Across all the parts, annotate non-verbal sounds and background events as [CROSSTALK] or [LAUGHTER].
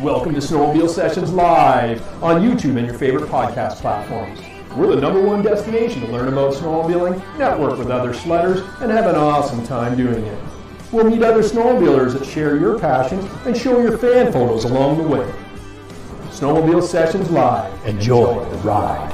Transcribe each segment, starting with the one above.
Welcome to Snowmobile Sessions Live on YouTube and your favorite podcast platforms. We're the number one destination to learn about snowmobiling, network with other sledders, and have an awesome time doing it. We'll meet other snowmobilers that share your passion and show your fan photos along the way. Snowmobile Sessions Live. Enjoy the ride.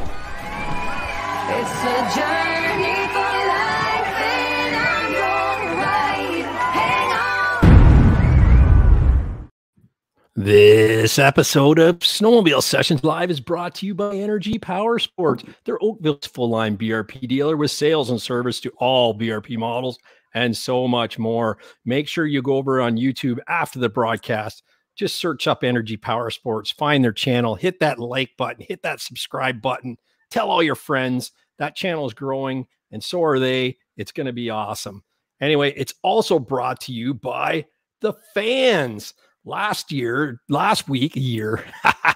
This episode of Snowmobile Sessions Live is brought to you by Energy Power Sports. They're Oakville's full line BRP dealer with sales and service to all BRP models and so much more. Make sure you go over on YouTube after the broadcast. Just search up Energy Power Sports, find their channel, hit that like button, hit that subscribe button, tell all your friends that channel is growing, and so are they. It's going to be awesome. Anyway, it's also brought to you by the fans. Last year, last week, year,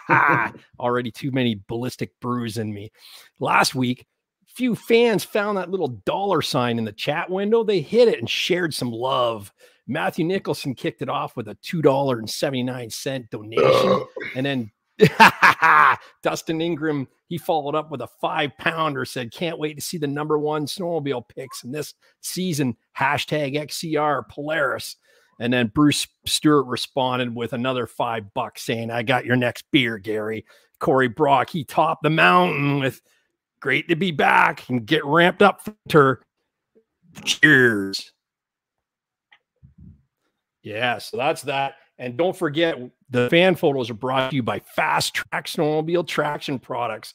[LAUGHS] already too many ballistic brews in me. Last week, few fans found that little dollar sign in the chat window. They hit it and shared some love. Matthew Nicholson kicked it off with a $2.79 donation. and then [LAUGHS] Dustin Ingram, he followed up with a five pounder, said, Can't wait to see the number one snowmobile picks in this season. Hashtag XCR Polaris. And then Bruce Stewart responded with another five bucks saying, I got your next beer, Gary. Corey Brock, he topped the mountain with great to be back and get ramped up for cheers. Yeah, so that's that. And don't forget, the fan photos are brought to you by Fast Track Snowmobile Traction Products.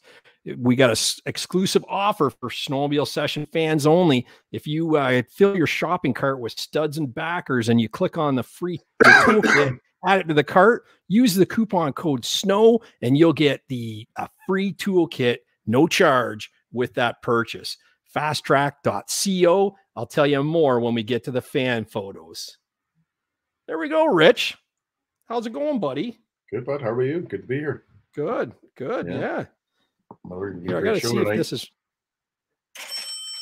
We got an exclusive offer for snowmobile session fans only. If you uh, fill your shopping cart with studs and backers and you click on the free [COUGHS] toolkit, add it to the cart, use the coupon code SNOW, and you'll get the uh, free toolkit, no charge, with that purchase. Fasttrack.co. I'll tell you more when we get to the fan photos. There we go, Rich. How's it going, buddy? Good, bud. How are you? Good to be here. Good, good. Yeah. Yeah. I gotta see if this is.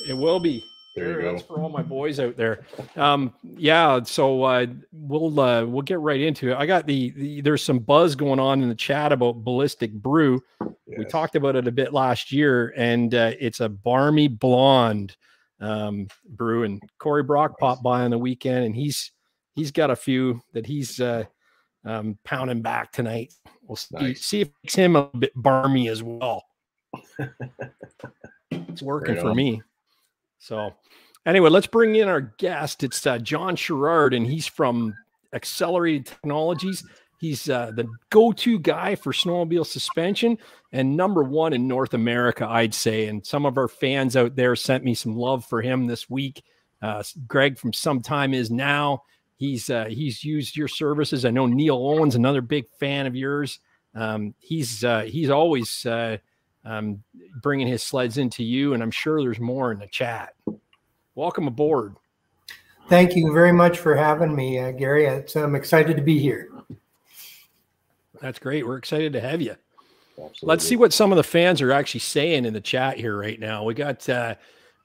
It will be. There you Sure, go. That's for all my boys out there. Um, yeah. So uh, we'll uh, we'll get right into it. I got the, the there's some buzz going on in the chat about ballistic brew. We talked about it a bit last year, and uh, it's a barmy blonde um, brew. And Corey Brock popped by on the weekend, and he's he's got a few that he's uh, um, pounding back tonight. We'll see, Nice. see if it's him a bit barmy as well. It's working for me. So, anyway, let's bring in our guest. It's uh, John Sherrard, and he's from Accelerated Technologies. He's uh, the go-to guy for snowmobile suspension and number one in North America, I'd say. And some of our fans out there sent me some love for him this week. Uh, Greg from Sometime is now. He's uh, he's used your services. I know Neil Owens, another big fan of yours. Um, he's uh, he's always uh, um, bringing his sleds into you, and I'm sure there's more in the chat. Welcome aboard. Thank you very much for having me, uh, Gary. It's, I'm excited to be here. That's great. We're excited to have you. Let's see what some of the fans are actually saying in the chat here right now. We got uh,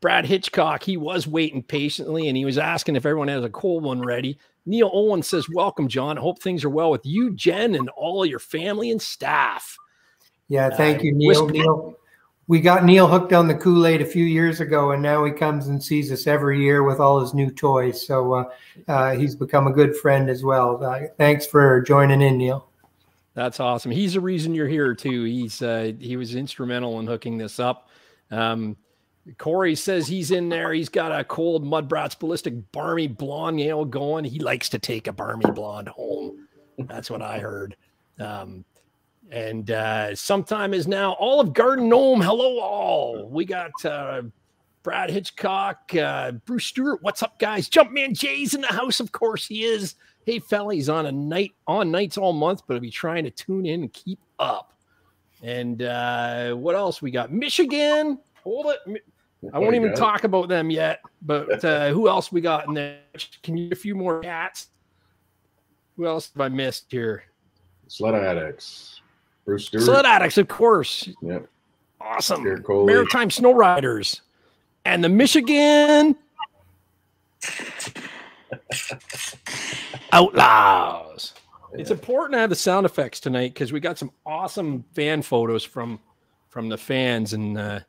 Brad Hitchcock. He was waiting patiently and he was asking if everyone has a cold one ready. Neil Owen says, Welcome, John. Hope things are well with you, Jen, and all your family and staff. Yeah, thank Uh, you, Neil. Neil, we got Neil hooked on the Kool Aid a few years ago, and now he comes and sees us every year with all his new toys. So uh, uh, he's become a good friend as well. Uh, thanks for joining in, Neil. That's awesome. He's the reason you're here too. He's uh, he was instrumental in hooking this up. Um, Corey says he's in there. He's got a cold Mudbrats ballistic barmy blonde ale going. He likes to take a barmy blonde home. That's what I heard. Um, and uh, sometime is now All of Garden Gnome. Hello, all. We got uh, Brad Hitchcock, uh, Bruce Stewart. What's up, guys? Jumpman Jay's in the house. Of course he is. Hey, fella, he's on a night on nights all month, but I'll be trying to tune in and keep up. And uh, what else we got? Michigan. Hold it. I won't even talk about them yet. But uh, [LAUGHS] who else we got in there? Can you a few more cats? Who else have I missed here? Sled Addicts. Bruce Stewart. Sled Addicts, of course. Yep. Awesome. Maritime Snow Riders. And the Michigan [LAUGHS] Outlaws. It's important to have the sound effects tonight because we got some awesome fan photos from from the fans and uh,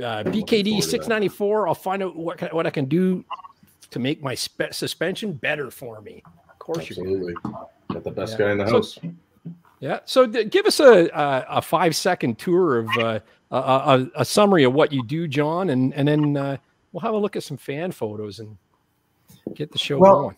uh, BKD six ninety four. I'll find out what what I can do to make my spe- suspension better for me. Of course, you. Absolutely. Got the best Yeah. guy in the So- house. Yeah. So give us a a, a five second tour of uh, a, a, a summary of what you do, John, and and then uh, we'll have a look at some fan photos and get the show Well, going.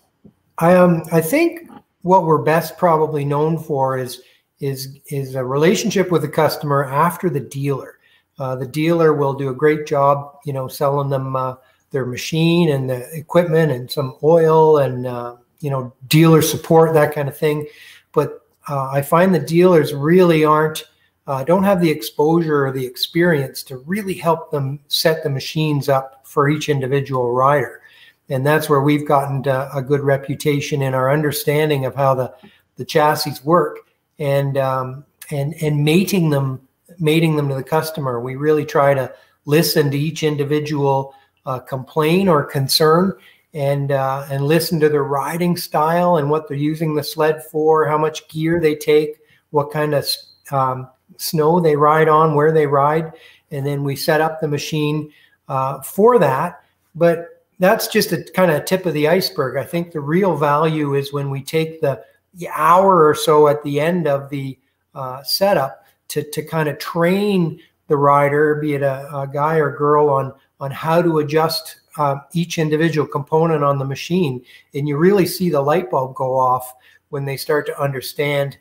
I um I think what we're best probably known for is is is a relationship with the customer after the dealer. Uh, the dealer will do a great job, you know, selling them uh, their machine and the equipment and some oil and uh, you know dealer support that kind of thing. But uh, I find the dealers really aren't uh, don't have the exposure or the experience to really help them set the machines up for each individual rider and that's where we've gotten uh, a good reputation in our understanding of how the the chassis work and um, and and mating them mating them to the customer. We really try to listen to each individual uh, complain or concern and uh, and listen to their riding style and what they're using the sled for, how much gear they take, what kind of um, snow they ride on, where they ride, and then we set up the machine uh, for that. But that's just a kind of tip of the iceberg. I think the real value is when we take the, the hour or so at the end of the uh, setup to, to kind of train the rider, be it a, a guy or girl, on on how to adjust uh, each individual component on the machine, and you really see the light bulb go off when they start to understand.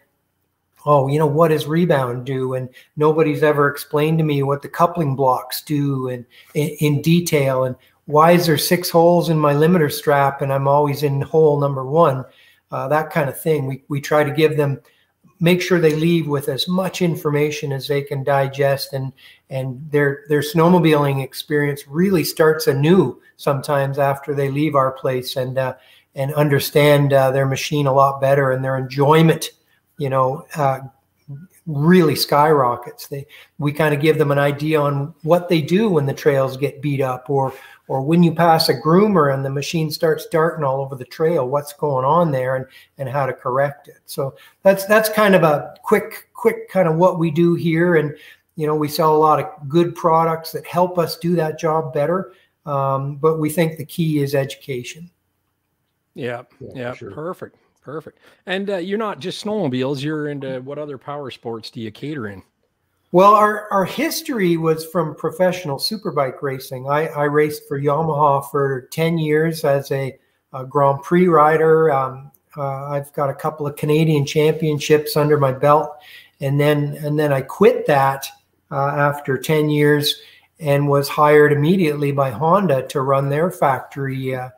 Oh, you know what does rebound do? And nobody's ever explained to me what the coupling blocks do, and in, in detail. And why is there six holes in my limiter strap and I'm always in hole number one? Uh, that kind of thing. We, we try to give them, make sure they leave with as much information as they can digest and and their their snowmobiling experience really starts anew sometimes after they leave our place and uh, and understand uh, their machine a lot better and their enjoyment, you know, uh, really skyrockets. They we kind of give them an idea on what they do when the trails get beat up or or when you pass a groomer and the machine starts darting all over the trail, what's going on there and and how to correct it. So that's that's kind of a quick quick kind of what we do here and you know we sell a lot of good products that help us do that job better um, but we think the key is education Yeah. Yeah, Yeah. sure. Perfect. Perfect. And uh, you're not just snowmobiles. You're into what other power sports do you cater in? Well, our, our history was from professional superbike racing. I, I raced for Yamaha for 10 years as a, a Grand Prix rider. Um, uh, I've got a couple of Canadian championships under my belt. And then, and then I quit that uh, after 10 years and was hired immediately by Honda to run their factory uh,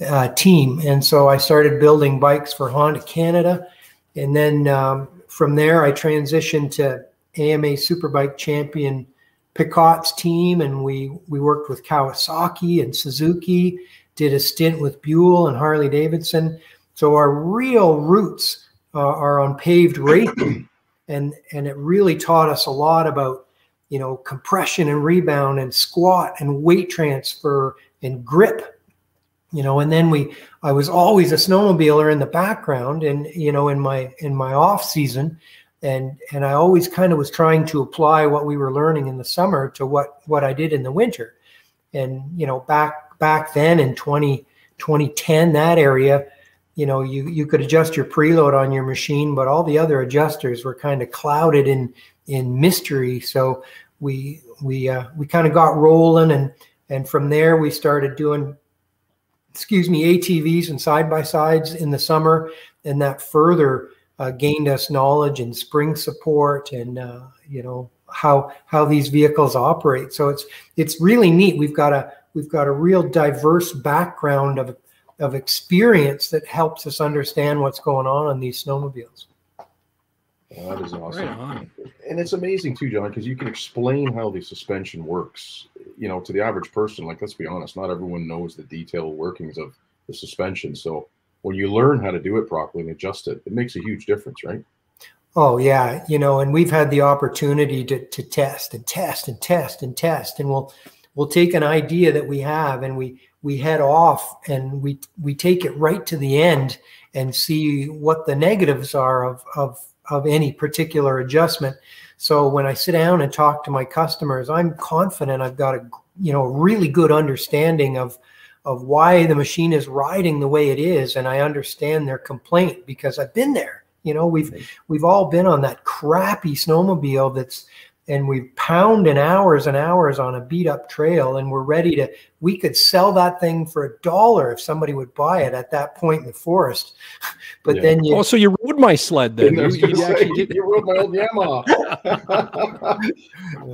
uh, team. And so I started building bikes for Honda Canada. And then um, from there, I transitioned to AMA Superbike champion Picotte's team, and we we worked with Kawasaki and Suzuki. Did a stint with Buell and Harley Davidson. So our real roots uh, are on paved racing, [CLEARS THROAT] and and it really taught us a lot about you know compression and rebound and squat and weight transfer and grip. You know, and then we I was always a snowmobiler in the background, and you know in my in my off season and and I always kind of was trying to apply what we were learning in the summer to what what I did in the winter. And you know, back back then in 20, 2010, that area, you know, you you could adjust your preload on your machine, but all the other adjusters were kind of clouded in in mystery. So we we uh, we kind of got rolling, and and from there we started doing excuse me ATVs and side by sides in the summer, and that further uh, gained us knowledge and spring support and uh, you know how how these vehicles operate. So it's it's really neat. We've got a we've got a real diverse background of of experience that helps us understand what's going on on these snowmobiles. Well, that is awesome. Right. And it's amazing too, John, because you can explain how the suspension works. You know, to the average person, like let's be honest, not everyone knows the detailed workings of the suspension. So when you learn how to do it properly and adjust it, it makes a huge difference, right? Oh yeah, you know, and we've had the opportunity to to test and test and test and test, and we'll we'll take an idea that we have and we we head off and we we take it right to the end and see what the negatives are of of of any particular adjustment. So when I sit down and talk to my customers, I'm confident I've got a you know really good understanding of of why the machine is riding the way it is, and I understand their complaint because I've been there. You know, we've we've all been on that crappy snowmobile that's and we've pounding hours and hours on a beat up trail and we're ready to we could sell that thing for a dollar if somebody would buy it at that point in the forest [LAUGHS] but Yeah. then you Oh, you rode my sled then? [LAUGHS] I was You- you say, actually did- you rode my old Yamaha. [LAUGHS]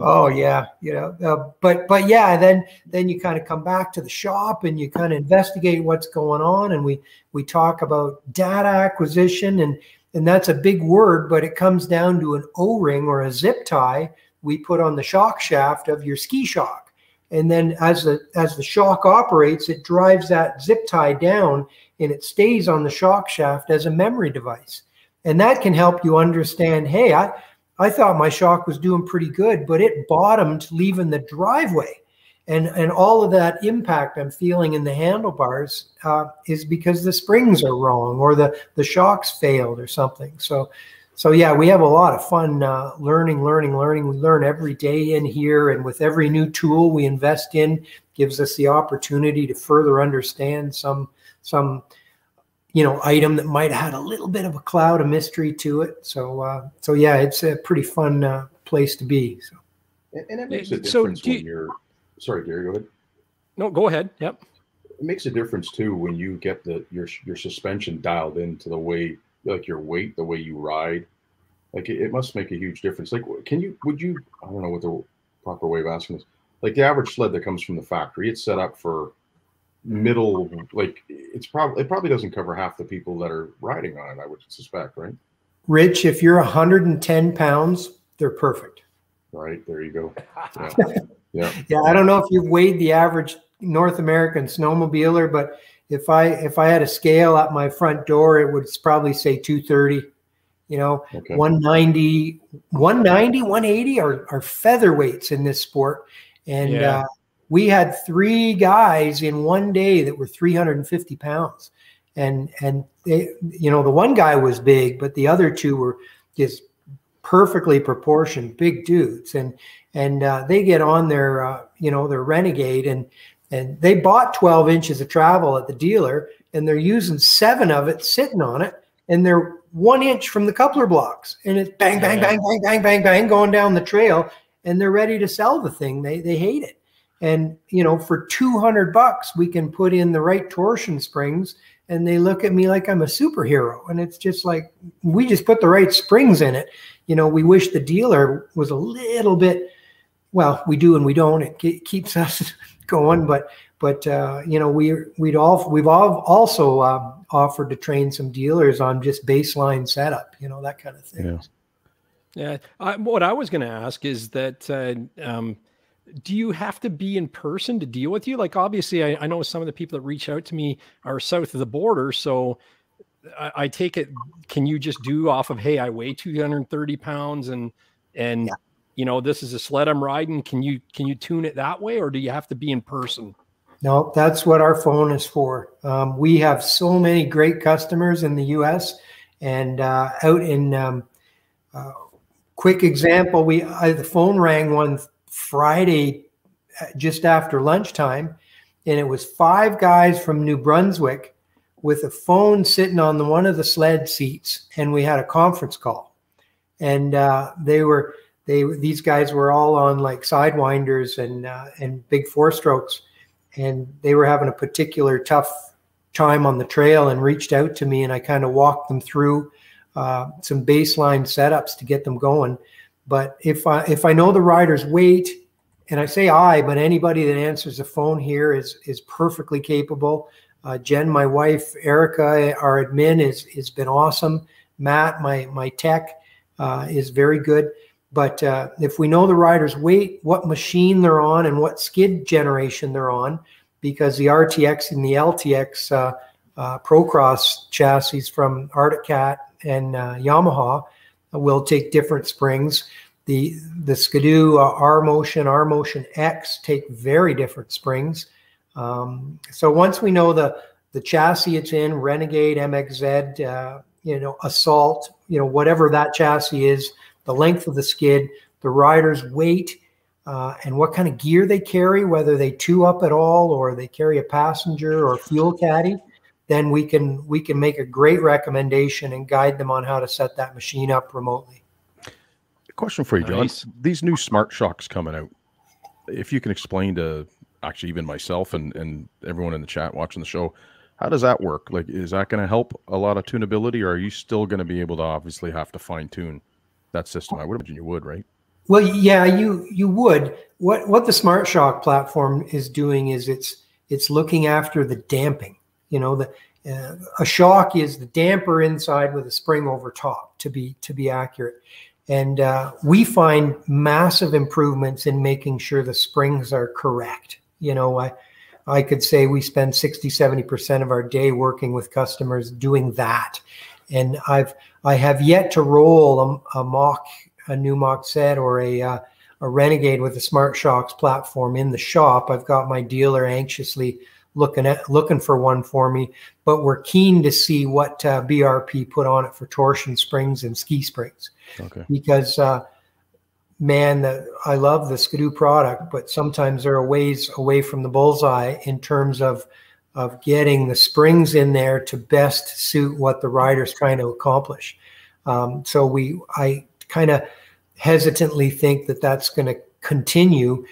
oh yeah you know uh, but but yeah then then you kind of come back to the shop and you kind of investigate what's going on and we we talk about data acquisition and and that's a big word but it comes down to an o-ring or a zip tie we put on the shock shaft of your ski shock. And then as the as the shock operates it drives that zip tie down and it stays on the shock shaft as a memory device. And that can help you understand hey i I thought my shock was doing pretty good, but it bottomed leaving the driveway. And, and all of that impact I'm feeling in the handlebars uh, is because the springs are wrong or the, the shocks failed or something. So, so yeah, we have a lot of fun uh, learning, learning, learning. We learn every day in here, and with every new tool we invest in, gives us the opportunity to further understand some some you know item that might have had a little bit of a cloud of mystery to it so uh so yeah it's a pretty fun uh, place to be so and, and it makes a So difference do when you- you're. Sorry, Gary. Go ahead. No, go ahead. Yep. It makes a difference too when you get the your your suspension dialed into the way like your weight, the way you ride. Like it, it must make a huge difference. Like, can you? Would you? I don't know what the proper way of asking this. Like the average sled that comes from the factory, it's set up for middle. Like it's probably it probably doesn't cover half the people that are riding on it. I would suspect, right? rich if you're 110 pounds they're perfect Right there, you go. Yeah, [LAUGHS] yeah. yeah i don't know if you've weighed the average north american snowmobiler but if i if i had a scale at my front door it would probably say 230 you know Okay. 190 190 180 are, are featherweights in this sport and Yeah. uh, we had three guys in one day that were 350 pounds. And and they you know the one guy was big but the other two were just perfectly proportioned big dudes. And and uh, they get on their uh, you know their renegade and and they bought 12 inches of travel at the dealer and they're using seven of it sitting on it and they're one inch from the coupler blocks. And it's bang bang bang bang bang bang bang going down the trail and they're ready to sell the thing. They they hate it and you know for 200 bucks we can put in the right torsion springs and they look at me like i'm a superhero and it's just like we just put the right springs in it you know we wish the dealer was a little bit well we do and we don't it ke- keeps [LAUGHS] us going but but uh, you know we we'd all we've all also uh, offered to train some dealers on just baseline setup you know that kind of thing Yeah. Yeah. I, what I was going to ask is that uh, um, do you have to be in person to deal with you? Like, obviously, I, I know some of the people that reach out to me are south of the border. So I, I take it, can you just do off of, hey, I weigh 230 pounds and, and, you know, this is a sled I'm riding. Can you, can you tune it that way or do you have to be in person? No, that's what our phone is for. Um, we have so many great customers in the U.S. and uh, out in. Um, uh, quick example: we I, the phone rang one Friday uh, just after lunchtime, and it was five guys from New Brunswick with a phone sitting on the one of the sled seats, and we had a conference call, and uh, they were they these guys were all on like sidewinders and uh, and big four strokes and they were having a particular tough time on the trail and reached out to me and i kind of walked them through uh, some baseline setups to get them going but if i if i know the rider's weight and i say i but anybody that answers the phone here is is perfectly capable. Uh, jen my wife erica our admin is has been awesome. Matt my my tech uh, is very good. But uh, if we know the rider's weight, what machine they're on, and what skid generation they're on, because the RTX and the LTX uh, uh, Procross chassis from Arctic Cat and uh, Yamaha will take different springs. The the Skidoo uh, R Motion, R Motion X take very different springs. Um, so once we know the the chassis it's in, Renegade, MXZ, uh, you know, Assault, you know, whatever that chassis is, the length of the skid, the rider's weight, uh, and what kind of gear they carry, whether they two up at all or they carry a passenger or fuel caddy, then we can we can make a great recommendation and guide them on how to set that machine up remotely. Question for you, John. Nice. These new smart shocks coming out. If you can explain to actually even myself and, and everyone in the chat watching the show, how does that work? Like, is that going to help a lot of tunability, or are you still going to be able to obviously have to fine tune that system? I would imagine you would, right? Well, yeah, you you would. What what the Smart Shock platform is doing is it's it's looking after the damping. You know, the uh, a shock is the damper inside with a spring over top to be to be accurate. And uh, we find massive improvements in making sure the springs are correct. You know, I I could say we spend 60, 70% of our day working with customers doing that. And I've I have yet to roll a, a mock a new mock set or a uh, a renegade with the smart shocks platform in the shop i've got my dealer anxiously looking at looking for one for me but we're keen to see what uh, brp put on it for torsion springs and ski springs Okay. because uh, man the, i love the skidoo product but sometimes they're a ways away from the bullseye in terms of of getting the springs in there to best suit what the rider's trying to accomplish um, so we i kind of hesitantly think that that's going to continue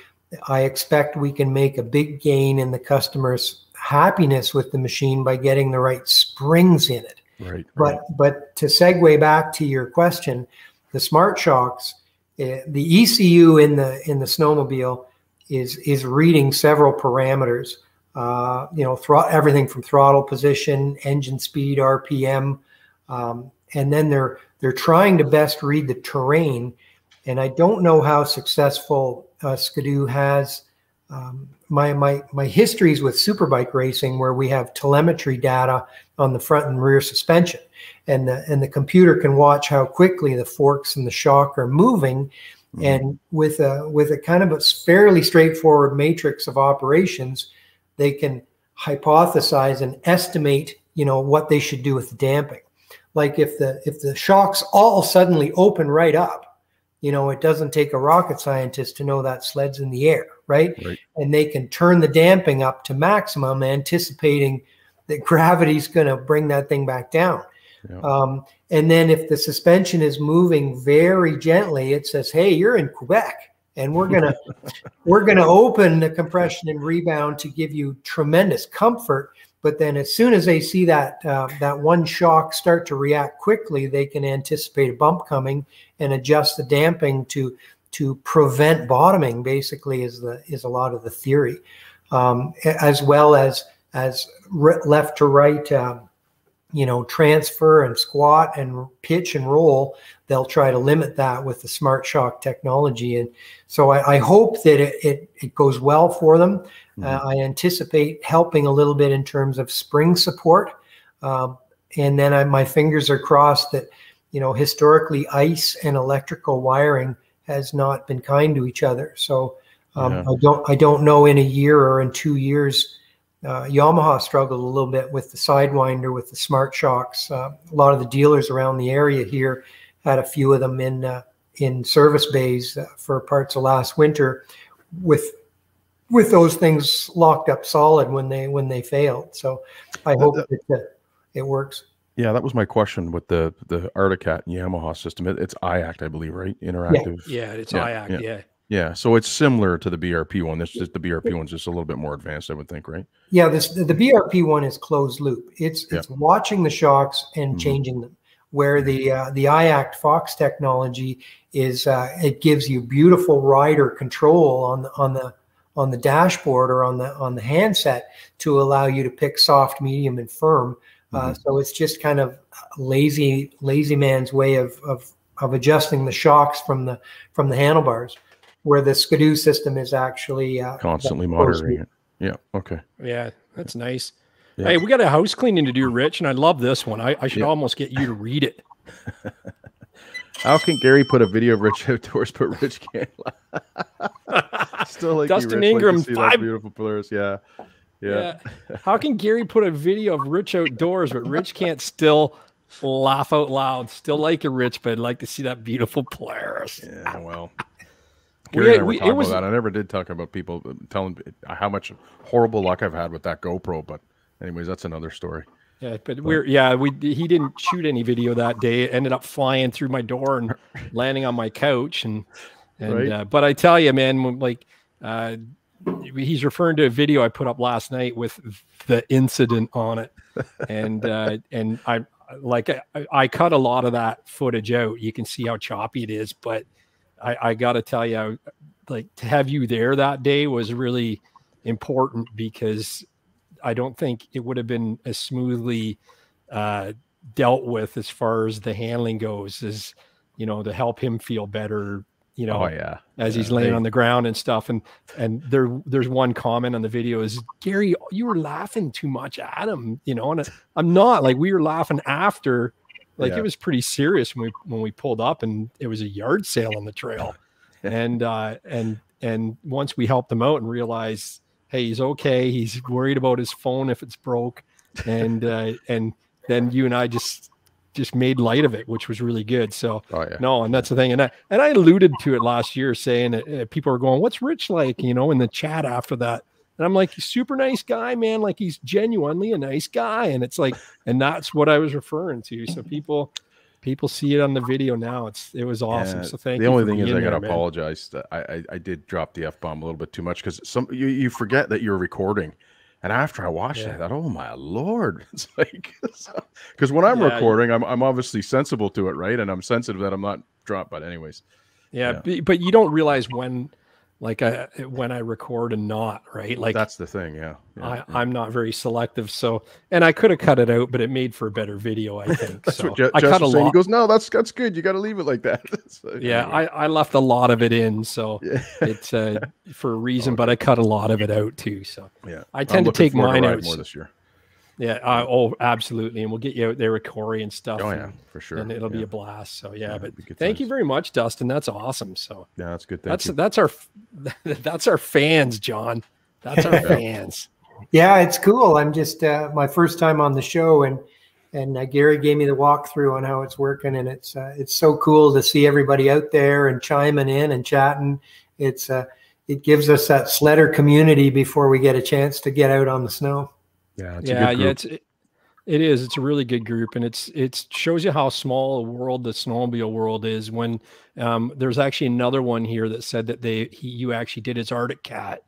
i expect we can make a big gain in the customer's happiness with the machine by getting the right springs in it Right. but but to segue back to your question, the smart shocks, eh, the ECU in the in the snowmobile is is reading several parameters. Uh, you know, everything from throttle position, engine speed, RPM, um, and then they're they're trying to best read the terrain. And I don't know how successful uh, Skidoo has. Um, my my my histories with superbike racing, where we have telemetry data on the front and rear suspension, and the and the computer can watch how quickly the forks and the shock are moving, and with a with a kind of a fairly straightforward matrix of operations, they can hypothesize and estimate, you know, what they should do with the damping. Like if the if the shocks all suddenly open right up, you know, it doesn't take a rocket scientist to know that sled's in the air, right? Right. And they can turn the damping up to maximum, anticipating that [LAUGHS] gravity's going to bring that thing back down. Yeah. Um, and then if the suspension is moving very gently, it says, "Hey, you're in Quebec." And we're gonna [LAUGHS] we're gonna open the compression and rebound to give you tremendous comfort. But then, as soon as they see that uh, that one shock start to react quickly, they can anticipate a bump coming and adjust the damping to to prevent bottoming. Basically, is the is a lot of the theory, um, as well as as left to right. Um, you know, transfer and squat and pitch and roll, they'll try to limit that with the smart shock technology. And so I, I hope that it, it, it goes well for them. Uh, I anticipate helping a little bit in terms of spring support. Um, and then I, my fingers are crossed that, you know, historically ice and electrical wiring has not been kind to each other. So um, Yeah. I don't I don't know in a year or in two years uh, Yamaha struggled a little bit with the Sidewinder, with the Smart Shocks. Uh, a lot of the dealers around the area here had a few of them in uh, in service bays uh, for parts of last winter, with with those things locked up solid when they when they failed. So I hope that uh, it works. Yeah, that was my question with the the Arctic Cat and Yamaha system. It, it's IACT, I believe, right? Interactive. Yeah, it's Yeah, IAC. yeah. Yeah. Yeah, so it's similar to the BRP one. This just the BRP one's just a little bit more advanced, I would think, right? Yeah, this the BRP one is closed loop. It's Yeah. it's watching the shocks and Mhm. changing them. Where the uh, the IACT Fox technology is, uh, it gives you beautiful rider control on the on the on the dashboard or on the on the handset to allow you to pick soft, medium, and firm. Uh, so it's just kind of lazy lazy man's way of of of adjusting the shocks from the from the handlebars. Where the Skidoo system is actually uh, Constantly closed monitoring it. Yeah. Okay. Yeah, that's nice. Yeah. Hey, we got a house cleaning to do, Rich, and I love this one. I, I should Yeah. almost get you to read it. [LAUGHS] How can Gary put a video of Rich [LAUGHS] outdoors, but Rich can't? [LAUGHS] Still like you, Dustin Rich. Like to Ingram, see that five- beautiful Polaris. Yeah. Yeah. How can Gary put a video of Rich outdoors, but Rich can't still laugh out loud? Still like a Rich, but I'd like to see that beautiful Polaris. Yeah, well. We and I were we- it talking was- about that. I never did talk about people telling how much horrible luck I've had with that GoPro, but anyways, that's another story. Yeah, but we're yeah, we he didn't shoot any video that day. It ended up flying through my door and [LAUGHS] landing on my couch and and Right. uh, but I tell you, man, like uh he's referring to a video I put up last night with the incident on it. And uh [LAUGHS] and I like I, I cut a lot of that footage out. You can see how choppy it is, but I, I gotta tell you, like to have you there that day was really important because I don't think it would have been as smoothly uh, dealt with as far as the handling goes, as you know, to help him feel better. You know, Oh yeah. as he's laying they- on the ground and stuff. And and there there's one comment on the video is Gary, you were laughing too much at him, you know, and I'm not like we were laughing after. Like Yeah. it was pretty serious when we when we pulled up and it was a yard sale on the trail. [LAUGHS] and uh and and once we helped him out and realized, hey, he's okay. He's worried about his phone if it's broke. And uh and then you and I just just made light of it, which was really good. So Oh yeah. no, and that's the thing. And I and I alluded to it last year, saying that uh, people are going, "What's Rich like?" You know, in the chat after that. And I'm like, super nice guy, man. Like he's genuinely a nice guy. And it's like, and that's what I was referring to. So [LAUGHS] people, people see it on the video now. It's it was awesome. Yeah, So thank the you. The only thing is I gotta there, apologize. I, I I did drop the f bomb a little bit too much because some you, you forget that you're recording, and after I watched it, Yeah. I thought, oh my lord, [LAUGHS] it's like because when I'm Yeah, recording, I'm I'm obviously sensible to it, right? And I'm sensitive that I'm not dropped. But anyways, Yeah, Yeah. But, but you don't realize when, like, I when I record and not right. Like that's the thing. Yeah. yeah, I, yeah. I'm not very selective. So, and I could have cut it out, but it made for a better video, I [LAUGHS] think. That's so what Je- I Jess cut a saying. He goes, no, that's that's good. You got to leave it like that. [LAUGHS] So, yeah, anyway. I, I left a lot of it in, so [LAUGHS] yeah. it's uh, for a reason, but I cut a lot of it out too. So yeah. I tend to take mine out more this year. Yeah, uh, oh, absolutely, and we'll get you out there with Corey and stuff. Oh yeah, and, for sure. and it'll be a blast. So yeah, Yeah, but it'll be good thank you very much, Dustin. That's awesome. So yeah, that's good. Thank that's you. that's our [LAUGHS] that's our fans, John. That's our [LAUGHS] fans. Yeah, it's cool. I'm just uh, my first time on the show, and and uh, Gary gave me the walkthrough on how it's working, and it's uh, it's so cool to see everybody out there and chiming in and chatting. It's uh, it gives us that sledder community before we get a chance to get out on the snow. Yeah, it's a yeah, yeah, it's it, it is. It's a really good group, and it's it shows you how small a world the snowmobile world is. When um, there's actually another one here that said that they he you actually did his Arctic Cat.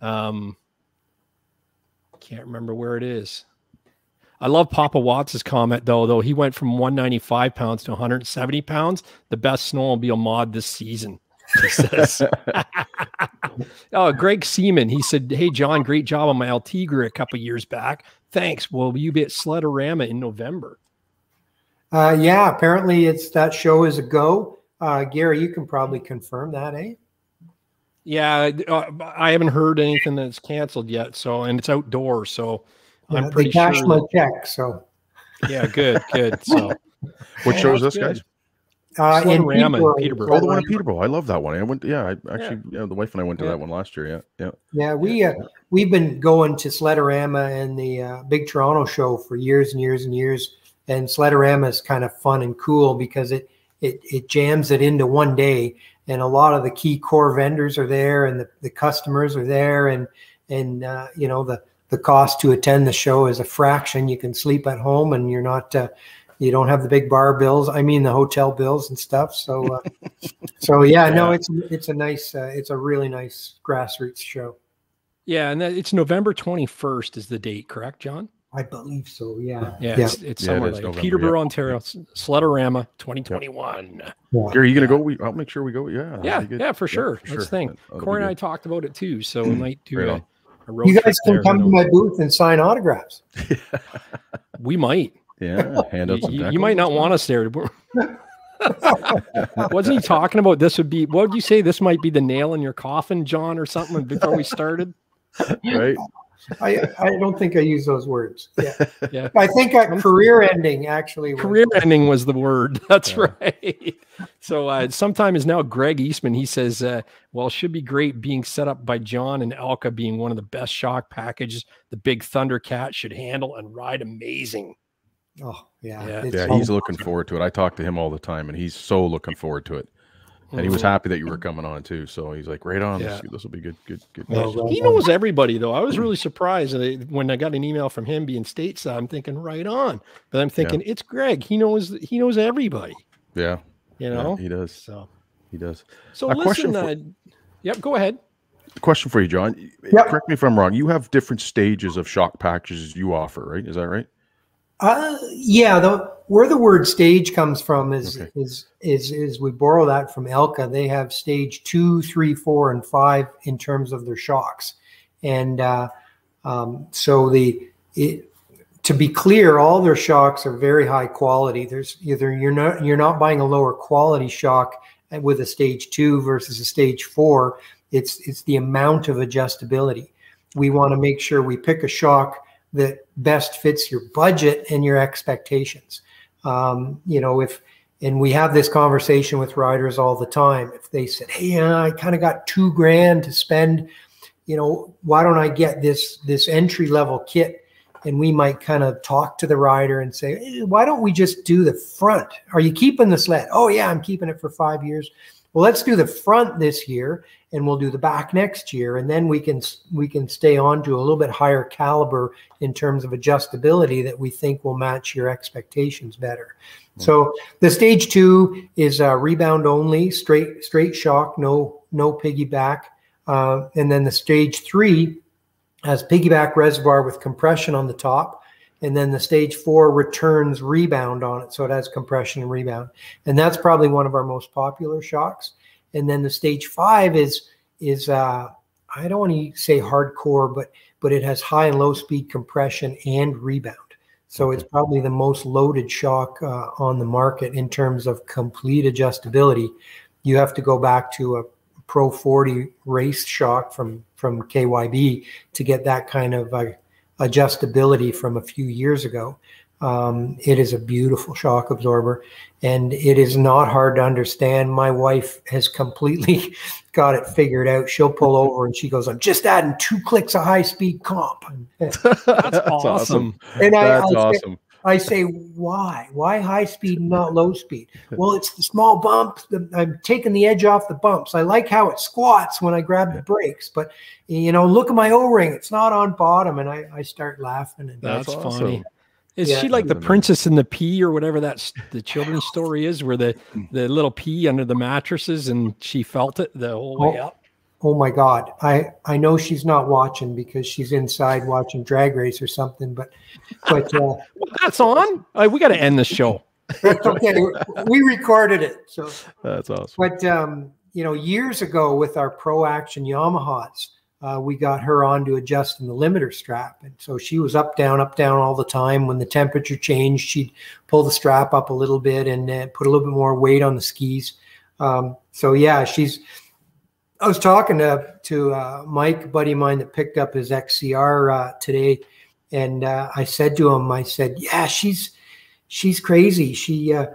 Um, can't remember where it is. I love Papa Watts's comment though. Though he went from 195 pounds to 170 pounds, the best snowmobile mod this season. [LAUGHS] He says. [LAUGHS] oh, Greg Seaman. He said, "Hey John, great job on my Altegra a couple years back. Thanks. Will you be at Sledorama in November?" Uh, yeah, apparently it's that show is a go. Uh, Gary, you can probably confirm that, eh? Yeah, uh, I haven't heard anything that's canceled yet. So, and it's outdoors, so Yeah, I'm they pretty cashed sure. my that- check, so yeah, good, good. So, What Yeah, show is that's this, guys? Good. uh, in Sledorama in Peterborough. Oh, the one in Peterborough. I love that one. I went. Yeah, I actually. Yeah, the wife and I went to Yeah. that one last year. Yeah, yeah. Yeah, we uh, we've been going to Sledorama and the uh, Big Toronto Show for years and years and years. And Sledorama is kind of fun and cool because it it it jams it into one day, and a lot of the key core vendors are there, and the, the customers are there, and and uh, you know the the cost to attend the show is a fraction. You can sleep at home, and you're not. You don't have the big bar bills. I mean the hotel bills and stuff. So, uh, [LAUGHS] so yeah, no, it's it's a nice, uh, it's a really nice grassroots show. yeah, and that, it's November 21st is the date, correct, John? I believe so. Yeah. Yeah, Yeah. it's, it's Yeah, somewhere is like November, Peterborough, Ontario, S- Sledorama 2021. Gary, are you gonna go? We, I'll make sure we go. Yeah. Yeah, that'd be good. yeah, for sure. That's the thing. That'll Corey and I talked about it too, so we might do Right a, a road You trip guys can there, come to my booth and sign autographs. We might. Yeah, [LAUGHS] hand out some. You, you might not stuff. want us there. [LAUGHS] Wasn't he talking about this would be? What would you say? This might be the nail in your coffin, John, or something before we started. [LAUGHS] right? I, I don't think I use those words. Yeah. Yeah. I think a career ending actually. was- Career ending was the word. That's Yeah. right. So uh, sometime is now Greg Eastman. He says, uh, well, it should be great being set up by John and Elka being one of the best shock packages the big Thundercat should handle and ride amazing. Oh yeah. Yeah. it's Yeah, so- he's looking forward to it. I talk to him all the time, and he's so looking forward to it. And he was happy that you were coming on too. So he's like, "Right on, Yeah. this, will be good, good, good." Good." He knows everybody, though. I was really surprised when I got an email from him being stateside. I'm thinking, right on. But I'm thinking, it's Greg. He knows. He knows everybody. Yeah, You yeah, know. he does. So. He does. So A question listen. Uh, yep. Go ahead. Question for you, John. Yep. Correct me if I'm wrong. You have different stages of shock packages you offer, right? Is that right? Uh, yeah, the where the word stage comes from is Okay. is is is we borrow that from Elka. They have stage two, three, four, and five in terms of their shocks, and uh, um, so the it, to be clear, all their shocks are very high quality. There's either you're not you're not buying a lower quality shock with a stage two versus a stage four. It's it's the amount of adjustability. We want to make sure we pick a shock that best fits your budget and your expectations. Um, you know, if and we have this conversation with riders all the time. If they said, "Hey, uh, I kind of got two grand to spend," you know, why don't I get this this entry level kit? And we might kind of talk to the rider and say, "Hey, "Why don't we just do the front? Are you keeping the sled?" "Oh yeah, I'm keeping it for five years." Well, let's do the front this year, and we'll do the back next year, and then we can we can stay on to a little bit higher caliber in terms of adjustability that we think will match your expectations better. So the stage two is uh, rebound only, straight straight shock, no no piggyback, uh, and then the stage three has piggyback reservoir with compression on the top, and then the stage four returns rebound on it, so it has compression and rebound, and that's probably one of our most popular shocks. And then the stage five is is uh, I don't want to say hardcore, but but it has high and low speed compression and rebound. So it's probably the most loaded shock uh, on the market in terms of complete adjustability. You have to go back to a Pro 40 race shock from from KYB to get that kind of uh, adjustability from a few years ago. Um, it is a beautiful shock absorber, and it is not hard to understand. My wife has completely [LAUGHS] got it figured out. She'll pull [LAUGHS] over and she goes, "I'm just adding two clicks of high speed comp." [LAUGHS] That's, That's awesome. And I, That's I awesome. I say, why? Why high speed, and not low speed? Well, it's the small bumps. The, I'm taking the edge off the bumps. I like how it squats when I grab the brakes, but you know, look at my O-ring. It's not on bottom, and I, I start laughing. And That's, That's funny. Is Yeah. she like the mm. princess and the pea or whatever that's the children's story is, where the mm. the little pea under the mattresses and she felt it the whole way Oh. up? Oh my God, I I know she's not watching because she's inside watching Drag Race or something. But but uh, [LAUGHS] That's on. Uh, we got to end the show. that's okay. We recorded it, so. That's awesome. But um, you know, years ago with our Pro Action Yamahas, uh, we got her on to adjusting the limiter strap, and so she was up, down, up, down all the time. When the temperature changed, she'd pull the strap up a little bit and uh, put a little bit more weight on the skis. Um, so yeah, she's. I was talking to to uh, Mike, buddy of mine that picked up his XCR uh, today, and uh, I said to him, I said, "Yeah, she's she's crazy. She." Uh,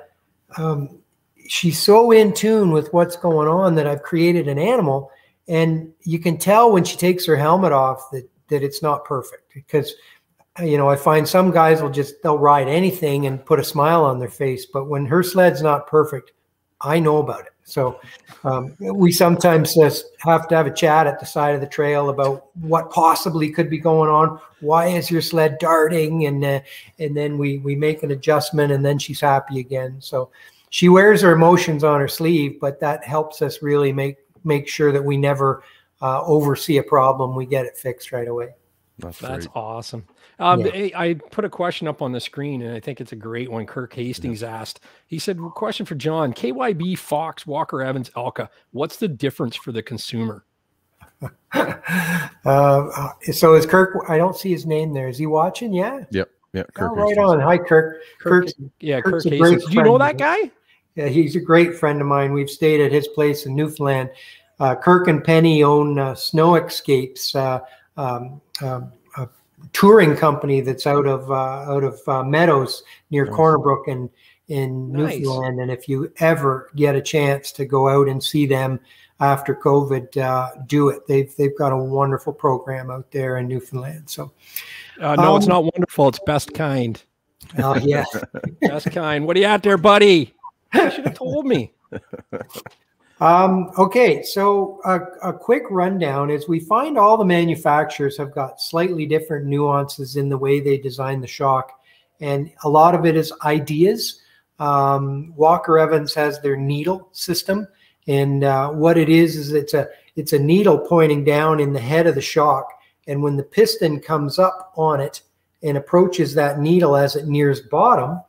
um, she's so in tune with what's going on that I've created an animal, and you can tell when she takes her helmet off that that it's not perfect because you know I find some guys will just they'll ride anything and put a smile on their face, but when her sled's not perfect, I know about it. So um, we sometimes just have to have a chat at the side of the trail about what possibly could be going on. Why is your sled darting? And uh, and then we we make an adjustment, and then she's happy again. So she wears her emotions on her sleeve, but that helps us really make make sure that we never uh, oversee a problem. We get it fixed right away. That's, That's awesome. Um, Yeah. I I put a question up on the screen, and I think it's a great one. Kirk Hastings asked. He said, "Question for John: KYB, Fox, Walker Evans, Elka. What's the difference for the consumer?" [LAUGHS] Uh, so is Kirk? I don't see his name there. Is he watching? Yeah. Yep. Yeah. Kirk Oh, right on. Hi, Kirk. Kirk, Kirk's yeah, Kirk's Kirk a Hastings. Do you know that guy? Yeah, he's a great friend of mine. We've stayed at his place in Newfoundland. Uh, Kirk and Penny own uh, Snow Escapes, uh, um, um, a touring company that's out of uh, out of uh, Meadows near Nice. Corner Brook in in Nice. Newfoundland. And if you ever get a chance to go out and see them after COVID, uh, do it. They've they've got a wonderful program out there in Newfoundland. So, Uh, no, it's Um, not wonderful. It's best kind. uh, yeah. [LAUGHS] Best kind. What are you at there, buddy? [LAUGHS] You should have told me. [LAUGHS] Um, okay, so a, a quick rundown is we find all the manufacturers have got slightly different nuances in the way they design the shock, and a lot of it is ideas. Um, Walker Evans has their needle system, and uh, what it is is it's a it's a needle pointing down in the head of the shock, and when the piston comes up on it and approaches that needle as it nears bottom,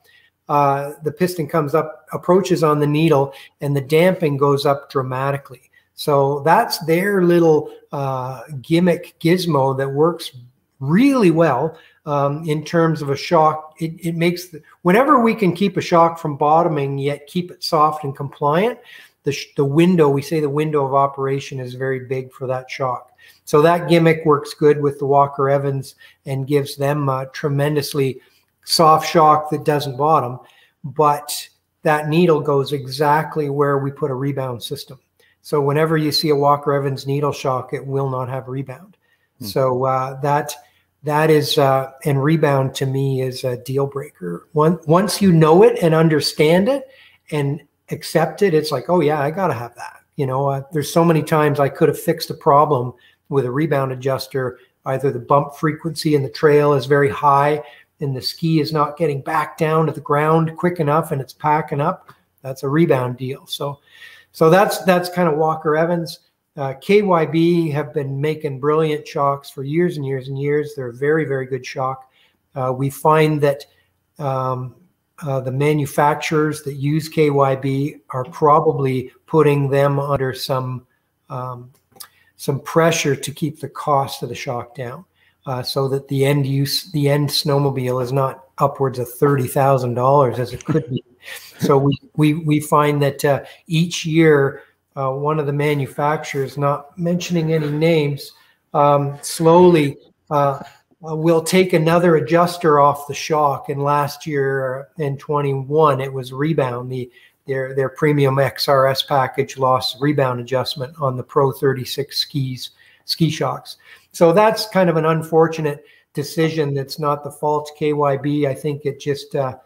uh, the piston comes up, approaches on the needle, and the damping goes up dramatically. So that's their little uh, gimmick gizmo that works really well um, in terms of a shock. It, it makes the, whenever we can keep a shock from bottoming yet keep it soft and compliant, the, the window, we say the window of operation is very big for that shock. So that gimmick works good with the Walker Evans and gives them a tremendously soft shock that doesn't bottom, but that needle goes exactly where we put a rebound system. So whenever you see a Walker Evans needle shock, it will not have rebound. So uh, that that is uh, and rebound to me is a deal breaker. One, once you know it and understand it and accept it, it's like, oh yeah, I got to have that. You know, uh, there's so many times I could have fixed a problem with a rebound adjuster. Either the bump frequency in the trail is very high and the ski is not getting back down to the ground quick enough and it's packing up. That's a rebound deal. So, so that's that's kind of Walker Evans. Uh, KYB have been making brilliant shocks for years and years and years. They're a very, very good shock. Uh, we find that um, uh, the manufacturers that use KYB are probably putting them under some um, some pressure to keep the cost of the shock down, uh, so that the end use, the end snowmobile is not upwards of thirty thousand dollars as it could be. so we we we find that uh, each year uh, one of the manufacturers, not mentioning any names, um, slowly uh, will take another adjuster off the shock. And last year uh, in 21, it was Rebound. The their their premium XRS package lost rebound adjustment on the Pro 36 skis ski shocks. So that's kind of an unfortunate decision. That's not the fault KYB. I think it just uh,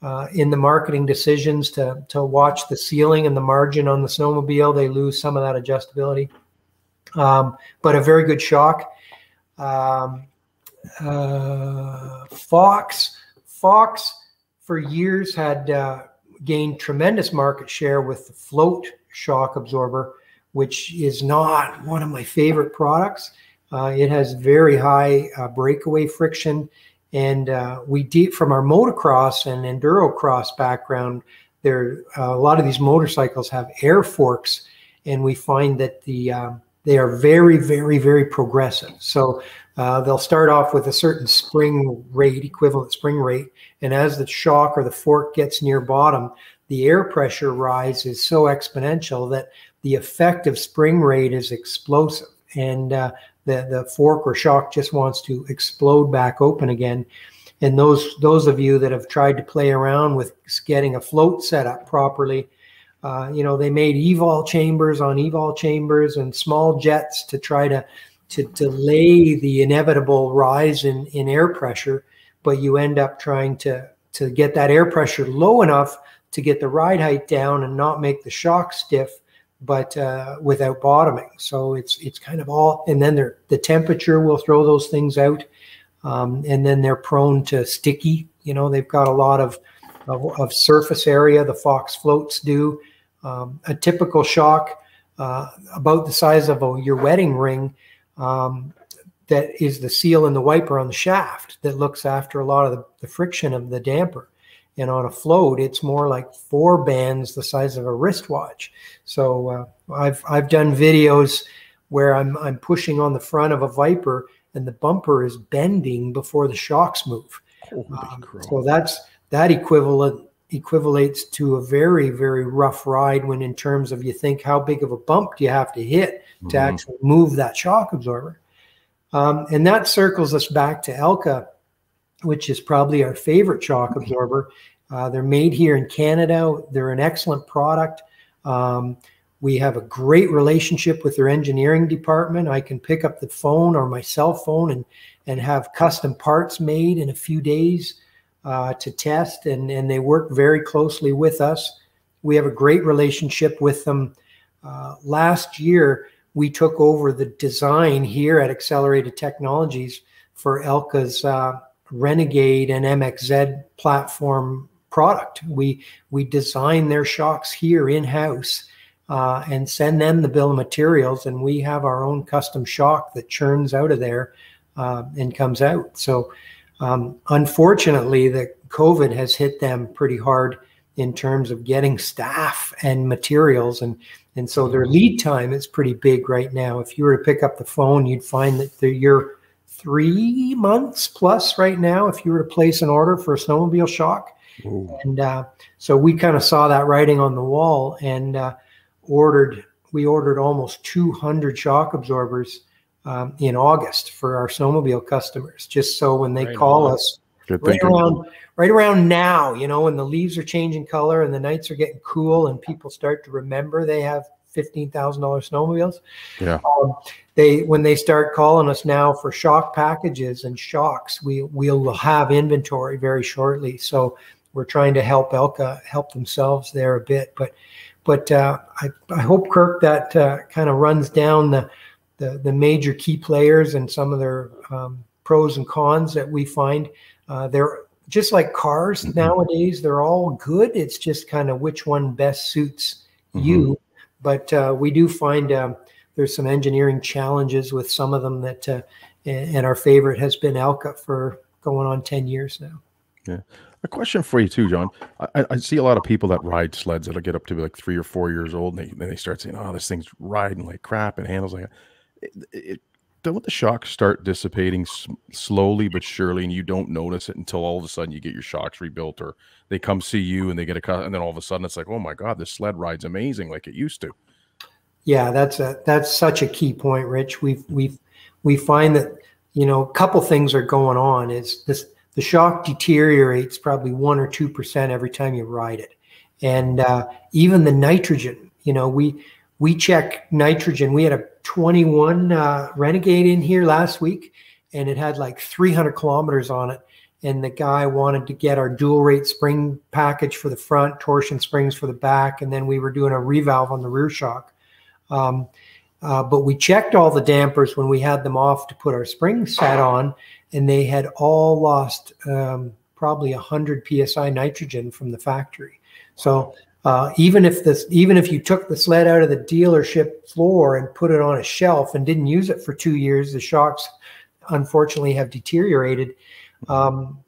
uh, in the marketing decisions to to watch the ceiling and the margin on the snowmobile, they lose some of that adjustability. Um, but a very good shock. Um, uh, Fox, Fox, for years had uh, gained tremendous market share with the float shock absorber, which is not one of my favorite products. Uh, it has very high uh, breakaway friction, and uh, we did from our motocross and enduro cross background. There, uh, a lot of these motorcycles have air forks, and we find that the um, they are very, very, very progressive. So uh, they'll start off with a certain spring rate, equivalent spring rate, and as the shock or the fork gets near bottom, the air pressure rise is so exponential that the effective spring rate is explosive, and uh, the the fork or shock just wants to explode back open again. And those those of you that have tried to play around with getting a float set up properly, uh, you know they made evol chambers on evol chambers and small jets to try to to delay the inevitable rise in, in air pressure, but you end up trying to to get that air pressure low enough to get the ride height down and not make the shock stiff, but uh, without bottoming. So it's it's kind of all, and then they're, the temperature will throw those things out, um, and then they're prone to sticky. You know, they've got a lot of of, of surface area. The Fox floats do um, a typical shock uh, about the size of a, your wedding ring um, that is the seal and the wiper on the shaft that looks after a lot of the, the, friction of the damper. And on a float, it's more like four bands the size of a wristwatch. So uh, I've I've done videos where I'm I'm pushing on the front of a Viper and the bumper is bending before the shocks move. Um, so that's that equivalent equivalates to a very very rough ride when in terms of you think how big of a bump do you have to hit to Mhm. actually move that shock absorber Um, and that circles us back to Elka, which is probably our favorite shock absorber. Uh, they're made here in Canada. They're an excellent product. Um, we have a great relationship with their engineering department. I can pick up the phone or my cell phone and and have custom parts made in a few days uh, to test, and and they work very closely with us. We have a great relationship with them. Uh, last year, we took over the design here at Accelerated Technologies for Elka's uh, Renegade and MXZ platform product. We we design their shocks here in house uh, and send them the bill of materials, and we have our own custom shock that churns out of there uh, and comes out. So, um, unfortunately, the COVID has hit them pretty hard in terms of getting staff and materials, and and so their lead time is pretty big right now. If you were to pick up the phone, you'd find that you're three months plus right now if you were to place an order for a snowmobile shock. Ooh. And uh, so we kind of saw that writing on the wall and uh, ordered. We ordered almost 200 shock absorbers um, in August for our snowmobile customers, just so when they Right call on. us Good right thinking. around right around now, you know, when the leaves are changing color and the nights are getting cool and people start to remember they have fifteen thousand dollar snowmobiles. Yeah. Um, they when they start calling us now for shock packages and shocks, we we'll have inventory very shortly. So we're trying to help Elka help themselves there a bit, but but uh, I, I hope Kirk that uh, kind of runs down the, the the major key players and some of their um, pros and cons that we find. Uh, they're just like cars Mhm. nowadays; they're all good. It's just kind of which one best suits you. But uh, we do find um, there's some engineering challenges with some of them that, uh, and, our favorite has been Elka for going on ten years now. Yeah. A question for you too, John. I, I see a lot of people that ride sleds that'll get up to like three or four years old, and they they start saying, "Oh, this thing's riding like crap and handles like." It, it, don't the shocks start dissipating slowly but surely, and you don't notice it until all of a sudden you get your shocks rebuilt, or they come see you and they get a cut, and then all of a sudden it's like, "Oh my god, this sled rides amazing like it used to." Yeah, that's a that's such a key point, Rich. We've we've we find that you know a couple things are going on. Is this the shock deteriorates probably one or two percent every time you ride it, and uh, even the nitrogen. You know, we we check nitrogen. We had a 21 uh, Renegade in here last week, and it had like 300 kilometers on it. And the guy wanted to get our dual rate spring package for the front, torsion springs for the back, and then we were doing a revalve on the rear shock. Um, uh, but we checked all the dampers when we had them off to put our spring set on, and they had all lost um, probably 100 psi nitrogen from the factory. So uh, even if this, even if you took the sled out of the dealership floor and put it on a shelf and didn't use it for two years, the shocks unfortunately have deteriorated. Um,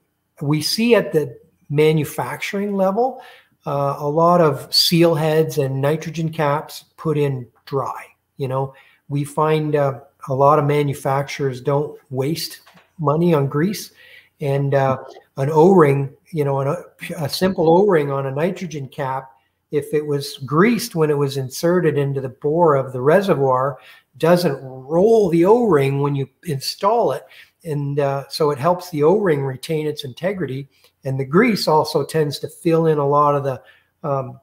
we see at the manufacturing level uh, a lot of seal heads and nitrogen caps put in dry. You know, we find uh, a lot of manufacturers don't waste money on grease, and uh, an O-ring, you know, an, a simple O-ring on a nitrogen cap, if it was greased when it was inserted into the bore of the reservoir, doesn't roll the O-ring when you install it, and uh, so it helps the O-ring retain its integrity. And the grease also tends to fill in a lot of the um,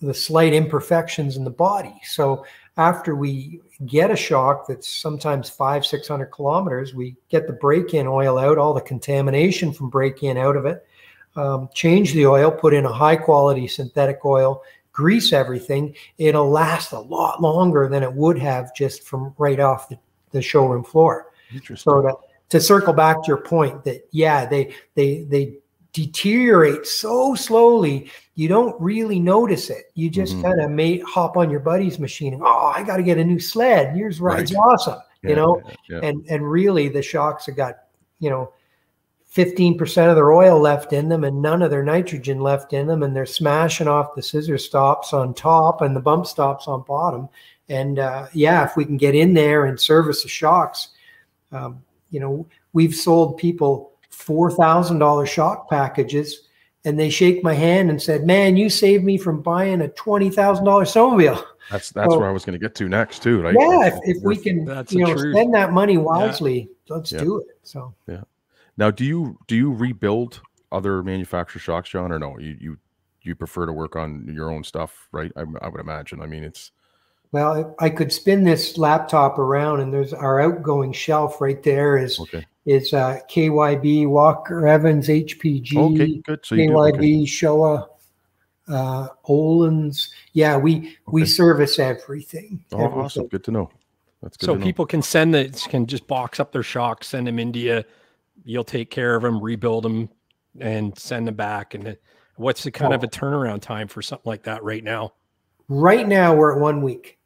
the slight imperfections in the body. So after we get a shock that's sometimes five, six hundred kilometers, we get the break-in oil out, all the contamination from break-in out of it, um, change the oil, put in a high-quality synthetic oil, grease everything. It'll last a lot longer than it would have just from right off the, the showroom floor. Interesting. So to, to circle back to your point that yeah, they they they deteriorate so slowly you don't really notice it. You just Mhm. kind of may hop on your buddy's machine and oh, I got to get a new sled. Yours rides Right. awesome, you know. yeah, yeah. And and really the shocks have got you know. 15% of their oil left in them and none of their nitrogen left in them and they're smashing off the scissor stops on top and the bump stops on bottom and uh, yeah if we can get in there and service the shocks um, you know we've sold people $4000 shock packages and they shake my hand and said man you saved me from buying a $20000 snowmobile That's that's So- where I was going to get to next too, right? Yeah, if, if we can, you know, truth. spend that money wisely, let's Yeah. do it. So Now, do you do you rebuild other manufacturer shocks, John, or no? You you you prefer to work on your own stuff, right? I, I would imagine. I mean, it's Well, I could spin this laptop around, and there's our outgoing shelf right there. Is okay. is uh, KYB Walker Evans HPG Okay, good. So you. KYB Okay. Showa uh, Öhlins. Yeah, we we service everything. Oh, everything. awesome. Good to know. That's good. So to know. people can send the can just box up their shocks, send them India. You'll take care of them, rebuild them, and send them back. And what's the kind of Oh. a turnaround time for something like that right now? Right now, we're at one week.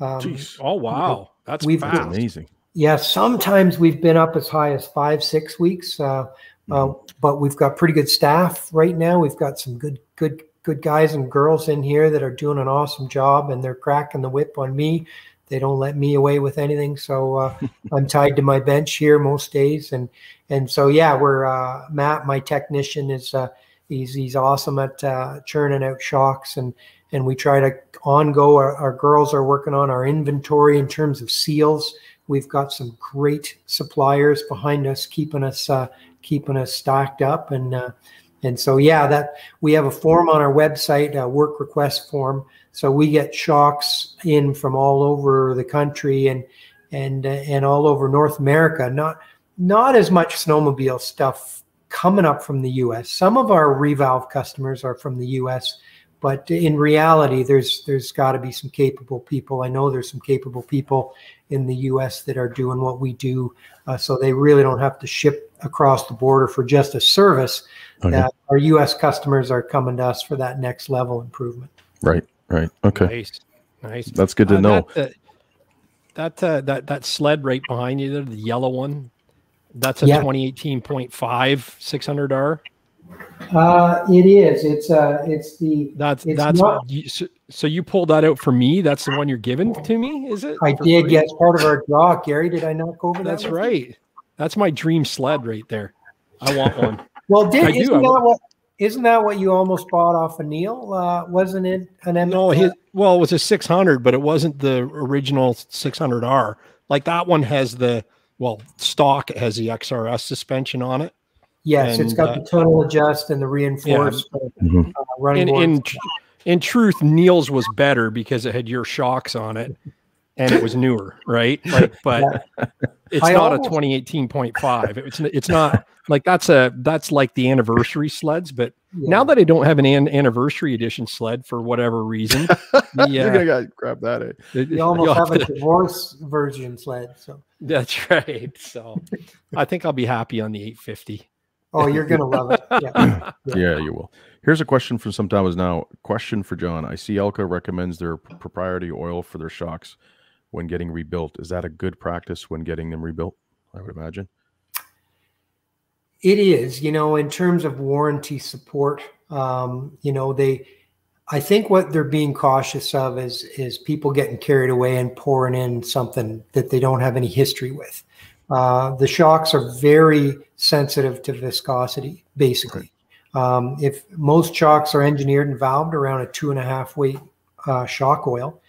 Um, Jeez, Oh wow, that's We've- fast. amazing. Yeah, sometimes we've been up as high as five, six weeks, uh, uh, but we've got pretty good staff right now. We've got some good, good, good guys and girls in here that are doing an awesome job, and they're cracking the whip on me. They don't let me away with anything, so uh, [LAUGHS] I'm tied to my bench here most days, and and so yeah, we're uh, Matt, my technician, is uh, he's he's awesome at uh, churning out shocks and and we try to on go. Our, our girls are working on our inventory in terms of seals. We've got some great suppliers behind us, keeping us uh, keeping us stocked up, and uh, and so yeah, that we have a form on our website, a work request form. So we get shocks in from all over the country and and uh, and all over North America. Not not as much snowmobile stuff coming up from the U.S. Some of our revalve customers are from the U.S but in reality there's there's got to be some capable people i know there's some capable people in the us that are doing what we do uh, so they really don't have to ship across the border for just a service Okay. that our us customers are coming to us for that next level improvement Right. Right. Okay. Nice, nice. That's good to Uh, know. That, uh, that uh, that that sled right behind you there, the yellow one, that's a Yeah. 2018.5 600R. uh, it is it's uh it's the That's It's that's not- you, so, so you pulled that out for me. That's the one you're giving to me, is it? i did free? yes part of our draw gary did i not go over that That's you? right. That's my dream sled right there. I want one. well did I do, isn't I that what isn't that what you almost bought off of neil uh wasn't it an M- no, his, well, it was a 600, but it wasn't the original 600R. Like that one has the well stock. It has the XRS suspension on it. Yes, it's got uh, the tunnel adjust and the reinforced uh, Mhm. uh, running in in in truth, Neil's was better because it had your shocks on it, and it was newer, right? Like, but it's I not almost- a 2018.5. It's it's [LAUGHS] not like that's a that's like the anniversary sleds. But Yeah. now that I don't have an an anniversary edition sled for whatever reason, [LAUGHS] the, You're gonna gotta grab that. Eh? it- you almost you'll have have a [LAUGHS] divorce version sled. So, that's right. So I think I'll be happy on the 850. oh, you're gonna love it. Yeah. Yeah. Yeah, you will. Here's a question from some time now. Question for John. I see Elka recommends their proprietary oil for their shocks when getting rebuilt. Is that a good practice when getting them rebuilt? I would imagine. It is, you know, in terms of warranty support, um, you know, they, I think what they're being cautious of is is people getting carried away and pouring in something that they don't have any history with. Uh, the shocks are very sensitive to viscosity, basically. Um, if most shocks are engineered and valved around a two and a half weight uh, shock oil,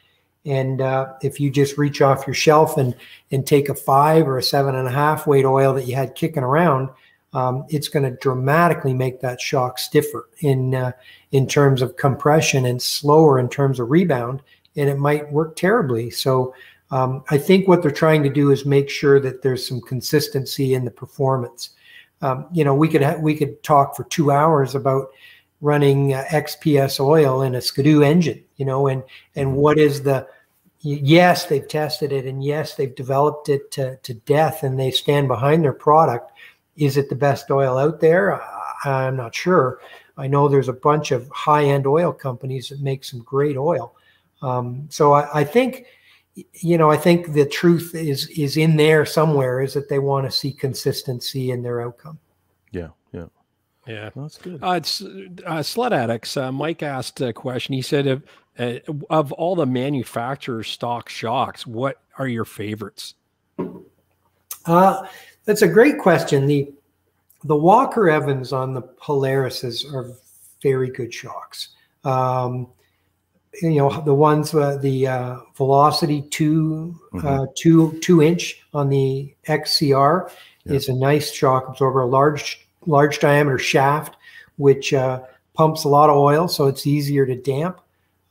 and uh, if you just reach off your shelf and and take a five or a seven and a half weight oil that you had kicking around, um, it's going to dramatically make that shock stiffer in uh, in terms of compression and slower in terms of rebound, and it might work terribly. So um, I think what they're trying to do is make sure that there's some consistency in the performance. Um, you know, we could we could talk for two hours about running uh, XPS oil in a Skidoo engine, you know, and and what is the yes they've tested it and yes they've developed it to, to death and they stand behind their product. Is it the best oil out there? Uh, i'm not sure. I know there's a bunch of high-end oil companies that make some great oil. Um, so I, I think you know i think the truth is is in there somewhere is that they want to see consistency in their outcome. Yeah. That's good. Uh, it's uh, sled addicts. Uh, Mike asked a question. He said, "Of uh, of all the manufacturer stock shocks, what are your favorites?" Uh, that's a great question. The the Walker Evans on the Polarises are very good shocks. Um, you know the ones uh, the uh, velocity 2 uh, Mhm. two two inch on the XCR Yeah. is a nice shock absorber, a large large diameter shaft, which uh, pumps a lot of oil, so it's easier to damp.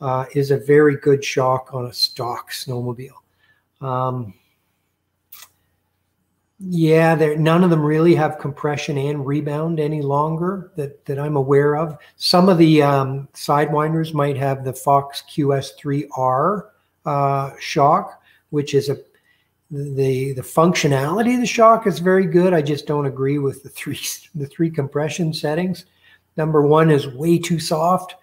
Uh, is a very good shock on a stock snowmobile. Um, yeah, there none of them really have compression and rebound any longer that that I'm aware of. Some of the um, sidewinders might have the Fox QS3R uh, shock, which is a the the functionality of the shock is very good. I just don't agree with the three [LAUGHS] the three compression settings. Number one is way too soft.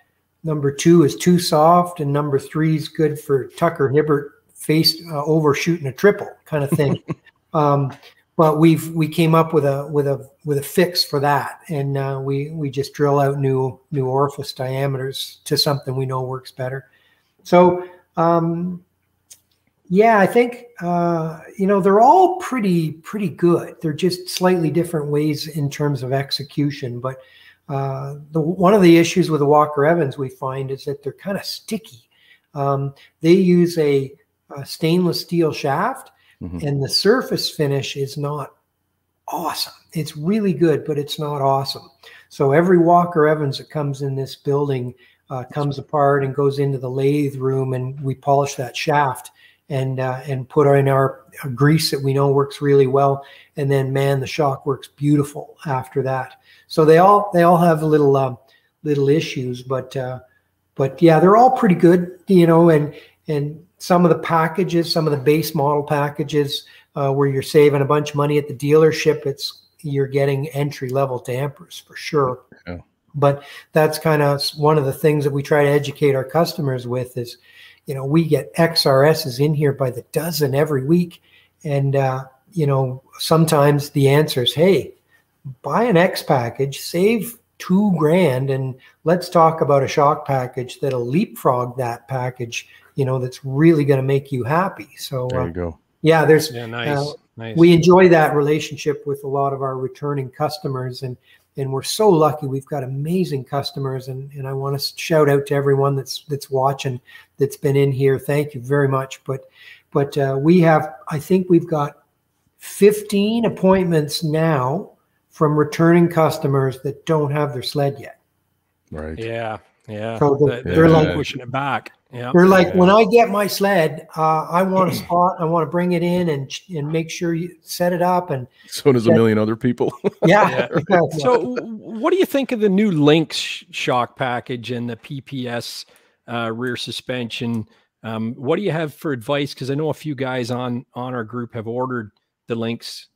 Number two is too soft, and number three is good for Tucker Hibbert face uh, overshooting a triple kind of thing. [LAUGHS] um, but we've we came up with a with a with a fix for that, and uh, we we just drill out new new orifice diameters to something we know works better. So um, yeah, I think uh, you know they're all pretty pretty good. They're just slightly different ways in terms of execution. But uh, the one of the issues with the Walker Evans we find is that they're kind of sticky. Um, they use a, a stainless steel shaft, Mhm. and the surface finish is not awesome. It's really good, but it's not awesome. So every Walker Evans that comes in this building uh, comes apart and goes into the lathe room, and we polish that shaft and uh, and put in our uh, grease that we know works really well, and then man, the shock works beautiful after that. So they all they all have little um, little issues, but uh, but yeah, they're all pretty good, you know, and and some of the packages, some of the base model packages uh, where you're saving a bunch of money at the dealership, it's you're getting entry level dampers for sure. Yeah. But that's kind of one of the things that we try to educate our customers with is, you know, we get XRSs in here by the dozen every week, and uh, you know, sometimes the answer is, hey, buy an X package, save two grand, and let's talk about a shock package that'll leapfrog that package. You know, that's really going to make you happy. So There uh, you go. yeah, there's Yeah, nice, Uh, nice. we enjoy that relationship with a lot of our returning customers and and we're so lucky we've got amazing customers and, and i want to shout out to everyone that's that's watching that's been in here thank you very much but but uh, we have i think we've got 15 appointments now from returning customers that don't have their sled yet Right. yeah, yeah. So the- They- they're they're like- pushing it back. Yeah, They're like, when I get my sled, uh, I want a spot. I want to bring it in and and make sure you set it up. And So does a million other people. [LAUGHS] [LAUGHS] yeah, So, what do you think of the new Lynx shock package and the PPS uh, rear suspension? Um, what do you have for advice? Because I know a few guys on on our group have ordered the Lynx,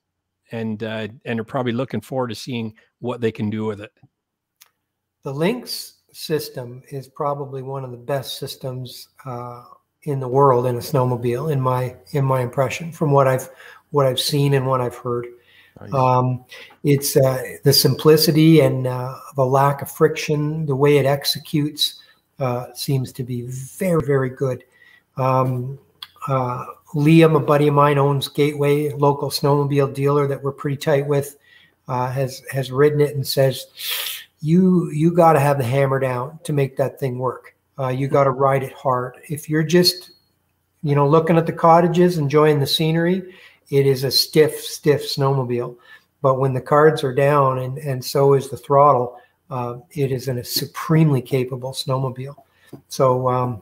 and uh, and are probably looking forward to seeing what they can do with it. the Lynx system is probably one of the best systems uh, in the world in a snowmobile, in my in my impression, from what I've what I've seen and what I've heard. Nice. Um, it's uh, the simplicity and uh, the lack of friction, the way it executes uh, seems to be very, very good. Um, uh, Liam, a buddy of mine, owns Gateway, local snowmobile dealer that we're pretty tight with, uh, has has ridden it and says, "You you got to have the hammer down to make that thing work. Uh, you got to ride it hard. If you're just, you know, looking at the cottages, enjoying the scenery, it is a stiff, stiff snowmobile. But when the cards are down and, and so is the throttle, uh, it is a supremely capable snowmobile. So, um,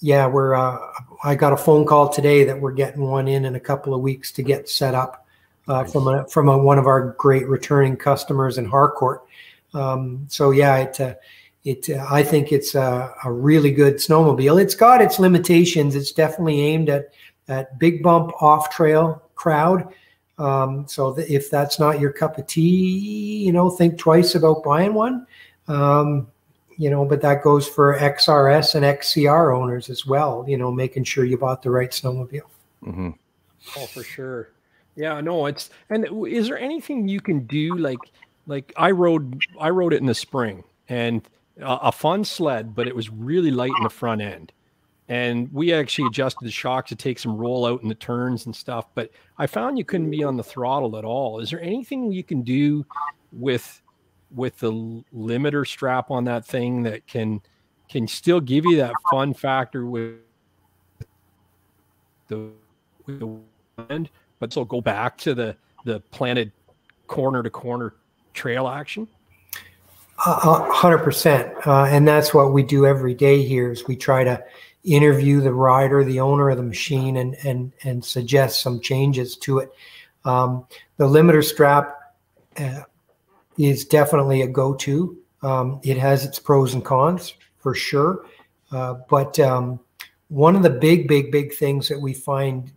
yeah, we're, uh, I got a phone call today that we're getting one in in a couple of weeks to get set up uh, from a, from a, one of our great returning customers in Harcourt. Um, so yeah, it, uh, it, uh, I think it's a, a really good snowmobile. It's got its limitations. It's definitely aimed at, at big bump off trail crowd. Um, so th- if that's not your cup of tea, you know, think twice about buying one. Um, you know, but that goes for XRS and XCR owners as well. You know, making sure you bought the right snowmobile. hmm Oh, for sure. Yeah, no, it's and is there anything you can do like like I rode I rode it in the spring and a, a fun sled, but it was really light in the front end. And we actually adjusted the shock to take some roll out in the turns and stuff, but I found you couldn't be on the throttle at all. Is there anything you can do with with the limiter strap on that thing that can can still give you that fun factor with the with the wind, but still go back to the the planted corner to corner trail action. Hundred percent, uh, and that's what we do every day here. Is we try to interview the rider, the owner of the machine, and and and suggest some changes to it. Um, the limiter strap uh, is definitely a go-to. Um, it has its pros and cons for sure, uh, but um, one of the big, big, big things that we find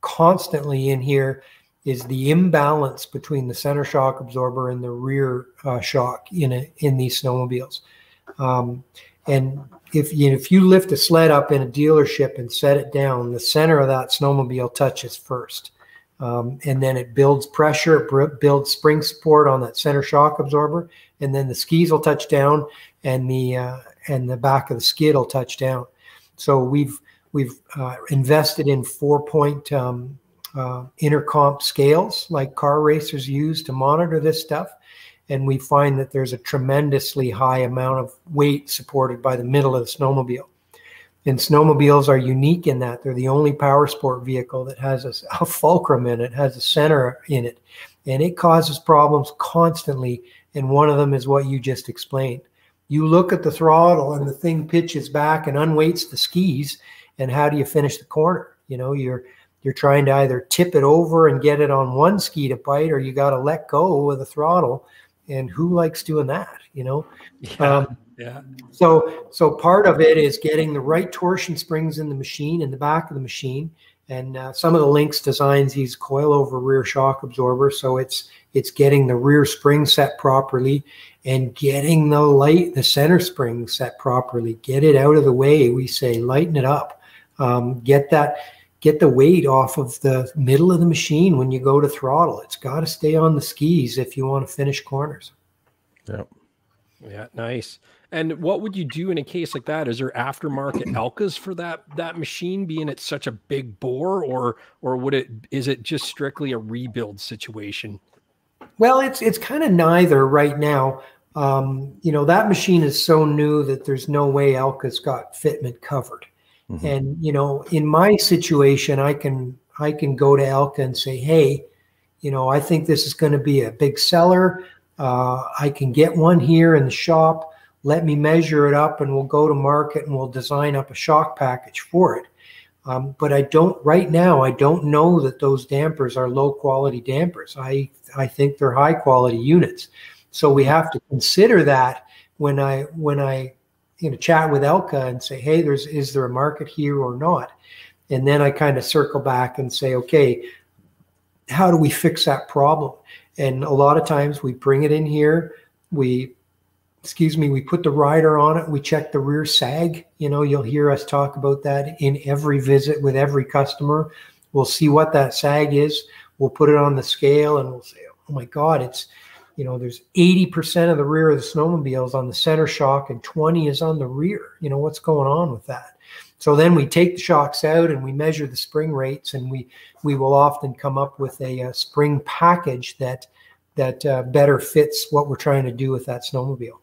constantly in here is the imbalance between the center shock absorber and the rear uh, shock in a, in these snowmobiles. Um, and if you if you lift a sled up in a dealership and set it down, the center of that snowmobile touches first, um, and then it builds pressure, it builds spring support on that center shock absorber, and then the skis will touch down, and the uh, and the back of the skid will touch down. So we've we've uh, invested in four point um, uh, intercomp scales like car racers use to monitor this stuff. And we find that there's a tremendously high amount of weight supported by the middle of the snowmobile. And snowmobiles are unique in that they're the only power sport vehicle that has a, a fulcrum in it, has a center in it, and it causes problems constantly. And one of them is what you just explained. You look at the throttle and the thing pitches back and unweights the skis. And how do you finish the corner? You know, you're you're trying to either tip it over and get it on one ski to bite, or you got to let go of the throttle. And who likes doing that? You know. Yeah. Um, yeah. so so part of it is getting the right torsion springs in the machine in the back of the machine. And uh, some of the Lynx designs these coil over rear shock absorber, so it's it's getting the rear spring set properly and getting the light the center spring set properly. Get it out of the way. We say lighten it up. Um, get that get the weight off of the middle of the machine when you go to throttle. It's got to stay on the skis if you want to finish corners. Yeah. Yeah, nice. And what would you do in a case like that? Is there aftermarket [CLEARS THROAT] Elkas for that that machine, being it's such a big bore, or or would it is it just strictly a rebuild situation? Well, it's it's kind of neither right now. Um, you know that machine is so new that there's no way Elka's got fitment covered. Mhm. And you know, in my situation, I can I can go to Elka and say, hey, you know, I think this is going to be a big seller. Uh, I can get one here in the shop. Let me measure it up, and we'll go to market and we'll design up a shock package for it. Um, but I don't right now. I don't know that those dampers are low quality dampers. I I think they're high quality units. So we have to consider that when I when I you know chat with Elka and say, hey, there's is there a market here or not? And then I kind of circle back and say, okay, how do we fix that problem? And a lot of times we bring it in here, we excuse me, we put the rider on it, we check the rear sag. You know, you'll hear us talk about that in every visit with every customer. We'll see what that sag is. We'll put it on the scale and we'll say, oh my God, it's, you know, there's 80% of the rear of the snowmobile is on the center shock and 20 is on the rear. You know, what's going on with that? So then we take the shocks out and we measure the spring rates, and we we will often come up with a, uh spring package that that uh, better fits what we're trying to do with that snowmobile.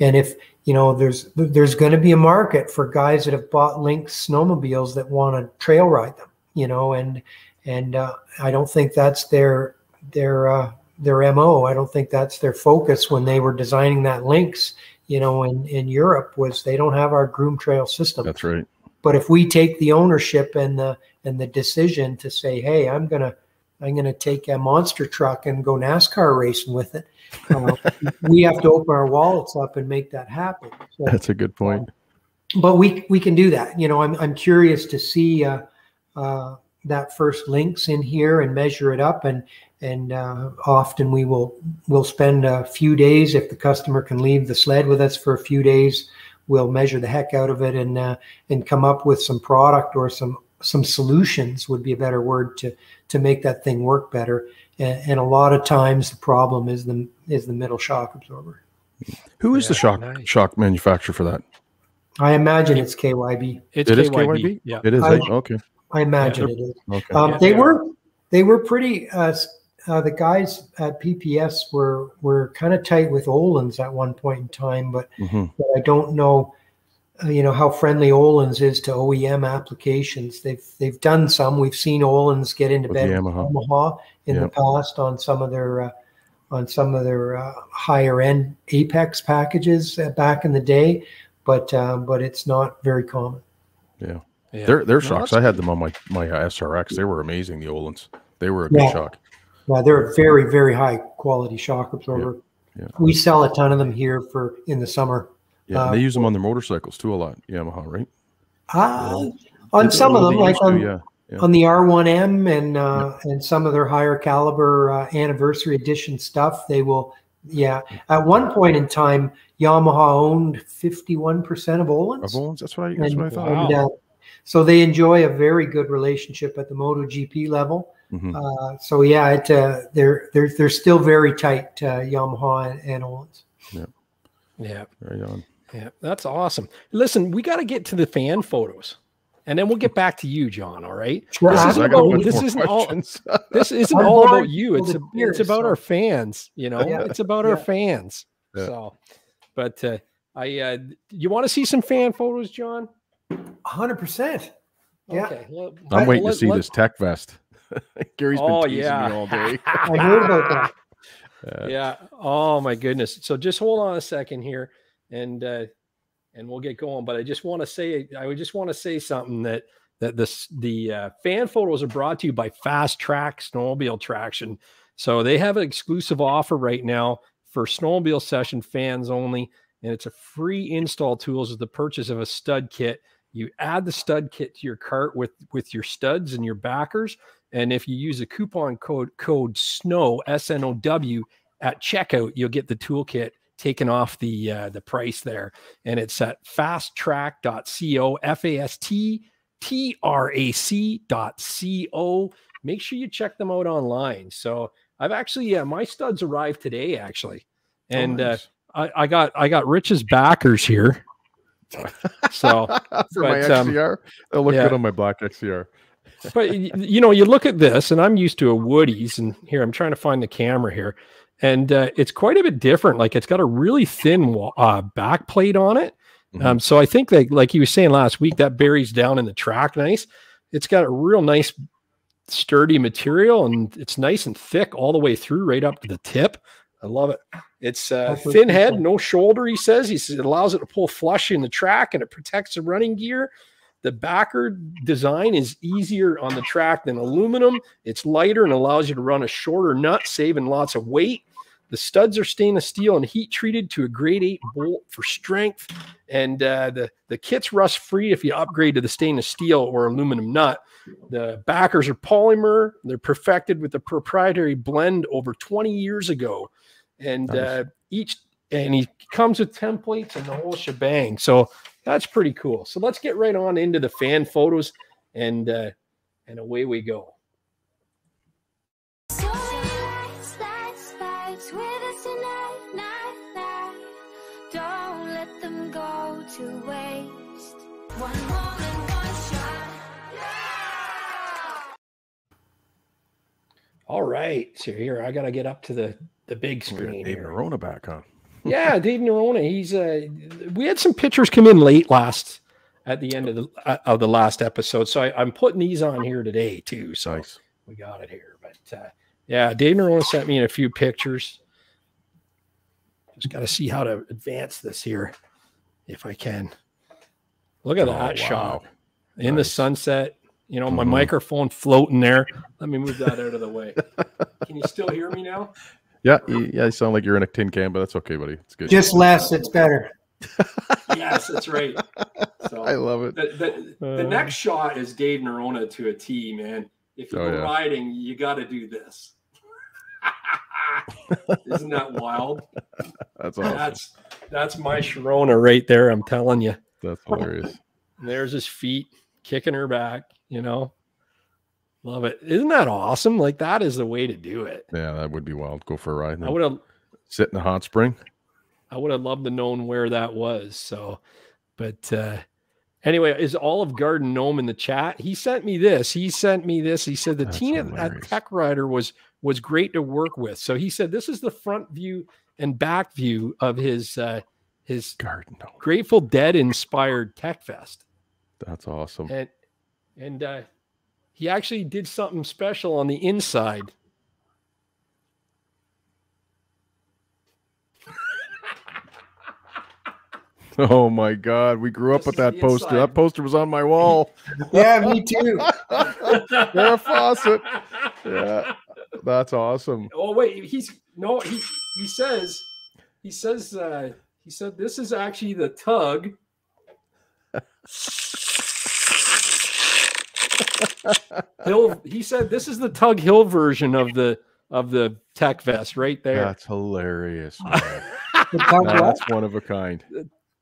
And if you know, there's there's going to be a market for guys that have bought Lynx snowmobiles that want to trail ride them, you know, and and uh, I don't think that's their their uh, their mo. I don't think that's their focus when they were designing that Lynx. You know, in in Europe was they don't have our groom trail system. That's right. But if we take the ownership and the and the decision to say, hey, I'm gonna I'm gonna take a monster truck and go NASCAR racing with it, uh, [LAUGHS] we have to open our wallets up and make that happen. So, That's a good point. but we we can do that. You know, I'm I'm curious to see uh, uh, that first Lynx in here and measure it up, and and uh, often we will we'll spend a few days if the customer can leave the sled with us for a few days. We'll measure the heck out of it and uh, and come up with some product or some some solutions would be a better word to to make that thing work better. And, and a lot of times the problem is the is the middle shock absorber. Who is the shock nice. shock manufacturer for that? I imagine it's KYB. It's It is KYB. KYB? Yeah. It is. I- eh? okay. I imagine it is. Okay. Um, Yeah, they they were they were pretty. Uh, s- uh, the guys at PPS were were kind of tight with Öhlins at one point in time, but, Mhm. but I don't know. uh, you know how friendly Öhlins is to OEM applications. They've they've done some. We've seen Öhlins get into With bed with Yamaha. Yamaha in the past on some of their uh, on some of their uh, higher end Apex packages uh, back in the day, but um, but it's not very common. Yeah. They're they're No, shocks. I had them on my my uh, SRX. They were amazing. The Öhlins. They were a good Yeah. shock. Yeah, they're a very very high quality shock absorber. yeah. We sell a ton of them here for in the summer. Yeah, and Uh, they use them on their motorcycles too a lot. Yamaha, right? Uh, on Did- some of them, like used to, on, yeah, yeah. on the R1M and uh, and some of their higher caliber uh, anniversary edition stuff, they will. Yeah, at one point in time, Yamaha owned fifty-one percent of Öhlins, Of Öhlins, that's what I that's and, what I thought. Wow. and, uh, so they enjoy a very good relationship at the MotoGP level. Mhm. Uh, so yeah, it, uh, they're they're they're still very tight, uh, Yamaha and, and Öhlins. Yeah. Right on. Yeah. That's awesome. Listen, we got to get to the fan photos. And then we'll get back to you, John. All right. Sure. This isn't I got a about, bunch this isn't all this isn't all about you. It's a, the it's about so- our fans. You know, Yeah. it's about our fans. Yeah. So, but uh, I, uh, you want to see some fan photos, John? hundred percent. Yeah. Okay. well, I'm let- waiting to see let- this tech vest. [LAUGHS] Gary's been Oh teasing yeah. me all day. [LAUGHS] I heard about that. Uh, yeah. Oh my goodness. So just hold on a second here, and uh, and we'll get going. But I just want to say, I would just want to say something that that this the uh, fan photos are brought to you by Fast Track Snowmobile Traction. So they have an exclusive offer right now for snowmobile session fans only, and it's a free install tools with the purchase of a stud kit. You add the stud kit to your cart with with your studs and your backers, and if you use a coupon code code SNOW S N O W at checkout, you'll get the toolkit taken off the uh, the price there, and it's at fasttrack.co f a s t t r a c dot c o. Make sure you check them out online. So I've actually yeah, my studs arrived today actually, and Oh, uh. I, I got I got Rich's backers here. [LAUGHS] So for my but, um, XCR, they'll look yeah. good on my black XCR. But you know, you look at this, and I'm used to a Woody's, and here I'm trying to find the camera here, and uh, it's quite a bit different. Like it's got a really thin uh, back plate on it, Mhm. um, so I think that, like he was saying last week, that buries down in the track nice. It's got a real nice, sturdy material, and it's nice and thick all the way through, right up to the tip. I love it. It's uh, thin head, no shoulder. He says he says it allows it to pull flush in the track, and it protects the running gear. The backer design is easier on the track than aluminum. It's lighter and allows you to run a shorter nut, saving lots of weight. The studs are stainless steel and heat treated to a grade eight bolt for strength. And uh, the, the kit's rust free if you upgrade to the stainless steel or aluminum nut. The backers are polymer. They're perfected with a proprietary blend over 20 years ago. And Nice. uh, each, and he comes with templates and the whole shebang. So that's pretty cool. So let's get right on into the fan photos and, uh, and away we go. All right. So here, I got to get up to the, the big screen. Dave. Nerona back, huh? Yeah, Dave Nerona. He's uh, we had some pictures come in late last at the end of the uh, of the last episode, so I, I'm putting these on here today too. So Nice. we got it here. But uh, yeah, Dave Nerona sent me in a few pictures. Just got to see how to advance this here, if I can. Look at Oh, that shot wow. in the sunset. You know, my Mhm. microphone floating there. Let me move that out of the way. Can you still hear me now? Yeah, yeah, you sound like you're in a tin can, but that's okay, buddy. It's good. Just less, it's better. [LAUGHS] Yes, that's right. So I love it. the, the, the Uh. next shot is Dave Nerona to a T, man. If you're Oh, yeah. riding, you got to do this. [LAUGHS] Isn't that wild? That's awesome. That's that's my Sharona right there. I'm telling you. That's hilarious. And there's his feet kicking her back. You know, love it. Isn't that awesome? Like that is the way to do it. Yeah, that would be wild. Go for a ride. I would have Sit in the hot spring. I would have loved to known where that was. So, but uh anyway, is Olive Garden Gnome in the chat? He sent me this. He sent me this. He said the That's team at- at. Tech Rider was was great to work with. So he said this is the front view and back view of his uh his Garden. Gnome. Grateful Dead inspired tech vest. That's awesome. And and uh, he actually did something special on the inside. [LAUGHS] Oh my God, we grew up This with that poster. inside. That poster was on my wall. [LAUGHS] Yeah, me too. [LAUGHS] Farrah Fawcett. Yeah, that's awesome. Oh wait, he's no he he says he says uh he said this is actually the tug. Hill he said this is the Tug Hill version of the of the tech vest right there. That's hilarious. man. [LAUGHS] The tug that's one of a kind.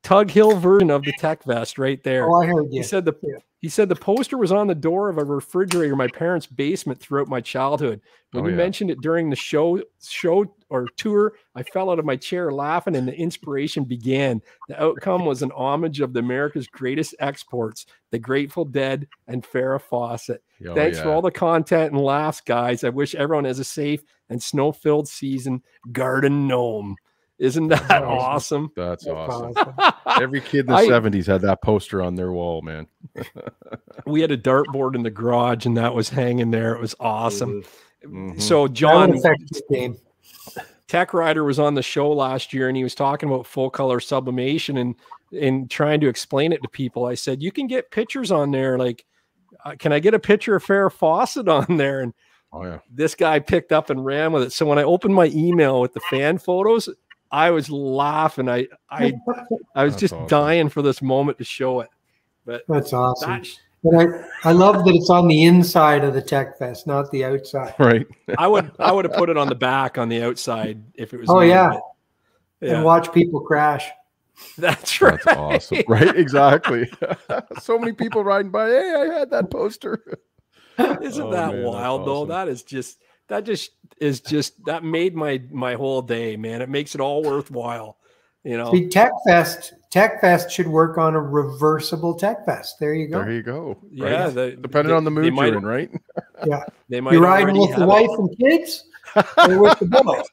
Tug Hill version of the TekVest right there. Oh, I heard you. He said the Yeah. he said the poster was on the door of a refrigerator in my parents' basement throughout my childhood. When Oh, you yeah. mentioned it during the show show or tour, I fell out of my chair laughing and the inspiration began. The outcome was an homage of the America's greatest exports, the Grateful Dead and Farrah Fawcett. Oh, Thanks for all the content and laughs, guys. I wish everyone has a safe and snow-filled season. Garden Gnome. Isn't that awesome. awesome? That's That's awesome. awesome. Every kid in the [LAUGHS] I- 70s had that poster on their wall, man. [LAUGHS] we had a dartboard in the garage and that was hanging there. It was awesome. Mhm. So John would affect this game. TekRider was on the show last year and he was talking about full color sublimation and and trying to explain it to people. I said, you can get pictures on there. Like, uh, can I get a picture of Farrah Fawcett on [LAUGHS] there? And Oh, yeah. this guy picked up and ran with it. So when I opened my email with the fan photos, I was laughing. I I [LAUGHS] I was That's just awesome. dying for this moment to show it. But That's awesome. that, But I, I love that it's on the inside of the TekVest, not the outside. Right. I would I would have put it on the back on the outside if it was. Oh, me, yeah. And watch people crash. [LAUGHS] that's right. That's awesome. Right. Exactly. [LAUGHS] so many people riding by. Hey, I had that poster. Isn't Oh, that man, that's wild though? That is just that just is just that made my my whole day, man. It makes it all worthwhile. You know, See, Tech Fest, TekVest should work on a reversible TekVest. There you go. There you go. yeah. Right? The, Depending they- on the they mood might, you're in, right? [LAUGHS] Yeah, [LAUGHS] they might You're riding with the wife it. and kids or with the boys?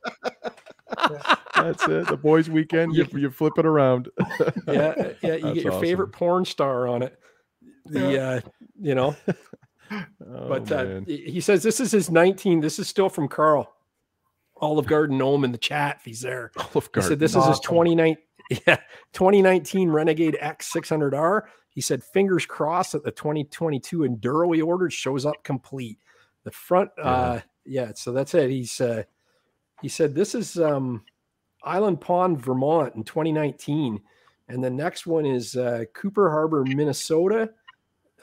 [LAUGHS] That's it. The boys' weekend. You, you flip it around. Yeah, yeah. You That's get your awesome. favorite porn star on it. The uh, you know, Oh, but uh, he says this is his 19. This is still from Carl. Olive Garden Gnome in the chat if he's there. [LAUGHS] Olive Garden. He said this is his Awesome. 29 [LAUGHS] yeah, 2019 Renegade X600R. He said fingers crossed that the 2022 Enduro he ordered shows up complete. The front uh yeah, so that's it. He's uh he said this is um Island Pond, Vermont in 2019. And the next one is uh, Copper Harbor, Minnesota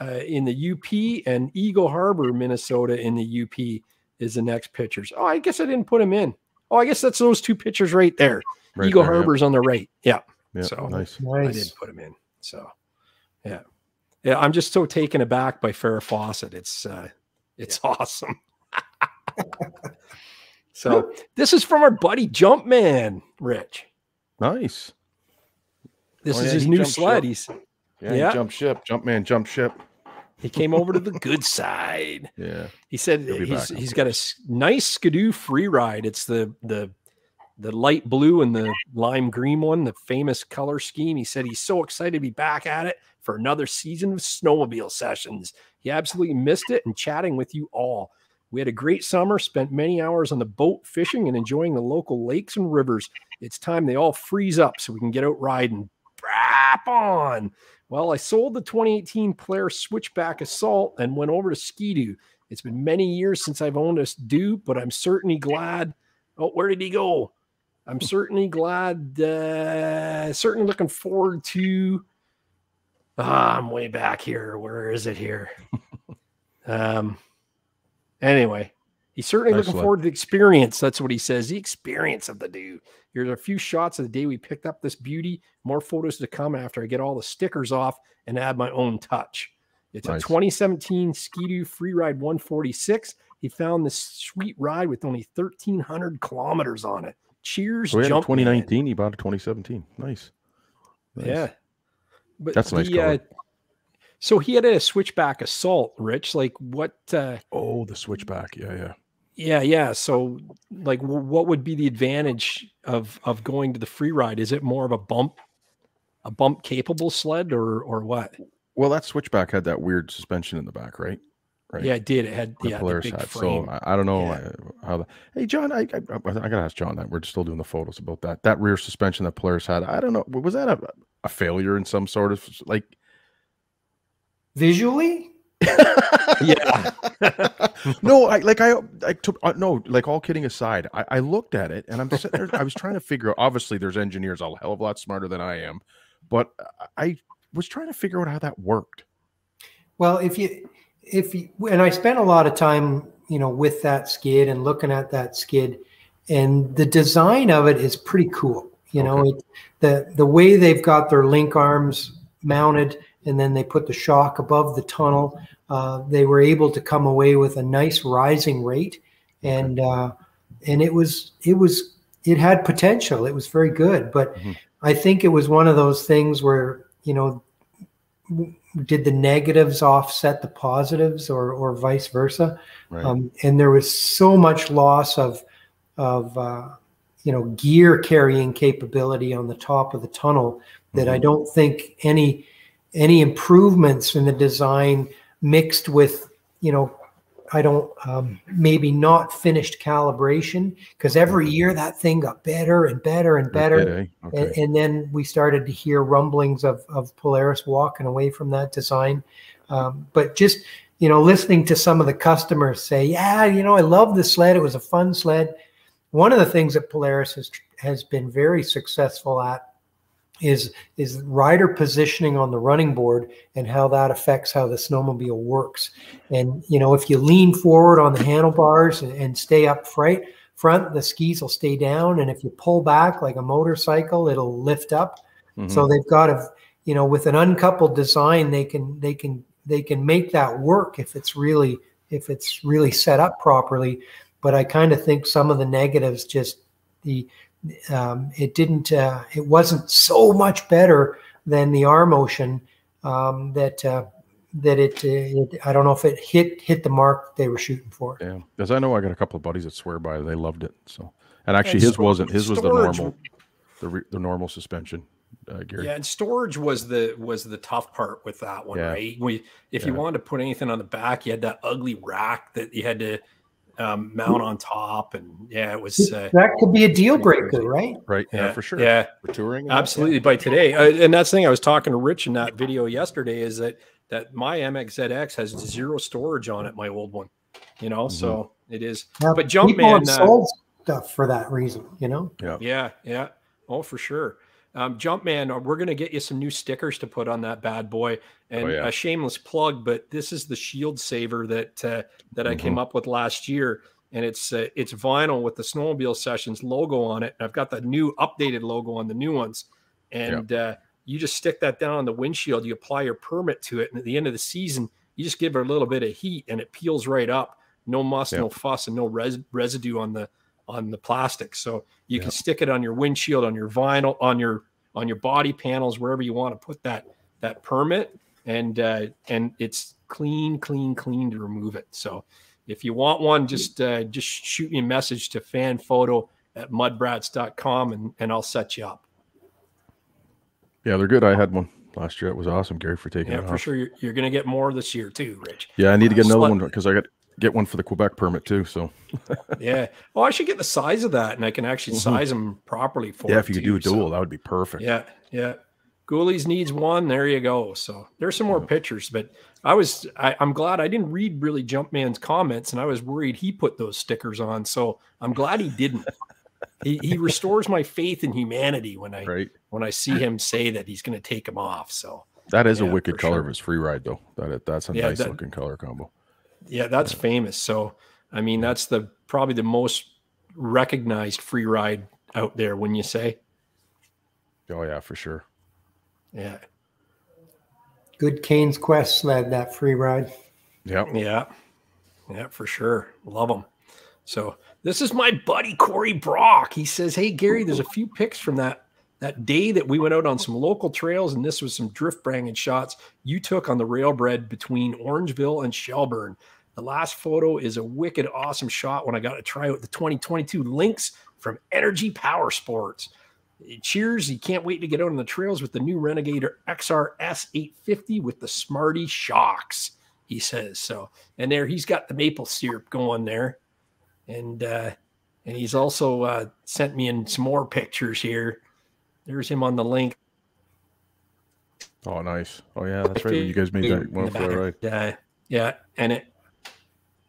uh, in the UP and Eagle Harbor, Minnesota in the UP is the next pitchers. Oh, I guess I didn't put them in. Oh, I guess that's those two pitchers right there. Right Eagle there, yeah. Harbor's on the right. Yeah, Yeah, so- nice. I Nice. did put them in. So, yeah, yeah. I'm just so taken aback by Farrah Fawcett. It's uh, it's awesome. [LAUGHS] so this is from our buddy Jumpman, Rich. Nice. This Oh, is yeah, his new sled. ship. He's Yeah, Yeah. Jump ship. Jump man, jump ship. he came over to the good [LAUGHS] side. Yeah. He said he's he's got a nice Ski-Doo free ride. It's the the the light blue and the lime green one, the famous color scheme. He said he's so excited to be back at it for another season of snowmobile sessions. He absolutely missed it and chatting with you all. We had a great summer, spent many hours on the boat fishing and enjoying the local lakes and rivers. It's time they all freeze up so we can get out riding. Brap on. Well, I sold the 2018 Polaris Switchback Assault and went over to Ski-Doo. It's been many years since I've owned a Doo, but I'm certainly glad. Oh, where did he go? I'm [LAUGHS] certainly glad. Uh, certainly looking forward to. Ah, I'm way back here. Where is it here? [LAUGHS] um. Anyway, he's certainly Nice looking sled. forward to the experience. That's what he says. The experience of the Doo. Here's a few shots of the day we picked up this beauty. More photos to come after I get all the stickers off and add my own touch. It's Nice. a 2017 Ski-Doo Freeride 146. He found this sweet ride with only 1,300 kilometers on it. Cheers, So we had a Jumpman. 2019. He bought a 2017. Nice. Nice. Yeah, but That's a nice the, color. so he had a switchback assault, Rich. Like what? uh Oh, the switchback. Yeah, yeah. Yeah, yeah. So, like, wh- what would be the advantage of of going to the Freeride? Is it more of a bump a bump capable sled or or what? Well, that switchback had that weird suspension in the back, right? Right. Yeah, it did. It had The yeah, the Polaris big had. frame. So I, I don't know Yeah. uh, how. The, hey, John, I, I I gotta ask John that we're still doing the photos about that. That rear suspension that Polaris had. I don't know. Was that a, a failure in some sort of like? Visually, [LAUGHS] yeah. [LAUGHS] no, I like I I took uh, no like all kidding aside, I, I looked at it and I'm sitting there. I was trying to figure out. Obviously, there's engineers a hell of a lot smarter than I am, but I was trying to figure out how that worked. Well, if you, if you, and I spent a lot of time, you know, with that skid and looking at that skid, and the design of it is pretty cool. You know, Okay. it, the the way they've got their link arms mounted, and then they put the shock above the tunnel. Uh, they were able to come away with a nice rising rate, and uh, and it was it was it had potential. It was very good, but Mhm. I think it was one of those things where you know did the negatives offset the positives or or vice versa Right. um, and there was so much loss of of uh, you know gear carrying capability on the top of the tunnel that I Mhm. don't think any any improvements in the design mixed with you know I don't um, maybe not finished calibration because every year that thing got better and better and better eh? Okay. and, and then we started to hear rumblings of, of Polaris walking away from that design. Um, but just, you know, listening to some of the customers say, yeah, you know, I love the sled. It was a fun sled. One of the things that Polaris has, has been very successful at is, is rider positioning on the running board and how that affects how the snowmobile works. And, you know, if you lean forward on the handlebars and, and stay up front, front, the skis will stay down. And if you pull back like a motorcycle, it'll lift up. Mhm. So they've got to, you know, with an uncoupled design, they can they can they can make that work if it's really if it's really set up properly. But I kind of think some of the negatives just the um, it didn't uh, it wasn't so much better than the R Motion um, that uh, that it, uh, it I don't know if it hit hit the mark they were shooting for. Yeah, because I know I got a couple of buddies that swear by it. They loved it. So, and actually, And his sto- wasn't. His was the normal, the re, the normal suspension. Uh, Gary. Yeah, and storage was the was the tough part with that one, Yeah. right? We if you wanted to put anything on the back, you had that ugly rack that you had to um, mount on top, and yeah, it was uh, That could be a deal breaker, right? Right. Yeah, for sure. Yeah, For touring. and that, yeah. absolutely. By today, uh, and that's the thing I was talking to Rich in that video yesterday is that that my MXZX has zero storage on it, my old one. You know, so it is. Now, But people Jumpman, have uh, sold stuff for that reason, you know. Yeah, Yeah, yeah. Oh, for sure. Um, Jumpman, uh, we're going to get you some new stickers to put on that bad boy. And Oh, yeah. a shameless plug, but this is the Shield Saver that uh, that I Mm-hmm. came up with last year, and it's uh, it's vinyl with the Snowmobile Sessions logo on it. And I've got the new updated logo on the new ones, and uh, you just stick that down on the windshield. You apply your permit to it, and at the end of the season, you just give it a little bit of heat, and it peels right up. No muss, Yep. no fuss, and no res- residue on the on the plastic. So you can stick it on your windshield, on your vinyl, on your on your body panels, wherever you want to put that that permit, and uh, and it's clean, clean, clean to remove it. So if you want one, just uh, just shoot me a message to fanphoto at mudbrats.com and and I'll set you up. Yeah, they're good. I had one last year. It was awesome, Gary, for taking it. Yeah, it for off. sure. You're, you're going to get more this year too, Rich. Yeah, I need to get another one because I got get one for the Quebec permit too. So Yeah. Oh, I should get the size of that, and I can actually Mhm. size them properly for. yeah, if you could do a so- dual, that would be perfect. Yeah, yeah. Ghoulies needs one. There you go. So there's some more Mm-hmm. pictures, but I was I, I'm glad I didn't read really Jumpman's comments, and I was worried he put those stickers on. So I'm glad he didn't. he he [LAUGHS] restores my faith in humanity when I Right. when I see him say that he's going to take them off. So That is Yeah, a wicked color sure. of his Freeride though. That that's a Yeah, nice that- looking color combo. Yeah, that's famous. So I mean, that's the probably the most recognized Freeride out there. When you say, Oh yeah, for sure. yeah, Good Kane's Quest sled, that Freeride. Yeah. Yeah, yeah, for sure. Love them. So this is my buddy Corey Brock. He says, "Hey Gary, there's a few pics from that that day that we went out on some local trails, and this was some drift banging shots you took on the railbred between Orangeville and Shelburne. The last photo is a wicked awesome shot when I got to try out the 2022 Lynx from Energy Power Sports. cheers. He can't wait to get out on the trails with the new Renegade XRS 850 with the Smarty shocks, he says. So, and there he's got the maple syrup going there. And, uh, and he's also uh, sent me in some more pictures here. There's him on the Lynx. Oh, nice. Oh, yeah, that's right. You guys made that one for ride. Yeah, yeah, and it,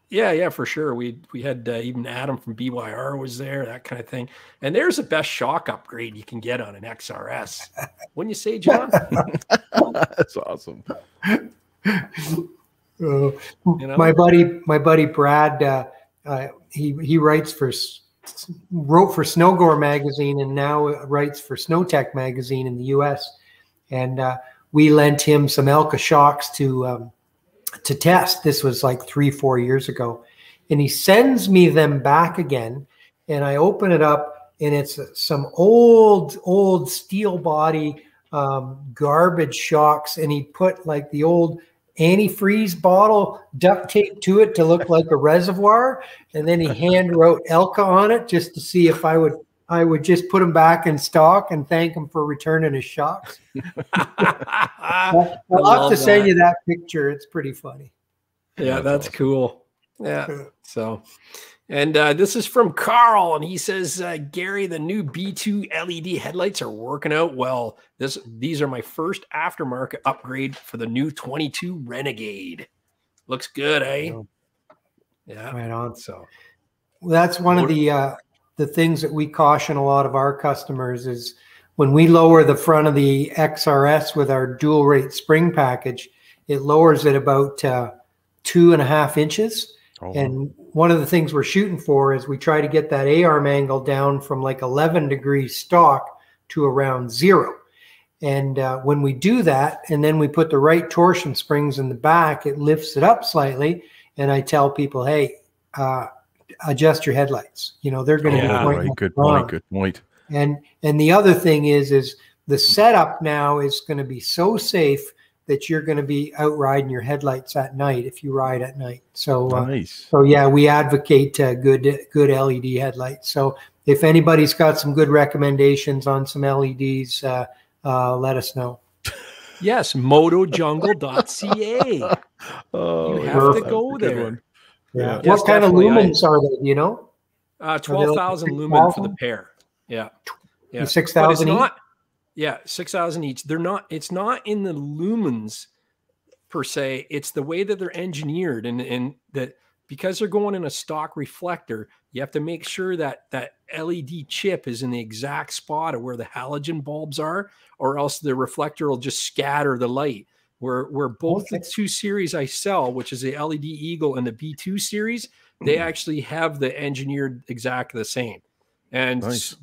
yeah, yeah, for sure. We we had uh, even Adam from BYR was there, that kind of thing. And there's the best shock upgrade you can get on an XRS. Wouldn't you say, John? [LAUGHS] that's awesome. [LAUGHS] Uh, you know? My buddy, my buddy Brad, uh, uh, he he writes for wrote for Snowgoer magazine and now writes for Snowtech magazine in the U.S. And uh, we lent him some Elka shocks to um, to test. This was like three, four years ago, and he sends me them back again, and I open it up, and it's some old, old steel body um, garbage shocks, and he put like the old antifreeze bottle duct tape to it to look like a reservoir. And then he [LAUGHS] hand wrote elka on it just to see if i would i would just put them back in stock and thank him for returning his shocks. [LAUGHS] I'll have to send you that picture. It's pretty funny. Yeah that's cool. Yeah. So and uh, this is from Carl, and he says, uh, "Gary, the new B2 LED headlights are working out well. This these are my first aftermarket upgrade for the new 22 Renegade. Looks good, eh? Yeah, right on. So well, that's one of the uh, the things that we caution a lot of our customers is when we lower the front of the XRS with our dual rate spring package, it lowers it about uh, two and a half inches." Oh. And one of the things we're shooting for is we try to get that arm angle down from like 11 degrees stock to around zero. And uh, when we do that, and then we put the right torsion springs in the back, it lifts it up slightly. And I tell people, hey, uh, adjust your headlights. You know, they're going to yeah, be right. Good point. Good point. And and the other thing is, is the setup now is going to be so safe that you're going to be out riding your headlights at night if you ride at night. So, uh, so yeah, we advocate uh, good good LED headlights. So, if anybody's got some good recommendations on some LEDs, uh, uh, let us know. Yes, motojungle.ca. [LAUGHS] oh, you have perfect. to go there. Yeah. Yes, what kind of lumens I, are they? You know, uh, twelve thousand like lumen for the pair. Yeah, yeah, six thousand. Not yeah, six thousand each. They're not. It's not in the lumens per se. It's the way that they're engineered, and and that because they're going in a stock reflector, you have to make sure that that LED chip is in the exact spot of where the halogen bulbs are, or else the reflector will just scatter the light. Where where both okay. the two series I sell, which is the LED Eagle and the B2 series, they mm-hmm. actually have the engineered exactly the same. And nice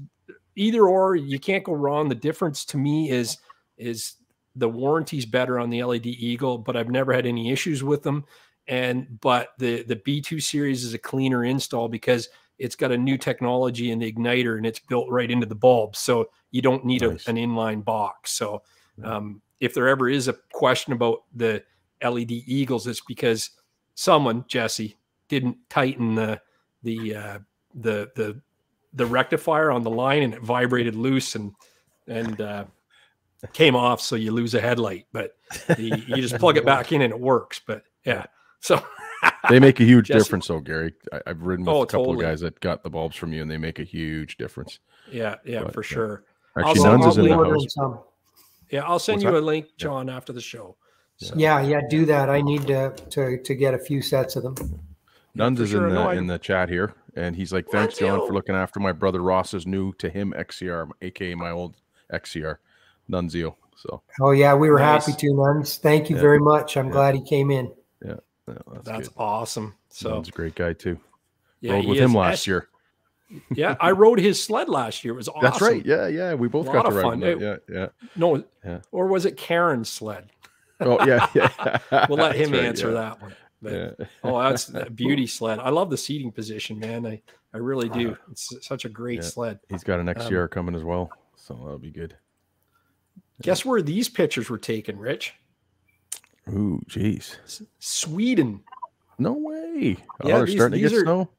either or you can't go wrong the difference to me is is the warranty's better on the led eagle but i've never had any issues with them and but the the b2 series is a cleaner install because it's got a new technology in the igniter and it's built right into the bulb so you don't need nice. a, an inline box so um, if there ever is a question about the led eagles it's because someone jesse didn't tighten the the uh, the the the rectifier on the line and it vibrated loose and and uh, came off, so you lose a headlight. But the, you just plug it back in and it works. But yeah, so [LAUGHS] they make a huge difference, though, Gary. I, have ridden with oh, a couple totally. of guys that got the bulbs from you, and they make a huge difference. Yeah, yeah, but, for sure. Actually, Nuns is in the house. Some. Yeah, I'll send What's you that? a link, John, yeah. after the show. So. Yeah, yeah, do that. I need to to to get a few sets of them. Nuns is sure. in the no, in the chat here, and he's like, "Thanks, John, for looking after my brother Ross's new to him XCR, aka my old XCR, Nunzio." So. Oh yeah, we were nice. happy to Nuns. Thank you yeah. very much. I'm yeah. glad he came in. Yeah, yeah that's, that's awesome. So he's a great guy too. Yeah, rode with him last year. Yeah, I rode his sled last year. It was awesome. That's right. Yeah, yeah, we both got to ride. It, yeah, yeah. No, yeah. or was it Karen's sled? oh yeah, [LAUGHS] yeah. we'll let [LAUGHS] him right, answer that one. But, yeah. oh, that's a [LAUGHS] beauty sled. I love the seating position, man. I, I really do. It's such a great yeah. sled. He's got an XCR um, coming as well, so that'll be good. Guess where these pictures were taken, Rich? Ooh, jeez. Sweden. No way. Oh, they're these, starting to get are, snow.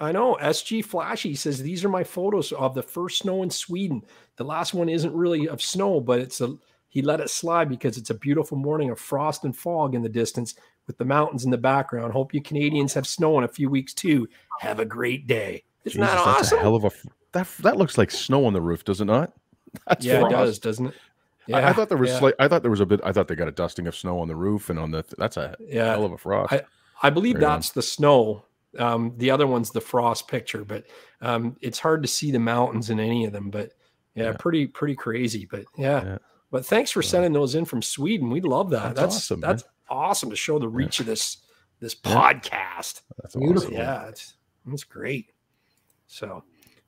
I know. SG Flashy says these are my photos of the first snow in Sweden. The last one isn't really of snow, but it's a he let it slide because it's a beautiful morning of frost and fog in the distance with the mountains in the background. Hope you Canadians have snow in a few weeks too. Have a great day. Isn't Jesus, that that's awesome? a hell of a that that looks like snow on the roof, does it not? [LAUGHS] That's yeah, it does, doesn't it? I, I thought there was yeah. slight, I thought there was a bit. I thought they got a dusting of snow on the roof and on the. That's a Yeah. hell of a frost. I- I believe on. that's the snow. Um, the other one's the frost picture, but um, it's hard to see the mountains in any of them. But yeah, Yeah. pretty pretty crazy. But yeah. Yeah. but thanks for sending those in from Sweden. We love that. That's That's awesome. That's awesome to show the reach of this this podcast. that's Beautiful. awesome. Yeah, it's it's great. So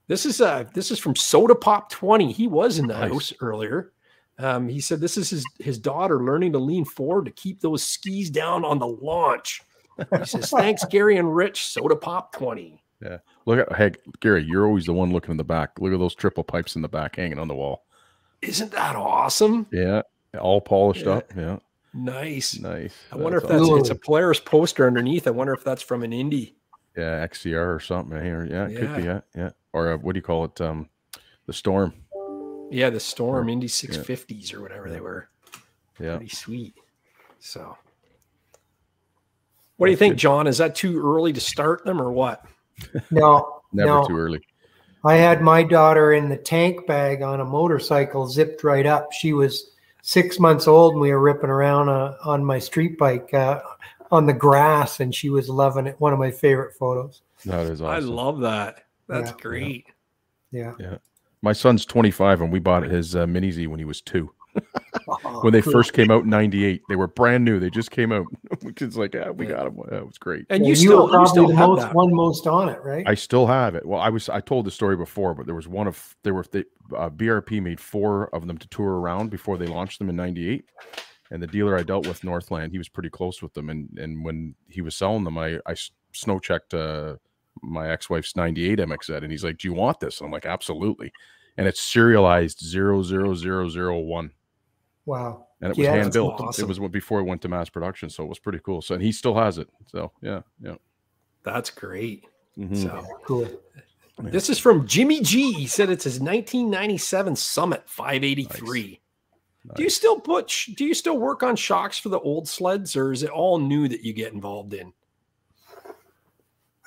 this is uh this is from Soda Pop 20. He was in the Nice. house earlier. Um, he said this is his his daughter learning to lean forward to keep those skis down on the launch. He says, Thanks, Gary and Rich, Soda Pop 20. Yeah, Look at hey Gary, you're always the one looking in the back. Look at those triple pipes in the back hanging on the wall. Isn't that awesome? Yeah, all polished Yeah. up. Yeah, Nice. nice. I wonder if that's awesome. it's a Polaris poster underneath. I wonder if that's from an Indy. yeah XCR or something here. Yeah, it could be. Yeah, yeah. Or uh, what do you call it? Um, the storm. Yeah, the Storm Indy 650s or whatever they were. Yeah. Pretty sweet. So, what do you think. John? Is that too early to start them or what? No, Never no. too early. I had my daughter in the tank bag on a motorcycle, zipped right up. She was six months old, and we were ripping around uh, on my street bike uh, on the grass, and she was loving it. One of my favorite photos. That is awesome. I love that. That's Yeah. great. Yeah. Yeah. My son's 25, and we bought his uh, Mini Z when he was two. Oh, [LAUGHS] when they first came out in '98, they were brand new. They just came out. It's like, yeah, we Yeah. got them. That was great. And Yeah, you still, were you still the have most that. one most on it, right? I still have it. Well, I was I told the story before, but there was one of there were they, uh, BRP made four of them to tour around before they launched them in '98. And the dealer I dealt with, Northland, he was pretty close with them. And and when he was selling them, I I snow checked uh, my ex wife's '98 MXZ, and he's like, "Do you want this?" And I'm like, "Absolutely." And it's serialized zero zero zero zero one. wow. And it was Yeah, hand built. awesome. It was before it went to mass production, so it was pretty cool. So and he still has it. So yeah, yeah. That's great. Mhm. So, Cool. this is from Jimmy G. He said it's his 1997 Summit 583. Do you still put? sh- Do you still work on shocks for the old sleds, or is it all new that you get involved in?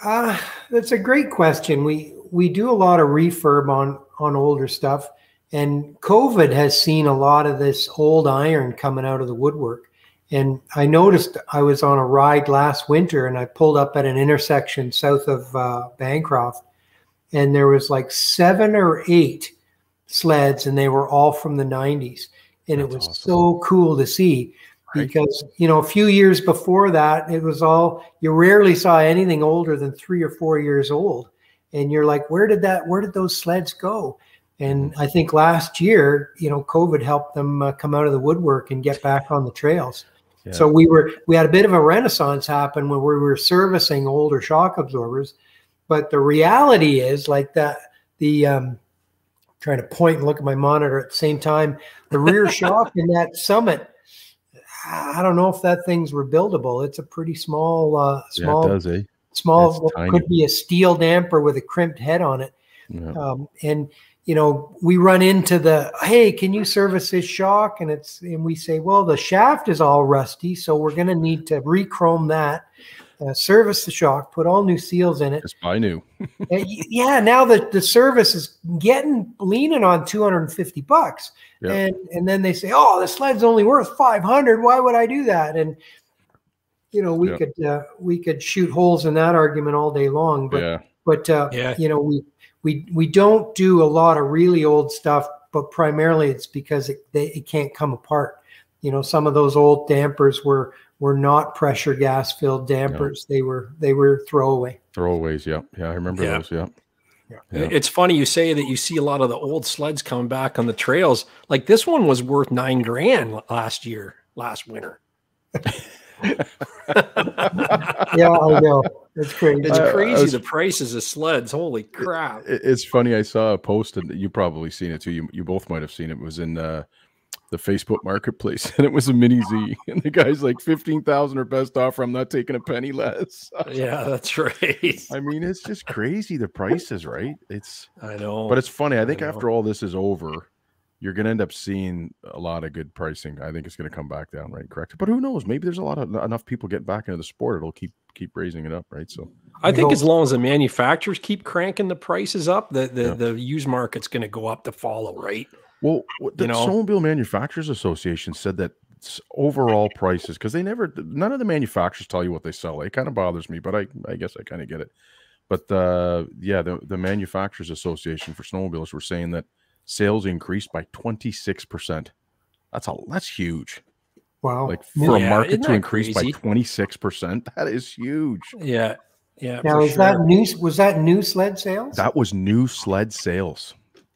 Uh, that's a great question. We we do a lot of refurb on on older stuff, and COVID has seen a lot of this old iron coming out of the woodwork. And I noticed I was on a ride last winter, and I pulled up at an intersection south of uh, Bancroft, and there was like seven or eight sleds, and they were all from the '90s, and it was awesome. so cool to see Right. because you know a few years before that it was all you rarely saw anything older than three or four years old and you're like where did that where did those sleds go and i think last year you know covid helped them uh, come out of the woodwork and get back on the trails Yeah. so we were we had a bit of a renaissance happen when we were servicing older shock absorbers but the reality is like that the um trying to point and look at my monitor at the same time the rear [LAUGHS] shock in that summit I don't know if that thing's rebuildable. It's a pretty small, uh, Yeah, small, it does, eh? small. Could be a steel damper with a crimped head on it. Yeah. Um, and you know, we run into the hey, can you service this shock? And it's and we say, well, the shaft is all rusty, so we're going to need to rechrome that, uh, service the shock, put all new seals in it. Just buy new. [LAUGHS] Yeah, now the the service is getting leaning on two hundred and fifty bucks, Yeah. and and then they say, oh, the sled's only worth five hundred. Why would I do that? And you know, we Yeah. could uh, we could shoot holes in that argument all day long, but yeah. but uh, Yeah. you know, we we we don't do a lot of really old stuff, but primarily it's because it they, it can't come apart. You know, some of those old dampers were were not pressure gas filled dampers. They were they were throwaway. Throwaways. Yeah. Yeah. I remember Yeah. those. Yeah. Yeah. Yeah. It's funny you say that you see a lot of the old sleds coming back on the trails. Like this one was worth nine grand last year, last winter. [LAUGHS] Yeah, I know. It's crazy. It's I- I crazy was- the prices of sleds. Holy crap. It- It's funny. I saw a post and you probably seen it too. You you both might have seen it. It was in uh, the Facebook Marketplace, [LAUGHS] and it was a mini Z, and the guy's like fifteen thousand or best offer. I'm not taking a penny less. [LAUGHS] Yeah, that's right. I mean, it's just crazy the prices, right? It's [LAUGHS] I know. but it's funny. I think know. after all this is over, you're going to end up seeing a lot of good pricing. I think it's going to come back down, right? Correct. But who knows? Maybe there's a lot of enough people get back into the sport. It'll keep keep raising it up, right? So I think as long as the manufacturers keep cranking the prices up, the the, Yeah. the used market's going to go up to follow, right? Well, the You know? Snowmobile Manufacturers Association said that s- overall prices, because they never, none of the manufacturers tell you what they sell. It kind of bothers me, but I, I guess I kind of get it. But uh, yeah, the, the Manufacturers Association for snowmobiles were saying that sales increased by 26%. That's a that's huge. Wow. Like for a market to increase crazy? by 26%, that is huge. Yeah, yeah. now for is that sure. new? Was that new sled sales? That was new sled sales.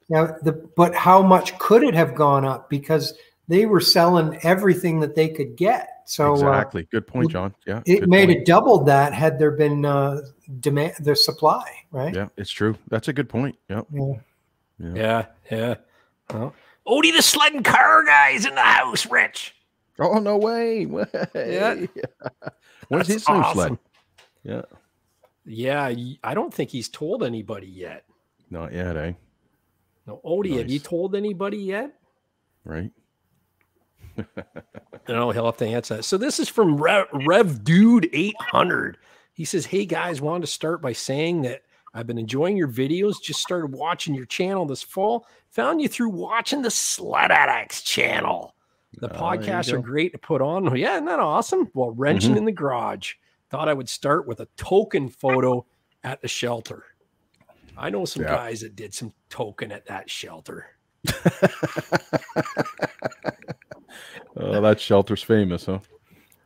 Now, the but how much could it have gone up because they were selling everything that they could get. So uh, exactly. Good point, John. Yeah. it good made point. it doubled that had there been uh, demand, the supply, right? Yeah, it's true. That's a good point. Yep. Yeah. Yeah, yeah. Well, Odie the sled and car guy's in the house, Rich. Oh no way! way. Yeah. [LAUGHS] When's his sled? awesome. Yeah, Yeah, I don't think he's told anybody yet. not yet, eh? No, Odie, have you told anybody yet? Right? [LAUGHS] No, he'll have to answer that. So this is from Rev, Rev Dude 800. He says, Hey guys, wanted to start by saying that I've been enjoying your videos. Just started watching your channel this fall. Found you through watching the Sled Addicts channel. The Oh, podcasts are great to put on. Yeah, isn't that awesome? Well, wrenching Mm-hmm. in the garage. Thought I would start with a token photo at the shelter. I know some Yeah. guys that did some token at that shelter. [LAUGHS] Oh, that shelter's famous, huh?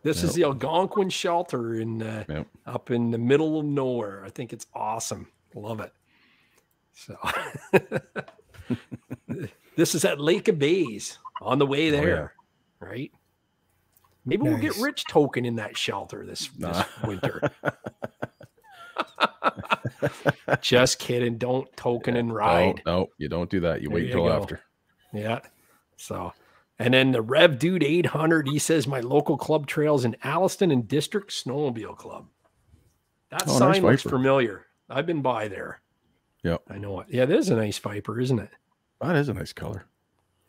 This is the Algonquin shelter in uh, Yep. up in the middle of nowhere. I think it's awesome. Love it. So [LAUGHS] this is at Lake of Bays on the way Oh, there, right? Maybe we'll get rich token in that shelter this, this Nah. winter. [LAUGHS] [LAUGHS] Just kidding. Don't token and ride. No, no, you don't do that. You There wait until after. Yeah. So, and then the Rev Dude 800, he says, my local club trails in Alliston and District Snowmobile Club. That Oh, nice sign looks Viper. familiar. I've been by there. Yep. I know it. Yeah, that is a nice Viper, isn't it? That is a nice color.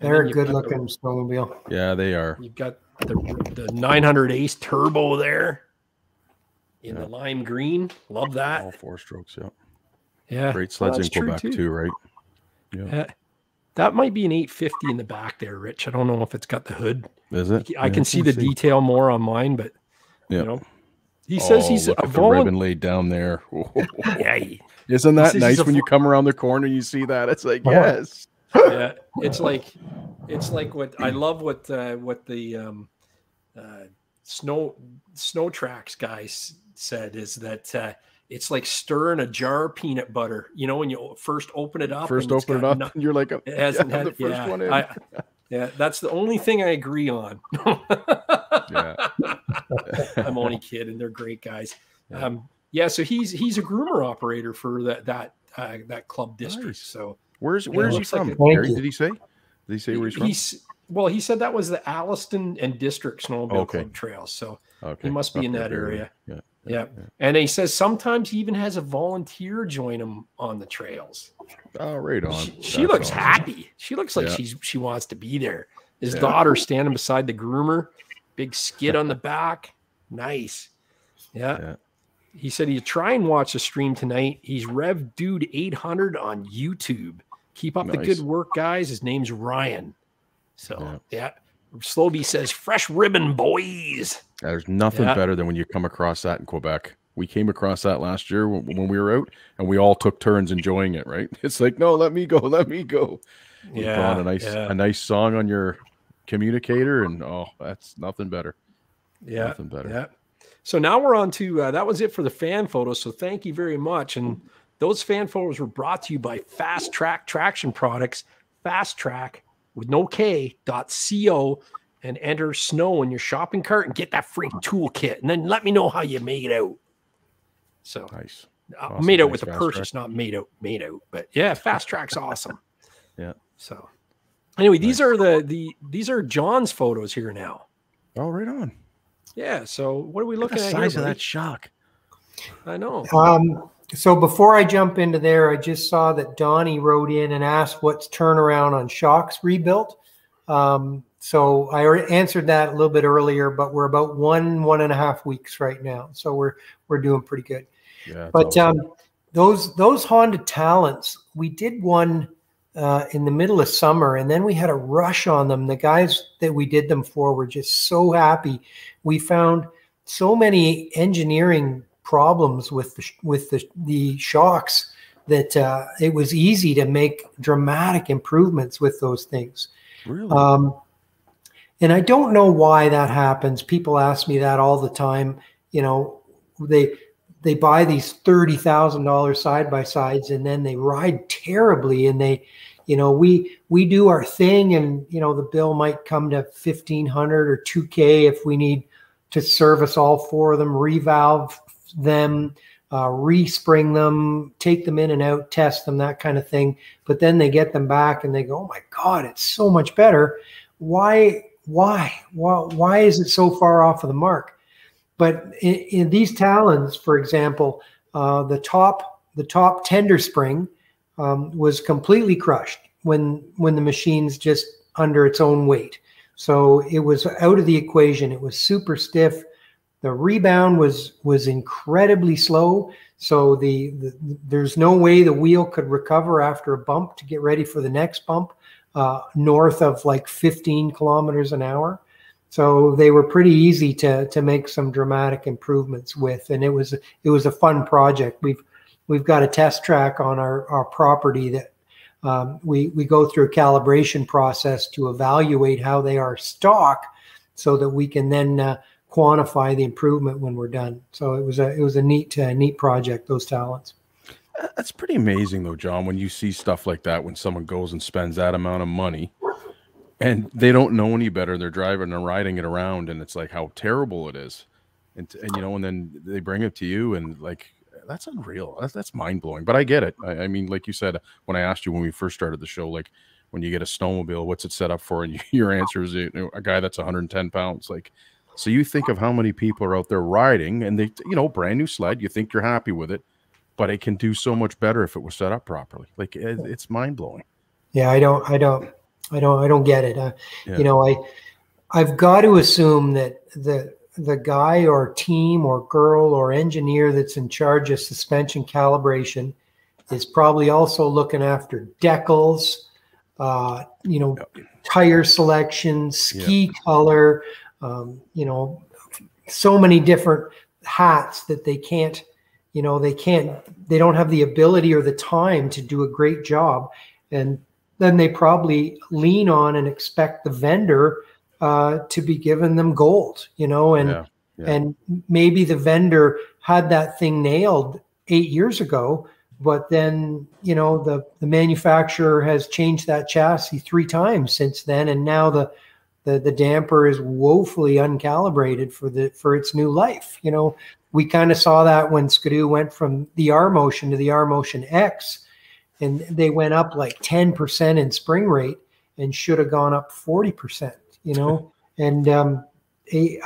And They're a good got the- looking snowmobile. Yeah, they are. You've got the, the 900 Ace Turbo there in Yeah. the lime green. Love that. All four strokes. Yeah. Yeah. Great sleds in Quebec too. right? Yeah. Uh, that might be an 850 in the back there, Rich. I don't know if it's got the hood. Is it? I Yeah, can see the let's detail more on mine, but Yeah. you know, he says Oh, he's look a at the ribbon laid down there. [LAUGHS] Yeah, he- Isn't that says nice a when you come around the corner and you see that? It's like, Oh. yes. Yeah. It's like, it's like what I love. What uh, what the um, uh, snow snow tracks guys said is that uh, it's like stirring a jar of peanut butter. You know, when you first open it up, First and open it up, no- and you're like, it hasn't yeah, had the first yeah, one in. I, yeah, that's the only thing I agree on. yeah. [LAUGHS] I'm only kidding. They're great guys. Yeah. Um, yeah, so he's he's a groomer operator for that that uh, that club district. Nice. So Where's Where's he like from? Gary, did he say? Did he say where he's from? he's well, he said that was the Alliston and District Snowmobile Okay. Club Trails. So okay. must be up in that very area. Yeah. yeah. And he says sometimes he even has a volunteer join him on the trails. Oh, right on. She, she looks awesome. happy. She looks like Yeah. she's she wants to be there. His Yeah. daughter standing beside the groomer, big skid on the [LAUGHS] back. Nice. Yeah. Yeah. He said he'd try and watch the stream tonight. He's Rev Dude 800 on YouTube. Keep up the good work, guys. His name's Ryan. So, yeah. Slowby says, fresh ribbon, boys. There's nothing Yeah. better than when you come across that in Quebec. We came across that last year when, when we were out, and we all took turns enjoying it. Right? [LAUGHS] It's like, no, let me go, [LAUGHS] let me go. You on a nice, yeah, a nice song on your communicator, and oh, that's nothing better. yeah, nothing better. yeah. So now we're on to uh, that was it for the fan photos. So thank you very much. And those fan photos were brought to you by Fast Track Traction Products. Fast Track with no K dot co and enter snow in your shopping cart and get that free toolkit. And then let me know how you made it out. So Nice. uh, made out Thanks, with a Fast purchase, not made out, made out. But yeah, Fast Track's [LAUGHS] awesome. Yeah. So Anyway, these are the the these are John's photos here now. Oh, right on. Yeah. So what are we looking at at the here? size of buddy? that shock. I know. Um, so before I jump into there, I just saw that Donnie wrote in and asked what's turnaround on shocks rebuilt. Um, so I answered that a little bit earlier, but we're about one one and a half weeks right now, so we're we're doing pretty good. Yeah. But awesome. um, those those Honda Talons, we did one uh, in the middle of summer, and then we had a rush on them. The guys that we did them for were just so happy. We found so many engineering problems with the with the the shocks that uh, it was easy to make dramatic improvements with those things. really, Um, and I don't know why that happens. People ask me that all the time. You know, they they buy these thirty thousand dollars side by sides and then they ride terribly. And they, you know, we we do our thing, and you know, the bill might come to fifteen hundred or two k if we need to service all four of them, revalve them, uh, respring them, take them in and out, test them, that kind of thing but then they get them back and they go, "Oh my God, it's so much better." Why? Why? Why? Why is it so far off of the mark? But in, in these talons, for example, uh, the top the top tender spring um, was completely crushed when when the machine's just under its own weight. So it was out of the equation. It was super stiff. The rebound was was incredibly slow. So the, the there's no way the wheel could recover after a bump to get ready for the next bump uh, north of like 15 kilometers an hour. So they were pretty easy to to make some dramatic improvements with, and it was it was a fun project. We've we've got a test track on our our property that um, we we go through a calibration process to evaluate how they are stock, so that we can then uh, quantify the improvement when we're done. So it was a it was a neat uh, neat project. Those talons. That's pretty amazing, though, John. When you see stuff like that, when someone goes and spends that amount of money, and they don't know any better, they're driving and riding it around, and it's like how terrible it is, and and you know, and then they bring it to you, and like that's unreal. That's that's mind blowing. But I get it. I, I mean, like you said, when I asked you when we first started the show, like when you get a snowmobile, what's it set up for? And [LAUGHS] your answer is a guy that's 110 pounds, like. So you think of how many people are out there riding, and they, you know, brand new sled. You think you're happy with it, but it can do so much better if it was set up properly. Like it, it's mind blowing. Yeah, I don't, I don't, I don't, I don't get it. Uh, Yeah. You know, I, I've got to assume that the the guy or team or girl or engineer that's in charge of suspension calibration is probably also looking after decals, uh, you know, tire selection, ski color, um, you know, so many different hats that they can't, you know, they can't, they don't have the ability or the time to do a great job. And then they probably lean on and expect the vendor uh, to be giving them gold, you know, and Yeah, yeah. and maybe the vendor had that thing nailed eight years ago, but then you know the the manufacturer has changed that chassis three times since then, and now the the, the damper is woefully uncalibrated for the for its new life. You know, we kind of saw that when Ski-Doo went from the R Motion to the R Motion X, and they went up like ten percent in spring rate and should have gone up forty percent. You know, [LAUGHS] and um,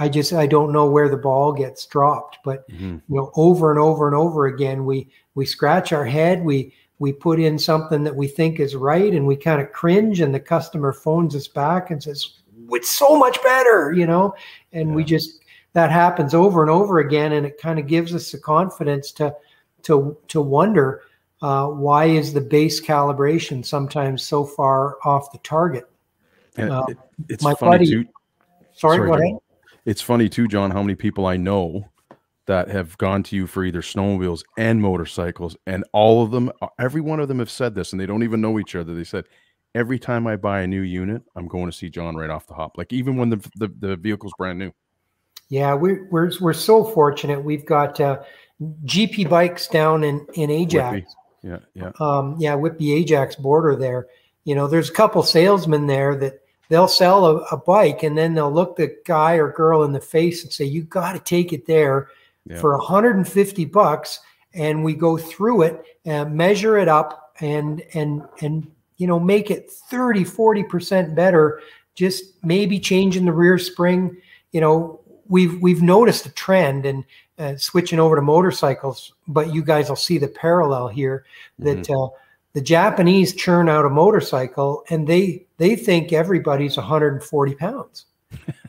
I just I don't know where the ball gets dropped, but Mhm. you know, over and over and over again, we we scratch our head, we we put in something that we think is right, and we kind of cringe, and the customer phones us back and says, "It's so much better," you know, and we just that happens over and over again, and it kind of gives us the confidence to to to wonder uh, why is the base calibration sometimes so far off the target. Uh, it- it's my funny buddy- too. Sorry, Sorry. It's funny too, John, how many people I know that have gone to you for either snowmobiles and motorcycles, and all of them, every one of them have said this, and they don't even know each other. They said, "Every time I buy a new unit, I'm going to see John right off the hop." Like even when the the, the vehicle's brand new. Yeah, we're we're we're so fortunate. We've got uh, GP bikes down in in Ajax. Whitby. Yeah, yeah, Um, yeah, with the Ajax border there. You know, there's a couple salesmen there that they'll sell a, a bike and then they'll look the guy or girl in the face and say, "You got to take it there yeah. for 150 bucks." And we go through it and measure it up and and and you know, make it 30, 40% better, just maybe changing the rear spring. You know, we've we've noticed a trend and uh, switching over to motorcycles, but you guys will see the parallel here that uh, the Japanese churn out a motorcycle and they they think everybody's 140 pounds,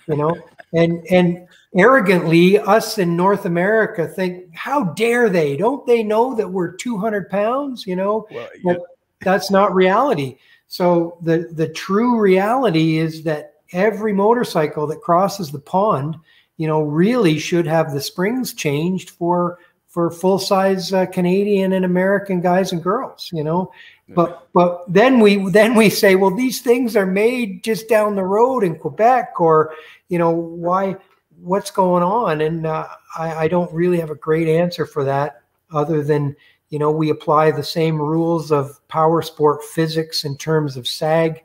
you know, [LAUGHS] and and arrogantly us in North America think, how dare they? Don't they know that we're 200 pounds? You know, Well, but that's not reality. So the the true reality is that every motorcycle that crosses the pond, you know, really should have the springs changed for for full size uh, Canadian and American guys and girls. You know, but but then we then we say, well, these things are made just down the road in Quebec, or you know, why? What's going on? And uh, I, I don't really have a great answer for that, other than you know we apply the same rules of power sport physics in terms of sag.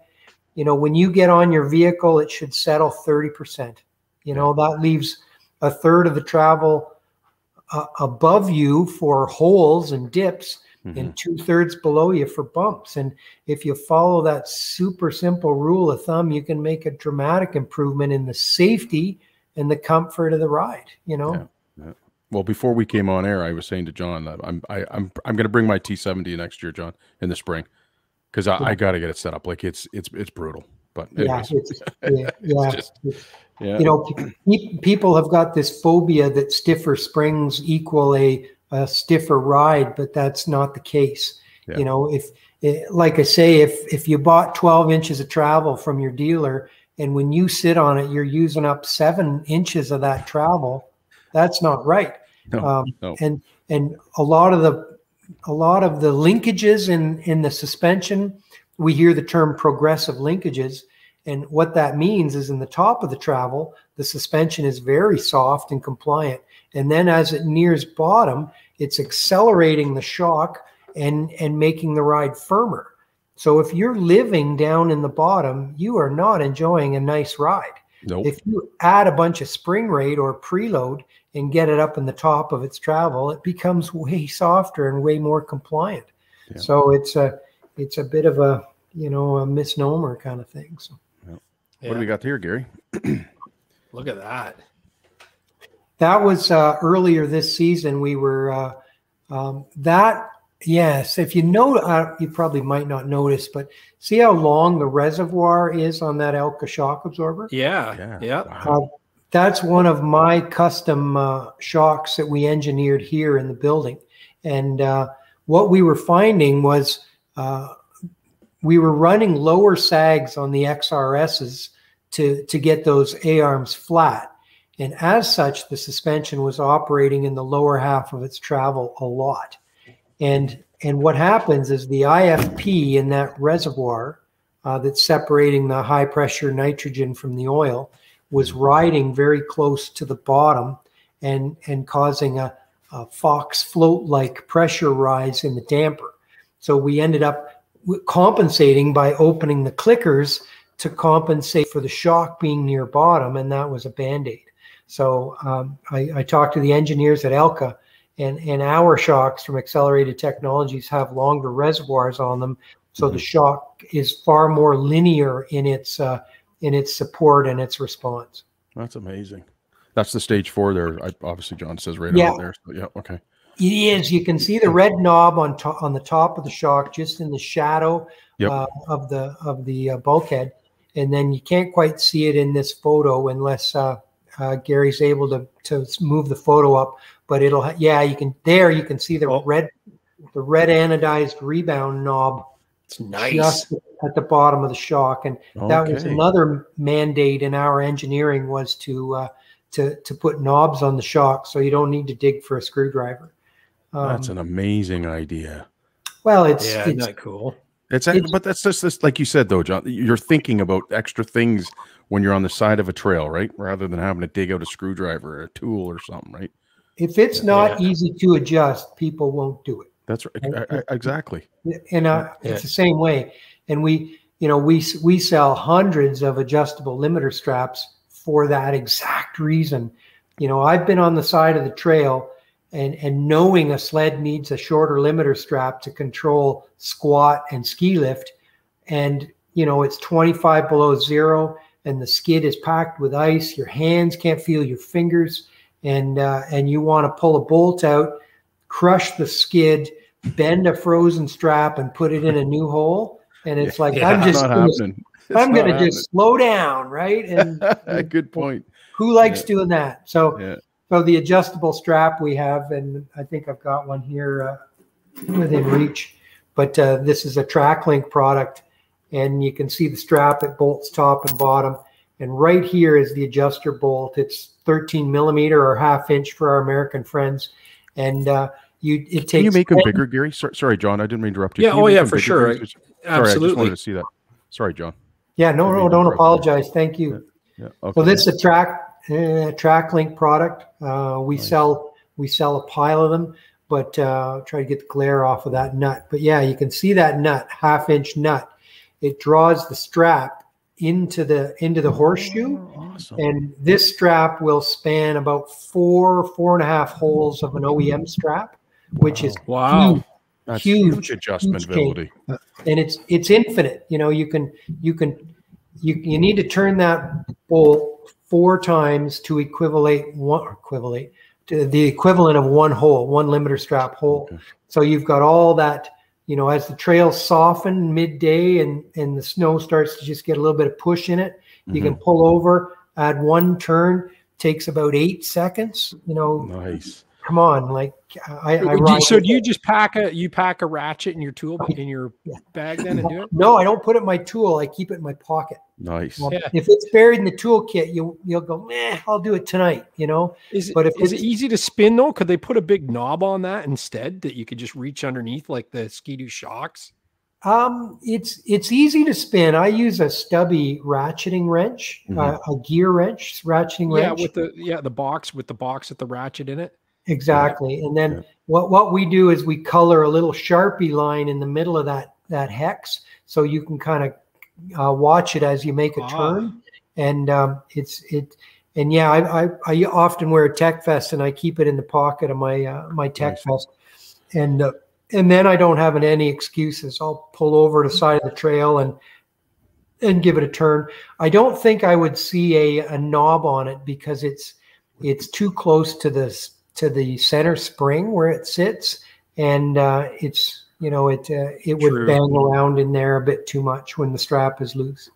You know when you get on your vehicle it should settle 30% you know that leaves a third of the travel uh, above you for holes and dips and two thirds below you for bumps. And if you follow that super simple rule of thumb you can make a dramatic improvement in the safety and the comfort of the ride you know? Yeah. Well, before we came on air, I was saying to John that I'm I, I'm I'm going to bring my T70 next year, John, in the spring, because I, I got to get it set up. Like it's it's it's brutal. But yeah, it's, yeah, [LAUGHS] yeah. just- yeah, you know, people have got this phobia that stiffer springs equal a, a stiffer ride, but that's not the case. You know, if eh, like I say, if if you bought 12 inches of travel from your dealer, and when you sit on it, you're using up seven inches of that travel, that's not right. No, um, no. And and a lot of the a lot of the linkages in in the suspension, we hear the term progressive linkages. And what that means is in the top of the travel, the suspension is very soft and compliant. And then as it nears bottom, it's accelerating the shock and, and making the ride firmer. So if you're living down in the bottom, you are not enjoying a nice ride. nope. If you add a bunch of spring rate or preload and get it up in the top of its travel, it becomes way [LAUGHS] softer and way more compliant. Yeah. So it's a it's a bit of a you know a misnomer kind of thing. So What do we got here, Gary? [CLEARS THROAT] Look at that. that was uh, earlier this season. We were uh, um, that yes. If you know, uh, you probably might not notice, but see how long the reservoir is on that Elka shock absorber. Yeah. Yeah. Yeah. Wow. That's one of my custom uh, shocks that we engineered here in the building. And uh, what we were finding was uh, we were running lower sags on the XRSs to, to get those A arms flat. And as such, the suspension was operating in the lower half of its travel a lot. And, and what happens is the IFP in that reservoir uh, that's separating the high pressure nitrogen from the oil was riding very close to the bottom and and causing a, a fox float like pressure rise in the damper. So we ended up compensating by opening the clickers to compensate for the shock being near bottom, and that was a band aid. So um, I, I talked to the engineers at Elka, and and our shocks from Accelerated Technologies have longer reservoirs on them, so the shock is far more linear in its uh, in its support and its response. That's amazing. That's the stage four there. I, obviously, John says right Yeah. on there. So, yeah. Okay. It is. You can see the red knob on top on the top of the shock, just in the shadow Yep. uh, of the of the uh, bulkhead, and then you can't quite see it in this photo unless uh, uh, Gary's able to to move the photo up. But it'll ha- yeah, you can there you can see the Oh. red the red anodized rebound knob It's nice. just at the bottom of the shock, and that was another mandate in our engineering was to uh, to to put knobs on the shock so you don't need to dig for a screwdriver. Um, That's an amazing idea. well, it's, yeah. it's Isn't cool? It's, It's- but that's just this, like you said though, John. You're thinking about extra things when you're on the side of a trail, right? Rather than having to dig out a screwdriver or a tool or something, right? if it's not easy to adjust, people won't do it. That's right. I- I- exactly. And uh, Yeah. it's the same way. And we, you know, we we sell hundreds of adjustable limiter straps for that exact reason. You know, I've been on the side of the trail and and knowing a sled needs a shorter limiter strap to control squat and ski lift, and you know it's 25 below zero, and the skid is packed with ice. Your hands can't feel your fingers, and uh, and you want to pull a bolt out, crush the skid, bend a frozen strap, and put it in a new hole. And it's like Yeah, I'm just not gonna, happening. I'm gonna just slow down, right? [LAUGHS] And happening. Good point. who likes Yeah. doing that? So Yeah. so the adjustable strap we have, and I think I've got one here uh, within reach. But uh, this is a TrackLink product, and you can see the strap. It bolts top and bottom, and right here is the adjuster bolt. It's 13 millimeter or half inch for our American friends, and uh, you it takes. Can you make them bigger, Gary? Sorry, sorry, John. I didn't mean to interrupt you. Yeah, Can oh, make yeah, for bigger, sure. Gary? Sorry, I just Absolutely. wanted to see that. Sorry, John. Yeah, no, no, don't apologize. Thank you. Yeah. So Okay. this is a track uh, TrackLink product. Uh, we Nice. sell we sell a pile of them, but uh, try to get the glare off of that nut. But yeah, you can see that nut, half inch nut. It draws the strap into the into the horseshoe, Oh, awesome. and this strap will span about four four and a half holes of an OEM strap, which is Wow. Huge That's huge, huge, adjustment huge ability. and it's it's infinite. You know, you can you can you you need to turn that bolt four times to equivalent one equivalent to the equivalent of one hole, one limiter strap hole. Okay. So you've got all that. You know, as the trails soften midday and and the snow starts to just get a little bit of push in it, you can mm-hmm. pull over, add one turn. Takes about eight seconds. You know, Nice. Come on, like I, I ride so do you it. just pack a you pack a ratchet in your tool in your bag then and do it? No, I don't put it in my tool. I keep it in my pocket. Nice. Well, Yeah. If it's buried in the toolkit, you you'll go, meh, I'll do it tonight, you know? Is it, But if is it easy to spin though? Could they put a big knob on that instead that you could just reach underneath like the Ski-Doo shocks? Um, it's it's easy to spin. I use a stubby ratcheting wrench, uh, a gear wrench, ratcheting Yeah, wrench. with the yeah the box with the box with the ratchet in it. Exactly. And then Yeah. what what we do is we color a little sharpie line in the middle of that that hex, so you can kind of uh, watch it as you make a Ah. turn. And um, it's it. And yeah, I, I I often wear a TekVest and I keep it in the pocket of my uh, my tech Nice. vest. And uh, and then I don't have any excuses. I'll pull over to the side of the trail and and give it a turn. I don't think I would see a, a knob on it because it's it's too close to the s- to the center spring where it sits, and uh, it's you know it uh, it would True. bang around in there a bit too much when the strap is loose.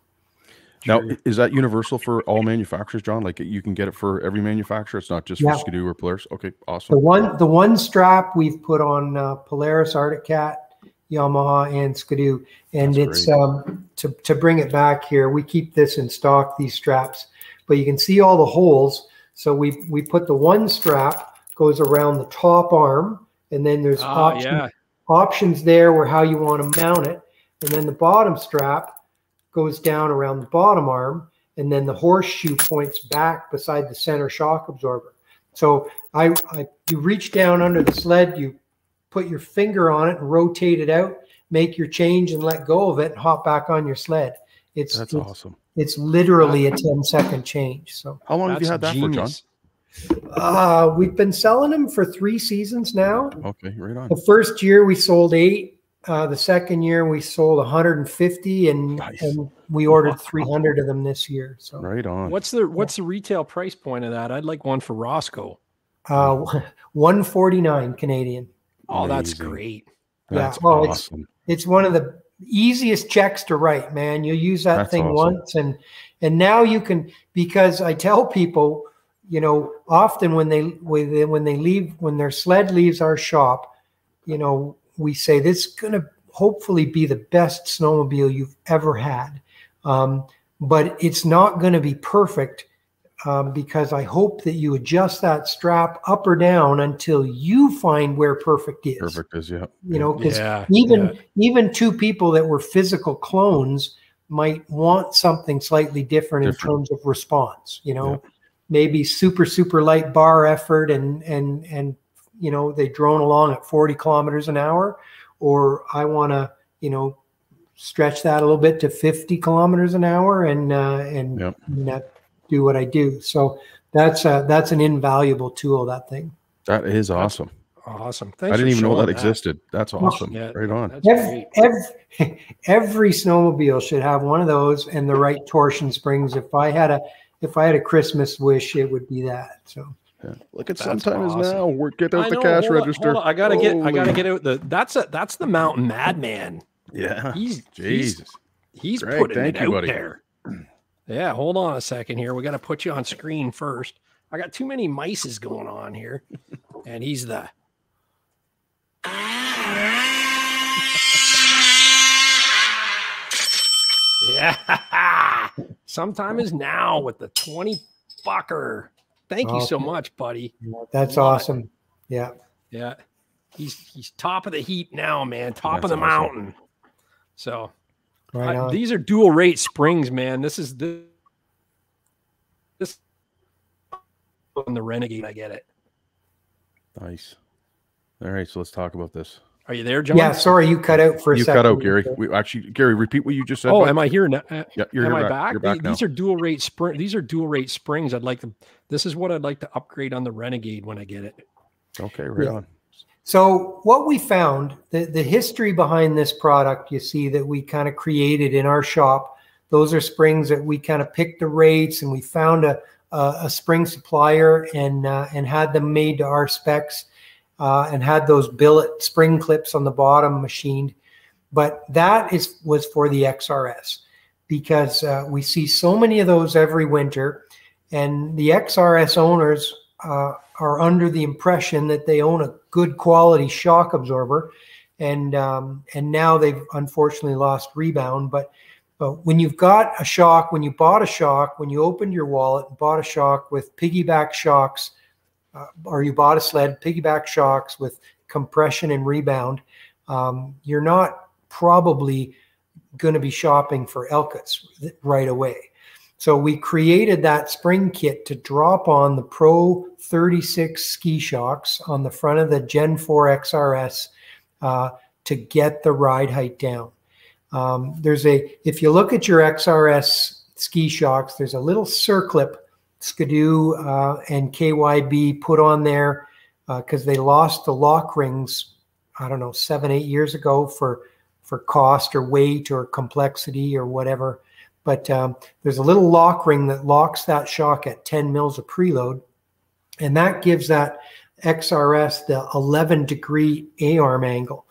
Now, Sure. is that universal for all manufacturers, John? Like you can get it for every manufacturer. It's not just Yeah. for Ski-Doo or Polaris. Okay, awesome. The awesome. one the one strap we've put on uh, Polaris, Arctic Cat, Yamaha, and Ski-Doo, and That's it's um, to to bring it back here. We keep this in stock these straps, but you can see all the holes. So we we put the one strap goes around the top arm, and then there's Ah, options yeah. options there where how you want to mount it, and then the bottom strap goes down around the bottom arm, and then the horseshoe points back beside the center shock absorber. So I, I you reach down under the sled, you put your finger on it and rotate it out, make your change and let go of it, and hop back on your sled. It's That's it's, awesome. it's literally a 10 second change. So How long have you had That's that for, John? Genius. uh, we've been selling them for three seasons now. Okay, right on. The first year we sold eight. Uh, the second year we sold 150, and, Nice. and we ordered 300 of them this year. So Right on. What's the what's the retail price point of that? I'd like one for Roscoe. uh, [LAUGHS] 149 Canadian. Oh, that's Amazing. great. That's Yeah, well, it's- awesome. It's one of the easiest checks to write, man. You use that That's thing awesome. once, and and now you can because I tell people, you know, often when they when they, when they leave when their sled leaves our shop, you know, we say this is going to hopefully be the best snowmobile you've ever had, um, but it's not going to be perfect um, because I hope that you adjust that strap up or down until you find where perfect is. Perfect as yeah. you know because Yeah, even yeah. even two people that were physical clones might want something slightly different, in terms of response you know maybe super super light bar effort and and and you know they drone along at 40 kilometers an hour or i want to you know stretch that a little bit to 50 kilometers an hour and uh and Yep. you know, do what i do so that's uh that's an invaluable tool that thing That is awesome. Awesome. I didn't for even know showing that existed. That's awesome. Yeah. Right on. Every, every, [LAUGHS] every snowmobile should have one of those and the right torsion springs. If I had a if I had a Christmas wish, it would be that. So Yeah. Look at That's sometimes awesome. now. We're get out I the know, cash hold on, register. hold on. I gotta get. I gotta Holy- get out the. That's a. That's the Mountain Madman. Yeah. He's he's Jesus. he's Greg, putting thank it you, out buddy. there. Yeah, hold on a second here. We got to put you on screen first. I got too many mices going on here, [LAUGHS] and he's the. [LAUGHS] Yeah, [LAUGHS] sometime is now with the twenty fucker. Thank you so much, buddy. that's Love it. awesome. Yeah. Yeah, he's he's top of the heat now, man. Top of the awesome. mountain. So Right I- these are dual rate springs, man. This is the this on the Renegade. I get it. Nice. All right, so let's talk about this. Are you there, John? yeah, sorry you cut out for a You second. cut out, Gary. We actually, Gary, repeat what you just said. Oh, am I here now? Yeah, you're am here I back. back? You're The- back now. These are dual rate spring. These are dual rate springs. I'd like to. This is what I'd like to upgrade on the Renegade when I get it. Okay, right Yeah. on. So what we found, the, the history behind this product, you see that we kind of created in our shop. Those are springs that we kind of picked the rates and we found a, a, a spring supplier and uh, and had them made to our specs uh, and had those billet spring clips on the bottom machined. But that is was for the XRS because uh, we see so many of those every winter, and the XRS owners uh, are under the impression that they own a good quality shock absorber, and um, and now they've unfortunately lost rebound. But but when you've got a shock, when you bought a shock, when you opened your wallet and bought a shock with piggyback shocks, uh, or you bought a sled piggyback shocks with compression and rebound, um, you're not probably going to be shopping for Elkits right away. So we created that spring kit to drop on the Pro 36 ski shocks on the front of the Gen 4 XRS uh, to get the ride height down. Um, there's a if you look at your XRS ski shocks, there's a little circlip Ski-Doo uh, and KYB put on there because they lost the lock rings. I don't know seven eight years ago for for cost or weight or complexity or whatever. But um, there's a little lock ring that locks that shock at 10 mils of preload, and that gives that XRS the 11 degree A arm angle.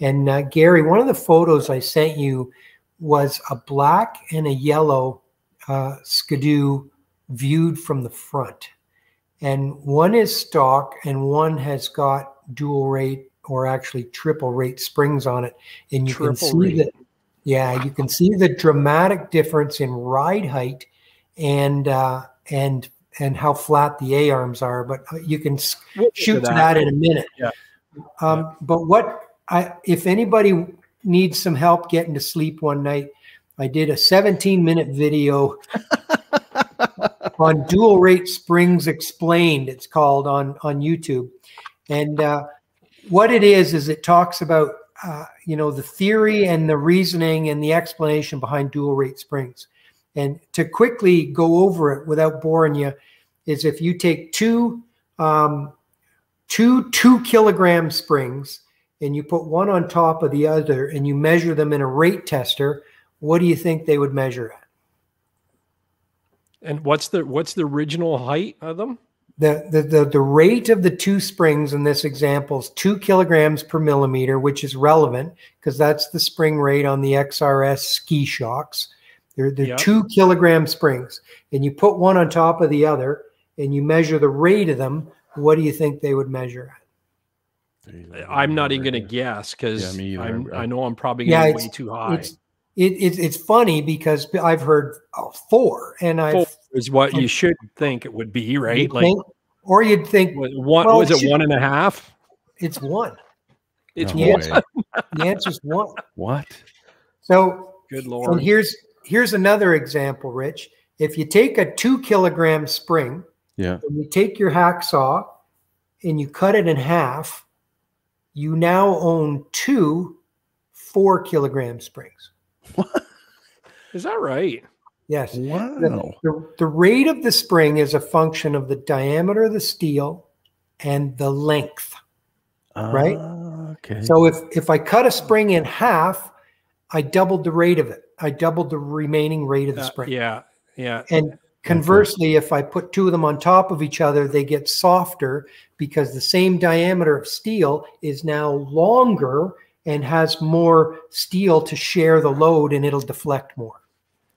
And uh, Gary, one of the photos I sent you was a black and a yellow uh, Ski-Doo viewed from the front. And one is stock and one has got dual rate or actually triple rate springs on it. And you can see rate. that, yeah, you can see the dramatic difference in ride height and, uh, and, and how flat the A arms are. But uh, you can We'll shoot to that in a minute. Yeah. Um, but what I, if anybody needs some help getting to sleep one night, I did a 17 minute video [LAUGHS] on dual rate springs explained. It's called on on YouTube, and uh, what it is is it talks about uh, you know the theory and the reasoning and the explanation behind dual rate springs. And to quickly go over it without boring you, is if you take two um, two two kilogram springs and you put one on top of the other and you measure them in a rate tester, what do you think they would measure at? And what's the what's the original height of them? The, the, the, the rate of the two springs in this example is two kilograms per millimeter, which is relevant because that's the spring rate on the XRS ski shocks. They're, they're Yep. two kilogram springs, and you put one on top of the other and you measure the rate of them. What do you think they would measure at? I'm not even going to guess because Yeah. I'm, I- I know I'm probably Yeah, going to be it's- way too high. It's, it, it's it's funny because I've heard oh, four, and I've Four is what you should think it would be, right? you'd Like think- or you'd think what, what Well, was it it? should- One and a half. it's one. It's No one. Yes. way. The answer's one. What? So Good lord. And lord. here's here's another example, Rich. If you take a two kilogram spring Yeah. and you take your hacksaw and you cut it in half, you now own two four kilogram springs. Is that right? Yes. Wow. The, the, the rate of the spring is a function of the diameter of the steel and the length. Right? Ah, okay. So if if I cut a spring in half, I doubled the rate of it. I doubled the remaining rate of the Uh, spring. yeah, yeah. And conversely, if I put two of them on top of each other, they get softer because the same diameter of steel is now longer and has more steel to share the load and it'll deflect more.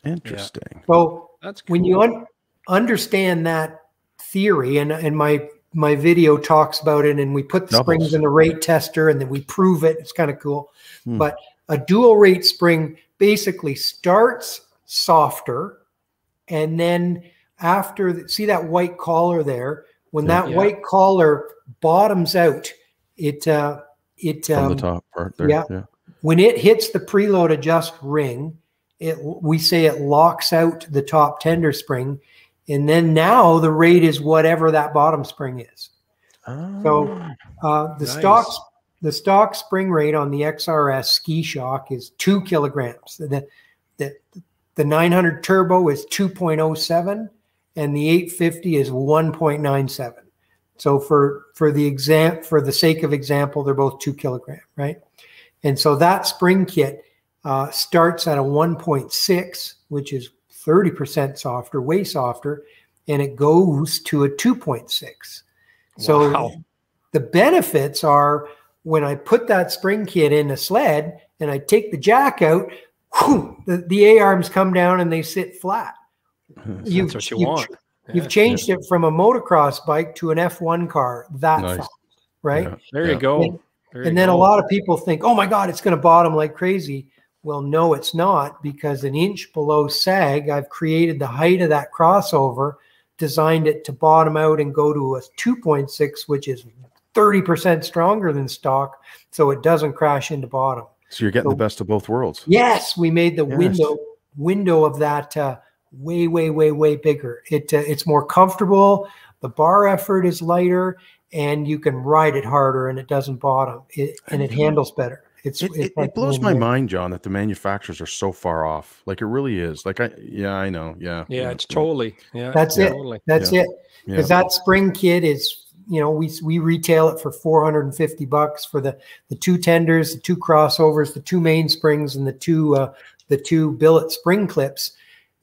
Interesting. So That's cool. when you un- understand that theory and and my my video talks about it and we put the Doubles. springs in the rate tester and then we prove it it's kind of cool Hmm. but a dual rate spring basically starts softer and then after the, see that white collar there when Yeah. that Yeah. white collar bottoms out it uh it From um, the top part there. yeah. yeah. when it hits the preload adjust ring, it we say it locks out the top tender spring, and then now the rate is whatever that bottom spring is. So Ah, uh, the Nice. stock the stock spring rate on the XRS ski shock is two kilograms. The the the 900 turbo is 2.07, and the 850 is 1.97. So for for the exam for the sake of example, they're both two kilogram, right? And so that spring kit uh, starts at a 1.6, which is 30% softer, way softer, and it goes to a 2.6. So Wow. the benefits are when I put that spring kit in a sled and I take the jack out, whew, the, the A arms come down and they sit flat. You've, what you you've want. You've changed it from a motocross bike to an F1 car that Nice. fast, right? Yeah. There Yeah. you go. And- There you And then a lot of people think, oh my God, it's going to bottom like crazy. Well, no, it's not because an inch below sag, I've created the height of that crossover, designed it to bottom out and go to a 2.6, which is 30% stronger than stock. So it doesn't crash into bottom. So you're getting So- the best of both worlds. Yes, we made the Yes. window window of that uh, way, way, way, way bigger. It uh, it's more comfortable. The bar effort is lighter, and you can ride it harder, and it doesn't bottom. It, and it handles better. It's It, it's it, like it blows my mind, John, that the manufacturers are so far off. Like it really is. Like I, yeah, I know. Yeah. Yeah, it's totally. Yeah, That's it. Totally. That's Yeah. it. Because that spring kit is, you know, we we retail it for 450 bucks for the the two tenders, the two crossovers, the two main springs, and the two uh, the two billet spring clips,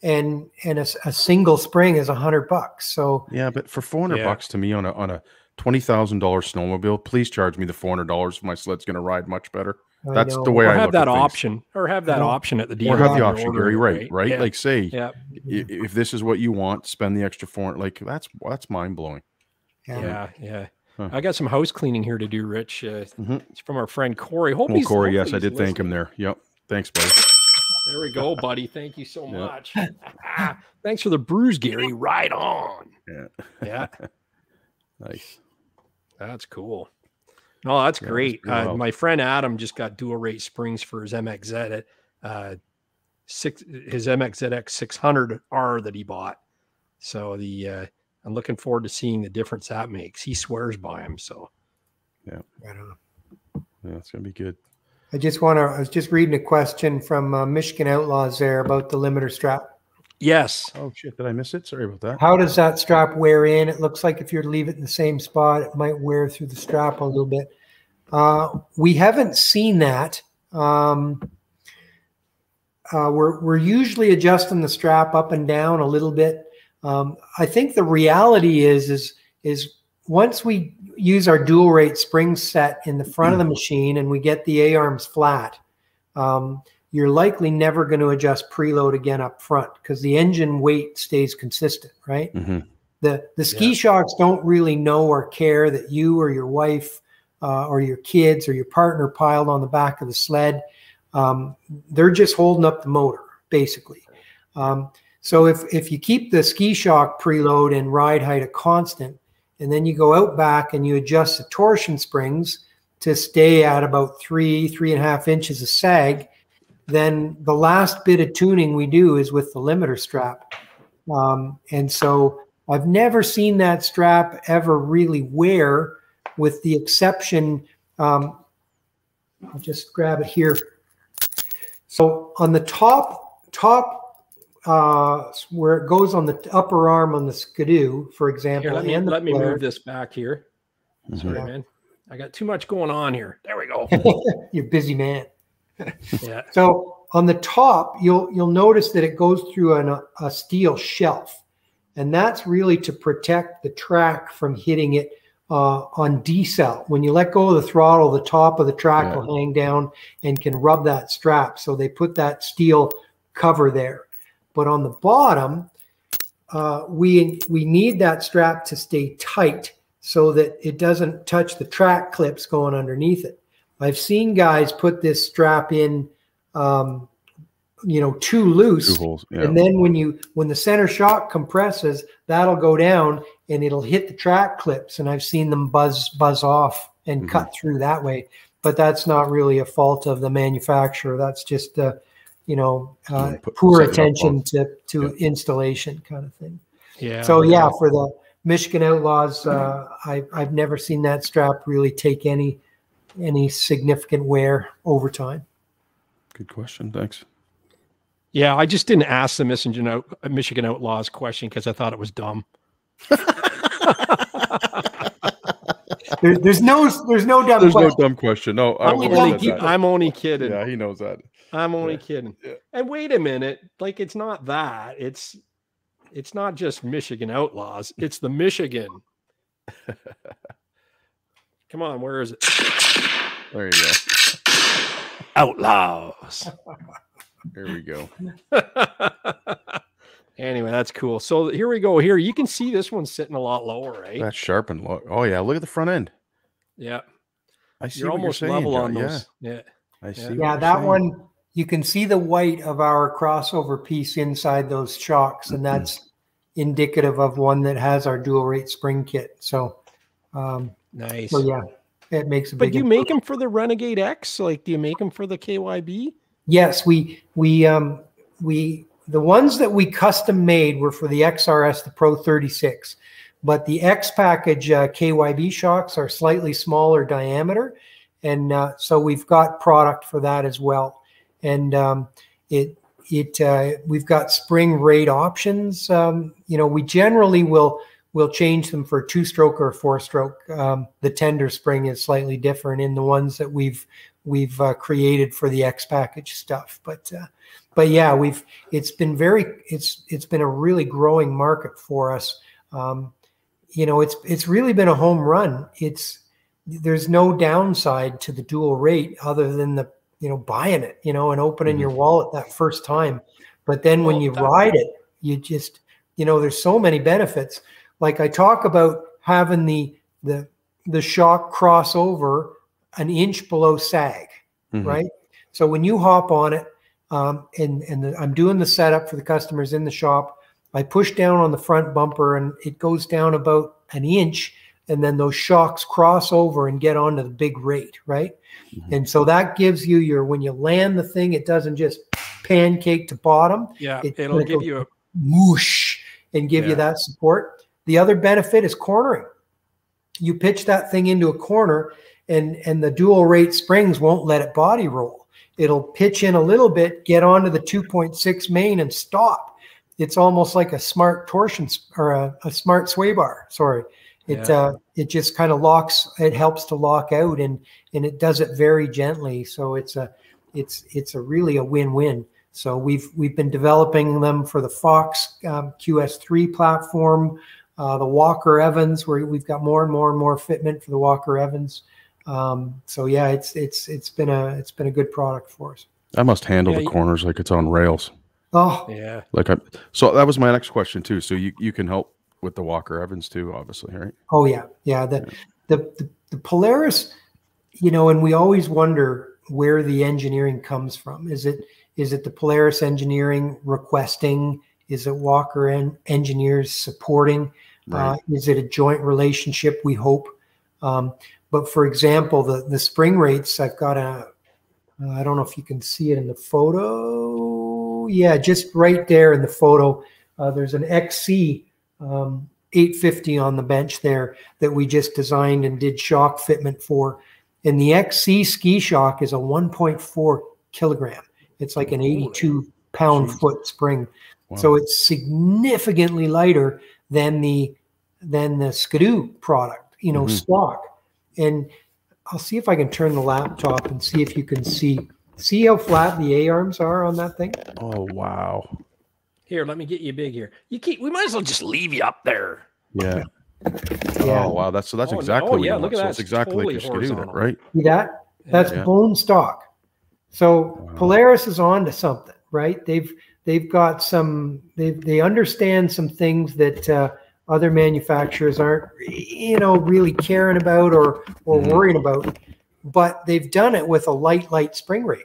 and and a single spring is a hundred bucks. So Yeah, but for four hundred Yeah. bucks to me on a on a twenty thousand dollars snowmobile, please charge me the four hundred dollars if my sled's going to ride much better. I That's the way Or I have look that at option, or have that option at the Or have the option, Gary. ordering Right, right. Yeah. Like say, yeah, i- if this is what you want, spend the extra four. Like that's that's mind blowing. yeah, yeah. Huh. I got some house cleaning here to do, Rich. Uh, Mhm. It's from our friend Corey. Hope Well, he's Corey, yes, hopefully I he's did thank him there. Yep. Thanks, buddy. There we go, buddy. Thank you so [LAUGHS] Yeah. much. [LAUGHS] Thanks for the bruise, Gary. Right on. Yeah. Yeah, [LAUGHS] Nice. that's cool. No, that's Yeah, great. Uh, wild. my friend Adam just got dual rate springs for his MXZ, uh, six his MXZX 600R that he bought. So the uh, I'm looking forward to seeing the difference that makes. He swears by him. So yeah, Right on. Yeah, it's gonna be good. I just want to. I was just reading a question from uh, Michigan Outlaws there about the limiter strap. Yes, Oh shit, did I miss it? Sorry about that. How does that strap wear in? It looks like if you're to leave it in the same spot, it might wear through the strap a little bit. Uh, we haven't seen that. Um, uh, we're we're usually adjusting the strap up and down a little bit. Um, I think the reality is is is once we use our dual rate spring set in the front of the machine and we get the A arms flat, um, you're likely never going to adjust preload again up front because the engine weight stays consistent, right? hmm The the ski Yeah. shocks don't really know or care that you or your wife uh, or your kids or your partner piled on the back of the sled. Um, they're just holding up the motor, basically. Um, so if if you keep the ski shock preload and ride height a constant, and then you go out back and you adjust the torsion springs to stay at about three three and a half inches of sag, then the last bit of tuning we do is with the limiter strap. Um, and so I've never seen that strap ever really wear, with the exception. Um, I'll just grab it here. So on the top, top uh, where it goes on the upper arm on the Ski-Doo, for example, here let me and the let me move this back here. Sorry, Yeah. man. I got too much going on here. There we go. [LAUGHS] You're busy man. Yeah. [LAUGHS] So on the top, you'll you'll notice that it goes through an, a steel shelf, and that's really to protect the track from hitting it uh, on decel. When you let go of the throttle, the top of the track Yeah. will hang down and can rub that strap. So they put that steel cover there. But on the bottom, uh, we we need that strap to stay tight so that it doesn't touch the track clips going underneath it. I've seen guys put this strap in, um, you know, too loose, Two holes. Yeah. and then when you when the center shock compresses, that'll go down and it'll hit the track clips. And I've seen them buzz buzz off and Mhm. cut through that way. But that's not really a fault of the manufacturer. That's just uh, you know uh, put- poor set it up attention wrong. to to installation kind of thing. Yeah. So yeah, for the Michigan Outlaws, uh, I, I've never seen that strap really take any any significant wear over time. Good question. Thanks. Yeah, I just didn't ask the Michigan, Out- Michigan Outlaws question because I thought it was dumb. [LAUGHS] There, there's no there's no dumb There's no question. dumb question. No, I I'm wouldn't only, have ki- said that. I'm only kidding. Yeah, he knows that. I'm only Yeah. kidding. Yeah. And wait a minute, like it's not that. It's it's not just Michigan Outlaws. It's the Michigan. [LAUGHS] Come on, where is it? There you go. Outlaws. There we go. [LAUGHS] anyway, that's cool. So here we go. Here you can see this one's sitting a lot lower, right? That's sharp and look. Oh yeah, look at the front end. yeah, I see you're almost you're saying, level on John. those. Yeah. Yeah, I see. Yeah. what Yeah, you're that saying. one you can see the white of our crossover piece inside those shocks, and that's indicative of one that has our dual rate spring kit. So, um, nice. so yeah, it makes a But big. do you make them for the Renegade X? Like, do you make them for the KYB? Yes, we we um we the ones that we custom made were for the XRS, the Pro 36, but the X package uh, KYB shocks are slightly smaller diameter, and uh, so we've got product for that as well. And um, it it uh, we've got spring rate options. Um, you know, we generally will will change them for two stroke or four stroke. Um, the tender spring is slightly different in the ones that we've we've uh, created for the X package stuff. But uh, but yeah, we've it's been very it's it's been a really growing market for us. Um, you know, it's it's really been a home run. It's there's no downside to the dual rate other than the you know buying it, you know, and opening your wallet that first time. But then when you ride it, you just you know there's so many benefits. Like I talk about having the the the shock cross over an inch below sag Mhm. right? So when you hop on it, um, and and the, I'm doing the setup for the customers in the shop, I push down on the front bumper and it goes down about an inch, and then those shocks cross over and get onto the big rate, right? Mhm. And so that gives you your when you land the thing, it doesn't just pancake to bottom Yeah, It it'll give you a whoosh and give Yeah. you that support. The other benefit is cornering. You pitch that thing into a corner and and the dual rate springs won't let it body roll. It'll pitch in a little bit, get onto the 2.6 main and stop. It's almost like a smart torsion or a, a smart sway bar. Sorry. It Yeah. uh it just kind of locks it helps to lock out and and it does it very gently. So it's a it's it's a really a win-win. So we've we've been developing them for the Fox um, QS3 platform, uh, the Walker Evans, where we've got more and more and more fitment for the Walker Evans. Um, so yeah, it's it's it's been a it's been a good product for us. I must handle Yeah, the you- corners like it's on rails. Oh yeah. Like I. So that was my next question too. So you you can help with the Walker Evans too, obviously, right? oh yeah yeah the, the the the Polaris, you know, and we always wonder where the engineering comes from. Is it is it the Polaris engineering requesting? Is it Walker en- engineers supporting? Right. Uh, is it a joint relationship? We hope. Um, but for example, the the spring rates, I've got a. uh, I don't know if you can see it in the photo. Yeah, just right there in the photo. Uh, there's an XC um, 850 on the bench there that we just designed and did shock fitment for. And the XC ski shock is a 1.4 kilogram. It's like an 82 pound Jeez. foot spring. Wow. So it's significantly lighter than the than the Ski-Doo product, you know, Mhm. stock. And I'll see if I can turn the laptop and see if you can see see how flat the A arms are on that thing. Oh wow. Here, let me get you big here. You keep. We might as well just leave you up there. Yeah. [LAUGHS] Yeah. Oh wow. That's so that's Oh, exactly no, what yeah, you look want. at So that. it's It's exactly totally like your Ski-Doo, horizontal. right? See that? That's Yeah. bone stock. So Wow. Polaris is on to something, right? They've they've got some they they understand some things that uh, other manufacturers aren't you know really caring about or or Mhm. worrying about, but they've done it with a light light spring rate.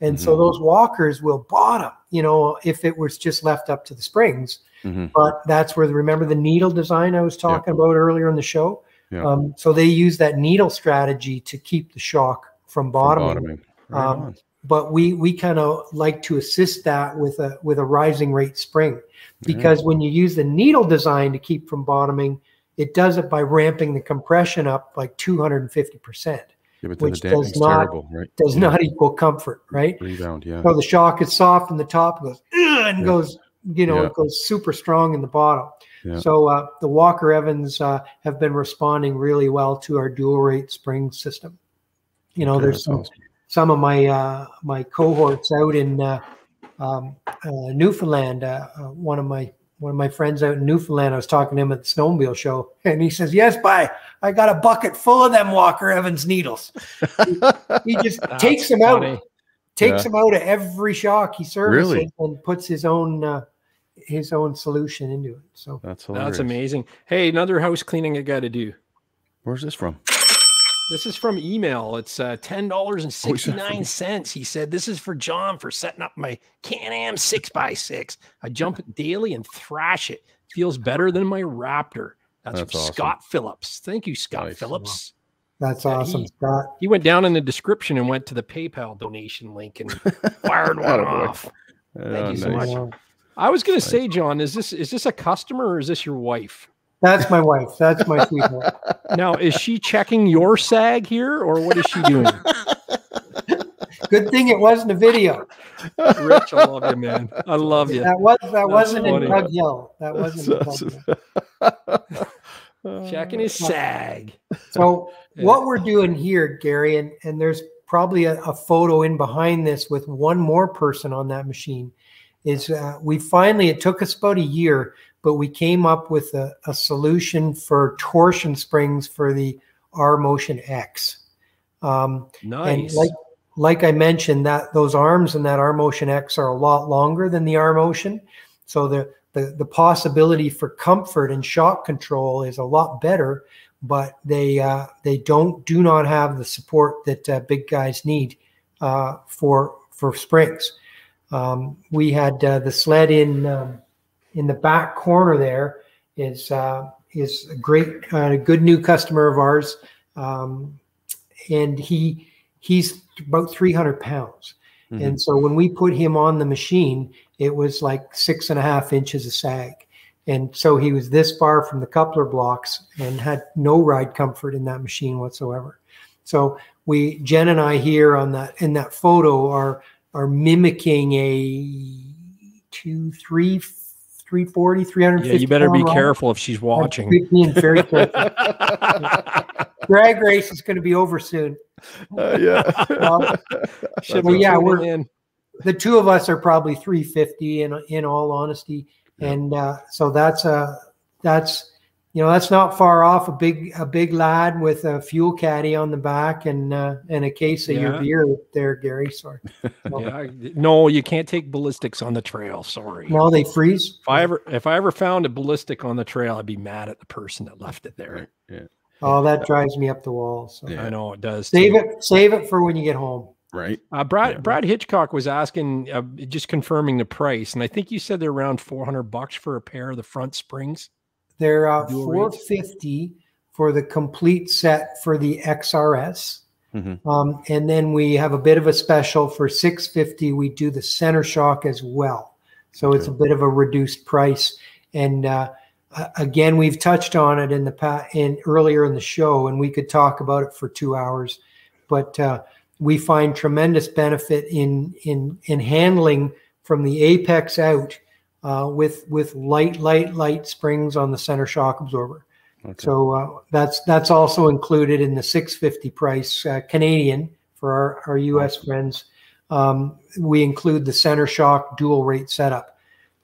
And so Mhm. those walkers will bottom, you know, if it was just left up to the springs. Mhm. But that's where the, remember the needle design I was talking about earlier in the show. Yeah. Um, so they use that needle strategy to keep the shock from From bottoming. bottoming. Right Um. But we we kind of like to assist that with a with a rising rate spring, because when you use the needle design to keep from bottoming, it does it by ramping the compression up like 250 percent. Yeah, then which the does not- terrible, right? Does Yeah. not equal comfort, right? rebound. Yeah. So the shock is soft in the top, goes and Yeah. goes, you know, it goes super strong in the bottom. So uh, the Walker Evans uh, have been responding really well to our dual rate spring system. You know, Okay, there's some, awesome. Some of my uh, my cohorts out in uh, um, uh, Newfoundland. Uh, uh, one of my one of my friends out in Newfoundland. I was talking to him at the snowmobile show, and he says, "Yes, bye. I got a bucket full of them Walker Evans needles." [LAUGHS] he just takes them out takes Yeah. him out of every shock he services Really? and puts his own uh, his own solution into it. So That's hilarious. That's amazing. Hey, another house cleaning I got to do. Where's this from? This is from email. It's uh, ten dollars and Oh, he said sixty nine. He said, "This is for John for setting up my Can-Am six x six. I jump daily and thrash it. Feels better than my Raptor." That's, That's from awesome. Scott Phillips. Thank you, Scott Nice. Phillips. that's Yeah, awesome, he- Scott. He went down in the description and went to the PayPal donation link and fired [LAUGHS] one Attaboy. off. Oh, you so nice. much. I was going to Nice. say, John, is this is this a customer or is this your wife? That's my wife. That's my sweetheart. [LAUGHS] Now, is she checking your sag here, or what is she doing? [LAUGHS] Good thing it wasn't a video. Rich, I love you, man. I love you. That was that wasn't funny. in Tug Hill. That wasn't in Tug Hill. Checking his sag. So [LAUGHS] Yeah. what we're doing here, Gary, and and there's probably a, a photo in behind this with one more person on that machine, is uh, we finally it took us about a year, but we came up with a, a solution for torsion springs for the R Motion X. Um, and like like I mentioned, that those arms and that R Motion X are a lot longer than the R Motion, so the the, the possibility for comfort and shock control is a lot better. But they uh, they don't do not have the support that uh, big guys need uh, for for springs. Um, we had uh, the sled in um, in the back corner there is uh, is a great uh, good new customer of ours, um, and he he's about 300 pounds. Mhm. And so when we put him on the machine, it was like six and a half inches of sag. And so he was this far from the coupler blocks and had no ride comfort in that machine whatsoever. So we, Jen and I here on that, in that photo are, are mimicking a two, three, 340, 350. yeah, you better be pound careful if she's watching. being very [LAUGHS] careful. Drag race is going to be over soon. Uh, yeah. Well, [LAUGHS] Ship Well, yeah, we're- in. the two of us are probably 350 in in all honesty and uh, so that's a that's you know that's not far off a big a big lad with a fuel caddy on the back and uh, and a case of your beer there gary sorry [LAUGHS] no, Yeah, no, you can't take ballistics on the trail. Sorry. no they freeze If I ever if I ever found a ballistic on the trail, I'd be mad at the person that left it there. Right. Yeah. oh that drives me up the wall so Yeah. I know it does. save too. it save it for when you get home Right. Uh, Brad Yeah. Brad Hitchcock was asking, uh, just confirming the price, and I think you said they're around four hundred bucks for a pair of the front springs. They're uh, rates? 450 for the complete set for the xrs Mhm. Um, and then we have a bit of a special for 650. We do the center shock as well. So it's a bit of a reduced price. And uh, again, we've touched on it in the pa- in earlier in the show, and we could talk about it for two hours. But uh, we find tremendous benefit in in in handling from the apex out uh, with with light, light, light springs on the center shock absorber. Okay. So uh, that's that's also included in the 650 price uh, Canadian for our, our US friends. Um, we include the center shock dual rate setup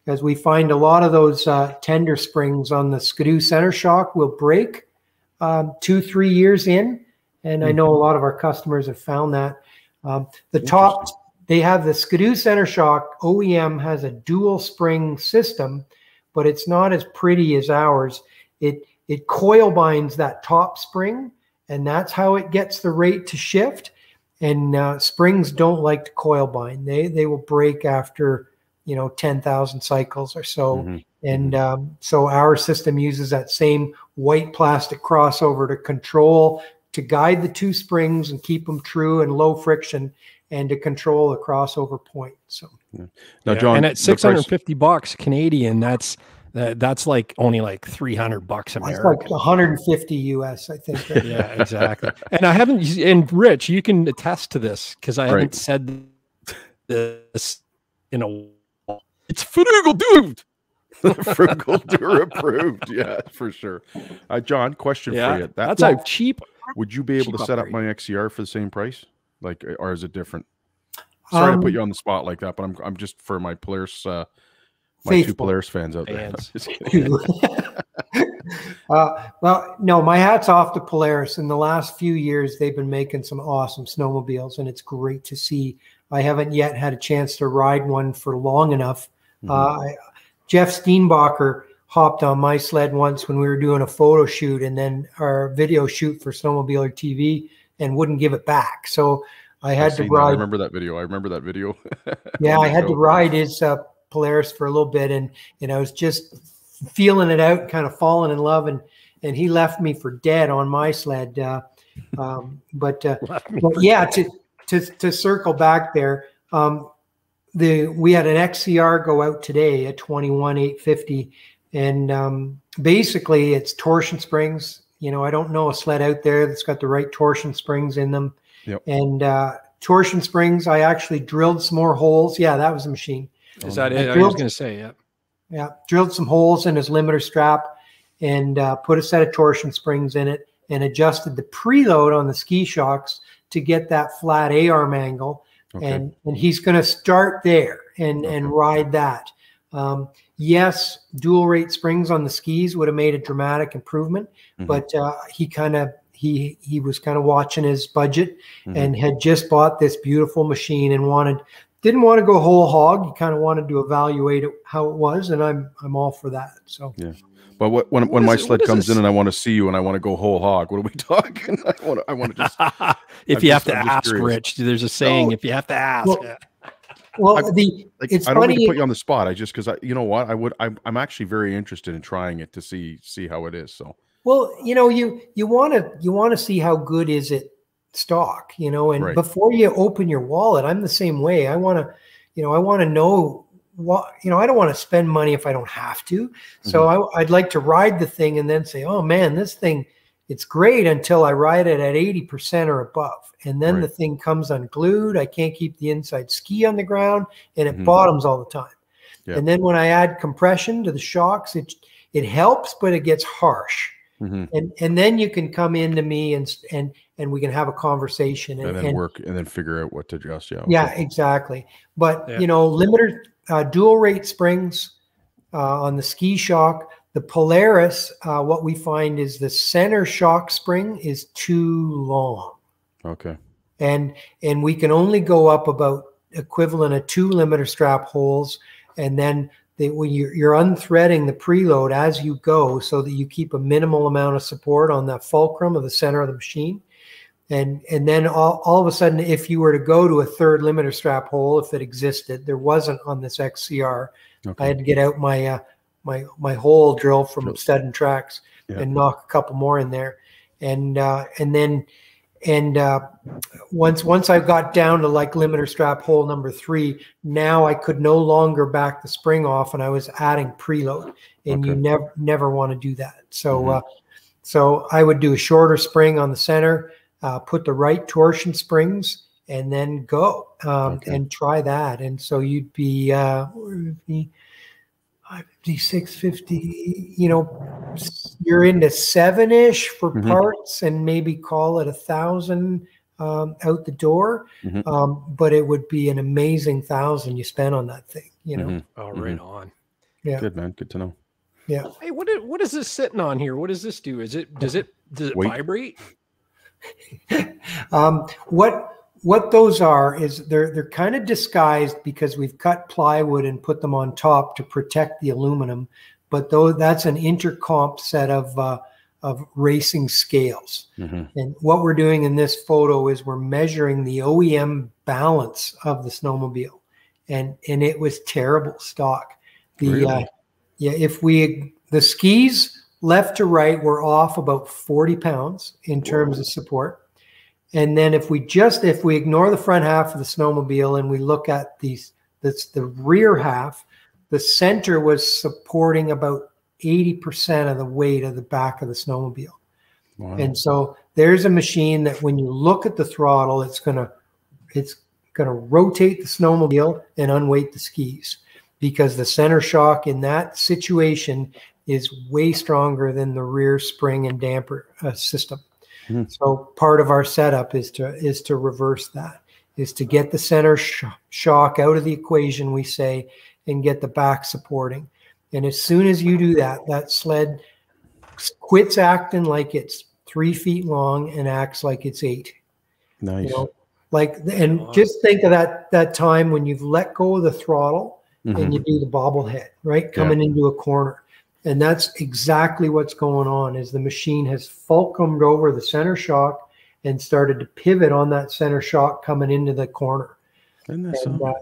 because we find a lot of those uh, tender springs on the Ski-Doo center shock will break um, two three years in, and I know a lot of our customers have found that. Um, the top they have the Ski-Doo center shock OEM has a dual spring system, but it's not as pretty as ours. It it coil binds that top spring, and that's how it gets the rate to shift. And uh, springs don't like to coil bind; they they will break after you know ten thousand cycles or so. Mhm. And um, so our system uses that same white plastic crossover to control to guide the two springs and keep them true and low friction, and to control the crossover point. So Now, John, and the at price- 650 bucks Canadian, that's that, that's like only like 300 bucks it's American. like 150 US, I think. right? [LAUGHS] yeah, exactly. And I haven't, and Rich, you can attest to this because I Right. haven't said this in a while. It's frugal, dude. [LAUGHS] frugal doer approved. Yeah, for sure. Uh, John, question for you. That that's a cheap. would you be able to set up my XCR for the same price? Like, or is it different? Sorry to Um, put you on the spot like that, but I'm I'm just for my Polaris, uh, my two Polaris fans out there. [LAUGHS] Fans. Just [LAUGHS] [LAUGHS] uh, well, no, my hat's off to Polaris. In the last few years, they've been making some awesome snowmobiles, and it's great to see. I haven't yet had a chance to ride one for long enough. Mhm. Uh, I, Jeff Steenbacher hopped on my sled once when we were doing a photo shoot and then our video shoot for Snowmobiler TV and wouldn't give it back. So I had to seen that. I ride. remember that video. I remember that video. [LAUGHS] Yeah, I had to ride his uh, Polaris for a little bit, and and I was just feeling it out, kind of falling in love, and and he left me for dead on my sled. Uh, um, but uh, [LAUGHS] but yeah, to to to circle back there, um, the we had an XCR go out today at twenty one eight fifty, and um, basically it's torsion springs. You know, I don't know a sled out there that's got the right torsion springs in them, Yep. and uh, torsion springs. I actually drilled some more holes. Yeah, that was a machine. Is that it? I was going to say, yeah. Yeah, drilled some holes in his limiter strap and uh, put a set of torsion springs in it and adjusted the preload on the ski shocks to get that flat A arm angle. Okay. And and he's going to start there and and ride that. Um, yes, dual rate springs on the skis would have made a dramatic improvement, Mhm. but uh, he kind of he he was kind of watching his budget Mhm. and had just bought this beautiful machine and wanted didn't want to go whole hog. He kind of wanted to evaluate it, how it was, and I'm I'm all for that. So yeah. But what, when when is my it- sled what is comes in and I want to see you and I want to go whole hog, what are we [LAUGHS] talking? I want to, I want to just [LAUGHS] if I'm you just- have to I'm ask. Rich, there's a saying: No. if you have to ask, Well, yeah. Well, I- the like It's I don't mean to put you on the spot. I just because I you know what I would I'm I'm actually very interested in trying it to see see how it is. So well, you know, you you want to you want to see how good is it stock, you know, and Right. before you open your wallet, I'm the same way. I want to, you know, I want to know what you know. I don't want to spend money if I don't have to. So Mm-hmm. I, I'd like to ride the thing and then say, oh man, this thing. It's great until I ride it at 80% or above. And then the thing comes unglued. I can't keep the inside ski on the ground and it Mhm. bottoms all the time. Yeah. And then when I add compression to the shocks, it it helps, but it gets harsh. Mhm. And and then you can come into me and and and we can have a conversation and, and then and- work and then figure out what to adjust. Yeah. yeah, okay. exactly. But Yeah. you know, limiter uh, dual rate springs uh, on the ski shock. The Polaris, uh, what we find is the center shock spring is too long, Okay. and and we can only go up about equivalent of two limiter strap holes, and then they, when you're, you're unthreading the preload as you go, so that you keep a minimal amount of support on that fulcrum of the center of the machine and and then all, all of a sudden if you were to go to a third limiter strap hole if it existed there wasn't on this xcr Okay. i had to get out my uh, my my hole drill from Drill. stud and tracks Yeah. and knock a couple more in there and uh and then and uh once once i got down to like limiter strap hole number three now i could no longer back the spring off and i was adding preload and you never never want to do that so Mhm. uh so i would do a shorter spring on the center uh, put the right torsion springs and then go um, Okay. and try that. And so you'd be, uh, what would it be? 56, 50, you know, you're into seven ish for Mhm. parts and maybe call it a thousand um, out the door. Mhm. Um, but it would be an amazing thousand you spent on that thing, you know? Mhm. Oh, right on. Yeah. Good man. Good to know. Yeah. Hey, what is, what is this sitting on here? What does this do? Is it does it does it Wait. vibrate? [LAUGHS] Um, what what those are is they're they're kind of disguised because we've cut plywood and put them on top to protect the aluminum, but though that's an intercomp set of uh, of racing scales. hmm And what we're doing in this photo is we're measuring the OEM balance of the snowmobile, and and it was terrible stock. The uh, yeah, if we the skis left to right were off about forty pounds in terms of support, and then if we just if we ignore the front half of the snowmobile and we look at these that's the rear half, the center was supporting about eighty percent of the weight of the back of the snowmobile. Wow. And so there's a machine that when you look at the throttle, it's gonna it's gonna rotate the snowmobile and unweight the skis because the center shock in that situation is way stronger than the rear spring and damper uh, system. Hmm. So part of our setup is to is to reverse that is to get the center sh- shock out of the equation we say and get the back supporting. And as soon as you do that, that sled quits acting like it's three feet long and acts like it's eight. nice. You know, like and Wow. just think of that that time when you've let go of the throttle Mhm. and you do the bobblehead, right? Coming into a corner. And that's exactly what's going on is the machine has fulcrumed over the center shock and started to pivot on that center shock coming into the corner. And, uh,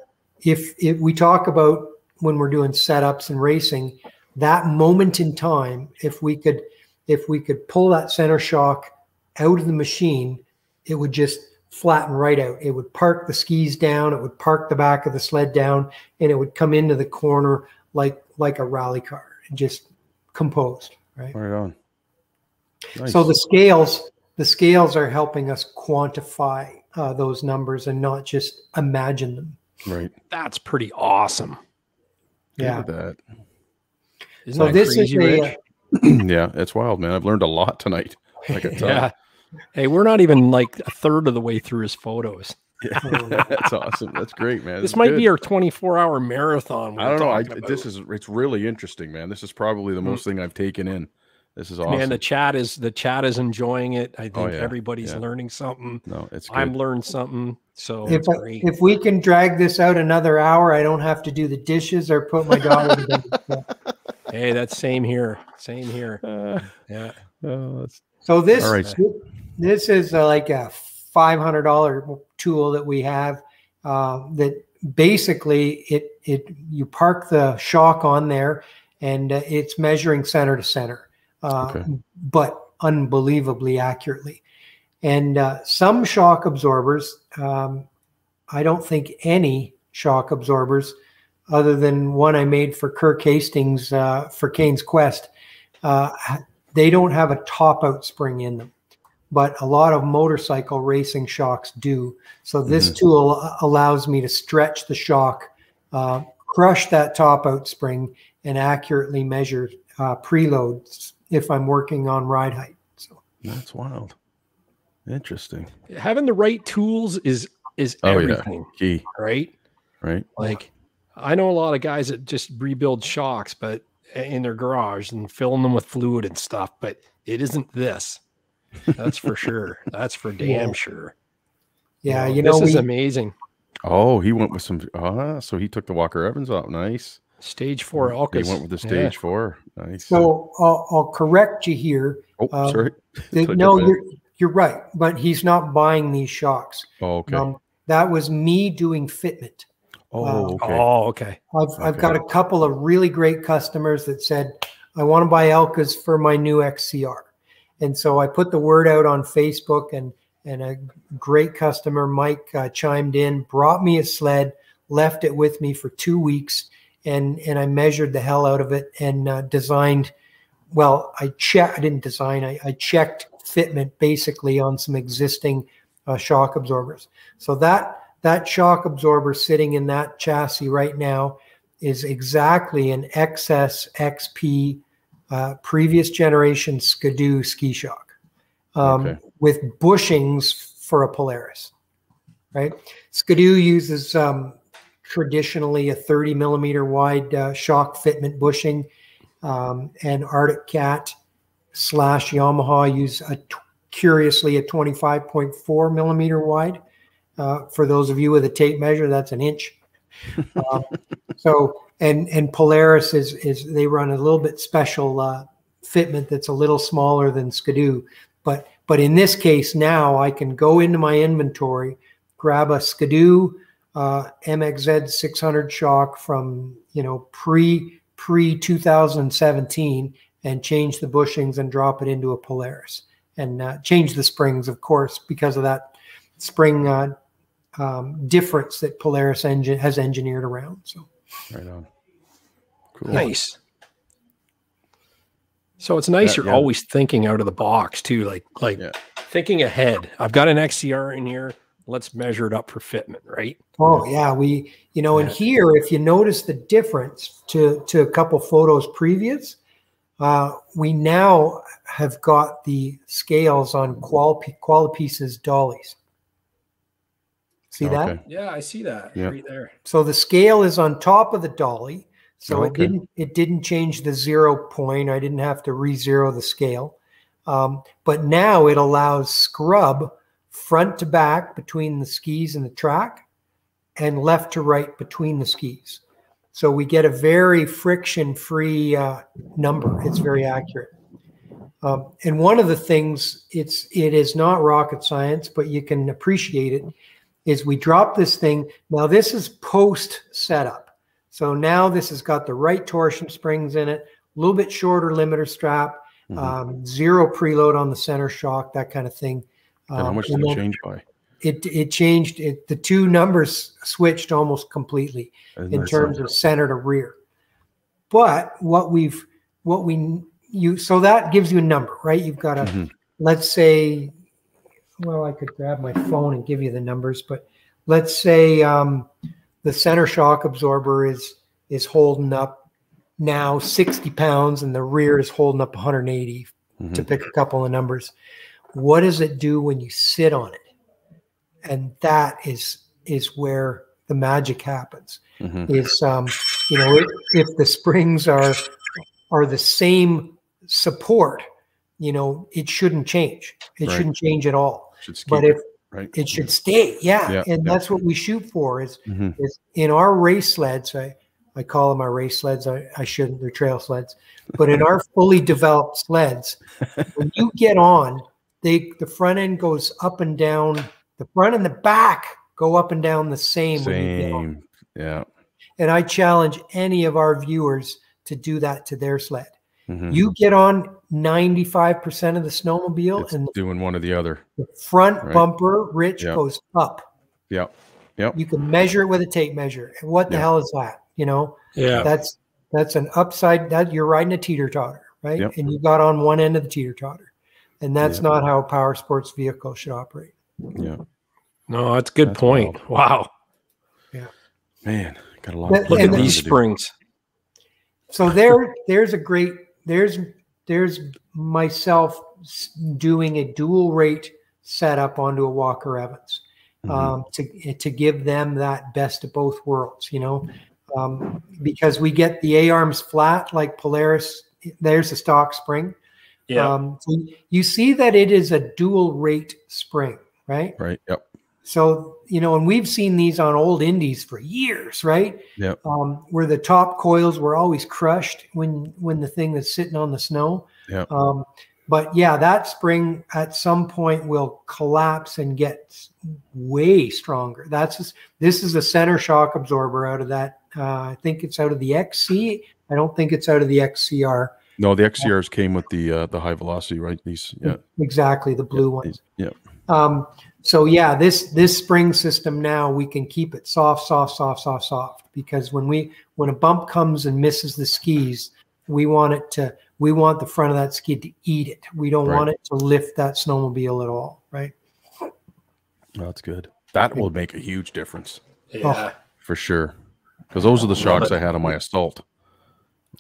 if if we talk about when we're doing setups and racing, that moment in time, if we could if we could pull that center shock out of the machine, it would just flatten right out. It would park the skis down, it would park the back of the sled down, and it would come into the corner like like a rally car, just composed, right? Right on. Nice. So the scales, the scales are helping us quantify uh, those numbers and not just imagine them. right. That's pretty awesome. Yeah. Look at Isn't So that this is a, Rich? [CLEARS THROAT] yeah, it's wild, man. I've learned a lot tonight. I can. [LAUGHS] Yeah. Hey, we're not even like a third of the way through his photos. [LAUGHS] [LAUGHS] That's awesome. That's great, man. This That's might good. be our 24 hour marathon. I don't know. I, this is it's really interesting, man. This is probably the most thing I've taken in. This is awesome. man. The chat is the chat is enjoying it. I think Oh, yeah, everybody's yeah. learning something. no, it's good. I'm learned something. So if, it's I- great. if we can drag this out another hour, I don't have to do the dishes or put my daughter to bed. Hey, that's same here. Same here. Uh, Yeah. oh, So this All right. this is uh, like a five hundred dollar tool that we have uh, that basically it it you park the shock on there and uh, it's measuring center to center, uh, Okay. but unbelievably accurately. And uh, some shock absorbers, um, I don't think any shock absorbers, other than one I made for Kirk Hastings uh, for Kane's Quest, uh, they don't have a top out spring in them but a lot of motorcycle racing shocks do. So this tool allows me to stretch the shock, uh, crush that top out spring, and accurately measure uh, preloads if I'm working on ride height. So that's wild. Interesting. Having the right tools is is Oh yeah, everything, key. right? Right. Like I know a lot of guys that just rebuild shocks, but in their garage and filling them with fluid and stuff. But it isn't this. That's for sure. That's for damn Yeah. sure. yeah, you know, this is amazing. Oh, he went with some. Ah, so he took the Walker Evans out. Nice. Stage four He went with the Yeah. stage four. Nice. so I'll, I'll correct you here. oh, um, sorry. [LAUGHS] [LAUGHS] that- Took it no, you're, you're right, but he's not buying these shocks. Oh, okay. Um, that was me doing fitment. oh, okay. Oh, okay. I've, I've got a couple of really great customers that said, I want to buy Elkas for my new XCR. And so I put the word out on Facebook, and, and a great customer, Mike, uh, chimed in, brought me a sled, left it with me for two weeks, and, and I measured the hell out of it and uh, designed. Well, I checked, I didn't design, I, I checked fitment basically on some existing uh, shock absorbers. So that that shock absorber sitting in that chassis right now is exactly an XS XP uh, previous generation Ski-Doo ski shock um, Okay. with bushings for a Polaris. Right, Ski-Doo uses um, traditionally a 30 millimeter wide uh, shock fitment bushing, um, and Arctic Cat slash Yamaha use a curiously a 25.4 millimeter wide. Uh, for those of you with a tape measure, that's an inch. Um, so and and Polaris is is they run a little bit special uh, fitment that's a little smaller than Ski-Doo, but but in this case now I can go into my inventory, grab a Ski-Doo uh, MXZ 600 shock from you know pre pre 2017 and change the bushings and drop it into a Polaris. And uh, change the springs, of course, because of that spring uh, um, difference that Polaris engine has engineered around. So Right on. Cool. Nice. So it's nice Yeah, you're yeah. always thinking out of the box too, like like Yeah. thinking ahead. I've got an XCR in here. Let's measure it up for fitment, right? Oh yeah, we you know, and here if you notice the difference to to a couple photos previous, uh, we now have got the scales on qual qual pieces dollies. See that? Okay. Yeah, I see that Yeah. right there. So the scale is on top of the dolly. So it didn't it didn't change the zero point. I didn't have to re-zero the scale. Um, but now it allows scrub front to back between the skis and the track and left to right between the skis. So we get a very friction-free uh, number. It's very accurate. Um, and one of the things it's it is not rocket science, but you can appreciate it. Is we drop this thing now. This is post setup, so now this has got the right torsion springs in it, a little bit shorter limiter strap, Mhm. um, zero preload on the center shock, that kind of thing. and how Um, much did it change by? It it changed. It the two numbers switched almost completely Isn't in terms of center to rear. But what we've what we you so that gives you a number, right? You've got a Mhm. let's say, well, I could grab my phone and give you the numbers, but let's say um, the center shock absorber is is holding up now 60 pounds and the rear is holding up 180 to Mhm. pick a couple of numbers. What does it do when you sit on it? And that is is where the magic happens Mhm. is um, you know if, if the springs are are the same support you know it shouldn't change it Right. shouldn't change at all Should but if it, right? it should stay yeah, Yeah, and yeah. that's what we shoot for is, Mhm. is in our race sleds i i call them our race sleds i, I shouldn't they're trail sleds but in our [LAUGHS] fully developed sleds when you [LAUGHS] get on they the front end goes up and down the front and the back go up and down the same, when you get on. Same. Yeah. And I challenge any of our viewers to do that to their sled. Mhm. You get on 95% of the snowmobile It's and doing one or the other. the front Right. bumper, Rich, Yeah. goes up. Yep. Yep. You can measure it with a tape measure. What the Yeah. hell is that? You know, Yeah. that's that's an upside that you're riding a teeter totter, right? Yep. And you got on one end of the teeter totter. And that's Yeah. not how a power sports vehicle should operate. Yeah. No, that's a good That's point. Wow. Yeah. Man, got a lot. But- of Look at these springs. So there, there's a great there's there's myself doing a dual rate setup onto a Walker Evans Mhm. um, to to give them that best of both worlds, you know, um, because we get the A arms flat like Polaris. There's a stock spring. Yeah. Um, so you see that it is a dual rate spring, right? Right. Yep. So, you know, and we've seen these on old indies for years, right? Yep. Um, where the top coils were always crushed when when the thing is sitting on the snow. Yep. Um, but yeah, that spring at some point will collapse and get way stronger. That's just, this is a center shock absorber out of that. Uh, I think it's out of the XC. I don't think it's out of the XCR. No, the XCRs came with the uh, the high velocity, right? These. Yeah. Exactly, the blue ones. these- Yeah. Um, so yeah, this this spring system now we can keep it soft, soft, soft, soft, soft because when we when a bump comes and misses the skis, we want it to we want the front of that skid to eat it. We don't Right. want it to lift that snowmobile at all, right? That's good. That will make a huge difference Yeah. for sure. Because those are the shocks I had on my assault.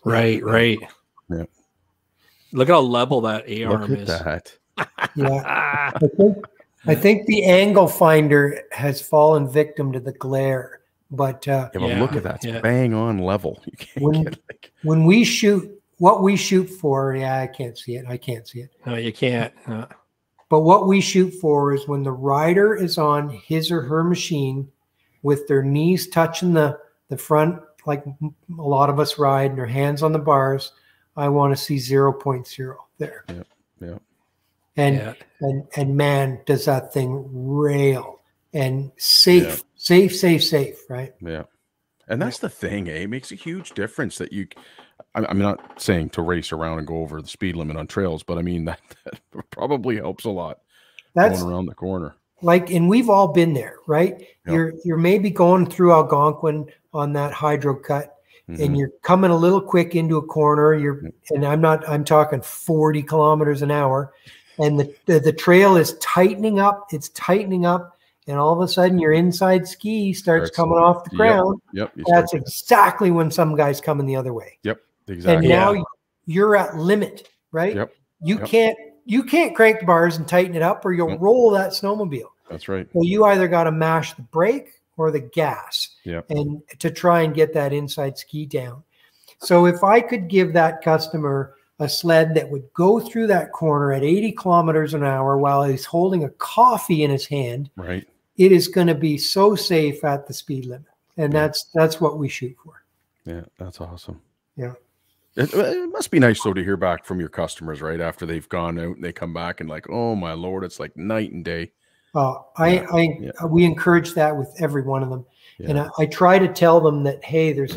Right, right. Yeah. Look how level that A Look arm at is. that. Yeah. Ah, [LAUGHS] I think I think the angle finder has fallen victim to the glare. But uh, Yeah, but Yeah, look at that. It's yeah. bang on level. [LAUGHS] You can't When- get like when we shoot, what we shoot for, yeah, I can't see it. I can't see it. no, you can't. Uh, But what we shoot for is when the rider is on his or her machine with their knees touching the, the front, like a lot of us ride, and their hands on the bars. I want to see 0.0 there. yeah. And yeah. and and man, does that thing rail and safe, safe, safe, safe, right? Yeah. And that's the thing, eh? It makes a huge difference that you. I'm I'm not saying to race around and go over the speed limit on trails, but I mean [LAUGHS] that, that probably helps a lot That's going around the corner. like, and we've all been there, right? Yeah. You're you're maybe going through Algonquin on that hydro cut, Mhm. and you're coming a little quick into a corner. You're and I'm not I'm talking 40 kilometers an hour, and the, the the trail is tightening up. It's tightening up, and all of a sudden your inside ski starts Starts- coming off the ground. Yep. you That's exactly when some guys coming the other way. Yep, exactly. and now Yeah. you're at limit, right? Yep. You Yep. can't you can't crank the bars and tighten it up, or you'll Yep. roll that snowmobile. That's right. So you either got to mash the brake or the gas, Yep. and to try and get that inside ski down. So if I could give that customer a sled that would go through that corner at 80 kilometers an hour while he's holding a coffee in his hand, Right. it is going to be so safe at the speed limit, and Yeah. that's that's what we shoot for. Yeah. That's awesome. Yeah. It, it must be nice though to hear back from your customers, right? After they've gone out and they come back and like, oh my lord, it's like night and day. Uh, I, I, yeah. we encourage that with every one of them, and I, I try to tell them that hey, there's,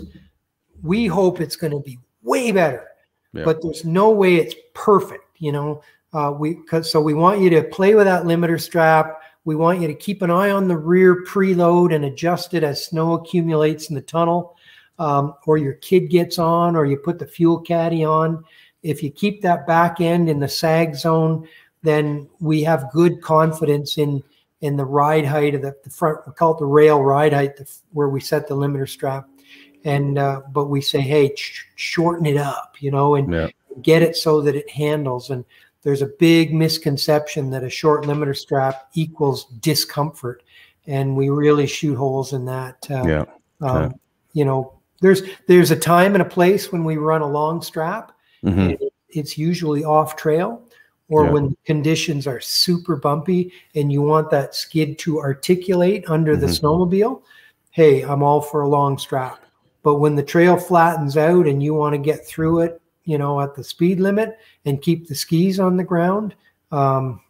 we hope it's going to be way better, Yeah. but there's no way it's perfect. You know, uh, we so we want you to play with that limiter strap. We want you to keep an eye on the rear preload and adjust it as snow accumulates in the tunnel, um, or your kid gets on, or you put the fuel caddy on. If you keep that back end in the sag zone, then we have good confidence in in the ride height of the, the front. We call it the rail ride height, the, where we set the limiter strap. And uh, but we say, hey, sh- shorten it up, you know, and Yeah. get it so that it handles. And there's a big misconception that a short limiter strap equals discomfort, and we really shoot holes in that. Uh, Yeah. um, Yeah. You know, there's there's a time and a place when we run a long strap. mm-hmm. it- it's usually off trail or Yeah. when conditions are super bumpy and you want that skid to articulate under the Mhm. snowmobile. Hey, I'm all for a long strap. But when the trail flattens out and you want to get through it, you know, at the speed limit and keep the skis on the ground, um,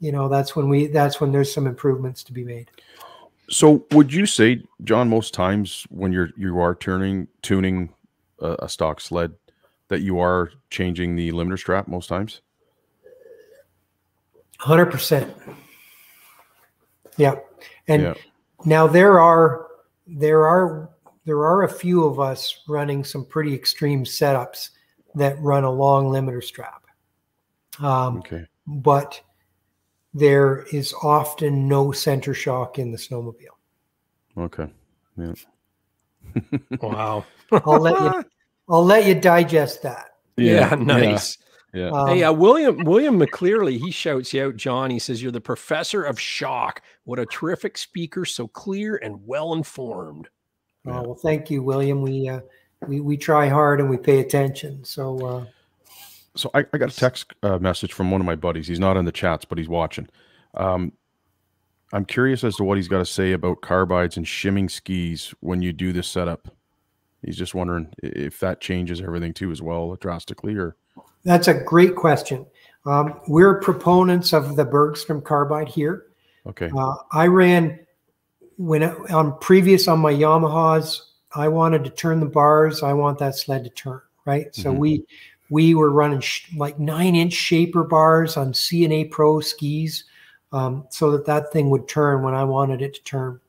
you know, that's when we that's when there's some improvements to be made. So would you say, John, most times when you're you are turning tuning a, a stock sled, that you are changing the limiter strap most times? Hundred percent. Yeah, and Yeah. now there are there are there are a few of us running some pretty extreme setups that run a long limiter strap, um, Okay. but there is often no center shock in the snowmobile. Okay. Yeah. Wow. [LAUGHS] I'll let you I'll let you digest that. Yeah, nice. Yeah. Um, hey, uh, William William McClearly, he shouts you out, John. He says, You're the professor of shock. What a terrific speaker, so clear and well informed. Oh, well, thank you, William. We uh, we we try hard and we pay attention. So uh, So I, I got a text uh, message from one of my buddies. He's not in the chats, but he's watching. Um, I'm curious as to what he's got to say about carbides and shimming skis when you do this setup. He's just wondering if that changes everything too as well drastically, or That's a great question. Um, we're proponents of the Bergstrom carbide here. okay, Uh, I ran when on previous on my Yamahas. I wanted to turn the bars. I want that sled to turn right. So Mhm. we we were running sh- like nine inch shaper bars on C&A Pro skis, um, so that that thing would turn when I wanted it to turn.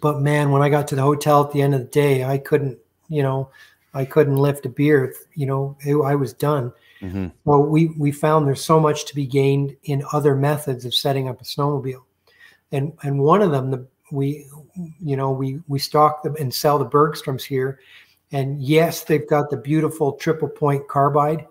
But man, when I got to the hotel at the end of the day, I couldn't. You know, I couldn't lift a beer. You know, it, I was done. hmm Well, we we found there's so much to be gained in other methods of setting up a snowmobile, and and one of them, the we, you know, we we stock them and sell the Bergstroms here, and yes, they've got the beautiful triple point carbide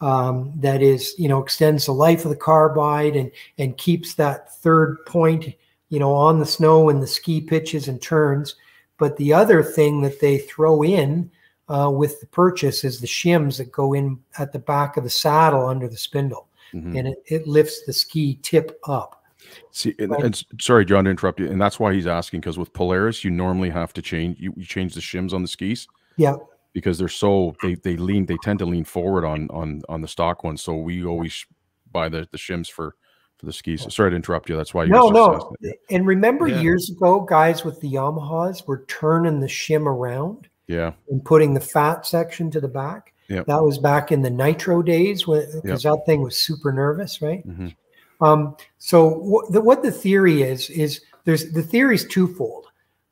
um, that is, you know, extends the life of the carbide and and keeps that third point, you know, on the snow and the ski pitches and turns. But the other thing that they throw in uh, with the purchase is the shims that go in at the back of the saddle under the spindle, Mhm. and it, it lifts the ski tip up. See, and, and sorry, John, to interrupt you. And that's why he's asking because with Polaris, you normally have to change you, you change the shims on the skis Yeah, because they're so they they lean they tend to lean forward on on on the stock ones. So we always buy the the shims for for the skis. Sorry to interrupt you. That's why you no, were no. And remember Yeah. years ago, guys with the Yamahas were turning the shim around Yeah, and putting the fat section to the back. Yep. That was back in the Nytro days when because that thing was super nervous, right? Mhm. Um, so what the, what the theory is is there's the theory is twofold.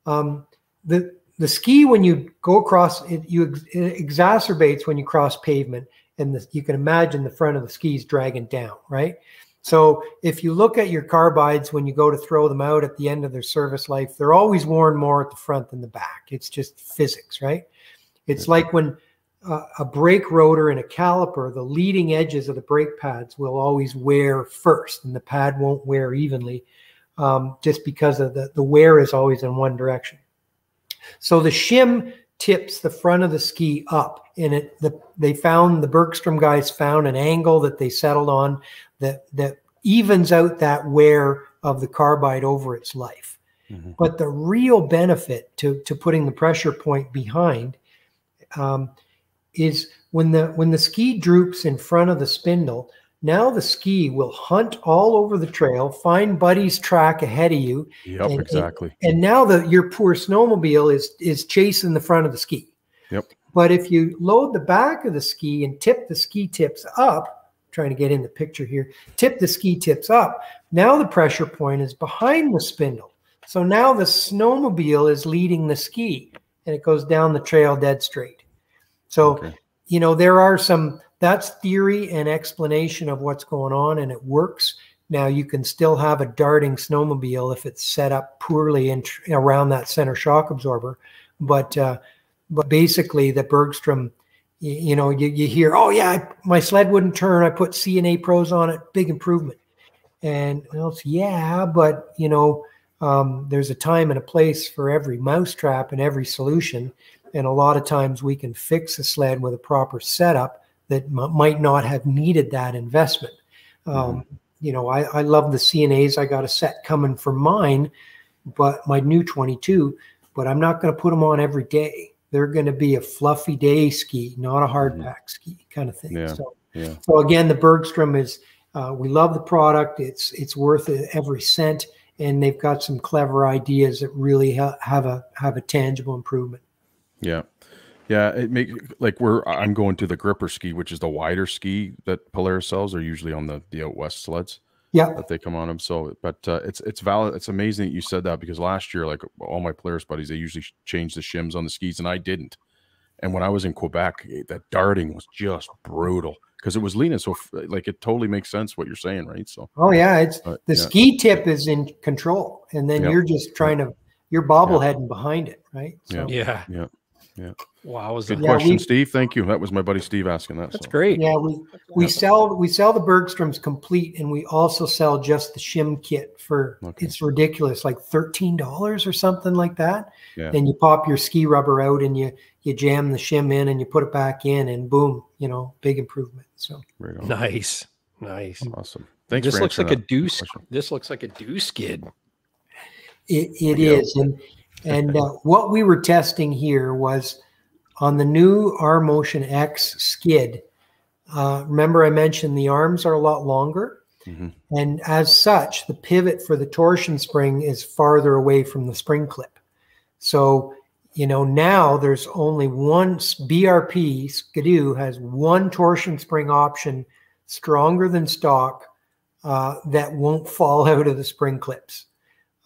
Um, the the ski when you go across it, you ex- it exacerbates when you cross pavement, and the, you can imagine the front of the skis dragging down, right? So if you look at your carbides when you go to throw them out at the end of their service life, they're always worn more at the front than the back. It's just physics, right? It's like when uh, a brake rotor and a caliper, the leading edges of the brake pads will always wear first, and the pad won't wear evenly, um, just because of the the wear is always in one direction. So the shim tips the front of the ski up, and it the they found the Bergstrom guys found an angle that they settled on that that evens out that wear of the carbide over its life. Mhm. But the real benefit to to putting the pressure point behind um, is when the when the ski droops in front of the spindle. Now the ski will hunt all over the trail, find Buddy's track ahead of you, Yep, And- and- exactly. and now the your poor snowmobile is is chasing the front of the ski. Yep. But if you load the back of the ski and tip the ski tips up, trying to get in the picture here, tip the ski tips up. Now the pressure point is behind the spindle. So now the snowmobile is leading the ski and it goes down the trail dead straight. So, Okay. you know, there are some that's theory and explanation of what's going on and it works. Now you can still have a darting snowmobile if it's set up poorly in, around that center shock absorber, but uh, but basically the Bergstrom, you, you know, you, you hear, oh yeah, I, my sled wouldn't turn. I put C&A pros on it, big improvement. And well, yeah, but you know, um, there's a time and a place for every mousetrap and every solution. And a lot of times we can fix a sled with a proper setup that m- might not have needed that investment. Um, You know, I, I love the C&As. I got a set coming for mine, but my new 22, but I'm not going to put them on every day. They're going to be a fluffy day ski, not a hard Mhm. pack ski kind of thing. Yeah, So, yeah. so again, the Bergstrom is, uh, we love the product. It's, it's worth every cent. And they've got some clever ideas that really ha- have a, have a tangible improvement. Yeah. Yeah, it make like we're I'm going to the gripper ski, which is the wider ski that Polaris sells. They're usually on the the out west sleds Yeah. that they come on them. So, but uh, it's it's valid. It's amazing that you said that because last year, like all my Polaris buddies, they usually change the shims on the skis, and I didn't. And when I was in Quebec, eh, that darting was just brutal because it was leaning. So, f- like, it totally makes sense what you're saying, right? So, Oh yeah, it's uh, the yeah. ski tip is in control, and then Yep. you're just trying to you're bobbleheading behind it, right? Yeah. Yeah. Yeah. Yeah. Wow. Was good Yeah, question, we- Steve. Thank you. That was my buddy Steve asking that. That's so. great. Yeah, we we Yeah. sell we sell the Bergstroms complete, and we also sell just the shim kit for Okay. it's ridiculous, like thirteen dollars or something like that. Yeah. And you pop your ski rubber out, and you you jam the shim in, and you put it back in, and boom, you know, big improvement. So Right. Nice. Nice. Awesome. Thanks. this for looks like a deuce. question. This looks like a Doo skid. It, it Yeah. is, and and [LAUGHS] uh, what we were testing here was on the new R Motion X skid. Uh, remember, I mentioned the arms are a lot longer, Mhm. and as such, the pivot for the torsion spring is farther away from the spring clip. So, you know, now there's only one BRP Ski-Doo has one torsion spring option stronger than stock uh, that won't fall [LAUGHS] out of the spring clips.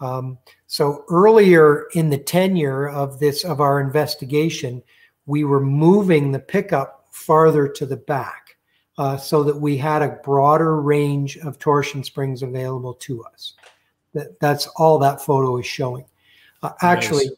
Um, so earlier in the tenure of this of our investigation, we were moving the pickup farther to the back uh, so that we had a broader range of torsion springs available to us. That, that's all that photo is showing. Uh, actually,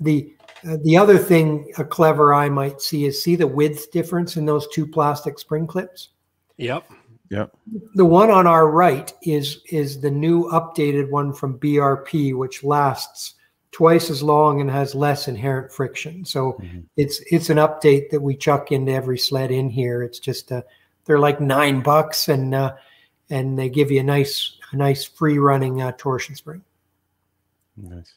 the uh, the other thing a clever eye might see is see the width difference in those two plastic spring clips. Yep. Yep. The one on our right is is the new updated one from BRP, which lasts twice as long and has less inherent friction. So Mhm. it's it's an update that we chuck into every sled in here. It's just uh, they're like nine bucks and uh, and they give you a nice a nice free running uh, torsion spring. Nice.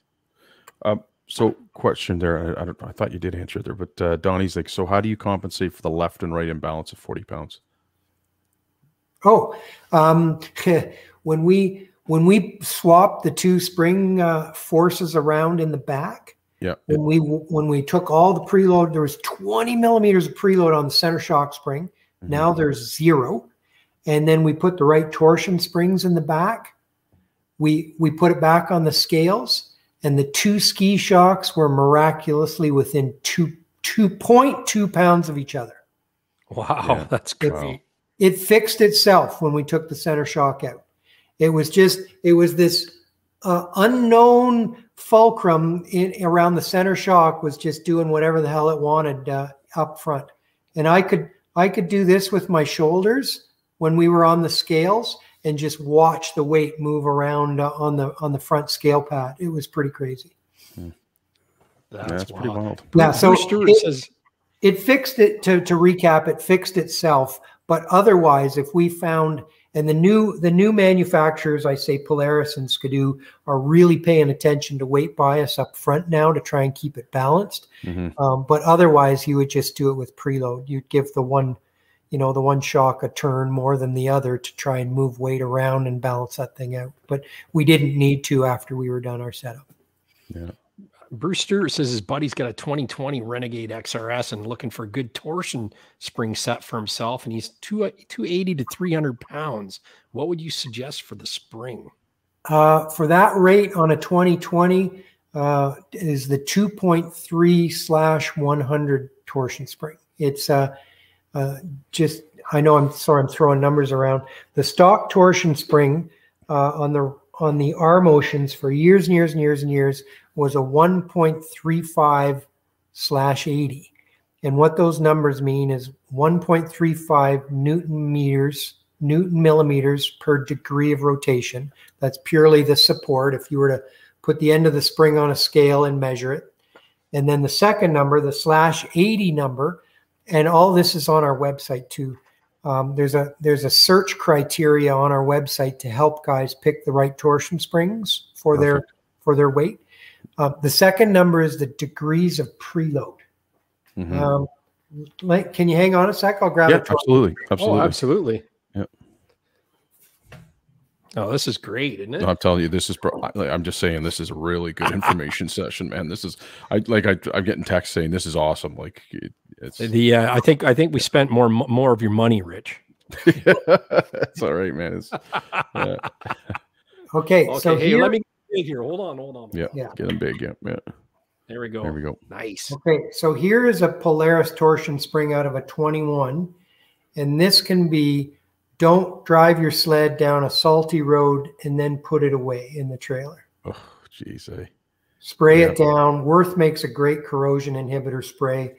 Um, so question there. I, I don't. I thought you did answer there, but uh, Donnie's like, so how do you compensate for the left and right imbalance of forty pounds? Oh, um, [LAUGHS] when we when we swapped the two spring uh, forces around in the back, Yeah. when we when we took all the preload, there was 20 millimeters of preload on the center shock spring. Mhm. Now there's zero, and then we put the right torsion springs in the back. We we put it back on the scales, and the two ski shocks were miraculously within two two point two pounds of each other. Wow, Yeah. that's It- great. It fixed itself when we took the center shock out. It was just it was this uh, unknown fulcrum in around the center shock was just doing whatever the hell it wanted uh, up front, and I could I could do this with my shoulders when we were on the scales and just watch the weight move around uh, on the on the front scale pad. It was pretty crazy. That's, Yeah, that's pretty wild. wild. Yeah, so it- says it fixed it to, to recap it fixed itself but otherwise if we found and the new the new manufacturers i say polaris and Ski-Doo are really paying attention to weight bias up front now to try and keep it balanced. Mhm. um, but otherwise you would just do it with preload. You'd give the one you know the one shock a turn more than the other to try and move weight around and balance that thing out. But we didn't need to after we were done our setup Bruce Stewart says his buddy's got a 2020 Renegade XRS and looking for a good torsion spring set for himself, and he's two 280 to 300 pounds. What would you suggest for the spring? Uh, for that rate on a 2020 uh, is the 2.3 slash 100 torsion spring. It's uh, uh, just, I know I'm sorry, I'm throwing numbers around. The stock torsion spring uh, on the on the R motions for years and years and years and years was a 1.35 slash 80. And what those numbers mean is 1.35 Newton meters, Newton millimeters per degree of rotation. That's purely the support. If you were to put the end of the spring on a scale and measure it. And then the second number, the slash 80 number, and all this is on our website too. Um, there's a there's a search criteria on our website to help guys pick the right torsion springs for their for their weight. Uh, the second number is the degrees of preload. Mhm. Um, like, can you hang on a sec? I'll grab yeah, it. absolutely, absolutely. Oh, absolutely. Yep. Oh, this is great, isn't it? I'm telling you, this is. Pro- I- like, I'm just saying, this is a really good [LAUGHS] information session, man. This is. I like. I, I'm getting texts saying this is awesome. Like, it, it's. The uh, I think I think we spent more more of your money, Rich. [LAUGHS] it's all right, man. It's. Yeah, Okay, [LAUGHS] Okay, so hey, here, let me get here. Hold on, hold on. yeah, Yeah. Get them big. Yeah, yeah. There we go. There we go. Nice. Okay, so here is a Polaris torsion spring out of a 21. And this can be don't drive your sled down a salty road and then put it away in the trailer. Oh, jeez, eh? Spray Yeah. it down. Würth makes a great corrosion inhibitor spray.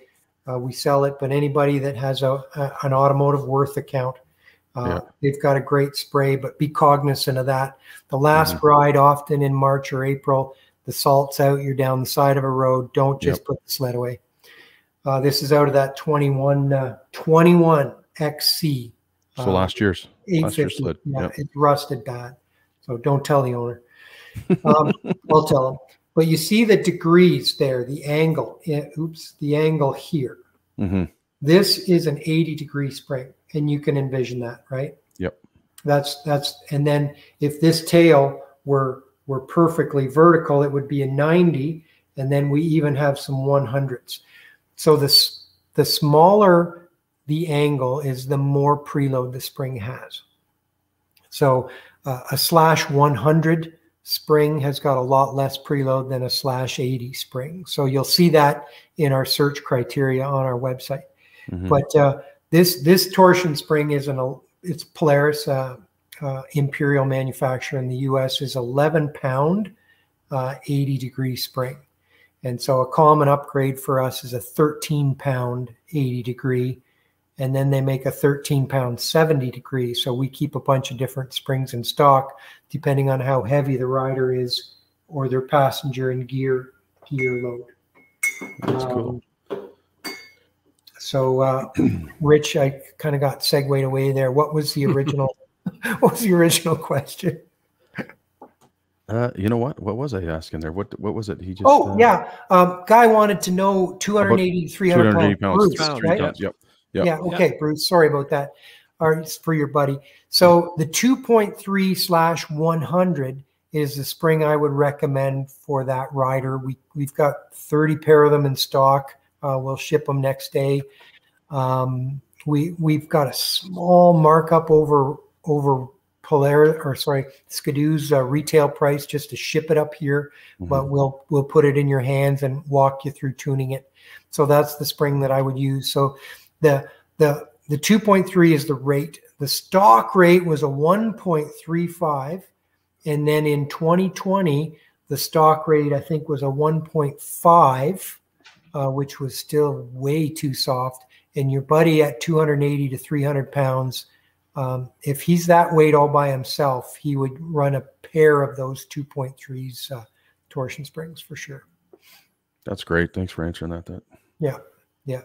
Uh, we sell it, but anybody that has a, a an automotive Würth account, uh, Yeah. they've got a great spray. But be cognizant of that. The last Mm-hmm. ride, often in March or April, the salt's out. You're down the side of a road. Don't just put the sled away. Uh, this is out of that 21 uh, 21 XC. So uh, last year's. last year's sled, Yeah, yeah. it's rusted bad. So don't tell the owner. Um, [LAUGHS] I'll tell him. But you see the degrees there, the angle. eh, oops, the angle here. hmm This is an 80 degree spring, and you can envision that, right? Yep. That's that's and then if this tail were were perfectly vertical, it would be a 90, and then we even have some 100s. So this the smaller the angle is, the more preload the spring has. So uh, a slash 100 spring has got a lot less preload than a slash 80 spring. So you'll see that in our search criteria on our website. Mhm. But uh, this this torsion spring is an it's Polaris uh, uh, Imperial manufacturer in the U.S. is 11 pound uh, 80 degree spring. And so a common upgrade for us is a 13 pound 80 degree. And then they make a 13 pound 70 degree. So we keep a bunch of different springs in stock depending on how heavy the rider is or their passenger and gear gear load. That's cool. Um, so, uh, [CLEARS THROAT] Rich, I kind of got segued away there. What was the original? [LAUGHS] [LAUGHS] what was the original question? Uh, you know what? What was I asking there? What what was it? He just Oh, uh, yeah. Um, guy wanted to know 280, 300 280 pound pounds. Bruce, pounds, right? Yep. Yep. Yep. Yeah. Okay, Bruce. Sorry about that. All right, it's for your buddy. So the 2.3 slash 100 is the spring I would recommend for that rider. We we've got 30 pair of them in stock. Uh, we'll ship them next day. Um, we we've got a small markup over over Polaris or sorry Ski-Doo's uh, retail price just to ship it up here, Mhm. but we'll we'll put it in your hands and walk you through tuning it. So that's the spring that I would use. So the the the 2.3 is the rate. The stock rate was a 1.35, and then in 2020 the stock rate I think was a 1.5, uh, which was still way too soft. And your buddy at 280 to 300 pounds, um, if he's that weight all by himself, he would run a pair of those 2.3s uh, torsion springs for sure. That's great. Thanks for answering that. That Yeah, yeah.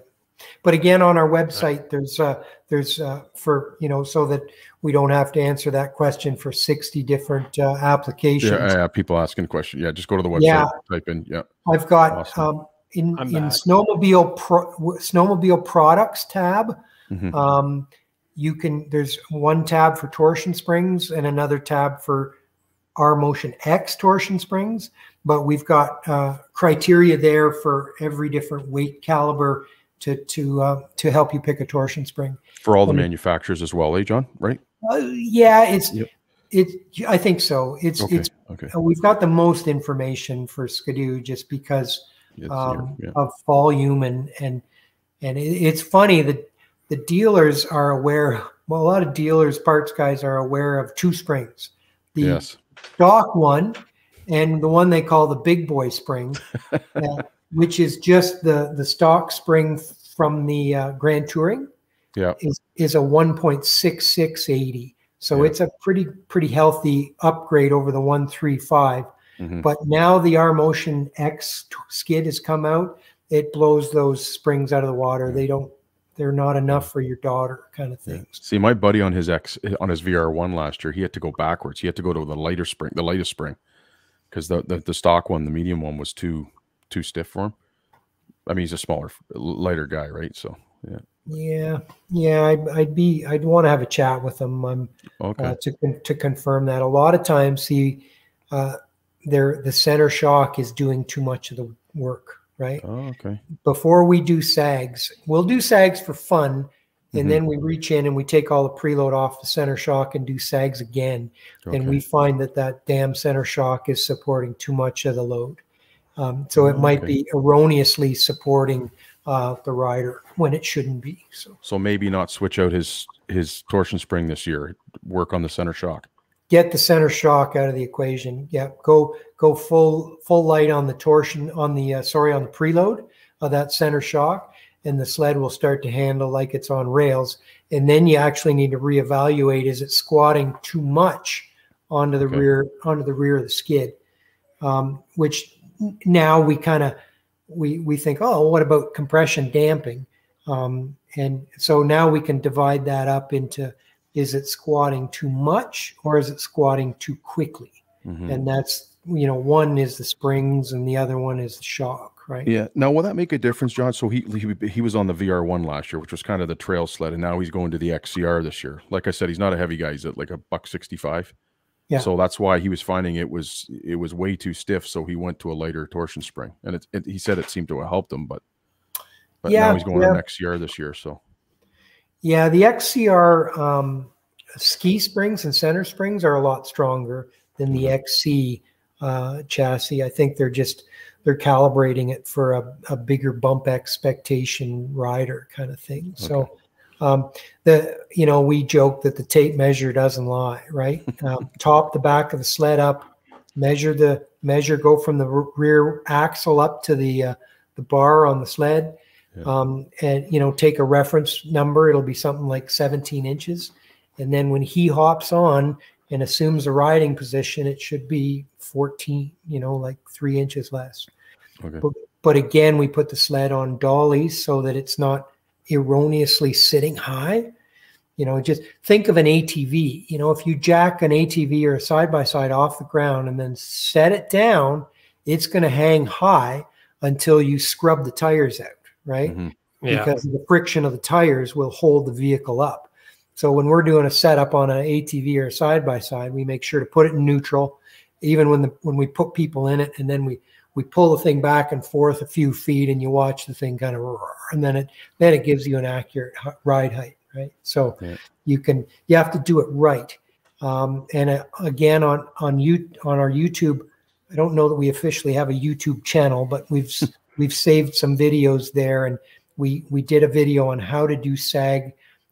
But again, on our website, there's uh, there's uh, for you know so that we don't have to answer that question for 60 different uh, applications. yeah, yeah, people asking a question. Yeah, just go to the website, Yeah. type in. Yeah. I've got Awesome. um, in I'm in back. snowmobile pro, snowmobile products tab. Mhm. Um, you can there's one tab for torsion springs and another tab for R Motion X torsion springs, but we've got uh, criteria there for every different weight caliber to to uh, to help you pick a torsion spring. For all the Um, manufacturers as well, eh, John? Right? Uh, yeah, it's Yep. it. I think so. It's Okay. it's okay. uh, we've got the most information for Ski-Doo just because um, yeah. of volume and and and it, it's funny that the dealers are aware. Well, a lot of dealers, parts guys, are aware of two springs: the Yes. stock one and the one they call the big boy spring, [LAUGHS] which is just the the stock spring from the uh, Grand Touring. Yeah. is is a 1.6680. So Yeah. it's a pretty pretty healthy upgrade over the 135. Mhm. But now the R Motion X skid has come out. It blows those springs out of the water. They don't. They're not enough for your daughter, kind of Yeah. things. See, my buddy on his X on his VR one last year, he had to go backwards. He had to go to the lighter spring, the lightest spring, because the, the the stock one, the medium one, was too too stiff for him. I mean, he's a smaller, lighter guy, right? So yeah. Yeah, yeah. I'd, I'd be. I'd want to have a chat with them. Um, Okay. uh, to to confirm that. A lot of times, see, uh, their the center shock is doing too much of the work. Right oh, okay. before we do sags, we'll do sags for fun, and Mhm. then we reach in and we take all the preload off the center shock and do sags again. Okay. And we find that that damn center shock is supporting too much of the load. Um, so it Oh, might okay. be erroneously supporting uh, the rider when it shouldn't be. So so maybe not switch out his his torsion spring this year. Work on the center shock. get the center shock out of the equation. Yeah, go go full full light on the torsion on the uh, sorry on the preload of that center shock, and the sled will start to handle like it's on rails. And then you actually need to reevaluate: is it squatting too much onto the Okay. rear onto the rear of the skid? Um, which now we kind of we we think, oh, what about compression damping? Um, and so now we can divide that up into is it squatting too much or is it squatting too quickly? Mhm. And that's you know one is the springs and the other one is the shock, right? Yeah. Now, will that make a difference, John? So he he, he was on the VR one last year, which was kind of the trail sled, and now he's going to the XCR this year. Like I said, he's not a heavy guy; he's at like a buck sixty five. Yeah. So that's why he was finding it was it was way too stiff. So he went to a lighter torsion spring, and it, it he said it seemed to have helped him, but but Yeah, now he's going yeah. to an XCR this year. So Yeah, the XCR um, ski springs and center springs are a lot stronger than the XC uh, chassis. I think they're just they're calibrating it for a, a bigger bump expectation rider kind of thing. So um, the you know we joke that the tape measure doesn't lie, right? [LAUGHS] um, top the back of the sled up, measure the measure, go from the rear axle up to the uh, the bar on the sled, Yeah. um, and you know take a reference number. It'll be something like 17 inches, and then when he hops on and assumes a riding position, it should be 14. You know, like three inches less. Okay. But, but again, we put the sled on dollies so that it's not erroneously sitting high. You know, just think of an ATV. You know, if you jack an ATV or a side by side off the ground and then set it down, it's going to hang high until you scrub the tires out, right? Mhm. Yeah. Because the friction of the tires will hold the vehicle up. So when we're doing a setup on an ATV or a side by side, we make sure to put it in neutral, even when the when we put people in it, and then we we pull the thing back and forth a few feet, and you watch the thing kind of roar, and then it then it gives you an accurate ride height, right? So Yeah. you can you have to do it right. Um, and uh, again on on you on our YouTube, I don't know that we officially have a YouTube channel, but we've [LAUGHS] we've saved some videos there, and we we did a video on how to do sag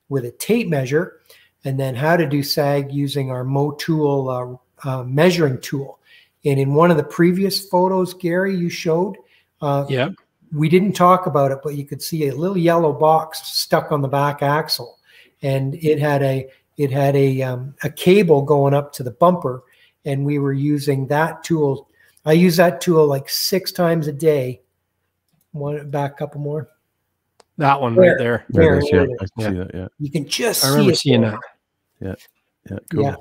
with a tape measure, and then how to do sag using our Motul uh, uh, measuring tool. And in one of the previous photos, Gary, you showed, uh, Yeah. we didn't talk about it, but you could see a little yellow box stuck on the back axle, and it had a it had a um, a cable going up to the bumper, and we were using that tool. I use that tool like six times a day. One back, a couple more. That one There. right there. There There it is, yeah, is. I can Yeah. see that. Yeah, You can just I remember see it seeing there. that. yeah, cool. Yeah.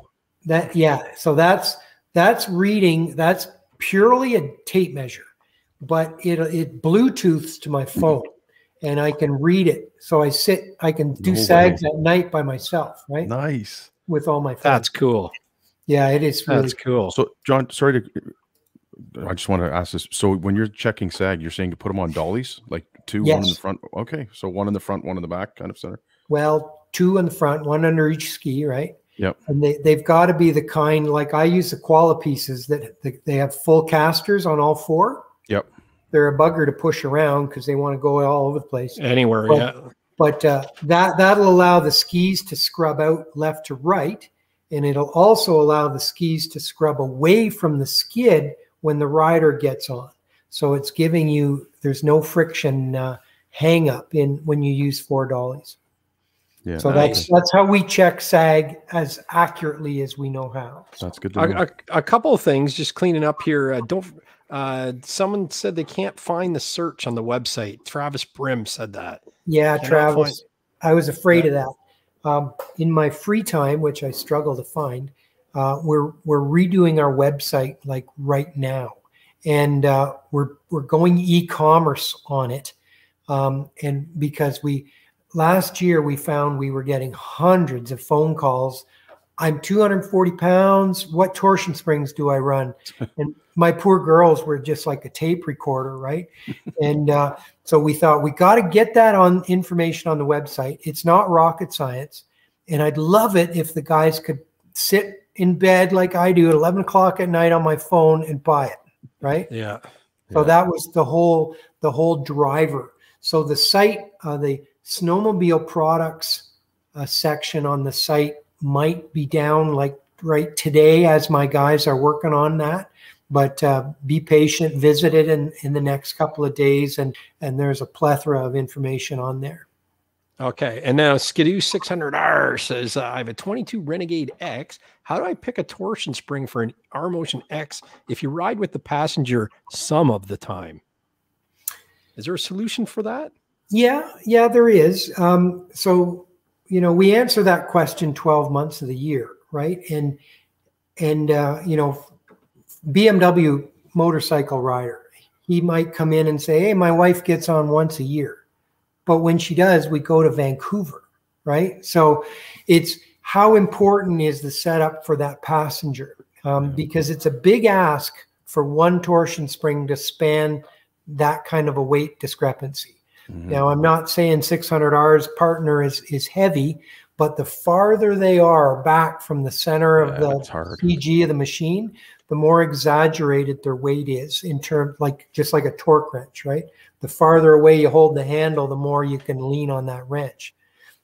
That yeah, so that's that's reading. That's purely a tape measure, but it it Bluetooths to my phone, and I can read it. So I sit, I can do No way. sags at night by myself, right, Nice. with all my. Friends. That's cool. yeah, it is really. That's cool. So, John, sorry to. I just want to ask this. So, when you're checking sag, you're saying to put them on dollies, like two, one in the front. Okay, so one in the front, one in the back, kind of center. Well, two in the front, one under each ski, right? Yep. And they, they've got to be the kind like I use the Koala pieces that that they have full casters on all four. Yep. They're a bugger to push around because they want to go all over the place. Anywhere, Well, yeah. but uh, that that'll allow the skis to scrub out left to right, and it'll also allow the skis to scrub away from the skid when the rider gets on. So it's giving you there's no friction uh, hang up in when you use four dollies. Yeah. So Nice. that's that's how we check sag as accurately as we know how. So, That's good to know. A, a, a couple of things, just cleaning up here. Uh, don't. Uh, someone said they can't find the search on the website. Travis Brim said that. yeah, Cannot Travis, I was afraid Yeah. of that. Um, in my free time, which I struggle to find, uh, we're we're redoing our website like right now, and uh, we're we're going e-commerce on it, um, and because we last year we found we were getting hundreds of phone calls. I'm 240 pounds. What torsion springs do I run? [LAUGHS] And my poor girls were just like a tape recorder, right? and uh, so we thought we got to get that on information on the website. It's not rocket science, and I'd love it if the guys could sit in bed like I do at 11 o'clock at night on my phone and buy it, right? Yeah. So Yeah. that was the whole the whole driver. So the site, uh, the snowmobile products uh, section on the site might be down like right today as my guys are working on that. But uh, be patient, visit it in, in the next couple of days, and and there's a plethora of information on there. Okay. And now Skidoo 600R says, uh, I have a 22 Renegade X. How do I pick a torsion spring for an R Motion X if you ride with the passenger some of the time? Is there a solution for that? Yeah, yeah, there is. Um, so, you know, we answer that question 12 months of the year, right? And, and, uh, you know, BMW motorcycle rider, he might come in and say, Hey, my wife gets on once a year. But when she does, we go to Vancouver, right? So it's how important is the setup for that passenger? Um, because it's a big ask for one torsion spring to span that kind of a weight discrepancy. Mhm. Now, I'm not saying 600R's partner is is heavy, but the farther they are back from the center of the it's. CG of the machine, the more exaggerated their weight is in terms, like just like a torque wrench, right? The farther away you hold the handle, the more you can lean on that wrench.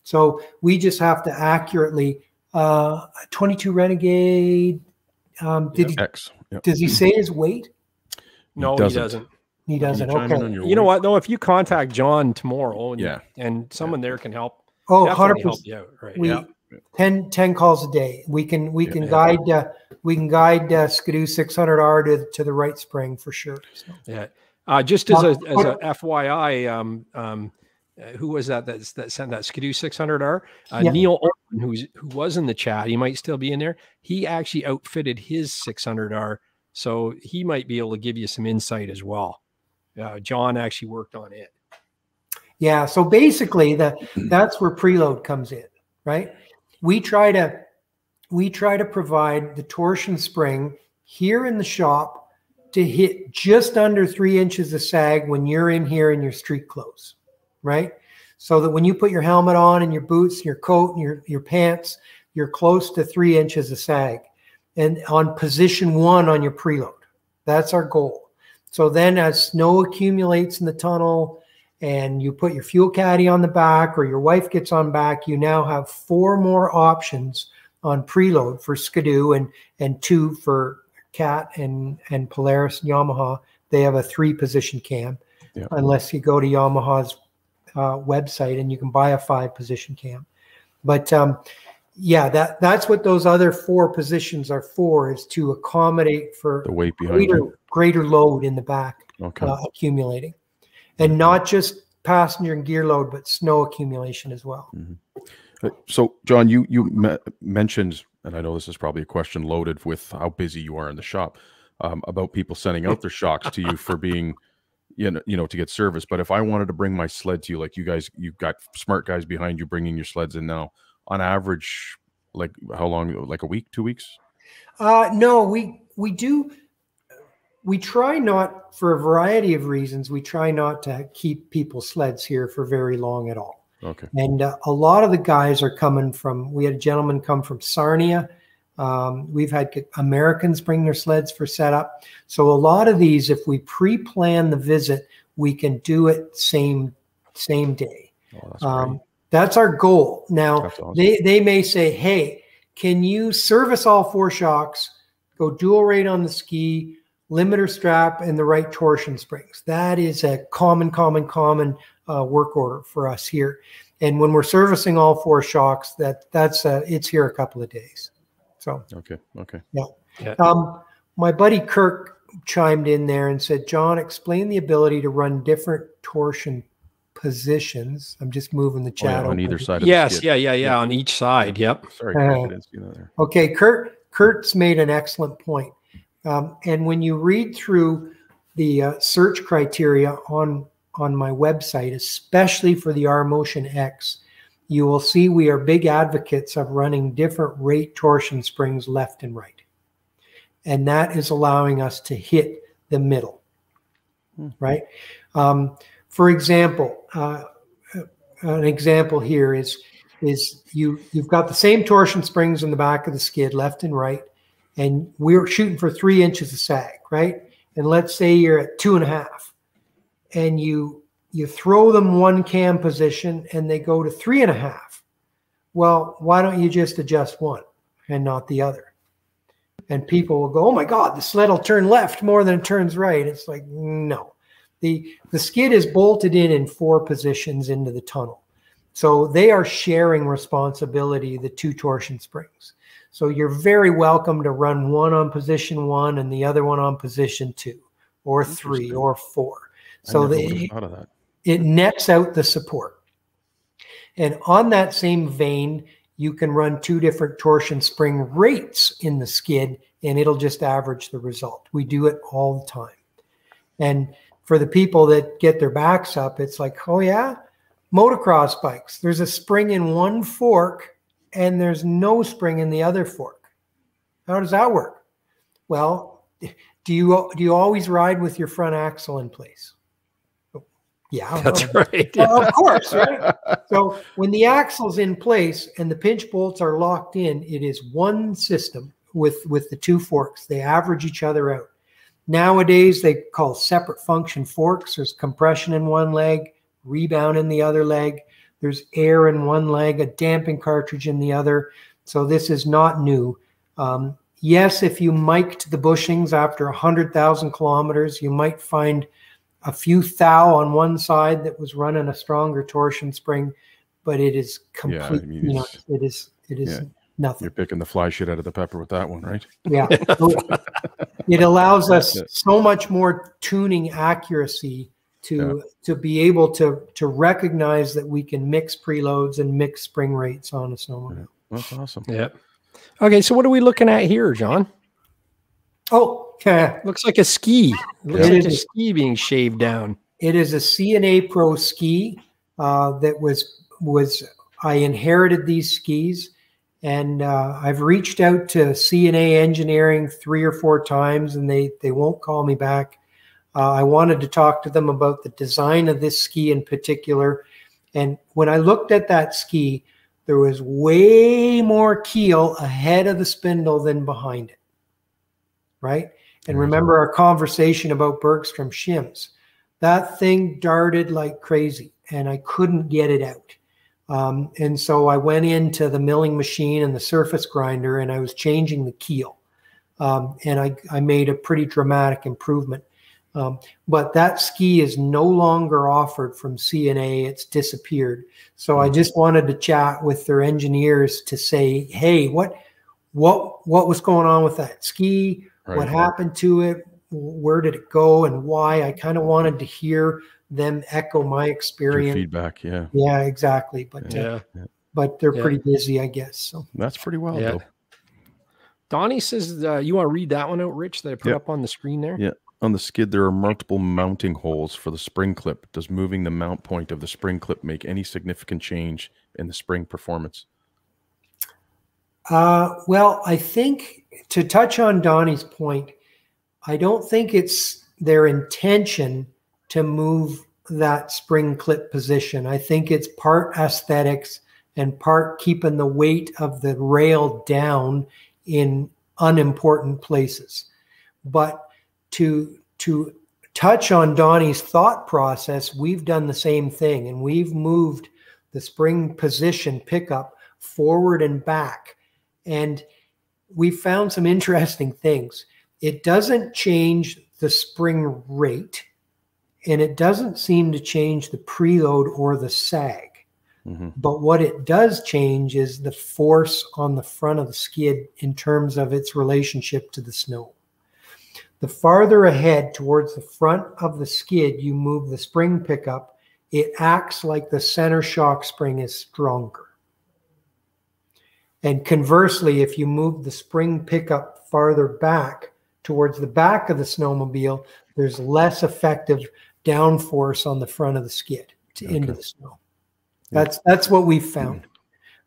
So we just have to accurately. Uh, 22 Renegade. Um, did he, X Yep. Does he say his weight? No, he doesn't. doesn't. He doesn't. Can you chime in Okay. on your You know weight? what? though? if you contact John tomorrow, and, Yeah. and someone there can help, Oh, definitely 100 help you out. Right? We yeah. 10, 10 calls a day. We can we Yeah. can Yeah. guide uh, we can guide uh, Skidoo 600R to, to the right spring for sure. So, Yeah. Uh, just as a as a FYI, um, um, uh, who was that that's, that sent that Skidoo 600R? Uh, Yeah. Neil Olsen, who's who was in the chat, he might still be in there. He actually outfitted his 600R, so he might be able to give you some insight as well. Uh, John actually worked on it. yeah. So basically, the [CLEARS THROAT] that's where preload comes in, right? We try to we try to provide the torsion spring here in the shop to hit just under three inches of sag when you're in here in your street clothes, right? So that when you put your helmet on and your boots and your coat and your, your pants, you're close to three inches of sag and on position one on your preload. That's our goal. So then as snow accumulates in the tunnel and you put your fuel caddy on the back or your wife gets on back, you now have four more options on preload for Ski-Doo and and two for Cat and and Polaris and Yamaha. They have a three position cam, Yeah. unless you go to Yamaha's uh, website and you can buy a five position cam. But um, yeah, that that's what those other four positions are for is to accommodate for The weight behind greater you. greater load in the back Okay. uh, accumulating, and not just passenger and gear load, but snow accumulation as well. Uh, So, John, you you me- mentioned, and I know this is probably a question loaded with how busy you are in the shop, um, about people sending out their shocks to you for being, you know, you know, to get service. But if I wanted to bring my sled to you, like you guys, you've got smart guys behind you bringing your sleds in now. On average, like how long? Like a week, two weeks? Uh, no, we we do. We try not, for a variety of reasons, we try not to keep people sleds here for very long at all. Okay. And uh, a lot of the guys are coming from. We had a gentleman come from Sarnia. Um, we've had Americans bring their sleds for setup. So a lot of these, if we pre-plan the visit, we can do it same same day. Oh, Um. That's our goal. Now awesome. they they may say, "Hey, can you service all four shocks? Go dual rate on the ski, limiter strap, and the right torsion springs." That is a common, common, common uh, work order for us here. And when we're servicing all four shocks, that that's uh, it's here a couple of days. So Okay. Okay. um, my buddy Kirk chimed in there and said, John, explain the ability to run different torsion positions. I'm just moving the Oh, yeah, on either side. Of Yes, the skid. yeah, yeah, yeah, on each side. Yep. Sorry, Uh, Craig, I didn't see that there. Okay, Kurt. Kurt's made an excellent point. Um, and when you read through the uh, search criteria on on my website, especially for the R Motion X, you will see we are big advocates of running different rate torsion springs left and right, and that is allowing us to hit the middle. Right. Um, for example, uh, an example here is is you you've got the same torsion springs in the back of the skid left and right and we're shooting for three inches of sag right? And let's say you're at two and a half and you you throw them one cam position and they go to three and a half. Well why don't you just adjust one and not the other? And people will go oh my god the sled will turn left more than it turns right. It's like no the the skid is bolted in in four positions into the tunnel so they are sharing responsibility, the two torsion springs. So you're very welcome to run one on position one and the other one on position two, or three, or four. So they, thought of that. it nets out the support. And on that same vein, you can run two different torsion spring rates in the skid, and it'll just average the result. We do it all the time. And for the people that get their backs up, it's like, oh, yeah, motocross bikes. There's a spring in one fork, and there's no spring in the other fork. How does that work? Well, do you do you always ride with your front axle in place? Yeah, That's right. well, of course, right? So when the axle's in place and the pinch bolts are locked in, it is one system with with the two forks. They average each other out. Nowadays, they call separate function forks. There's compression in one leg, rebound in the other leg. There's air in one leg, a damping cartridge in the other. So this is not new. Um, yes, if you mic'd the bushings after 100,000 kilometers, you might find a few thou on one side that was running a stronger torsion spring, but it is Yeah, I complete. mean, you know, it is it is Yeah. Nothing. You're picking the fly shit out of the pepper with that one, right? Yeah. [LAUGHS] So it allows us so much more tuning accuracy to to be able to to recognize that we can mix preloads and mix spring rates on a snowmobile. That's awesome. Yep. Okay, so what are we looking at here, John? Oh, okay. Looks like a ski. It looks It like a ski being shaved down. It is a C&A Pro ski uh, that was was I inherited these skis, and uh, I've reached out to C&A Engineering three or four times, and they they won't call me back. Uh, I wanted to talk to them about the design of this ski in particular, and when I looked at that ski, there was way more keel ahead of the spindle than behind it. Right, and remember our conversation about Bergstrom shims that thing darted like crazy and I couldn't get it out. Um, and so I went into the milling machine and the surface grinder and I was changing the keel. Um, and I, I made a pretty dramatic improvement. Um, but that ski is no longer offered from C&A, it's disappeared. So I just wanted to chat with their engineers to say, hey, what what what was going on with that ski? Right. what happened to it where did it go and why i kind of wanted to hear them echo my experience. Your experience feedback, yeah. yeah exactly but uh, Yeah. but they're Yeah. pretty busy i guess so That's pretty well, Yeah. though. Donnie says, uh, you want to read that one out, Rich, that I put Yeah. up on the screen there? Yeah. On the skid, there are multiple mounting holes for the spring clip. Does moving the mount point of the spring clip make any significant change in the spring performance? uh, well i think to touch on donnie's point i don't think it's their intention to move that spring clip position i think it's part aesthetics and part keeping the weight of the rail down in unimportant places but to to touch on Donnie's thought process, we've done the same thing and we've moved the spring position pickup forward and back. And we found some interesting things. It doesn't change the spring rate and it doesn't seem to change the preload or the sag. hmm But what it does change is the force on the front of the skid in terms of its relationship to the snow. The farther ahead towards the front of the skid you move the spring pickup, it acts like the center shock spring is stronger. And conversely, if you move the spring pickup farther back towards the back of the snowmobile, there's less effective downforce on the front of the skid to, into the snow. That's that's what we've found.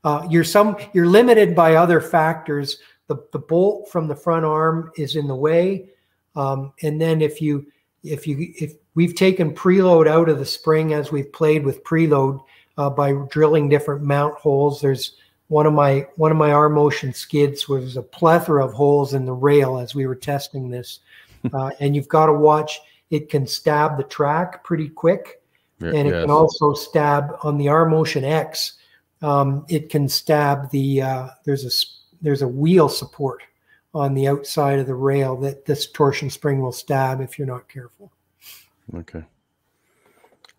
Uh, you're some you're limited by other factors. The the bolt from the front arm is in the way, um, and then if you if you if we've taken preload out of the spring as we've played with preload uh, by drilling different mount holes. There's one of my one of my R Motion skids was a plethora of holes in the rail as we were testing this, [LAUGHS] uh, and you've got to watch. It can stab the track pretty quick Yeah, and it yes. can also stab on the R Motion X. Um, it can stab the uh, there's a s- there's a wheel support on the outside of the rail that this torsion spring will stab if you're not careful. okay.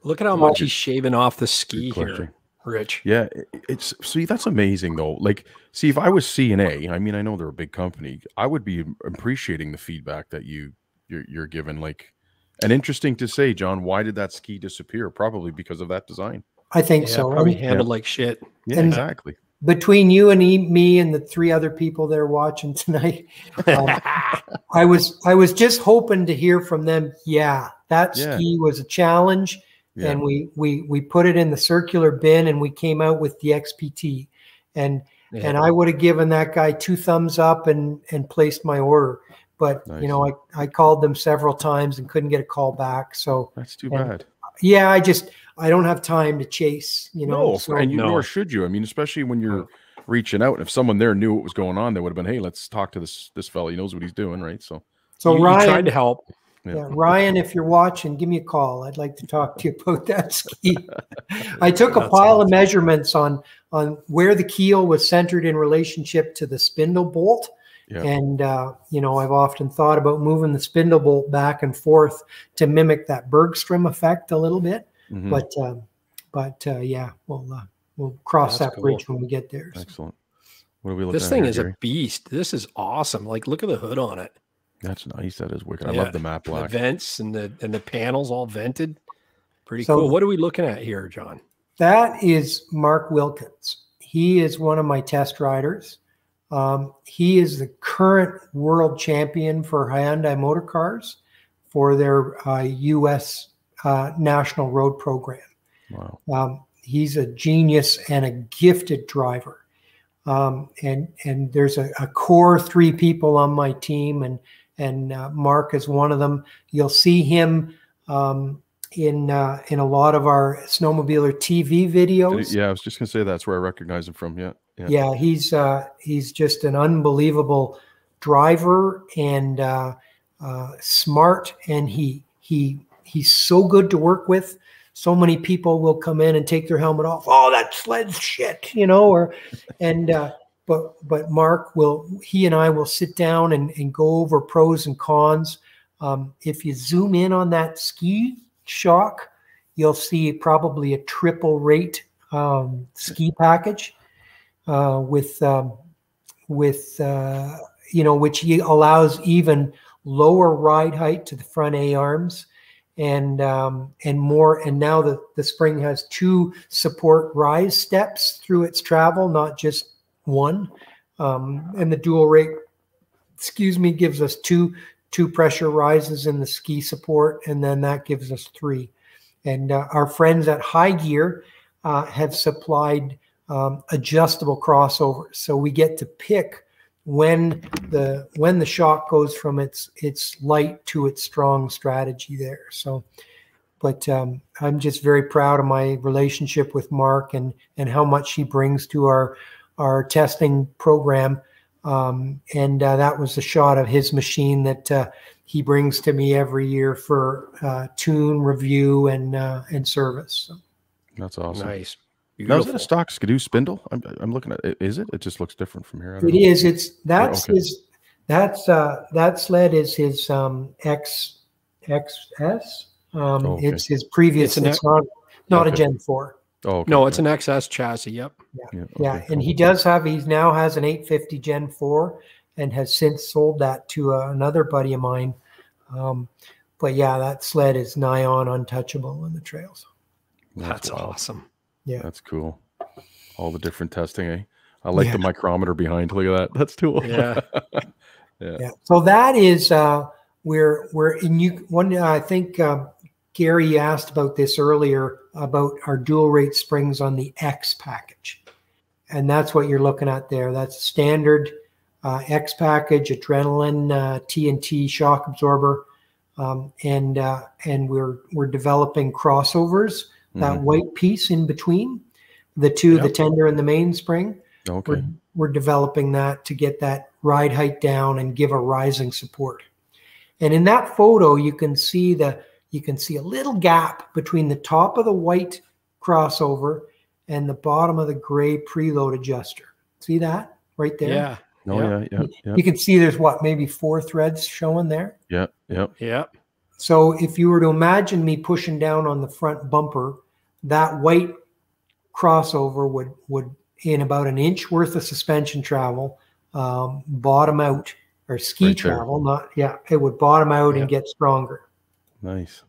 Look at how much he's shaving off the ski here. Rich. Yeah, it's see that's amazing though. Like, see if I was C&A, I mean, I know they're a big company. I would be appreciating the feedback that you you're, you're given. Like, and interesting to say, John. Why did that ski disappear? Probably because of that design. I think Yeah, so. probably And handled like shit. Yeah, And- exactly. between you and e- me and the three other people that are watching [LAUGHS] tonight, um, [LAUGHS] I was I was just hoping to hear from them. Yeah, that Yeah. ski was a challenge. Yeah. and we we we put it in the circular bin and we came out with the XPT and and I would have given that guy two thumbs up and and placed my order but Nice. you know I I called them several times and couldn't get a call back so That's too and bad. yeah I just I don't have time to chase you know No, so and you, No. nor should you. I mean, especially when you're reaching out. And if someone there knew what was going on, they would have been, "Hey, let's talk to this this fellow. He knows what he's doing, right?" So, so you, you Ryan tried to help. yeah. Yeah, Ryan, if you're watching, give me a call. I'd like to talk to you about [LAUGHS] that ski. I took a That's pile of measurements on on where the keel was centered in relationship to the spindle bolt, Yeah. And uh, you know, I've often thought about moving the spindle bolt back and forth to mimic that Bergstrom effect a little bit. Mhm. But um, but uh, yeah, we'll uh, we'll cross That's that bridge when we get there. So, Excellent. What are we looking at? This at thing here, is Gary? a beast. This is awesome. Like, look at the hood on it. That's nice. That is wicked. I love the matte The black. vents and the and the panels all vented. Pretty So- cool. What are we looking at here, John? That is Mark Wilkins. He is one of my test riders. Um, he is the current world champion for Hyundai Motor Cars for their uh, U.S. Uh, national road program. Wow. Um, he's a genius and a gifted driver. Um, and and there's a, a core three people on my team, and and uh, Mark is one of them. You'll see him um, in uh, in a lot of our snowmobiler TV videos. Yeah, I was just gonna say that's where I recognize him from. Yeah. Yeah. Yeah, he's uh, he's just an unbelievable driver and uh, uh, smart, and he he he's so good to work with. So many people will come in and take their helmet off. Oh, that sled's shit, you know, or and uh, but but Mark will he and I will sit down and, and go over pros and cons. Um, if you zoom in on that ski shock, you'll see probably a triple rate um, ski package uh, with um, with uh, you know which allows even lower ride height to the front A arms and um, and more and now the, the spring has two support rise steps through its travel not just one. Um, and the dual rate excuse me gives us two two pressure rises in the ski support and then that gives us three. And uh, our friends at high gear uh, have supplied um, adjustable crossovers so we get to pick when the when the shock goes from its its light to its strong strategy there so but um, i'm just very proud of my relationship with mark and and how much he brings to our our testing program um, and uh, that was the shot of his machine that uh, he brings to me every year for uh, tune review and uh, and service so. That's awesome. Nice. Now, is it a stock Ski-Doo spindle? I'm, I'm looking at it. Is it? It just looks different from here. I It know. is. It's that's okay. his. That's uh, that sled is his um, X XS. Um, Oh, okay. It's his previous. It's It's, not not Okay. a Gen Four. Oh, okay, No, it's an XS chassis. Yep. Yeah, Yeah, okay, and he does have. He now has an 850 Gen Four, and has since sold that to uh, another buddy of mine. Um, but yeah, that sled is nigh on untouchable on the trails. That's, wild. awesome. Yeah. That's cool. All the different testing, eh? I like Yeah. the micrometer behind. Look at that. [LAUGHS] That's cool. [LAUGHS] Yeah. Yeah. So that is uh, we're we're in you. One I think uh, Gary asked about this earlier about our dual rate springs on the X package, and that's what you're looking at there. That's standard uh, X package, adrenaline uh, TNT shock absorber, um, and uh, and we're we're developing crossovers. That Mhm. white piece in between the two, the tender and the mainspring Okay. we're, we're developing that to get that ride height down and give a rising support. And in that photo, you can see the you can see a little gap between the top of the white crossover and the bottom of the gray preload adjuster. See that right there? Yeah. Oh yeah, yeah, yeah, You can see there's what maybe four threads showing there. yeah, yeah. Yeah. So if you were to imagine me pushing down on the front bumper, that white crossover would would in about an inch worth of suspension travel um, bottom out or ski Right there. travel, not yeah, it would bottom out Yeah. and get stronger. Nice.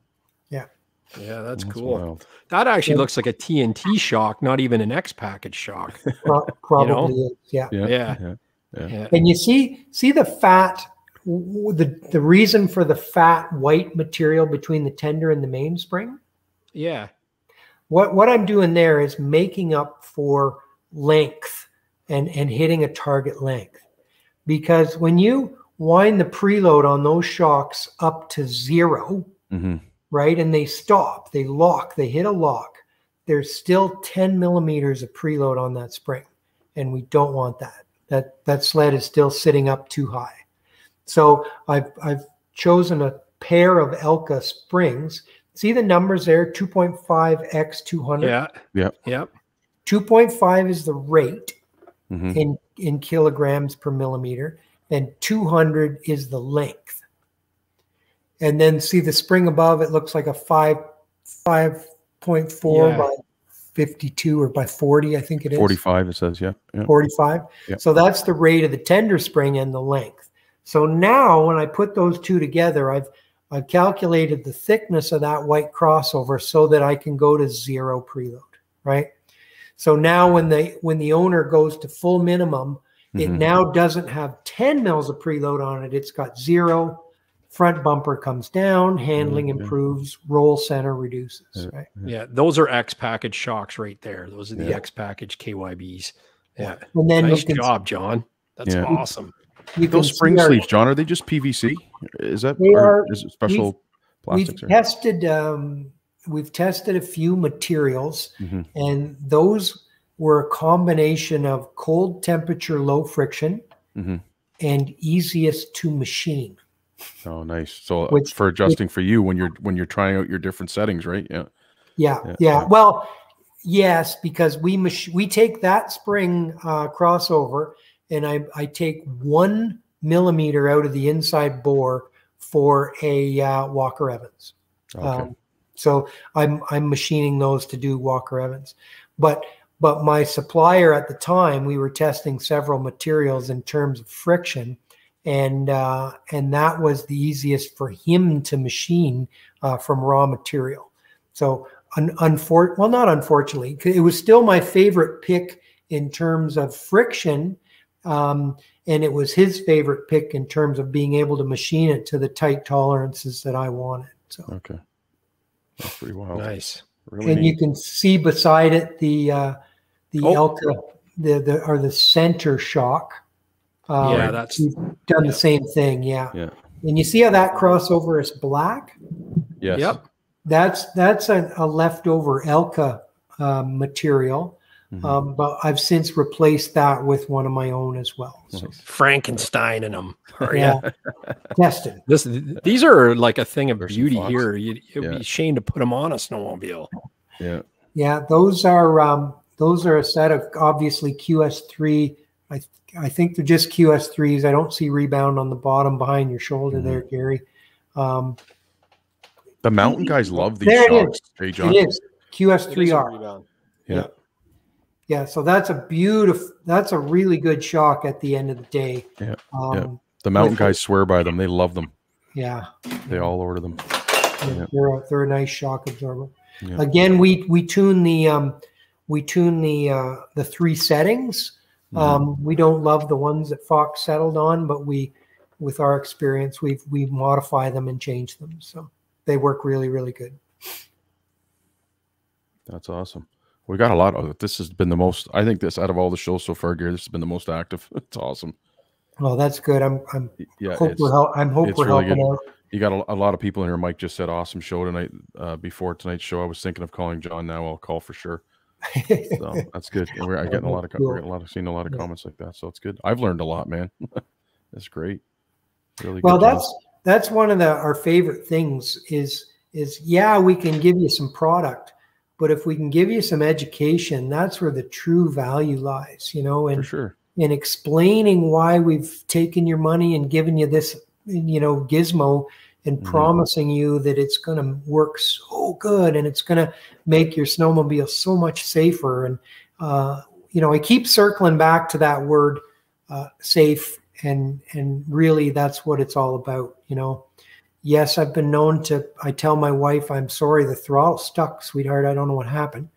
Yeah. That's, That's cool. wild. That actually Yeah. looks like a TNT shock, not even an X package shock. Pro- probably is, yeah. Yeah, Yeah. yeah. Yeah. And you see see the fat w- w- the the reason for the fat white material between the tender and the mainspring. Yeah. What what I'm doing there is making up for length and and hitting a target length. Because when you wind the preload on those shocks up to zero, hmm right, and they stop, they lock, they hit a lock, there's still 10 millimeters of preload on that spring. And we don't want that. That that sled is still sitting up too high. So I've I've chosen a pair of Elka springs. See the numbers there, 2.5 x 200. Yeah. Yeah. Yep. 2.5 is the rate hmm in in kilograms per millimeter, and 200 is the length. And then see the spring above, it looks like a five, 5.4 Yeah. by 52 or by 40, I think it is. 45, it says, yeah. yeah. 45. Yep. So that's the rate of the tender spring and the length. So now when I put those two together, I've I've calculated the thickness of that white crossover so that I can go to zero preload, right? So now when the when the owner goes to full minimum, it Mhm. now doesn't have 10 mils of preload on it. It's got zero. Front bumper comes down, handling Mhm, improves, roll center reduces, Yeah. right? Yeah, those are X package shocks right there. Those are the Yeah. X package KYBs. Yeah, And then nice job, John. That's Yeah. awesome. You Those spring our- sleeves, John, are they just PVC? Is that They are- is it special plastics? We've or- tested um, we've tested a few materials, Mhm. and those were a combination of cold temperature, low friction, Mhm. and easiest to machine. Oh, nice. So uh, Which- for adjusting for you when you're when you're trying out your different settings, right? Yeah. Yeah, Yeah, yeah. yeah. Well, yes, because we mach- we take that spring uh, crossover, and I I take one millimeter out of the inside bore for a uh, Walker Evans. Okay. Um, so I'm I'm machining those to do Walker Evans, but but my supplier at the time we were testing several materials in terms of friction, and uh, and that was the easiest for him to machine uh, from raw material. So un, unfor- well not unfortunately it was still my favorite pick in terms of friction. Um, and it was his favorite pick in terms of being able to machine it to the tight tolerances that I wanted. So okay. That's pretty wild. Nice. Really and you can see beside it the uh, the Oh. Elka the the or the center shock. Um, Yeah, that's- we've done the same thing. Yeah. Yeah. and you see how that crossover is black. Yes. Yep. That's that's a, a leftover Elka um, material, Mhm. um, but I've since replaced that with one of my own as well. So Frankenstein in them. [LAUGHS] yeah, tested. This these are like a thing of There's beauty fox. here. You, it would Yeah. be shame to put them on a snowmobile. Yeah. Yeah, those are um, those are a set of obviously QS3. I I think they're just QS3s. I don't see rebound on the bottom behind your shoulder there, Gary. Um, The mountain guys love these There it shocks. Hey, John. it is QS3R. Yeah. Yeah, so that's a beautiful. That's a really good shock at the end of the day. Yeah, Um, yeah. The mountain guys swear by them. They love them. yeah. They all order them. Yeah, They're a, they're a nice shock absorber. Yeah. Again, we we tune the um, we tune the uh, the three settings. Mhm. Um, we don't love the ones that Fox settled on, but we, with our experience, we we modify them and change them, so they work really really good. That's awesome. We got a lot of it. this has been the most I think this out of all the shows so far, Gary, this has been the most active. [LAUGHS] It's awesome. Well, that's good. I'm I'm Yeah. hope we're hel- I'm hope it's we're really helping good. out. you got a, a lot of people in here. Mike just said awesome show tonight. Uh, before tonight's show, I was thinking of calling John. Now I'll call for sure. So [LAUGHS] that's good. And we're getting a lot of we're getting a lot of seeing a lot of comments like that. So it's good. I've learned a lot, man. [LAUGHS] that's great. Really well, that's that's one of the our favorite things is is yeah we can give you some product, but if we can give you some education, that's where the true value lies. You know, and sure. and explaining why we've taken your money and given you this, you know, gizmo and Mhm. promising you that it's going to work so good and it's going to make your snowmobile so much safer. And, uh, you know, I keep circling back to that word uh, safe and, and really that's what it's all about. You know, yes, I've been known to, I tell my wife, I'm sorry, the throttle stuck, sweetheart. I don't know what happened.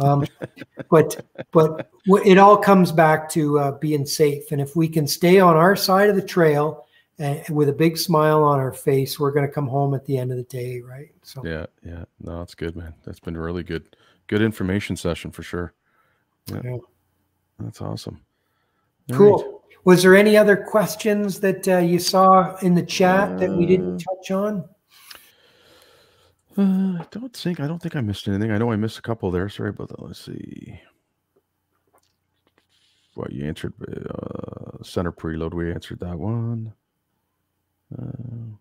Um, [LAUGHS] but but it all comes back to uh, being safe. And if we can stay on our side of the trail and with a big smile on our face, we're going to come home at the end of the day, right? So Yeah, yeah. No, it's good, man. That's been a really good, good information session for sure. Yeah, Yeah. that's awesome. All cool. right. Was there any other questions that uh, you saw in the chat that we didn't touch on? Uh, I don't think I don't think I missed anything. I know I missed a couple there. Sorry about that. Let's see. What you answered? Uh, center preload. We answered that one. Uh,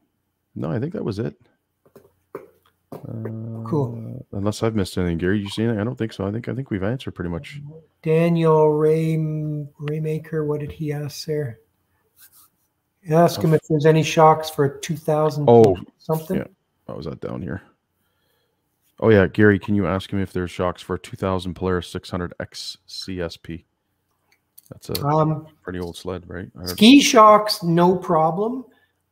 no, I think that was it. Uh, Cool. Unless I've missed anything, Gary. You seen it? I don't think so. I think I think we've answered pretty much. Daniel Ray Raymaker, what did he ask there? Ask him if there's any shocks for 2000 Oh, something. yeah. Oh, is that down here? Oh yeah, Gary, can you ask him if there's shocks for 2000 Polaris 600X CSP? That's a Um, pretty old sled, right? Ski shocks, no problem,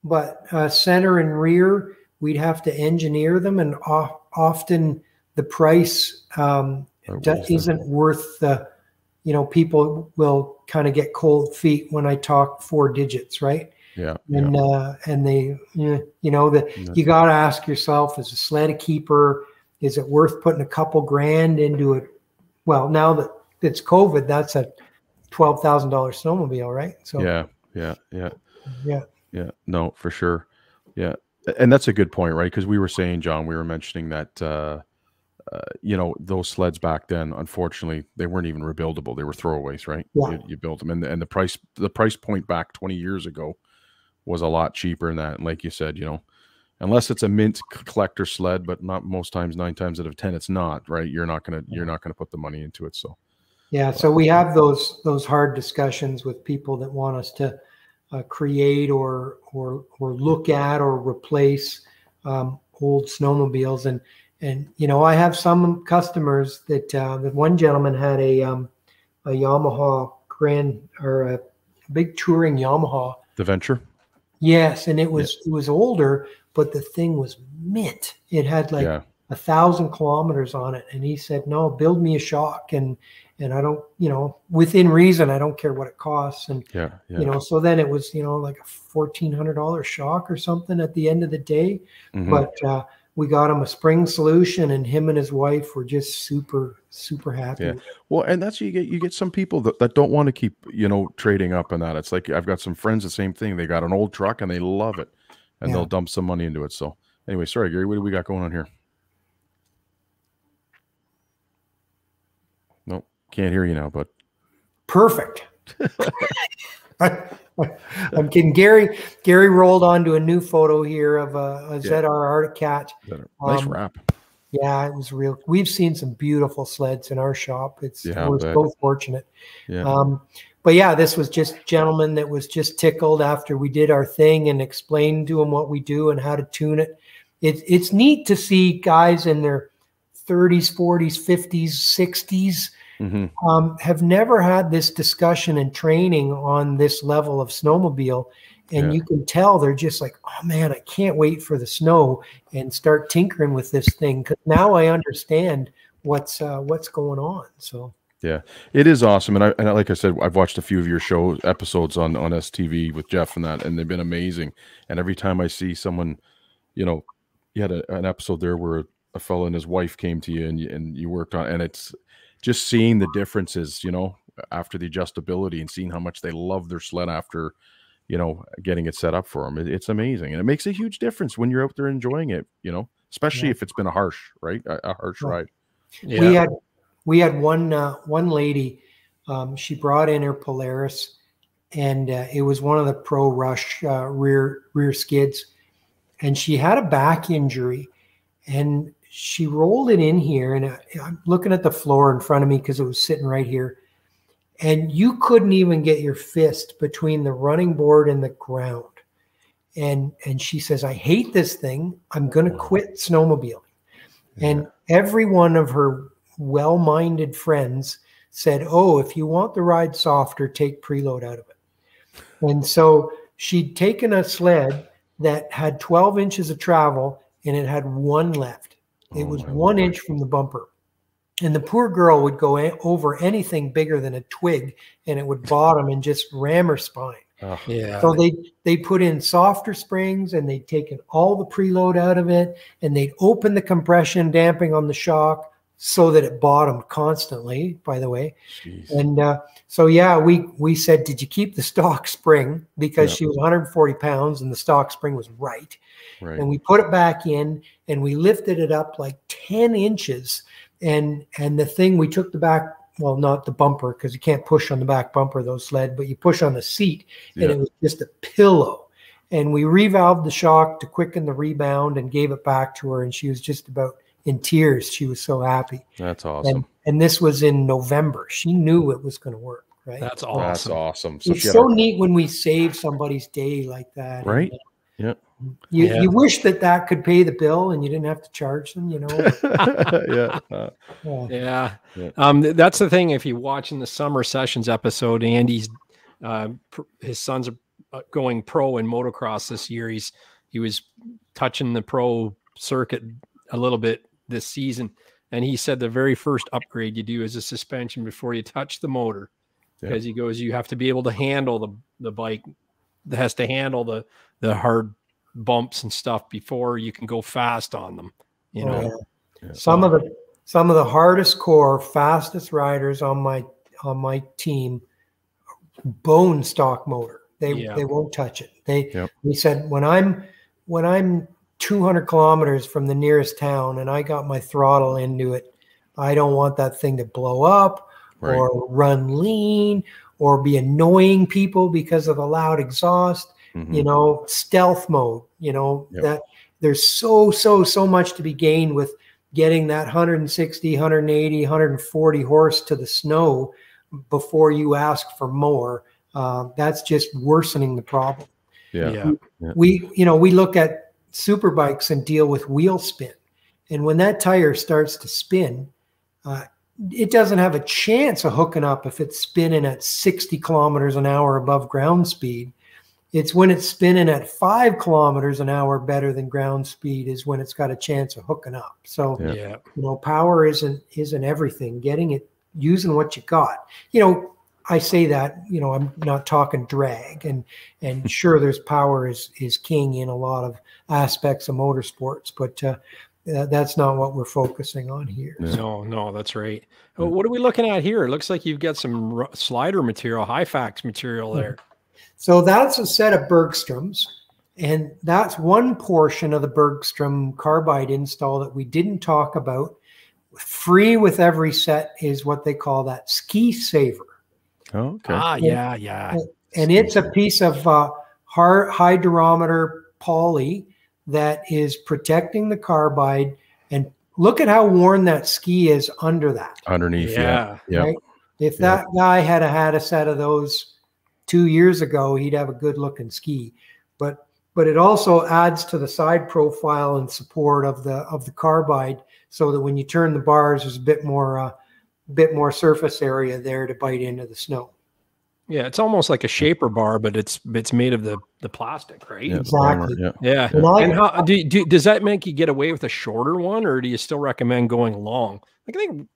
but uh, center and rear, we'd have to engineer them, and often the price um, Or do- what is that? isn't worth the. You know, people will kind of get cold feet when I talk four digits, right? Yeah, yeah, and uh, and they you know that Yeah. you got to ask yourself as a sled a keeper is it worth putting a couple grand into it well now that it's covid that's a $12000 snowmobile right so yeah, yeah, yeah, yeah yeah. No, for sure. Yeah, and that's a good point, right? Because we were saying, John, we were mentioning that. Uh, uh, you know those sleds back then unfortunately they weren't even rebuildable they were throwaways right Yeah. you, you built them and the, and the price the price point back 20 years ago was a lot cheaper than that and like you said you know unless it's a mint collector sled but not most times nine times out of ten it's not right you're not gonna you're not gonna put the money into it so yeah so we have those those hard discussions with people that want us to uh, create or or or look at or replace um, old snowmobiles and and you know I have some customers that uh, that one gentleman had a um, a Yamaha Grand or a big touring Yamaha. the venture Yes, and it was it was older, but the thing was mint. It had like yeah a thousand kilometers on it, and he said, "No, build me a shock." And and I don't, you know, within reason, I don't care what it costs. And yeah yeah you know, so then it was, you know, like a fourteen hundred dollar shock or something at the end of the day. Mhm. But uh, we got him a spring solution, and him and his wife were just super super happy. Yeah. Well, and that's you get you get some people that, that don't want to keep you know trading up and that. It's like I've got some friends the same thing. They got an old truck and they love it, and Yeah. they'll dump some money into it. So anyway, sorry Gary, what do we got going on here? Nope, can't hear you now. But Perfect. [LAUGHS] I'm kidding. Gary Gary rolled onto a new photo here of a, a. ZR Arctic Cat. is that a nice Um, wrap. Yeah, it was real. We've seen some beautiful sleds in our shop. It's Yeah, we're so fortunate. Yeah, Um, but yeah, this was just gentleman that was just tickled after we did our thing and explained to him what we do and how to tune it. It's it's neat to see guys in their 30s, 40s, 50s, 60s hmm um, have never had this discussion and training on this level of snowmobile. And Yeah. you can tell they're just like, oh man, I can't wait for the snow and start tinkering with this thing. Cause now I understand what's uh, what's going on. So yeah, it is awesome. And I and I- like I said, I've watched a few of your show episodes on on STV with Jeff and that, and they've been amazing. And every time I see someone, you know, you had a, an episode there where a fellow and his wife came to you and you, and you worked on, and it's just seeing the differences, you know, after the adjustability and seeing how much they love their sled after, you know, getting it set up for them. It, it's amazing, and it makes a huge difference when you're out there enjoying it, you know, especially Yeah. if it's been a harsh, right, a, a harsh Right. ride. we had we had one uh, one lady. Um, she brought in her Polaris, and uh, it was one of the Pro Rush uh, rear rear skids, and she had a back injury, and she rolled it in here, and I, I'm looking at the floor in front of me because it was sitting right here, and you couldn't even get your fist between the running board and the ground, and and she says, "I hate this thing. I'm going to quit snowmobiling." And every one of her well minded friends said, Oh, if you want the ride softer, take preload out of it. And so she'd taken a sled that had 12 inches of travel and it had one left. It Oh, was my one Lord. inch from the bumper. And the poor girl would go a- over anything bigger than a twig and it would bottom and just ram her spine. Ugh. Yeah. So they they put in softer springs and they'd taken all the preload out of it and they'd open the compression damping on the shock so that it bottomed constantly. By the way, Jeez. and uh, so yeah, we we said, did you keep the stock spring because she was 140 pounds and the stock spring was right, right. and we put it back in and we lifted it up like 10 inches and and the thing we took the back well not the bumper because you can't push on the back bumper those sled but you push on the seat and it was just a pillow and we revalved the shock to quicken the rebound and gave it back to her and she was just about in tears she was so happy That's awesome. and and this was in november she knew it was going to work right? That's awesome. That's awesome. awesome. So it's so a- neat when we save somebody's day like that. Right? And, Yeah. You, Yeah. you wish that that could pay the bill and you didn't have to charge them, you know. [LAUGHS] yeah. uh, Yeah. Yeah. Yeah. Um, th- that's the thing. If you watch in the summer sessions episode, Andy's uh, pr- his sons are uh, going pro in motocross this year. He's he was touching the pro circuit a little bit this season, and he said the very first upgrade you do is a suspension before you touch the motor, Yeah. because he goes you have to be able to handle the the bike that has to handle the the hard bumps and stuff before you can go fast on them. You Oh, know. yeah. Yeah. Some of the some of the hardest core, fastest riders on my on my team, bone stock motor. They Yeah. they won't touch it. They Yep. he said when I'm when I'm 200 kilometers from the nearest town and I got my throttle into it, I don't want that thing to blow up Right. or run lean or be annoying people because of the loud exhaust Mhm. you know stealth mode you know Yep. that there's so so so much to be gained with getting that 160 180 140 horse to the snow before you ask for more uh, that's just worsening the problem Yeah. yeah. we you know we look at super bikes and deal with wheel spin. And when that tire starts to spin uh, it doesn't have a chance of hooking up if it's spinning at 60 kilometers an hour above ground speed. It's when it's spinning at five kilometers an hour better than ground speed is when it's got a chance of hooking up. So Yeah. yeah. you know power isn't isn't everything. Getting it using what you got. You know i say that you know i'm not talking drag. And and [LAUGHS] sure there's power is is king in a lot of aspects of motorsports but uh, that's not what we're focusing on here Yeah. No, no, that's right. Oh, what are we looking at here? It looks like you've got some ru- slider material, Hyfax material there. So that's a set of Bergstroms, and that's one portion of the Bergstrom carbide install that we didn't talk about. Free with every set is what they call that ski saver, Oh, okay. Ah, yeah, yeah. and it's a piece of uh, hard durometer poly that is protecting the carbide. And look at how worn that ski is under that. Underneath. Yeah. Yeah. Yeah. Right? If Yeah. that guy had a, had a set of those two years ago, he'd have a good looking ski. But but it also adds to the side profile and support of the of the carbide, so that when you turn the bars, there's a bit more uh, bit more surface area there to bite into the snow. Yeah, it's almost like a shaper bar, but it's it's made of the the plastic, right? Yeah. Yeah. armor, Exactly. Yeah. And I- And how do, do does that make you get away with a shorter one, or do you still recommend going long? Like I think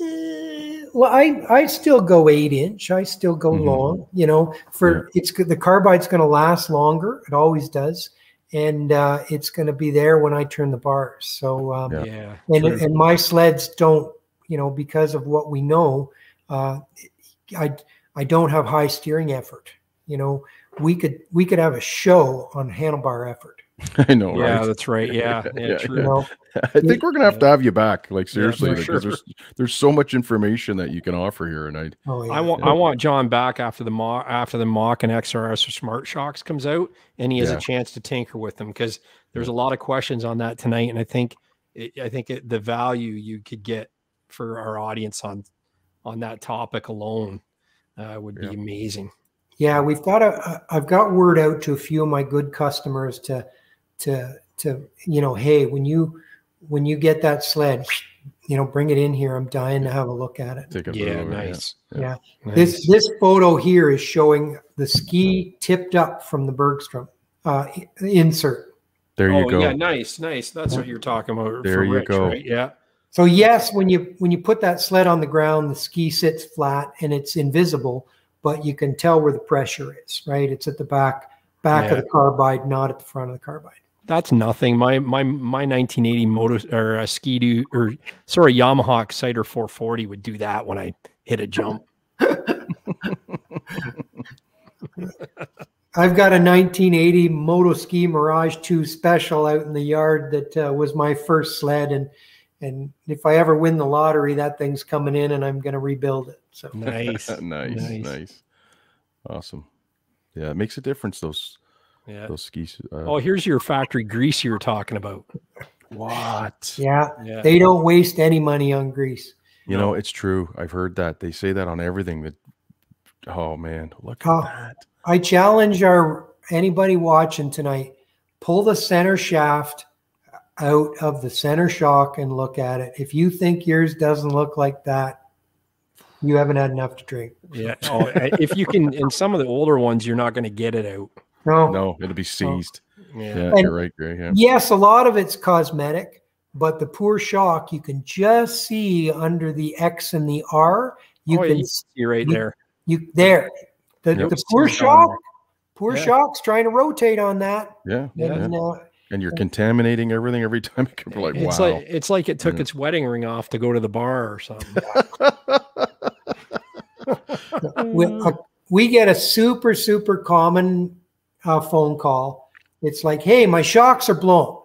Eh, well, I I still go eight inch. I still go Mhm. long. You know, for it's good. The carbide's going to last longer. It always does, and uh, it's going to be there when I turn the bars. So um, Yeah. yeah, and true. and my sleds don't. You know, because of what we know, uh, I I don't have high steering effort. You know, we could we could have a show on handlebar effort. [LAUGHS] I know. yeah, Right. that's right. [LAUGHS] Yeah, yeah, Yeah, true. You [LAUGHS] know, I think we're gonna have to have you back. Like seriously, for because sure. there's there's so much information that you can offer here, and I oh yeah. I want I want John back after the mock after the mock and XRS or Smart Shocks comes out, and he has Yeah. a chance to tinker with them because there's a lot of questions on that tonight, and I think it, I think it, the value you could get for our audience on on that topic alone uh, would be amazing. Yeah, we've got a. I've got word out to a few of my good customers to, to, to you know, hey, when you when you get that sled, you know, bring it in here. I'm dying to have a look at it. take a Yeah, photo of it, nice. Yeah. Nice. This this photo here is showing the ski tipped up from the Bergstrom uh, insert. There you oh go. yeah, nice, nice. That's what you're talking about. There for you Rich, go. Right? Yeah. So yes, when you when you put that sled on the ground, the ski sits flat and it's invisible, but you can tell where the pressure is. Right, it's at the back back Yeah. of the carbide, not at the front of the carbide. That's nothing. My my my 1980 motor or uh, Ski-Doo or sorry Yamaha Exciter 440 would do that when I hit a jump. [LAUGHS] I've got a 1980 Moto Ski Mirage 2 Special out in the yard that uh, was my first sled, and and if I ever win the lottery, that thing's coming in, and I'm going to rebuild it. So [LAUGHS] Nice, [LAUGHS] nice, Nice. nice, awesome. Yeah, it makes a difference. Those Yeah. those skis. Uh, Oh, here's your factory grease you were talking about. What? yeah, Yeah. they don't waste any money on grease. you know, it's true. I've heard that they say that on everything. That Oh man, look Oh. at that. I challenge our anybody watching tonight, pull the center shaft out of the center shock and look at it. If you think yours doesn't look like that, you haven't had enough to drink. Yeah. [LAUGHS] Oh, if you can, in some of the older ones, you're not going to get it out. No. No, it'll be seized. Yeah. Yeah, you're right, Gray. Yeah. Yes, a lot of it's cosmetic, but the poor shock you can just see under the X and the R. You oh, yeah, can you see right you- there. you there. The, Yep. the poor shock, poor Yeah. shock's trying to rotate on that. Yeah. Yeah. And, uh, And you're contaminating everything every time. People are like, It's wow. like it's like it took Yeah. its wedding ring off to go to the bar or something. we, uh, we get a super super common uh, phone call it's like hey my shocks are blown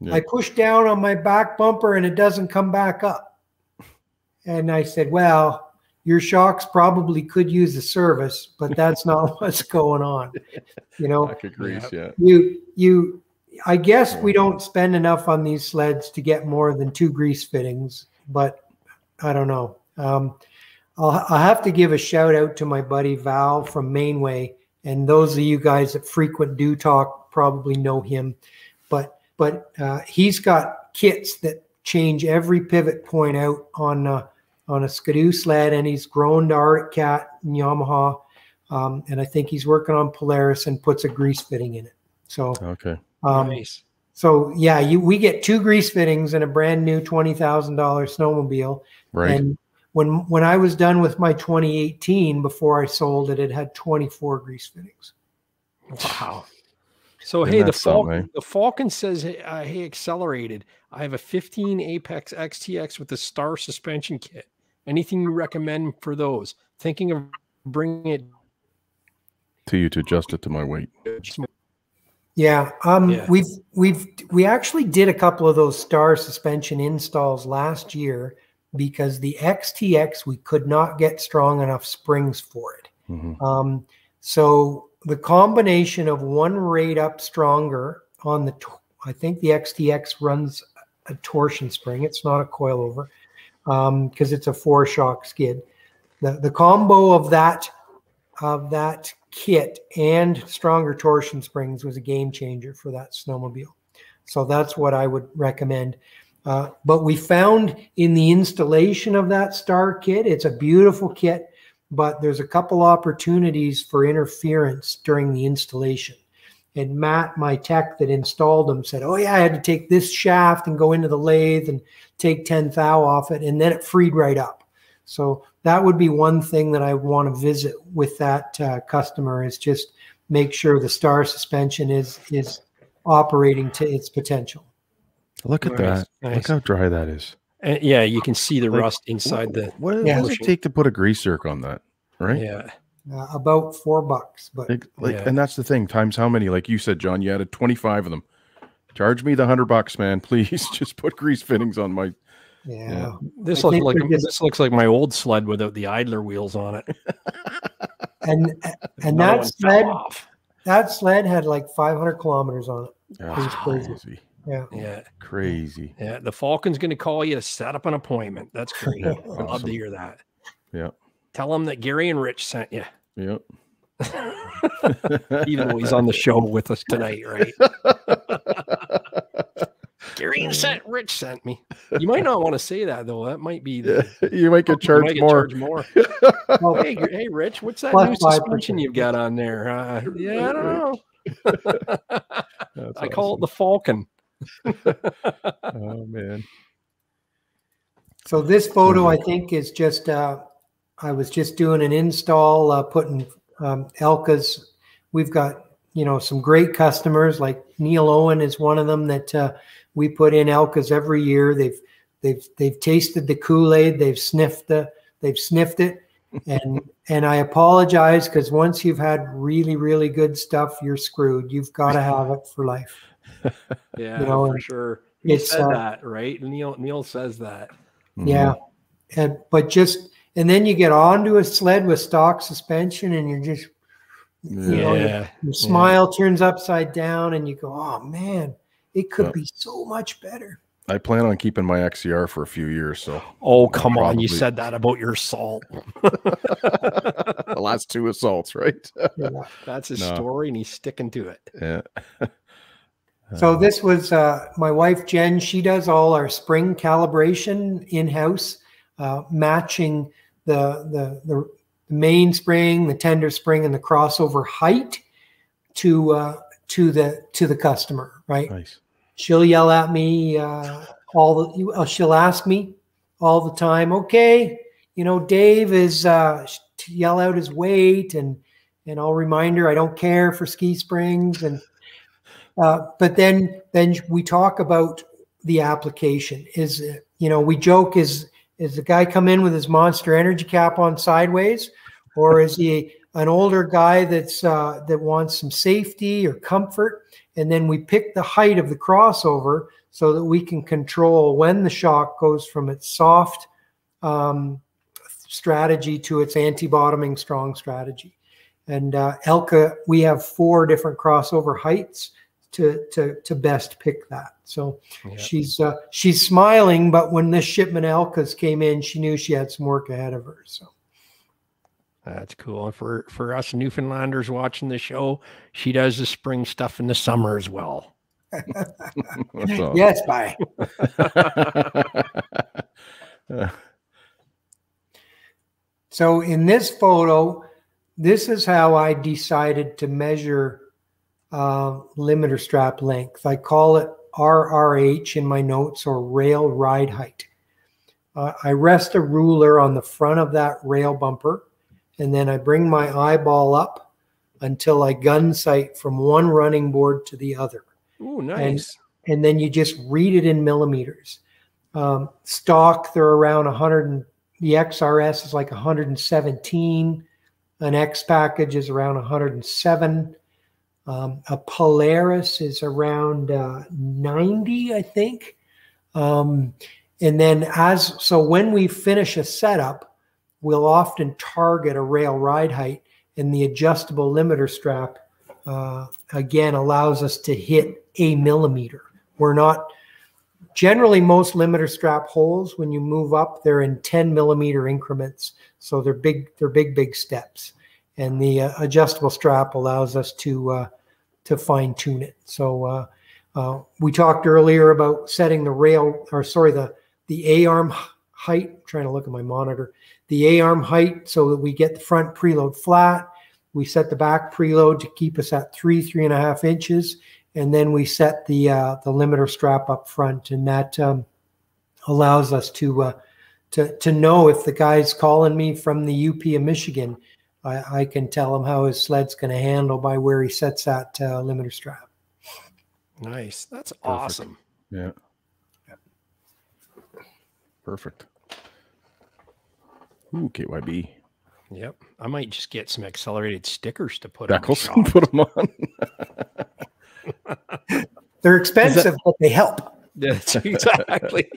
Yeah. i push down on my back bumper and it doesn't come back up and i said well your shocks probably could use a service but that's not [LAUGHS] what's going on you know Pack of grease, yeah. you you i guess we don't spend enough on these sleds to get more than two grease fittings but i don't know. Um, I'll, I'll have to give a shout out to my buddy val from mainway and those of you guys that frequent DooTalk probably know him. But but uh, he's got kits that change every pivot point out on uh, on a Ski-Doo sled and he's grown to Arctic cat and yamaha um, and i think he's working on polaris and puts a grease fitting in it. So Okay. Um, nice. so yeah, you we get two grease fittings and a brand new twenty thousand dollar snowmobile. Right. And when when I was done with my 2018, before I sold it, it had 24 grease fittings. Wow. So Isn't hey, the that something, Falcon, the Falcon says, hey, uh, "Hey, accelerated. I have a 15 Apex XTX with the Star suspension kit. Anything you recommend for those? Thinking of bringing it. to you to adjust it to my weight. Yeah, um, Yeah. we've we've we actually did a couple of those star suspension installs last year because the XTX we could not get strong enough springs for it. Mhm. Um, so the combination of one rate up stronger on the, I think the XTX runs a torsion spring. It's not a coilover because it's a four shock skid. The the combo of that of that kit and stronger torsion springs was a game changer for that snowmobile. So that's what I would recommend. Uh, but we found in the installation of that star kit, it's a beautiful kit, but there's a couple opportunities for interference during the installation. And Matt, my tech that installed them, said, "Oh yeah, I had to take this shaft and go into the lathe and take 10 thou off it, and then it freed right up." So that would be one thing that I want to visit with that uh, customer is just make sure the star suspension is is operating to its potential. Look at Nice, that. nice. Look how dry that is. And yeah, you can see the Like, rust inside the. What, what does it take to put a grease zerk on that? Right? Yeah. Uh, about four bucks, but Like, like Yeah. and that's the thing. Times how many? Like you said, John, you added 25 of them. Charge me the hundred bucks, man. [LAUGHS] Please just put grease fittings on my yeah. This I looks like just- this looks like my old sled without the idler wheels on it. [LAUGHS] And [LAUGHS] and that sled that sled had like 500 kilometers on it. That's ah, crazy. crazy. Yeah. Yeah, Crazy. yeah. The Falcon's going to call you to set up an appointment. That's great. Yeah, [LAUGHS] I'd love to hear that. Yeah. Tell them that Gary and Rich sent you, Yep. even though he's on the show with us tonight, right? Gary and sent Rich sent me. You might not want to say that though. That might be the, [LAUGHS] you might get you charged might get more. charged more. Oh, hey, hey, Rich, what's that Plus new 5%. suspension you've got on there? Uh, yeah, I don't know. [LAUGHS] [LAUGHS] That's I call it the Falcon. Oh man. So this photo, I think, is just uh, I was just doing an install, uh, putting um, Elka's. We've got you know some great customers like Neil Owen is one of them that uh, we put in Elka's every year. They've they've they've tasted the Kool Aid, they've sniffed the they've sniffed it, [LAUGHS] and and I apologize because once you've had really really good stuff, you're screwed. You've got to [LAUGHS] have it for life. Yeah, know, for sure. He it's, said uh, that, right? Neil Neil says that. Yeah. And but just and then you get onto a sled with stock suspension and you're just you know, Yeah. your smile turns upside down and you go, oh man, it could Yeah. be so much better. I plan on keeping my XCR for a few years. So Oh, come on. You said that about your salt. [LAUGHS] [LAUGHS] the last two assaults, right? That's his [LAUGHS] No. story, and he's sticking to it. yeah. So this was uh, my wife Jen. She does all our spring calibration in house, uh, matching the, the the main spring, the tender spring, and the crossover height to uh, to the to the customer. Right. Nice. She'll yell at me uh, all the. uh, She'll ask me all the time. Okay, you know Dave is uh, yell out his weight and and I'll remind her I don't care for ski springs and uh, but then then we talk about the application is you know we joke is is the guy come in with his monster energy cap on sideways or is he an older guy that's uh, that wants some safety or comfort and then we pick the height of the crossover so that we can control when the shock goes from its soft um, strategy to its anti-bottoming strong strategy and uh, Elka, we have four different crossover heights to to to best pick that. So she's uh, she's smiling, but when this shipment of Elkas came in, she knew she had some work ahead of her. So That's cool. And for for us Newfoundlanders watching the show, she does the spring stuff in the summer as well. [LAUGHS] Yes, bye. [LAUGHS] So in this photo, this is how I decided to measure uh, limiter strap length. I call it RRH in my notes or rail ride height. Uh, I rest a ruler on the front of that rail bumper, and then I bring my eyeball up until I gun sight from one running board to the other Oh, nice. and then you just read it in millimeters. Um, stock, they're around 100. And, the XRS is like 117. An X package is around 107. Um, a Polaris is around uh, 90, I think. Um, and then as so when we finish a setup, we'll often target a rail ride height, and the adjustable limiter strap uh, again allows us to hit a millimeter. We're not generally most limiter strap holes when you move up they're in 10 millimeter increments. So they're big they're big big steps. And the uh, adjustable strap allows us to uh, to fine tune it. So uh, uh, we talked earlier about setting the rail or sorry the the a arm height. I'm trying to look at my monitor the a arm height so that we get the front preload flat we set the back preload to keep us at three three and a half inches and then we set the uh, the limiter strap up front, and that um, allows us to uh, to to know if the guy's calling me from the UP of Michigan, I, I can tell him how his sled's going to handle by where he sets that uh, limiter strap. Nice. That's awesome. Yeah. Perfect. Ooh, KYB. Yep. I might just get some accelerated stickers to put on. Beckles, shop. put them on. [LAUGHS] They're expensive, but they help. [LAUGHS] That's exactly.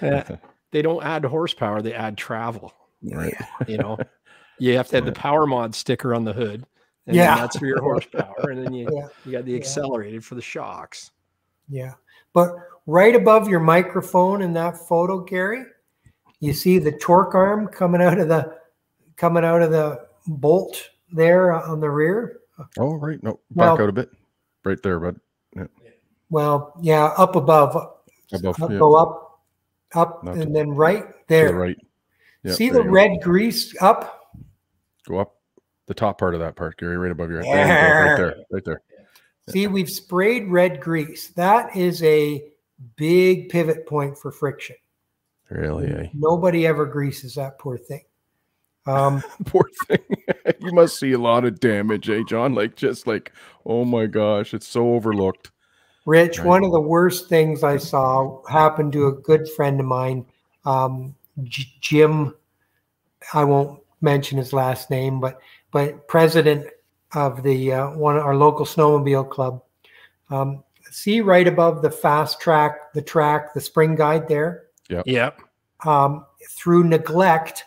Yeah. They don't add horsepower, they add travel. right. You know, you have to have the power mod sticker on the hood. And Yeah. that's for your horsepower. And then you, [LAUGHS] Yeah. you got the Yeah. accelerated for the shocks. Yeah. But right above your microphone in that photo, Gary, you see the torque arm coming out of the coming out of the bolt there on the rear. Oh, right. No, back Well- out a bit. Right there, bud. Well, yeah, up above. Above. Up- yeah, Go up, up, Not and then right there. the right. Yeah, see there the you go. red grease up? Go up the top part of that part, Gary, right above your head. You Right there. Right there. See, we've sprayed red grease. That is a big pivot point for friction. Really, eh? Nobody ever greases that poor thing. Um, [LAUGHS] Poor thing. [LAUGHS] you must see a lot of damage, eh, John? Like just like, oh my gosh, it's so overlooked. Rich, Right. one of the worst things I saw happened to a good friend of mine, um, J- Jim. I won't mention his last name, but but president of the uh, one of our local snowmobile club. Um, see right above the fast track, the track, the spring guide there. Yep. Um, through neglect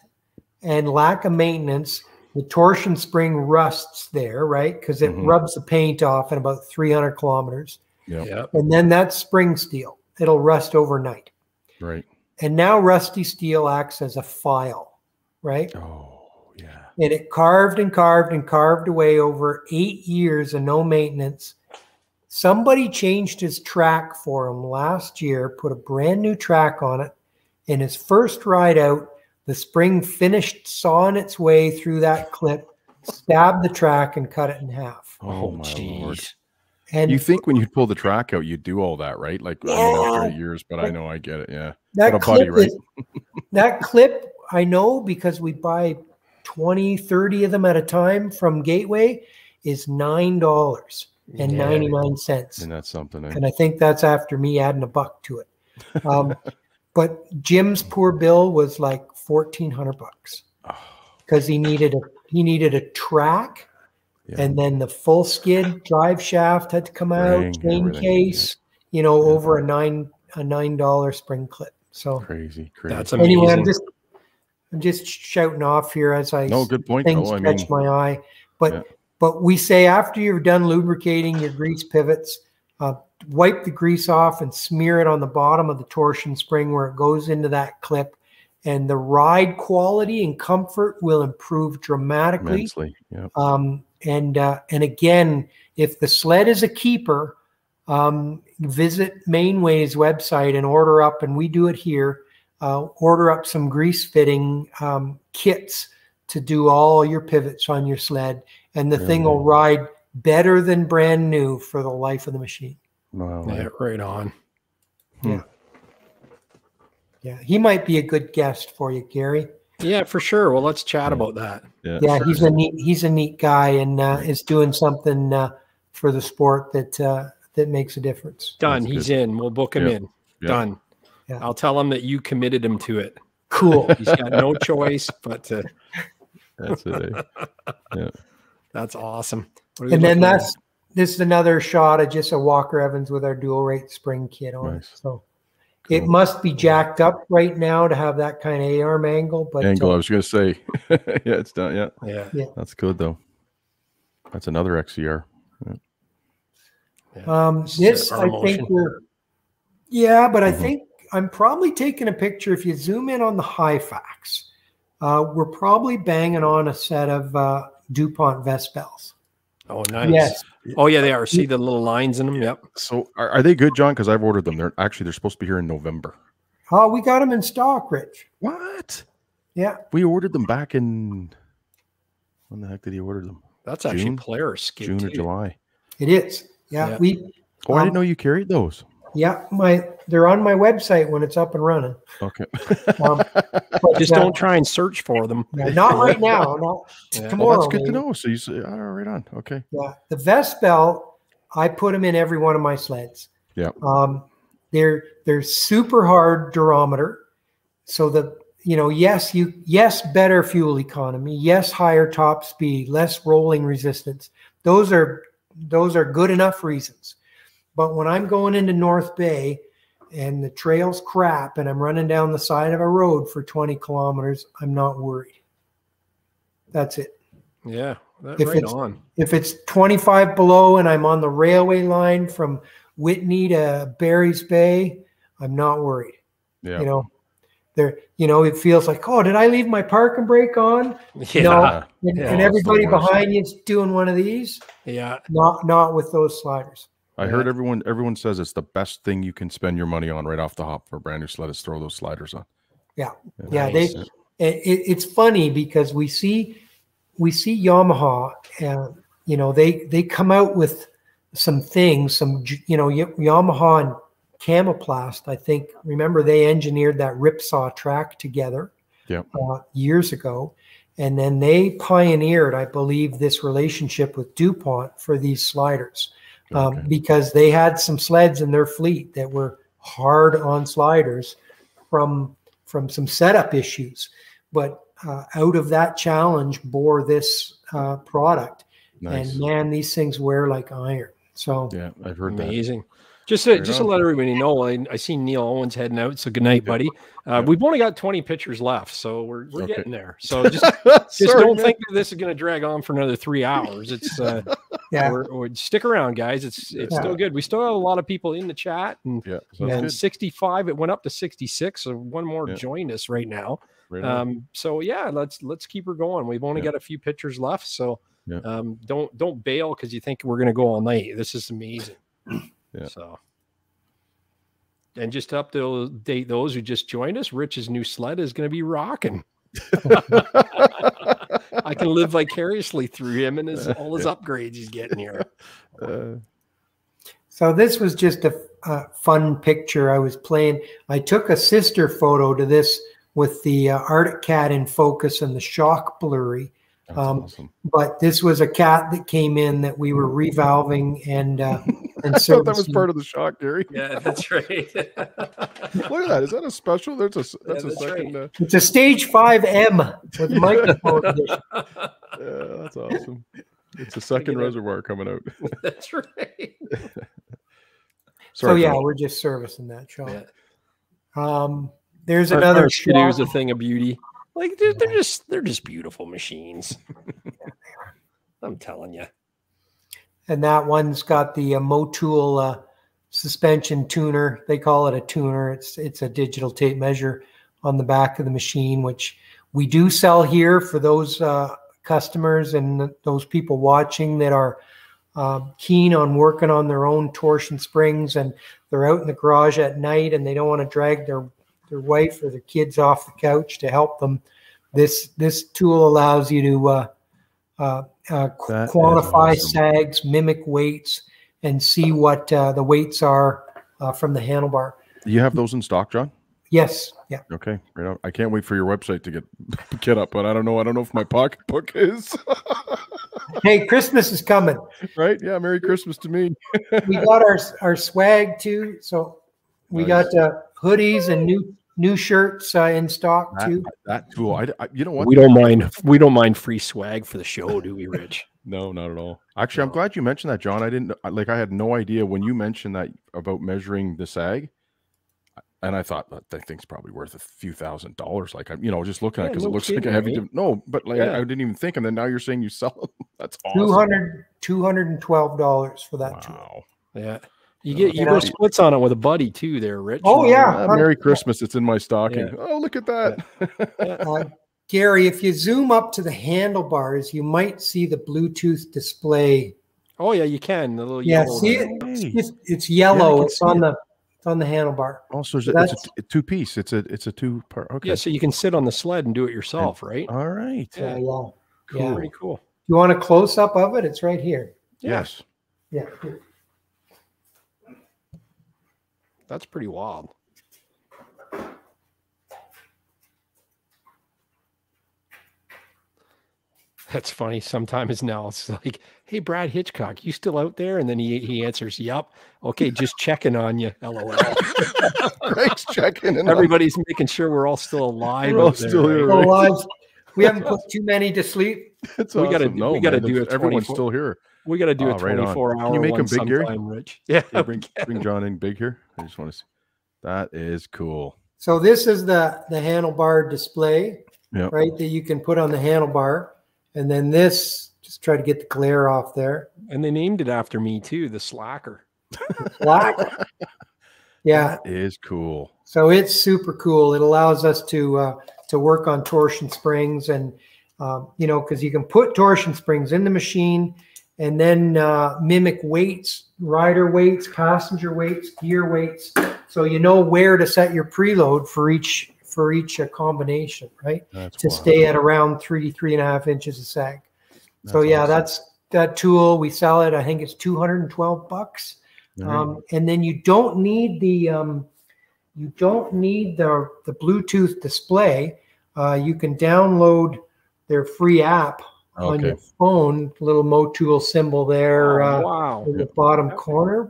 and lack of maintenance, the torsion spring rusts there, right? Because it Mhm. rubs the paint off in about 300 kilometers. Yeah. Yep. and then that's spring steel. It'll rust overnight. Right. And now rusty steel acts as a file, right? Oh, yeah. And it carved and carved and carved away over eight years and no maintenance. Somebody changed his track for him last year, put a brand new track on it. In his first ride out, the spring finished sawing its way through that clip, stabbed the track, and cut it in half. Oh, oh my lord. And You think when you pull the track out, you do all that, right? Like I mean, after Yeah. eight years, but I know I get it. Yeah. that What a buddy, clip right? is- that clip I know because we buy 20, 30 of them at a time from Gateway is nine dollars and Yeah. 99 cents. And that's something. eh? and I think that's after me adding a buck to it. [LAUGHS] Um, but Jim's poor bill was like fourteen hundred bucks because he needed a he needed a track, Yeah. and then the full skid drive shaft had to come out, Ring, chain everything, case, you know, over a nine a nine dollar spring clip. So Crazy, crazy. That's amazing. anyway, I'm just I'm just shouting off here as I no good point. things though. I catch mean, my eye. But Yeah. But we say after you're done lubricating your grease pivots, uh, wipe the grease off and smear it on the bottom of the torsion spring where it goes into that clip, and the ride quality and comfort will improve dramatically. immensely. Yeah. Um, and uh, and again, if the sled is a keeper, um, visit Mainway's website and order up, and we do it here. Uh, order up some grease fitting um, kits to do all your pivots on your sled, and the thing will ride better than brand new for the life of the machine. Wow. Yeah, right on. Yeah, Yeah. he might be a good guest for you, Gary. Yeah, for sure. Well, let's chat about that. Yeah. Yeah, he's a neat he's a neat guy and uh, is doing something uh, for the sport that uh, that makes a difference. Done. That's He's good. in. We'll book him Yeah. in. Yeah. Done. Yeah. I'll tell him that you committed him to it. Cool. He's got no choice but to. That's it. eh? [LAUGHS] That's awesome. What are we and then looking at? that's this is another shot of just a Walker Evans with our dual rate spring kit on. Nice. So it must be jacked up right now to have that kind of arm angle, but Angle. I uh, was going to say. [LAUGHS] yeah, it's done. Yeah. Yeah. That's good though. That's another XCR. um, This is this I motion. think we're yeah, but I Mhm. think I'm probably taking a picture. If you zoom in on the Hyfax, uh, we're probably banging on a set of uh, DuPont vest Vespels. Oh, nice. Yes, Oh, yeah, they are. See the little lines in them? Yep. So are, are they good, John? Because I've ordered them. They're actually they're supposed to be here in November. oh, we got them in stock, Rich. What? Yeah, We ordered them back in. When the heck did he order them? That's actually June? player skid. June or. July? it is. Yeah, Yeah. we Oh, I Um, didn't know you carried those. Yeah my they're on my website when it's up and running. Okay. Um, [LAUGHS] Just uh, don't try and search for them. Yeah, not [LAUGHS] right now. Not Yeah. tomorrow. well, that's good to know. So you say, oh, right on. Okay. Yeah, the Vespel. I put them in every one of my sleds. Yeah. Um, they're they're super hard durometer, so the you know yes you yes better fuel economy, yes higher top speed, less rolling resistance. Those are those are good enough reasons. But when I'm going into North Bay and the trail's crap and I'm running down the side of a road for 20 kilometers, I'm not worried. That's it. Yeah. That, If right it's- on. If it's 25 below and I'm on the railway line from Whitney to Barry's Bay, I'm not worried. Yeah. You know, there, you know, it feels like, oh, did I leave my parking brake on? Yeah. No. And, Yeah, and everybody behind you is doing one of these. Yeah. Not, not with those sliders. I heard everyone everyone says it's the best thing you can spend your money on right off the hop for a brand new sled is throw those sliders on. Yeah. Yeah, they. Nice. It, it, it's funny because we see, we see Yamaha, and you know, they they come out with some things, some you know, Yamaha and Camoplast. I think remember they engineered that ripsaw track together. Yep. Uh, years ago, and then they pioneered, I believe, this relationship with Dupont for these sliders um, Okay. because they had some sleds in their fleet that were hard on sliders from from some setup issues. But uh, out of that challenge bore this uh, product, Nice. and man, these things wear like iron. So Yeah, I've heard that. Just to, just to let everybody know, I, I see Neil Owens heading out. So good night, buddy. Uh. We've only got 20 pictures left, so we're, we're Okay. getting there. So [LAUGHS] just, just Sorry, don't man. think that this is going to drag on for another three hours. It's uh, [LAUGHS] Yeah. Or, or stick around, guys. It's it's Yeah. still good. We still have a lot of people in the chat, and, Yeah, and good. 65. It went up to 66. So one more Yeah. joined us right now. Right. Um, so yeah, let's let's keep her going. We've only Yeah. got a few pictures left, so um, don't don't bail because you think we're gonna go all night. This is amazing. [CLEARS THROAT] Yeah. So. And just to update those who just joined us, Rich's new sled is going to be rocking. [LAUGHS] I can live vicariously through him and his all his upgrades he's getting here. [LAUGHS] Uh, So this was just a, a fun picture. I was playing. I took a sister photo to this with the uh, Arctic cat in focus and the shock blurry. That's Um, awesome. But this was a cat that came in that we were revalving and uh, [LAUGHS] and I thought that was part of the shock, Gary. Yeah, that's right. [LAUGHS] Look at that. Is that a special? There's a s- that's a that's second. Uh, It's a stage five M with [LAUGHS] microphone. edition. yeah, that's awesome. It's a second it up. reservoir coming out. that's right. So yeah, Phil. we're just servicing that shot. Yeah. Um, there's Our- another our Ski-Doo is shot. a thing of beauty. Like they're, they're just they're just beautiful machines. [LAUGHS] I'm telling you. and that one's got the uh, Motool uh, suspension tuner. They call it a tuner. It's it's a digital tape measure on the back of the machine, which we do sell here for those uh, customers and those people watching that are um, keen on working on their own torsion springs and they're out in the garage at night and they don't want to drag their their wife or their kids off the couch to help them. This this tool allows you to uh, uh, uh, qu- That is quantify awesome. sags, mimic weights, and see what uh, the weights are uh, from the handlebar. You have those in stock, John? Yes, yeah. Okay, right on. I can't wait for your website to get [LAUGHS] get up, but I don't know. I don't know if my pocketbook [LAUGHS] is Hey, Christmas is coming. right. Yeah, Merry Christmas to me. We got our our swag too, so we Nice. got uh, hoodies and new new shirts uh, in stock That, too. that tool. I, I- you know what? We don't mind we don't mind free swag for the show, do we, Rich? [LAUGHS] No, not at all. Actually, I'm glad you mentioned that, John. I didn't like. I had no idea when you mentioned that about measuring the sag, and I thought that, that thing's probably worth a few thousand dollars. Like I'm, you know, just looking at Yeah, because no it looks like a heavy. right? No, but like I, Yeah. I didn't even think, and then now you're saying you sell them. [LAUGHS] That's awesome. 200 $212 for that tool. Yeah. You get you go splits on it with a buddy too, there, Rich. Oh, yeah. Ah, Merry Christmas! It's in my stocking. Yeah. Oh, look at that. [LAUGHS] Uh, Gary, if you zoom up to the handlebars, you might see the Bluetooth display. Oh yeah, you can. The little Yeah, yellow see there. it? Hey. It's, it's yellow. can it's on it. the it's on the handlebar. Also, it's, So a, it's a two piece. It's a it's a two part. Okay. Yeah, so you can sit on the sled and do it yourself, right? All right. Yeah, Yeah. yeah. yeah. Pretty cool. You want a close up of it? It's right here. Yes. Yeah. here. That's pretty wild. That's funny. Sometimes now it's like, "Hey, Brad Hitchcock, you still out there?" And then he he answers, "Yep." Okay, just checking on you. LOL. [LAUGHS] Thanks, checking. in. Everybody's making sure we're all still alive. We're all there, still here, right? So, we haven't put too many to sleep. It's we gotta awesome. do- No, we gotta man, do it's- a Everyone's still here. We got to do Oh, a right on. 24 Can you make one 'em big, Gary? sometime, Rich. Yeah, Yeah, bring, bring John in big here. I just want to see. That is cool. So this is the the handlebar display, Yeah. right? That you can put on the handlebar, and then this. Just try to get the glare off there. and they named it after me too, the Slacker. Black. [LAUGHS] Yeah. That is cool. So it's super cool. It allows us to uh, to work on torsion springs, and um, you know, because you can put torsion springs in the machine, and then uh, mimic weights, rider weights, passenger weights, gear weights, so you know where to set your preload for each for each uh, combination, right? That's To wild. stay at around three three and a half inches of sag. so yeah, awesome. that's that tool. We sell it. I think it's two hundred and twelve bucks. All right. Um, and then you don't need the um, you don't need the the Bluetooth display. Uh, you can download their free app on your phone. Little Motool symbol there Oh, uh, wow. in the bottom corner.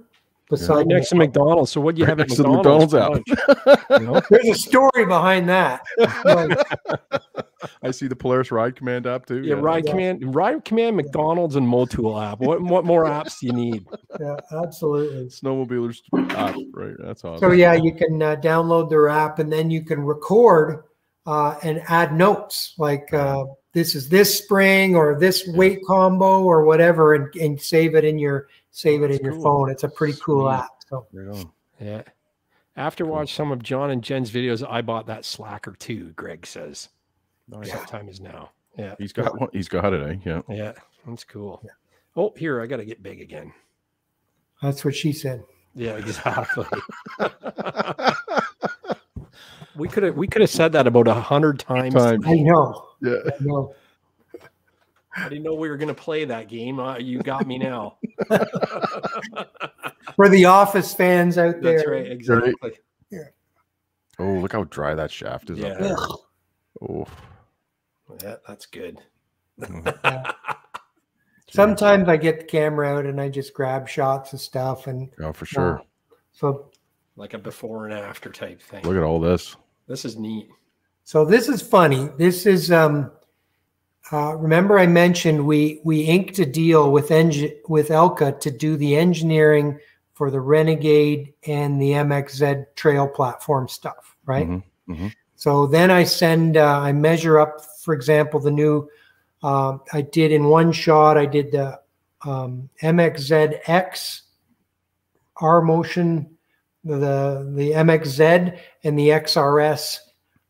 Right Beside next to McDonald's. So what do you Right have at next to McDonald's? McDonald's for lunch? [LAUGHS] You know? there's a story behind that. [LAUGHS] I see the Polaris Ride Command app too. Yeah, Ride Yeah. Command, Ride Command, McDonald's, and Motool app. What what more apps do you need? yeah, absolutely. Snowmobilers app. Right. That's awesome. So yeah, you can uh, download their app, and then you can record uh, and add notes like uh, this is this spring or this weight combo or whatever, and, and save it in your save it in That's your cool. phone. It's a pretty cool Sweet. app. So Yeah. After watch some of John and Jen's videos, I bought that Slacker too. Greg says. Nice. What time is now? Yeah. He's got one. He's got it, eh? Yeah. Yeah. That's cool. Oh, here I got to get big again. that's what she said. Yeah, exactly. [LAUGHS] we could have we could have said that about a hundred times. Times. I know. Yeah. I know. I didn't know we were going to play that game. Uh, you got me now. [LAUGHS] For the Office fans out there, That's right. Exactly. Yeah. Oh, look how dry that shaft is up Yeah. there. Oh. Yeah, that's good. [LAUGHS] Sometimes I get the camera out and I just grab shots of stuff, and Oh, for sure. so Like a before and after type thing. Look at all this. This is neat. So this is funny. This is um uh, remember I mentioned we we inked a deal with Eng- with Elka to do the engineering for the Renegade and the MXZ trail platform stuff, right? Mhm. So then I send uh, I measure up, for example, the new uh, I did in one shot I did the um, MXZX R motion the the MXZ and the XRS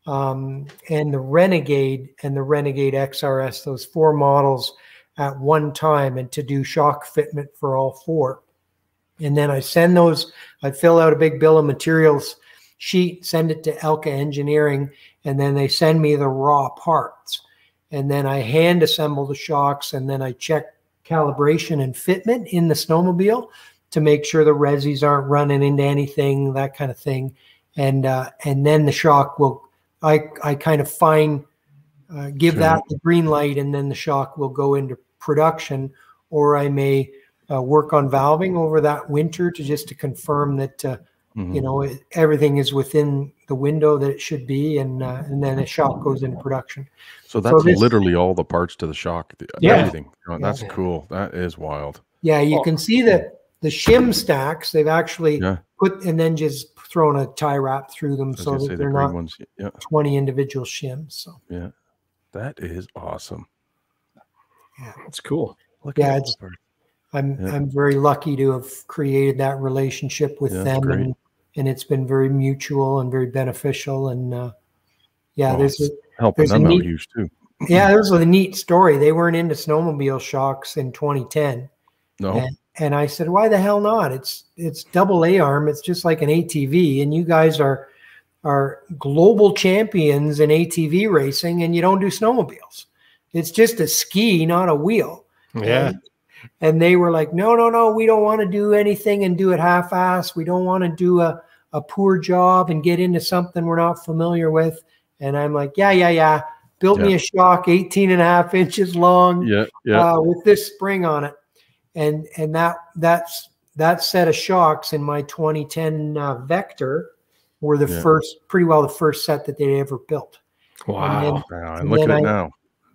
um, and the Renegade and the Renegade XRS, those four models at one time, and to do shock fitment for all four. And then I send those, I fill out a big bill of materials sheet, send it to Elka Engineering, and then they send me the raw parts. And then I hand assemble the shocks, and then I check calibration and fitment in the snowmobile to make sure the resis aren't running into anything, that kind of thing. And uh, and then the shock will, I I kind of fine, uh, give Sure. that the green light, and then the shock will go into production, or I may uh, work on valving over that winter to just to confirm that uh, Mhm. you know it, everything is within the window that it should be, and uh, and then a shock goes into production. So that's this- literally all the parts to the shock. the- Yeah. Everything. Oh, that's Yeah. cool. That is wild. Yeah, you Oh. can see that the shim stacks they've actually Yeah. Put and then just thrown a tie wrap through them so that they're green not ones. Yeah. 20 individual shims. So Yeah. That is awesome. Yeah, That's cool. Look Yeah, at it's- the. I'm Yeah. I'm very lucky to have created that relationship with Yeah, them and and it's been very mutual and very beneficial and uh, yeah, Oh, there's a, helping there's a them out huge too. yeah, there's a neat story. They weren't into snowmobile shocks in 2010. No. And, and I said, why the hell not? It's it's double A arm. It's just like an ATV, and you guys are are global champions in ATV racing, and you don't do snowmobiles. It's just a ski, not a wheel. Yeah. And, and they were like, no, no, no, we don't want to do anything and do it half-ass. We don't want to do a, a poor job and get into something we're not familiar with. And I'm like, yeah, yeah, yeah. Build me a shock 18 and a half inches long Yeah. Yeah. uh, with this spring on it, and and that that's that set of shocks in my 2010 uh, Vector were the Yeah. first, pretty well the first set that they ever built. Wow. Wow, and and look at then it I- now.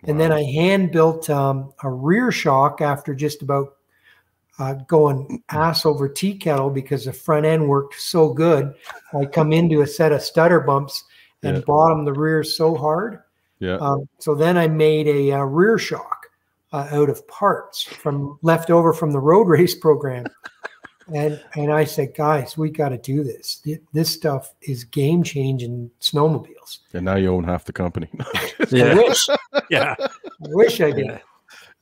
And then I hand built um, a rear shock after just about uh, going ass over tea kettle because the front end worked so good. I come into a set of stutter bumps and Yeah. bottom the rear so hard. Yeah. Um, so then I made a, uh rear shock uh, out of parts from left over from the road [LAUGHS] race program. and and I said, guys, we got to do this. This stuff is game changing snowmobiles. And now you own half the company. [LAUGHS] I Yeah. wish, [LAUGHS] Yeah. I wish I did. Yeah.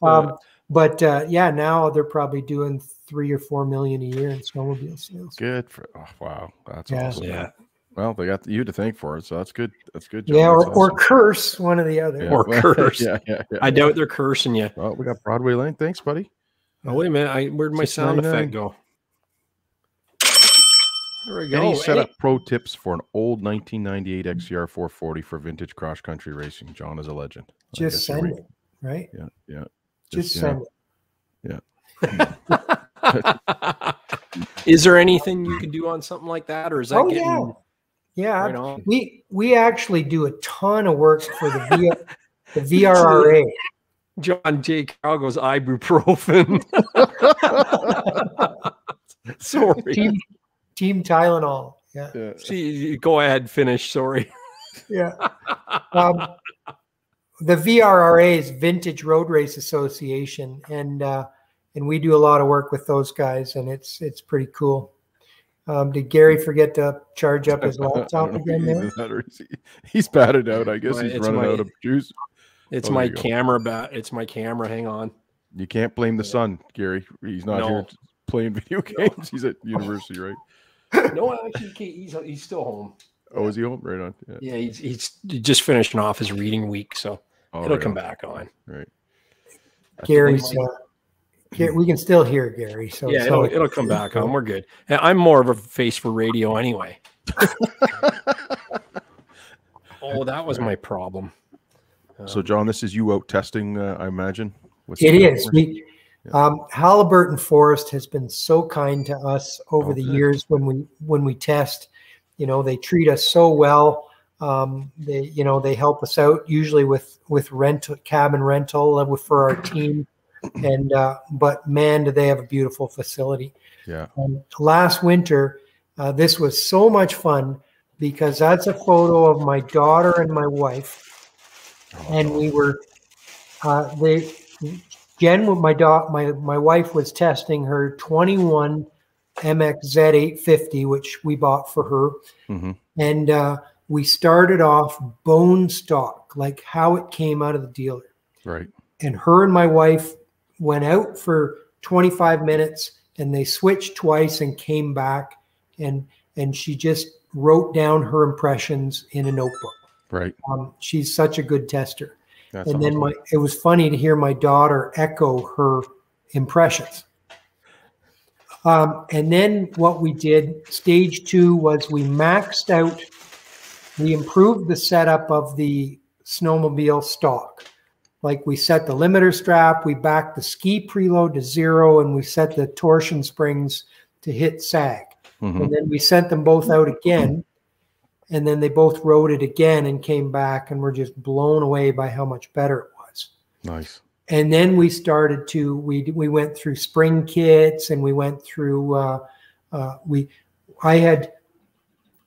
Um, but uh, yeah, now they're probably doing three or four million a year in snowmobile sales. good for oh, wow. That's Yeah. awesome. Yeah. Well, they got you to thank for it, so that's good. That's good. John. Yeah, or, That's or curse one or the other. Yeah. Or [LAUGHS] curse. yeah, yeah, yeah. I doubt they're cursing you. Well, we got Broadway Lane. Thanks, buddy. Oh, wait a minute. I, where'd my sound effect go? There we go. Any Hey, setup pro tips for an old 1998 XCR 440 for vintage cross country racing? John is a legend. Just send right. it, right? Yeah, yeah. Just, Just, you send know, it. [LAUGHS] is there anything you can do on something like that, or is that Oh, getting yeah. Yeah, right we we actually do a ton of work for the v, the [LAUGHS] VRRA. John J. Carl goes ibuprofen. [LAUGHS] Sorry. Team Team Tylenol. Yeah. Yeah. See, go ahead, finish. Sorry. yeah. Um, the VRRA is Vintage Road Race Association, and uh, and we do a lot of work with those guys, and it's it's pretty cool. Um, did Gary forget to charge up [LAUGHS] his laptop don't know if again? he There? that or is he- he's batted out. I guess Well, he's running my- out of juice. It's Oh, my camera bat. It's my camera. Hang on. You can't blame the son, Gary. He's not No. here playing video [LAUGHS] games. He's at university, right? [LAUGHS] No, actually, he's he's still home. Oh, is he home? Right on. Yeah. Yeah, he's he's just finishing off his reading week, so Oh, it'll right come on, back on. Right. Gary's. Uh, Gar- we can still hear Gary. So Yeah, it's it'll it'll come back on. We're good. I'm more of a face for radio anyway. [LAUGHS] oh, that was my problem. So, John, this is you out testing, uh, I imagine. with It some is. cameras? We, um, Haliburton Forest has been so kind to us over the years when we when we test. You know, they treat us so well. Um, they, you know, they help us out usually with with rental cabin rental uh, with- for our team. [CLEARS THROAT] And uh, but man, do they have a beautiful facility. Yeah. Um, last winter, uh, this was so much fun because that's a photo of my daughter and my wife, and we were. Uh, they Jen, with my daughter, my my wife was testing her 21 MXZ 850, which we bought for her, hmm and uh, we started off bone stock, like how it came out of the dealer Right. and her and my wife went out for 25 minutes and they switched twice and came back and and she just wrote down her impressions in a notebook. Right. um, she's such a good tester. That's and then my it was funny to hear my daughter echo her impressions. Um, and then what we did stage two was we maxed out we improved the setup of the snowmobile stock like we set the limiter strap we backed the ski preload to zero and we set the torsion springs to hit sag Mhm. and then we sent them both out again and then they both rode it again and came back and were just blown away by how much better it was Nice. and then we started to we we went through spring kits and we went through uh, uh, we i had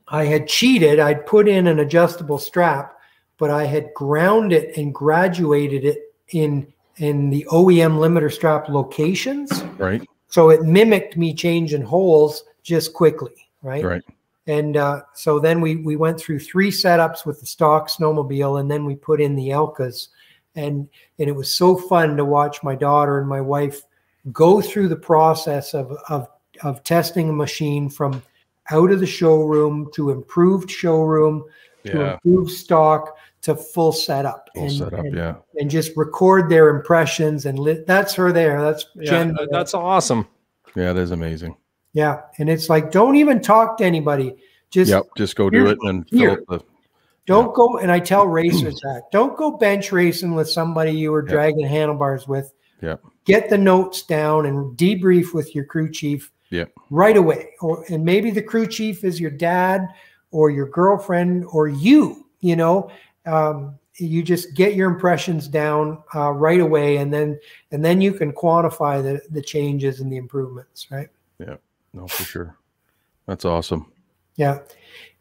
i had cheated i'd put in an adjustable strap but i had ground it and graduated it in in the oem limiter strap locations. Right. so it mimicked me changing holes just quickly right? Right. and uh, so then we we went through three setups with the stock snowmobile, and then we put in the Elkas, and and it was so fun to watch my daughter and my wife go through the process of of of testing a machine from out of the showroom to improved showroom to improved stock to full setup Full and, setup. and, Yeah. and just record their impressions and li- that's her there that's Yeah, Jen that- that's awesome. Yeah. that is amazing. yeah and it's like don't even talk to anybody just Yep. Just go do it and here. fill up the. Don't go, and I tell racers [CLEARS THROAT] that don't go bench racing with somebody you were Yep. dragging handlebars with. Yep. Get the notes down and debrief with your crew chief Yeah. right away. Or and maybe the crew chief is your dad or your girlfriend or you. You know, um, you just get your impressions down uh, right away, and then and then you can quantify the the changes and the improvements. Right. Yeah, no, for sure. That's awesome. Yeah,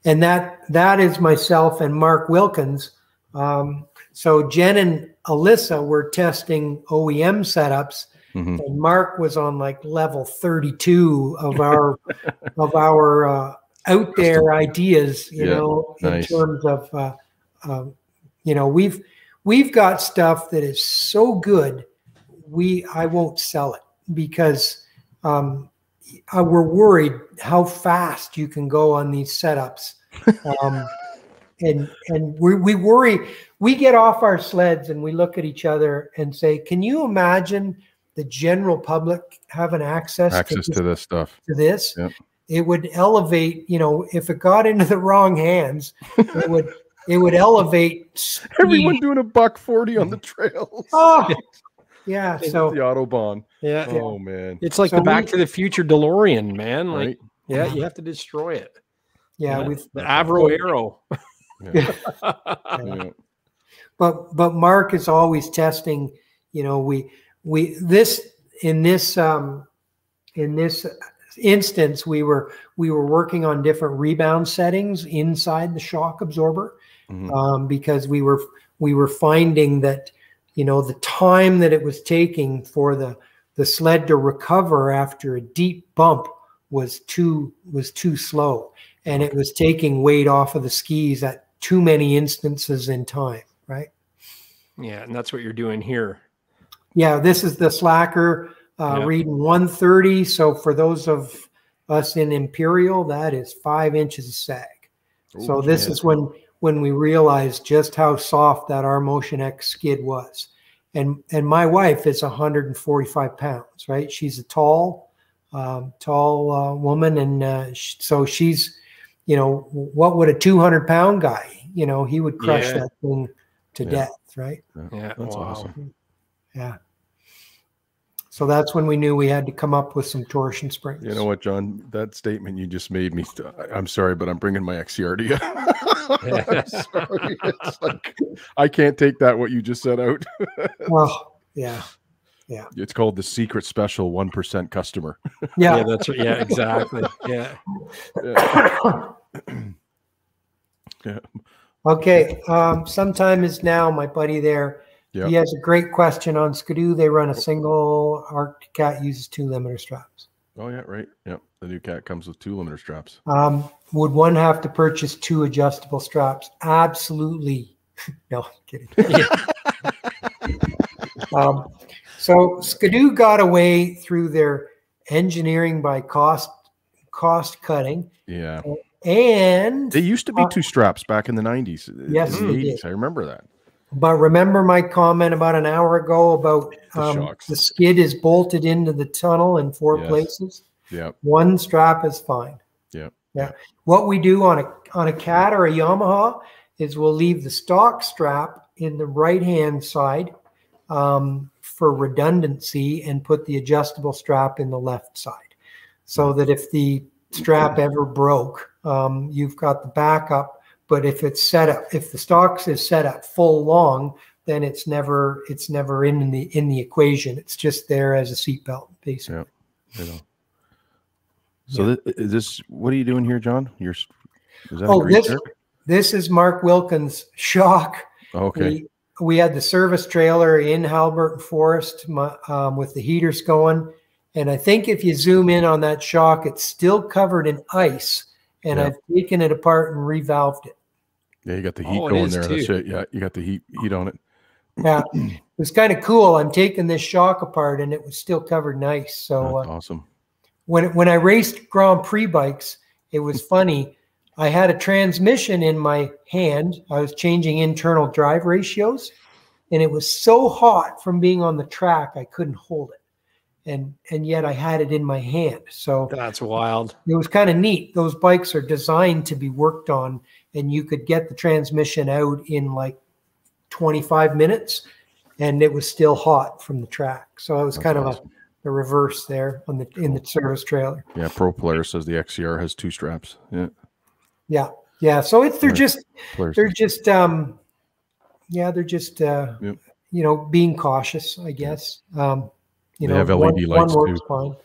and that that is myself and Mark Wilkins. Um, so Jen and Alyssa were testing OEM setups, Mhm. and Mark was on like level thirty-two of our of our uh, out there ideas. You Yeah, know, in nice. terms of uh, um, you know we've we've got stuff that is so good we I won't sell it because um, uh, we're worried how fast you can go on these setups. Um, [LAUGHS] and and we, we worry, we get off our sleds and we look at each other and say, can you imagine the general public having access, Access to, to this stuff. to this? Yep. It would elevate, you know, if it got into the wrong hands, it would it would elevate speed. Everyone doing a buck 40 on the trails. Oh, [LAUGHS] yeah. So the Autobahn. Yeah, Oh, man. it's like So the Back we- to the Future DeLorean, man. Like, Right. yeah, you have to destroy it. yeah, Yeah. we've The Avro Arrow. Yeah. Yeah. [LAUGHS] yeah. but but Mark is always testing. You know, we we this in this um, in this instance we were we were working on different rebound settings inside the shock absorber, Mhm. um, because we were we were finding that you know the time that it was taking for the the sled to recover after a deep bump was too was too slow and it was taking weight off of the skis at too many instances in time right Yeah, and that's what you're doing here. yeah this is the slacker uh, Yeah. reading 130 so for those of us in imperial that is five inches of sag so this yeah. is when when we realized just how soft that our Motion X skid was. And and my wife is 145 pounds, right? She's a tall, um, tall uh, woman, and uh, sh- so she's, you know, what would a 200 pound guy, you know, he would crush Yeah. that thing to Yeah. death, right? Yeah, That's wow. awesome. Yeah. So that's when we knew we had to come up with some torsion springs. You know what, John? That statement you just made me. I- I'm sorry, but I'm bringing my XCR [LAUGHS] to. [LAUGHS] I'm. It's like I can't take that what you just said out. [LAUGHS] Well, yeah, Yeah. It's called the secret special one percent customer. yeah. Yeah, that's right. Yeah, exactly. [LAUGHS] Yeah. Yeah. yeah. Okay, um, sometime is now, my buddy there. Yeah. He has a great question on Ski-Doo. They run a single Arctic Cat uses two limiter straps. Oh yeah, right. Yep. The new cat comes with two limiter straps. Um, would one have to purchase two adjustable straps? Absolutely. [LAUGHS] no, I'm kidding. [LAUGHS] um, so Ski-Doo got away through their engineering by cost cost cutting, Yeah. and They used to be Uh, two straps back in the 90s. Yes, the 80s. did. I remember that. But remember my comment about an hour ago about The um, the skid is bolted into the tunnel in four Yes. places. Yep. One strap is fine. Yep. Yeah. What we do on a on a cat or a Yamaha is we'll leave the stock strap in the right hand side um, for redundancy and put the adjustable strap in the left side, so that if the strap ever broke, um, you've got the backup. But if it's set up, if the stocks is set up full long, then it's never it's never in the in the equation. It's just there as a seatbelt, basically. You know. So thi- is this what are you doing here, John? You're is that Oh, a this shirt? this is Mark Wilkins' shock. Oh, okay. We, we had the service trailer in Haliburton Forest um, with the heaters going. And I think if you zoom in on that shock, it's still covered in ice. And Yeah. I've taken it apart and revalved it. Yeah, you got the heat Oh, going is there. That's it. Yeah, you got the heat heat on it. Yeah, it was kind of cool. I'm taking this shock apart and it was still covered nice. So That's uh, awesome. when when I raced Grand Prix bikes, it was funny. I had a transmission in my hand. I was changing internal drive ratios, and it was so hot from being on the track I couldn't hold it, and and yet I had it in my hand. So That's wild. it was kind of neat. Those bikes are designed to be worked on, and you could get the transmission out in like 25 minutes, and it was still hot from the track. So it was That's kind awesome. of a, a reverse there on the in the service trailer. Yeah, Pro Player says the XCR has two straps. Yeah, Yeah, yeah. So it's they're Right. just players. they're just um, yeah, they're just uh, Yep. you know being cautious, I guess. Um, you They know, have LED one lights, works too. fine.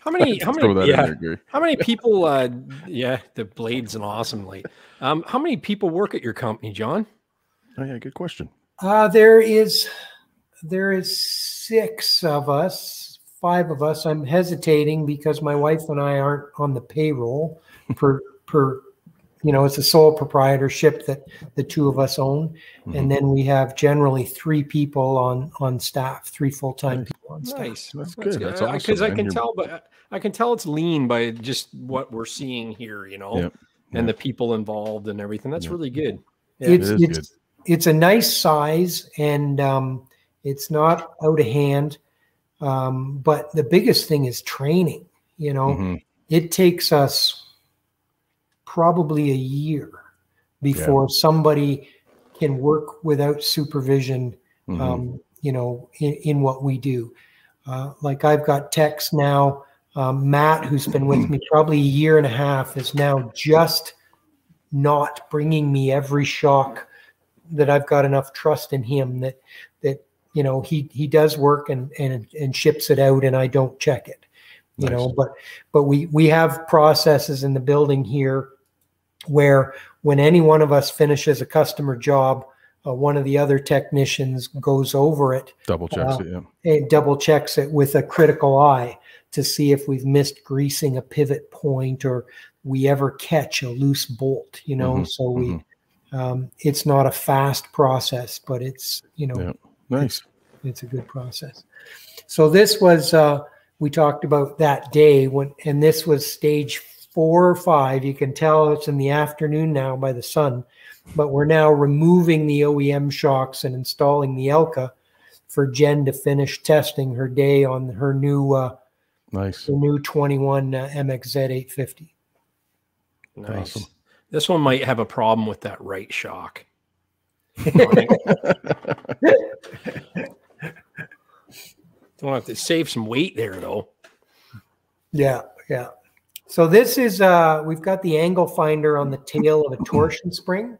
How [LAUGHS] many? How Throw many? that Yeah. in there, How many [LAUGHS] people? Uh, yeah, the blade's an awesome light. Um, how many people work at your company, John? Oh yeah, good question. Uh, there is there is six of us, five of us. I'm hesitating because my wife and I aren't on the payroll per per you know, it's a sole proprietorship that the two of us own. Mhm. And then we have generally three people on on staff, three full-time Nice. people on staff. Nice. That's good. That's awesome. Because I can You're- tell, but I can tell it's lean by just what we're seeing here, you know, Yep. and Yep. the people involved and everything. That's Yep. really good. Yeah. it's It is it's it's a nice size and um, it's not out of hand. Um, but the biggest thing is training. You know, Mhm. it takes us probably a year before somebody can work without supervision Mhm. um, you know, in, in what we do. Uh, like I've got techs now. Um, Matt, who's been with me [CLEARS THROAT] probably a year and a half, is now just not bringing me every shock that I've got enough trust in him that that you know he he does work and and and ships it out and I don't check it. You know, but but we we have processes in the building here where when any one of us finishes a customer job, uh, one of the other technicians goes over it Double checks Uh, it. Yeah. and double checks it with a critical eye to see if we've missed greasing a pivot point or we ever catch a loose bolt, you know. Mhm, so we, um, it's not a fast process, but it's, you know, Yeah. Nice. it's a good process. So this was uh, we talked about that day when, and this was stage four or five. You can tell it's in the afternoon now by the sun, but we're now removing the OEM shocks and installing the Elka for Jen to finish testing her day on her new uh, Nice. the new 21 uh, MXZ 850. Nice. Awesome. This one might have a problem with that right shock. [LAUGHS] Don't have to save some weight there though. Yeah, yeah. So this is uh we've got the angle finder on the tail of a torsion spring.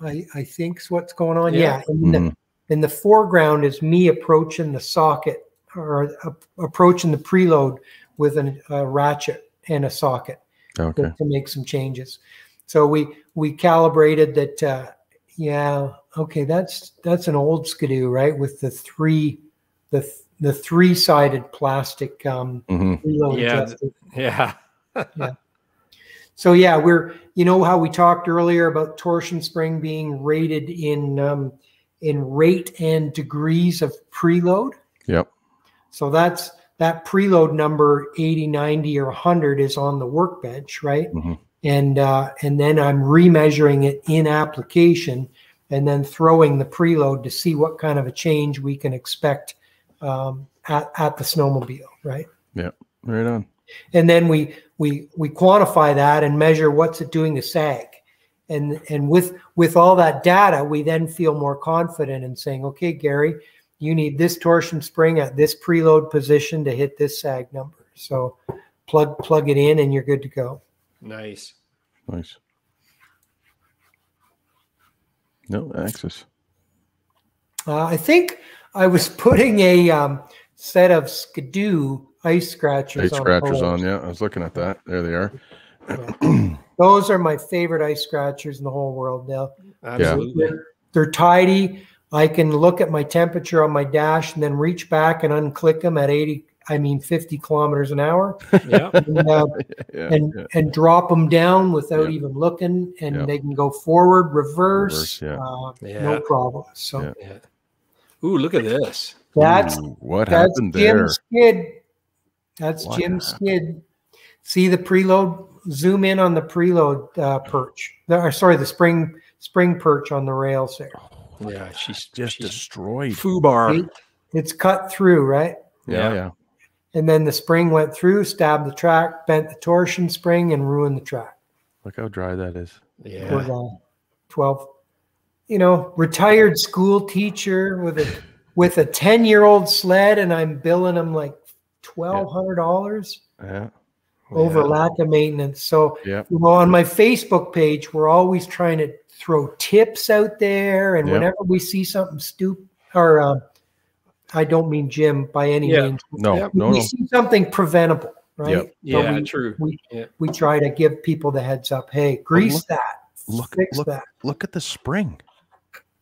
I I think's what's going on. Yeah. Yeah. In the Mhm. in the foreground is me approaching the socket or uh, approaching the preload with an, a ratchet and a socket Okay. to, to make some changes. So we we calibrated that. Uh, yeah, okay, that's that's an old Ski-Doo, right? With the three the th- the three sided plastic um, hmm preload Yeah, adjuster. Yeah. So yeah, we're you know how we talked earlier about torsion spring being rated in um, in rate and degrees of preload. Yep. So that's that preload number 80, 90, or 100 is on the workbench, right? Mhm. And uh, and then I'm remeasuring it in application, and then throwing the preload to see what kind of a change we can expect um, at at the snowmobile, right? Yeah. Right on. And then we we we quantify that and measure what's it doing to sag and and with with all that data we then feel more confident in saying okay gary you need this torsion spring at this preload position to hit this sag number so plug plug it in and you're good to go Nice. Nice. No access. uh, i think i was [LAUGHS] putting a um, set of Ski-Doo ice scratchers Eight on scratchers poles. on. Yeah, I was looking at that. There they are. [CLEARS THROAT] those are my favorite ice scratchers in the whole world now Absolutely. They're, they're tidy. I can look at my temperature on my dash and then reach back and unclick them at 80, I mean 50 kilometers an hour [LAUGHS] Yeah. and, uh, [LAUGHS] Yeah. and, yeah. and drop them down without Yeah. even looking. And Yeah. they can go forward, reverse, Reverse, yeah. uh, Yeah. no problem. So Yeah. Yeah. Ooh, look at this. that's, Ooh, what that's happened there? Jim Skid. That's What Jim happened? Skid. See the preload, zoom in on the preload uh, perch. The- Or sorry, the spring spring perch on the rails there. Yeah, she's Just she's destroyed. foobar. It's cut through, right? Yeah, Yeah. yeah. And then the spring went through, stabbed the track, bent the torsion spring, and ruined the track. Look how dry that is. Yeah. was uh, 12, you know, retired school teacher with a with a 10 year old sled, and I'm billing him like $1,200 Yeah, over Yeah. lack of maintenance. So, yeah. you know, on my Facebook page, we're always trying to throw tips out there. And Yeah. whenever we see something stupid, or uh, I don't mean Jim by any Yeah. means, No, Yep. no, we no. see something preventable, right? Yep. So Yeah, we- true. we- Yeah. we try to give people the heads up. Hey, grease look- that, Look, fix look, that. look at the spring.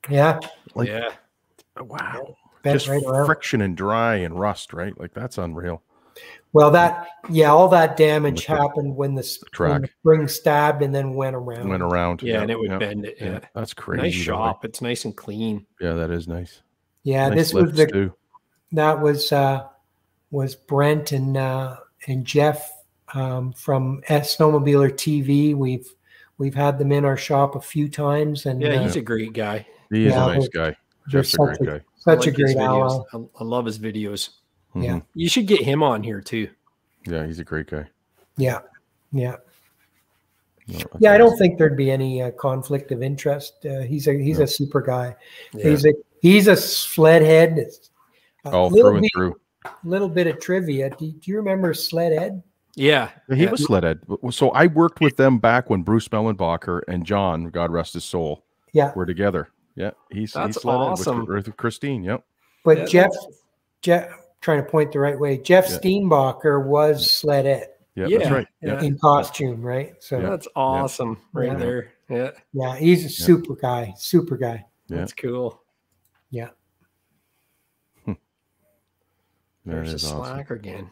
Yeah, Like- yeah. Wow. Bent Just right around. friction and dry and rust, right? Like that's unreal. Well, that yeah, all that damage happened when the, track. when the spring stabbed and then went around. Went around. Yeah, and it would yeah, bend it. Yeah. That's crazy. Nice though, like- shop. It's nice and clean. Yeah, that is nice. Yeah, nice this was the too. that was uh, was Brent and uh, and Jeff um, from S Snowmobiler TV. We've we've had them in our shop a few times, and Yeah, uh, he's a great guy. He is Yeah, a nice guy. they're Jeff's a such great a- guy. Such I a like his great ally. I, I love his videos. Yeah. Mhm. You should get him on here too. Yeah, he's a great guy. Yeah, yeah, No, that's yeah. I don't think there'd be any uh, conflict of interest. Uh, he's a he's No. a super guy. Yeah. He's a he's a sled head. It's a all through and bit- through. little bit of trivia. Do, do you remember Sled Ed? yeah. Yeah, He yeah. was sled ed. So I worked with them back when Bruce Mellenbacher and John, God rest his soul, Yeah, were together. Yeah, he's That's he's sled ed with- awesome. with, Christine. Yep. but Yeah, Jeff, Jeff, trying to point the right way. Jeff Yeah. Steenbacher was Sled Ed. Yeah, Yeah, that's right. yeah. Yeah. in costume, right? So Yeah. That's awesome right Yeah. there. Yeah, yeah, he's a super guy, super guy. Yeah. that's cool. That There's a awesome. slacker again.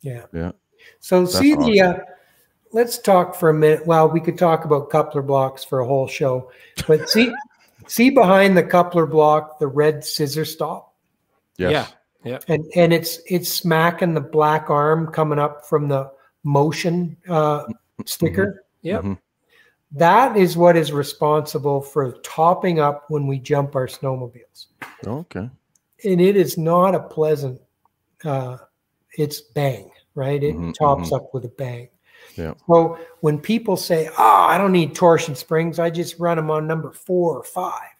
Yeah. Yeah. So see the uh, let's talk for a minute. Well, we could talk about coupler blocks for a whole show, but see see behind the coupler block the red scissor stop, Yes. Yeah, and and it's it's smacking the black arm coming up from the motion uh, sticker. Yep. Mhm. That is what is responsible for topping up when we jump our snowmobiles, Okay. and it is not a pleasant. Uh, it's bang, right? It Mhm, tops up with a bang. Yeah. So when people say, "Oh, I don't need torsion springs. I just run them on number four or five,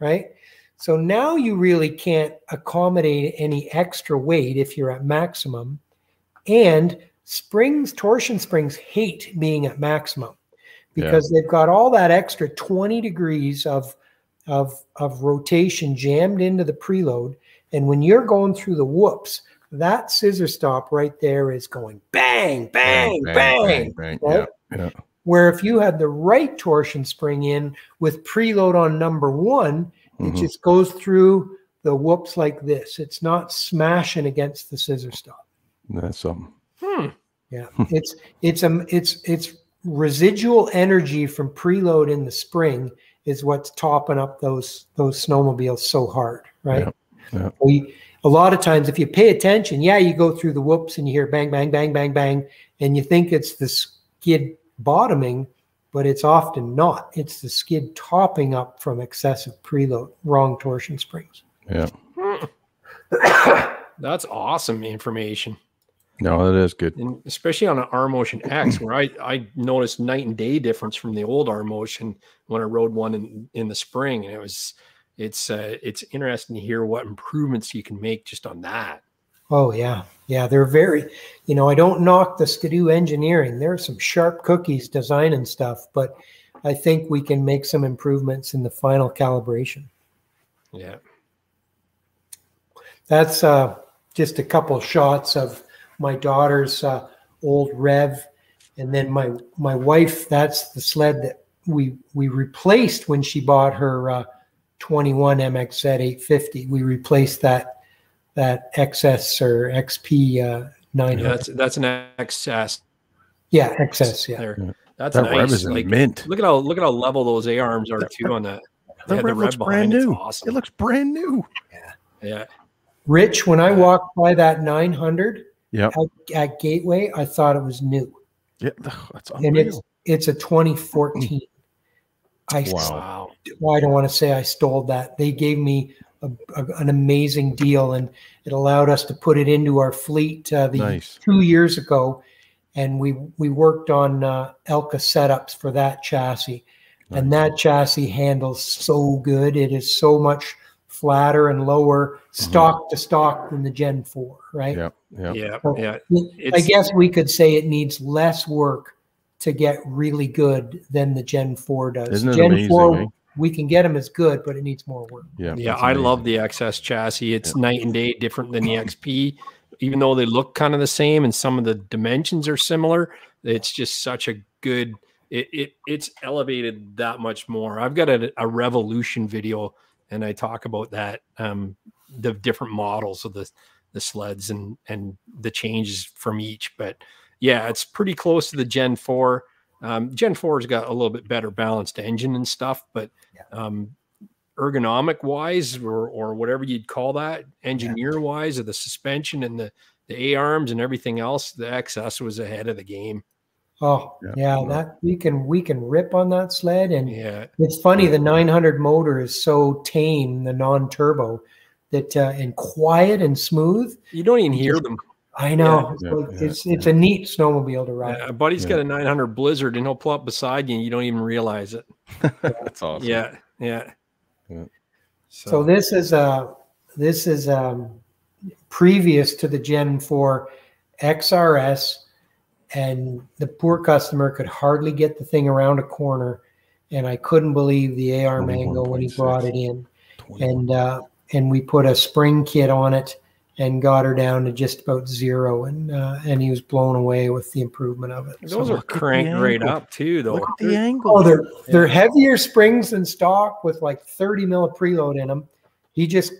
right? So now you really can't accommodate any extra weight if you're at maximum. And springs, torsion springs hate being at maximum because they've got all that extra 20 degrees of, of, of rotation jammed into the preload. And when you're going through the whoops, that scissor stop right there is going bang, bang, bang. bang. right? Yeah. Where if you had the right torsion spring in with preload on number one, it mm-hmm. just goes through the whoops like this. It's not smashing against the scissor stop. That's something. Hmm. Yeah, hmm. it's it's a it's it's residual energy from preload in the spring is what's topping up those those snowmobiles so hard, right? Yeah, yeah. We a lot of times if you pay attention, yeah, you go through the whoops and you hear bang bang bang bang bang, and you think it's the skid bottoming, but it's often not. It's the skid topping up from excessive preload, wrong torsion springs. Yeah. [COUGHS] That's awesome information. No, that is good. and especially on an R Motion X, where I I noticed night and day difference from the old R Motion when I rode one in in the spring, and it was it's uh, it's interesting to hear what improvements you can make just on that. Oh yeah, yeah. They're very, you know, I don't knock the Ski-Doo engineering. There are some sharp cookies designing stuff, but I think we can make some improvements in the final calibration. Yeah, That's uh, just a couple shots of my daughter's uh, old Rev, and then my my wife. That's the sled that we we replaced when she bought her uh, 21 MXZ 850. We replaced that that XS or XP uh, 900. yeah that's that's an excess Yeah, XS. Yeah. there. That's That rev nice. is in Like, mint. look at how look at how level those A arms are too on that. The Yeah, rev looks brand behind new. awesome. It looks brand new. Yeah, Yeah. Rich, when I walked by that 900 Yep. at, at Gateway, I thought it was new, Yeah. That's unreal. and it's it's a 2014. I Wow. wow. well, I don't want to say I stole that. They gave me a, a- an amazing deal, and it allowed us to put it into our fleet uh, the Nice. two years ago, and we we worked on uh, Elka setups for that chassis, and that chassis handles so good. It is so much flatter and lower stock to stock than the Gen Four, right? Yeah. Yeah. Yeah, So yeah. I guess we could say it needs less work to get really good than the Gen 4 does. Isn't it Gen amazing, 4, eh? we can get them as good, but it needs more work. Yeah. Yeah, I amazing. love the XS chassis. It's night and day different than the XP, even though they look kind of the same and some of the dimensions are similar. It's just such a good. It, it it's elevated that much more. I've got a, a revolution video, and I talk about that um, the different models of the the sleds and and the changes from each. But yeah, it's pretty close to the Gen Four. Um, Gen Four's got a little bit better balanced engine and stuff, but um, ergonomic wise or, or whatever you'd call that engineer wise of the suspension and the the a arms and everything else the xs was ahead of the game Oh, Yeah. yeah, Yeah. that we can we can rip on that sled and yeah it's funny the 900 motor is so tame, the non-turbo that uh, and quiet and smooth. you don't even hear them I know. It's, Yeah, like- yeah, it's it's a neat snowmobile to ride. uh, buddy's Yeah. got a 900 blizzard and he'll pull up beside you and you don't even realize it [LAUGHS] That's awesome. yeah yeah Yeah. So this is uh this is um previous to the Gen 4 XRS and the poor customer could hardly get the thing around a corner and I couldn't believe the A arm angle when he brought it in 21. and uh and we put a spring kit on it and got her down to just about zero, and uh, and he was blown away with the improvement of it. Those So- are cranked right angle. up too, though. Look at the angle. Oh, they're they're heavier springs than stock with like 30 mil of preload in them. He just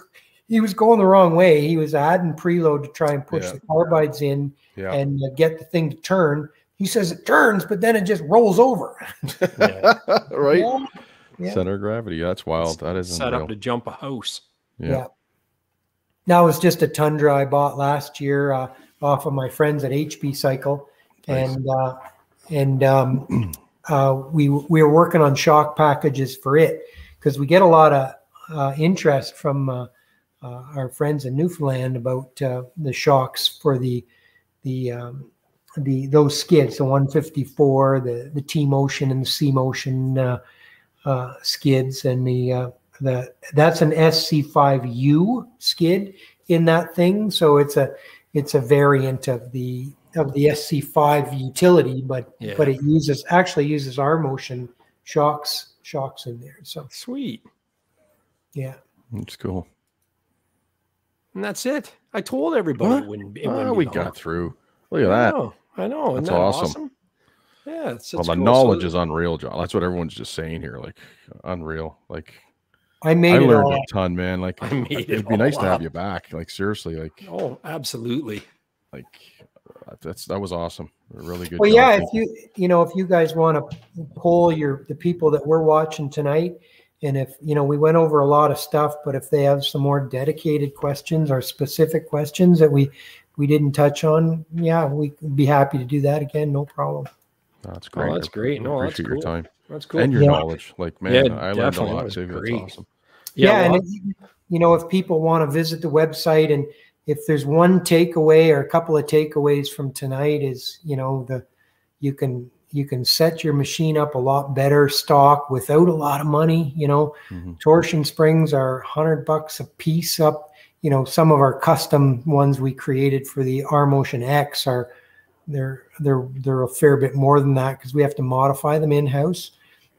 he was going the wrong way. He was adding preload to try and push Yeah. the carbides in yeah. and uh, get the thing to turn. He says it turns, but then it just rolls over. [LAUGHS] [LAUGHS] right. Yeah. Yeah. Center of gravity. That's wild. That is set unreal. up to jump a house. yeah. That was just a Tundra I bought last year uh, off of my friends at HB Cycle, Nice. and uh, and um, [CLEARS THROAT] uh, we we were working on shock packages for it because we get a lot of uh, interest from uh, uh, our friends in Newfoundland about uh, the shocks for the the um, the those skids, the 154, the the T motion and the C motion uh, uh, skids, and the uh, the that's an SC5U skid in that thing. So it's a it's a variant of the of the SC5 utility, but Yeah. but it uses actually uses our motion shocks shocks in there. So Sweet. yeah. It's cool. And that's it. I told everybody What? it wouldn't, it Oh, wouldn't we be got long. through. Look at I that. know. I know. Isn't That's that awesome. Yeah, it's, Well, the cool. knowledge So- is unreal, John. That's what everyone's just saying here. Like unreal. Like I made I it learned all. a ton, man. Like I made it it'd be nice all to have you back. Like seriously, like Oh, absolutely. like uh, that's that was awesome. Really good. Well, job. yeah, if you you know if you guys want to pull your the people that we're watching tonight, and if you know we went over a lot of stuff, but if they have some more dedicated questions or specific questions that we we didn't touch on, yeah, we'd be happy to do that again. No problem. That's Oh, great. that's great. No, that's appreciate your cool. time That's cool. and your Yeah. knowledge. Like man, Yeah, I learned a lot too. That's awesome. Yeah, well, and you know if people want to visit the website and if there's one takeaway or a couple of takeaways from tonight is you know the you can you can set your machine up a lot better stock without a lot of money you know Mhm. torsion springs are 100 bucks a piece up you know some of our custom ones we created for the R Motion X are they're they're they're a fair bit more than that because we have to modify them in house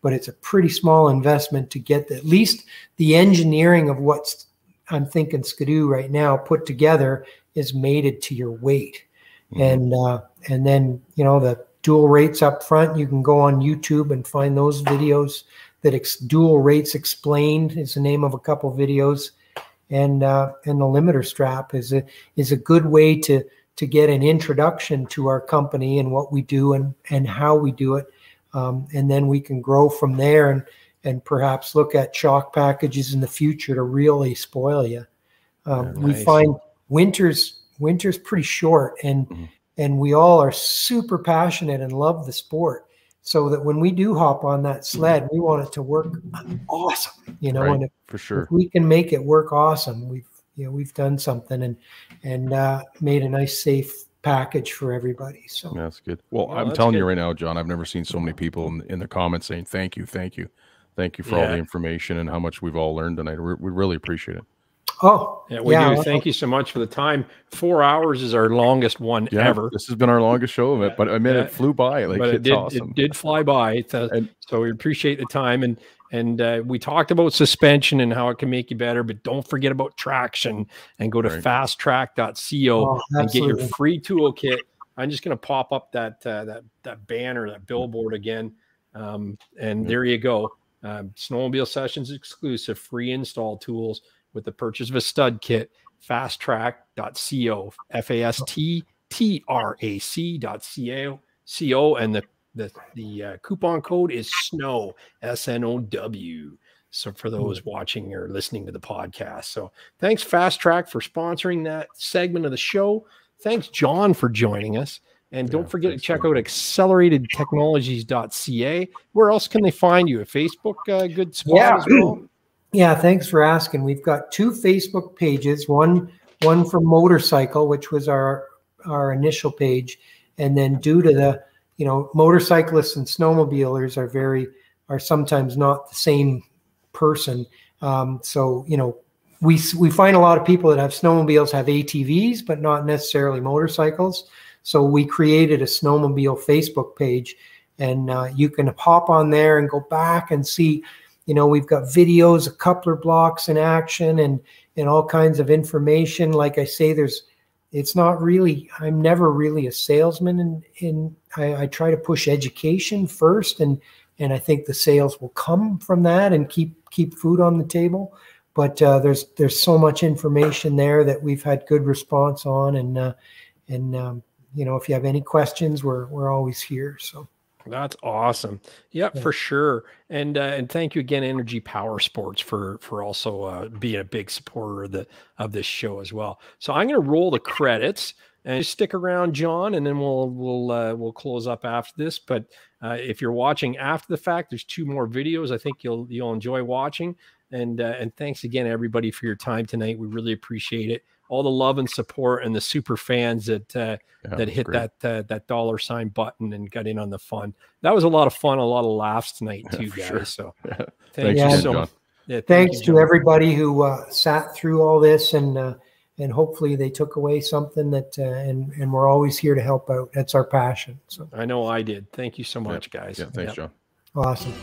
but it's a pretty small investment to get the, at least the engineering of what's i'm thinking Ski-Doo right now put together is mated to your weight. Mhm. and uh, and then you know the dual rates up front you can go on youtube and find those videos that ex- dual rates explained is the name of a couple videos. And uh, and the limiter strap is a is a good way to to get an introduction to our company and what we do and and how we do it um, and then we can grow from there and and perhaps look at chalk packages in the future to really spoil you um, Yeah, we find winters winter's pretty short and Mhm. and we all are super passionate and love the sport. So that when we do hop on that sled we want it to work awesome you know Right, and if, for sure. if we can make it work awesome we've you know we've done something and and uh, made a nice safe package for everybody so That's good. Well, Well, I'm that's telling you right now, John, I've never seen so many people in, in the comments saying thank you, thank you, thank you for all the information and how much we've all learned tonight. We, we really appreciate it. oh Yeah, we yeah, do. Thank you so much for the time. Four hours is our longest one Yeah, ever. this has been our longest show of it, but I mean, Yeah. it flew by. Like but it it's did, awesome. it did fly by. It's, uh, And- so we appreciate the time and and uh, we talked about suspension and how it can make you better, but don't forget about traction and go to Right. fasttrac.co Oh, and get your absolutely. free toolkit. I'm just going to pop up that uh, that that banner, that billboard again, um, and Yeah. there you go. Um, Snowmobile Sessions exclusive free install tools with the purchase of a stud kit. Fasttrac.co, F A S T T R A C dot C O C O, and the the the uh, coupon code is SNOW S N O W. So for those watching or listening to the podcast, so thanks Fast Trac for sponsoring that segment of the show. Thanks John for joining us, and don't Yeah, forget to check out acceleratedtechnologies.ca. Where else can they find you? A Facebook uh, good spot Yeah. as well. [CLEARS THROAT] Yeah, thanks for asking. We've got two Facebook pages. One one for motorcycle, which was our our initial page, and then due to the you know motorcyclists and snowmobilers are very are sometimes not the same person. Um, so you know we we find a lot of people that have snowmobiles have ATVs, but not necessarily motorcycles. So we created a snowmobile Facebook page, and uh, you can hop on there and go back and see you know, we've got videos of coupler blocks in action and and all kinds of information. Like I say, there's it's not really i'm never really a salesman in, in I, I, try to push education first and and i think the sales will come from that and keep keep food on the table but uh, there's there's so much information there that we've had good response on and uh, and um, you know if you have any questions we're we're always here so that's awesome. Yep, yeah. for sure. And uh, and thank you again, Energy Power Sports, for for also uh, being a big supporter of the of this show as well. So I'm going to roll the credits and stick around, John, and then we'll we'll uh, we'll close up after this. But uh, if you're watching after the fact, there's two more videos. I think you'll you'll enjoy watching. And uh, and thanks again, everybody, for your time tonight. We really appreciate it all the love and support and the super fans that uh, yeah, that hit great. that uh, that dollar sign button and got in on the fun. That was a lot of fun, a lot of laughs tonight [LAUGHS] too, yeah, guys. Sure. So [LAUGHS] yeah. thank you so much. Yeah, Thanks you, to everybody who uh, sat through all this and uh, and hopefully they took away something that uh, and and we're always here to help out. That's our passion. So I know I did. Thank you so much, guys. Yeah, thanks, John. Awesome.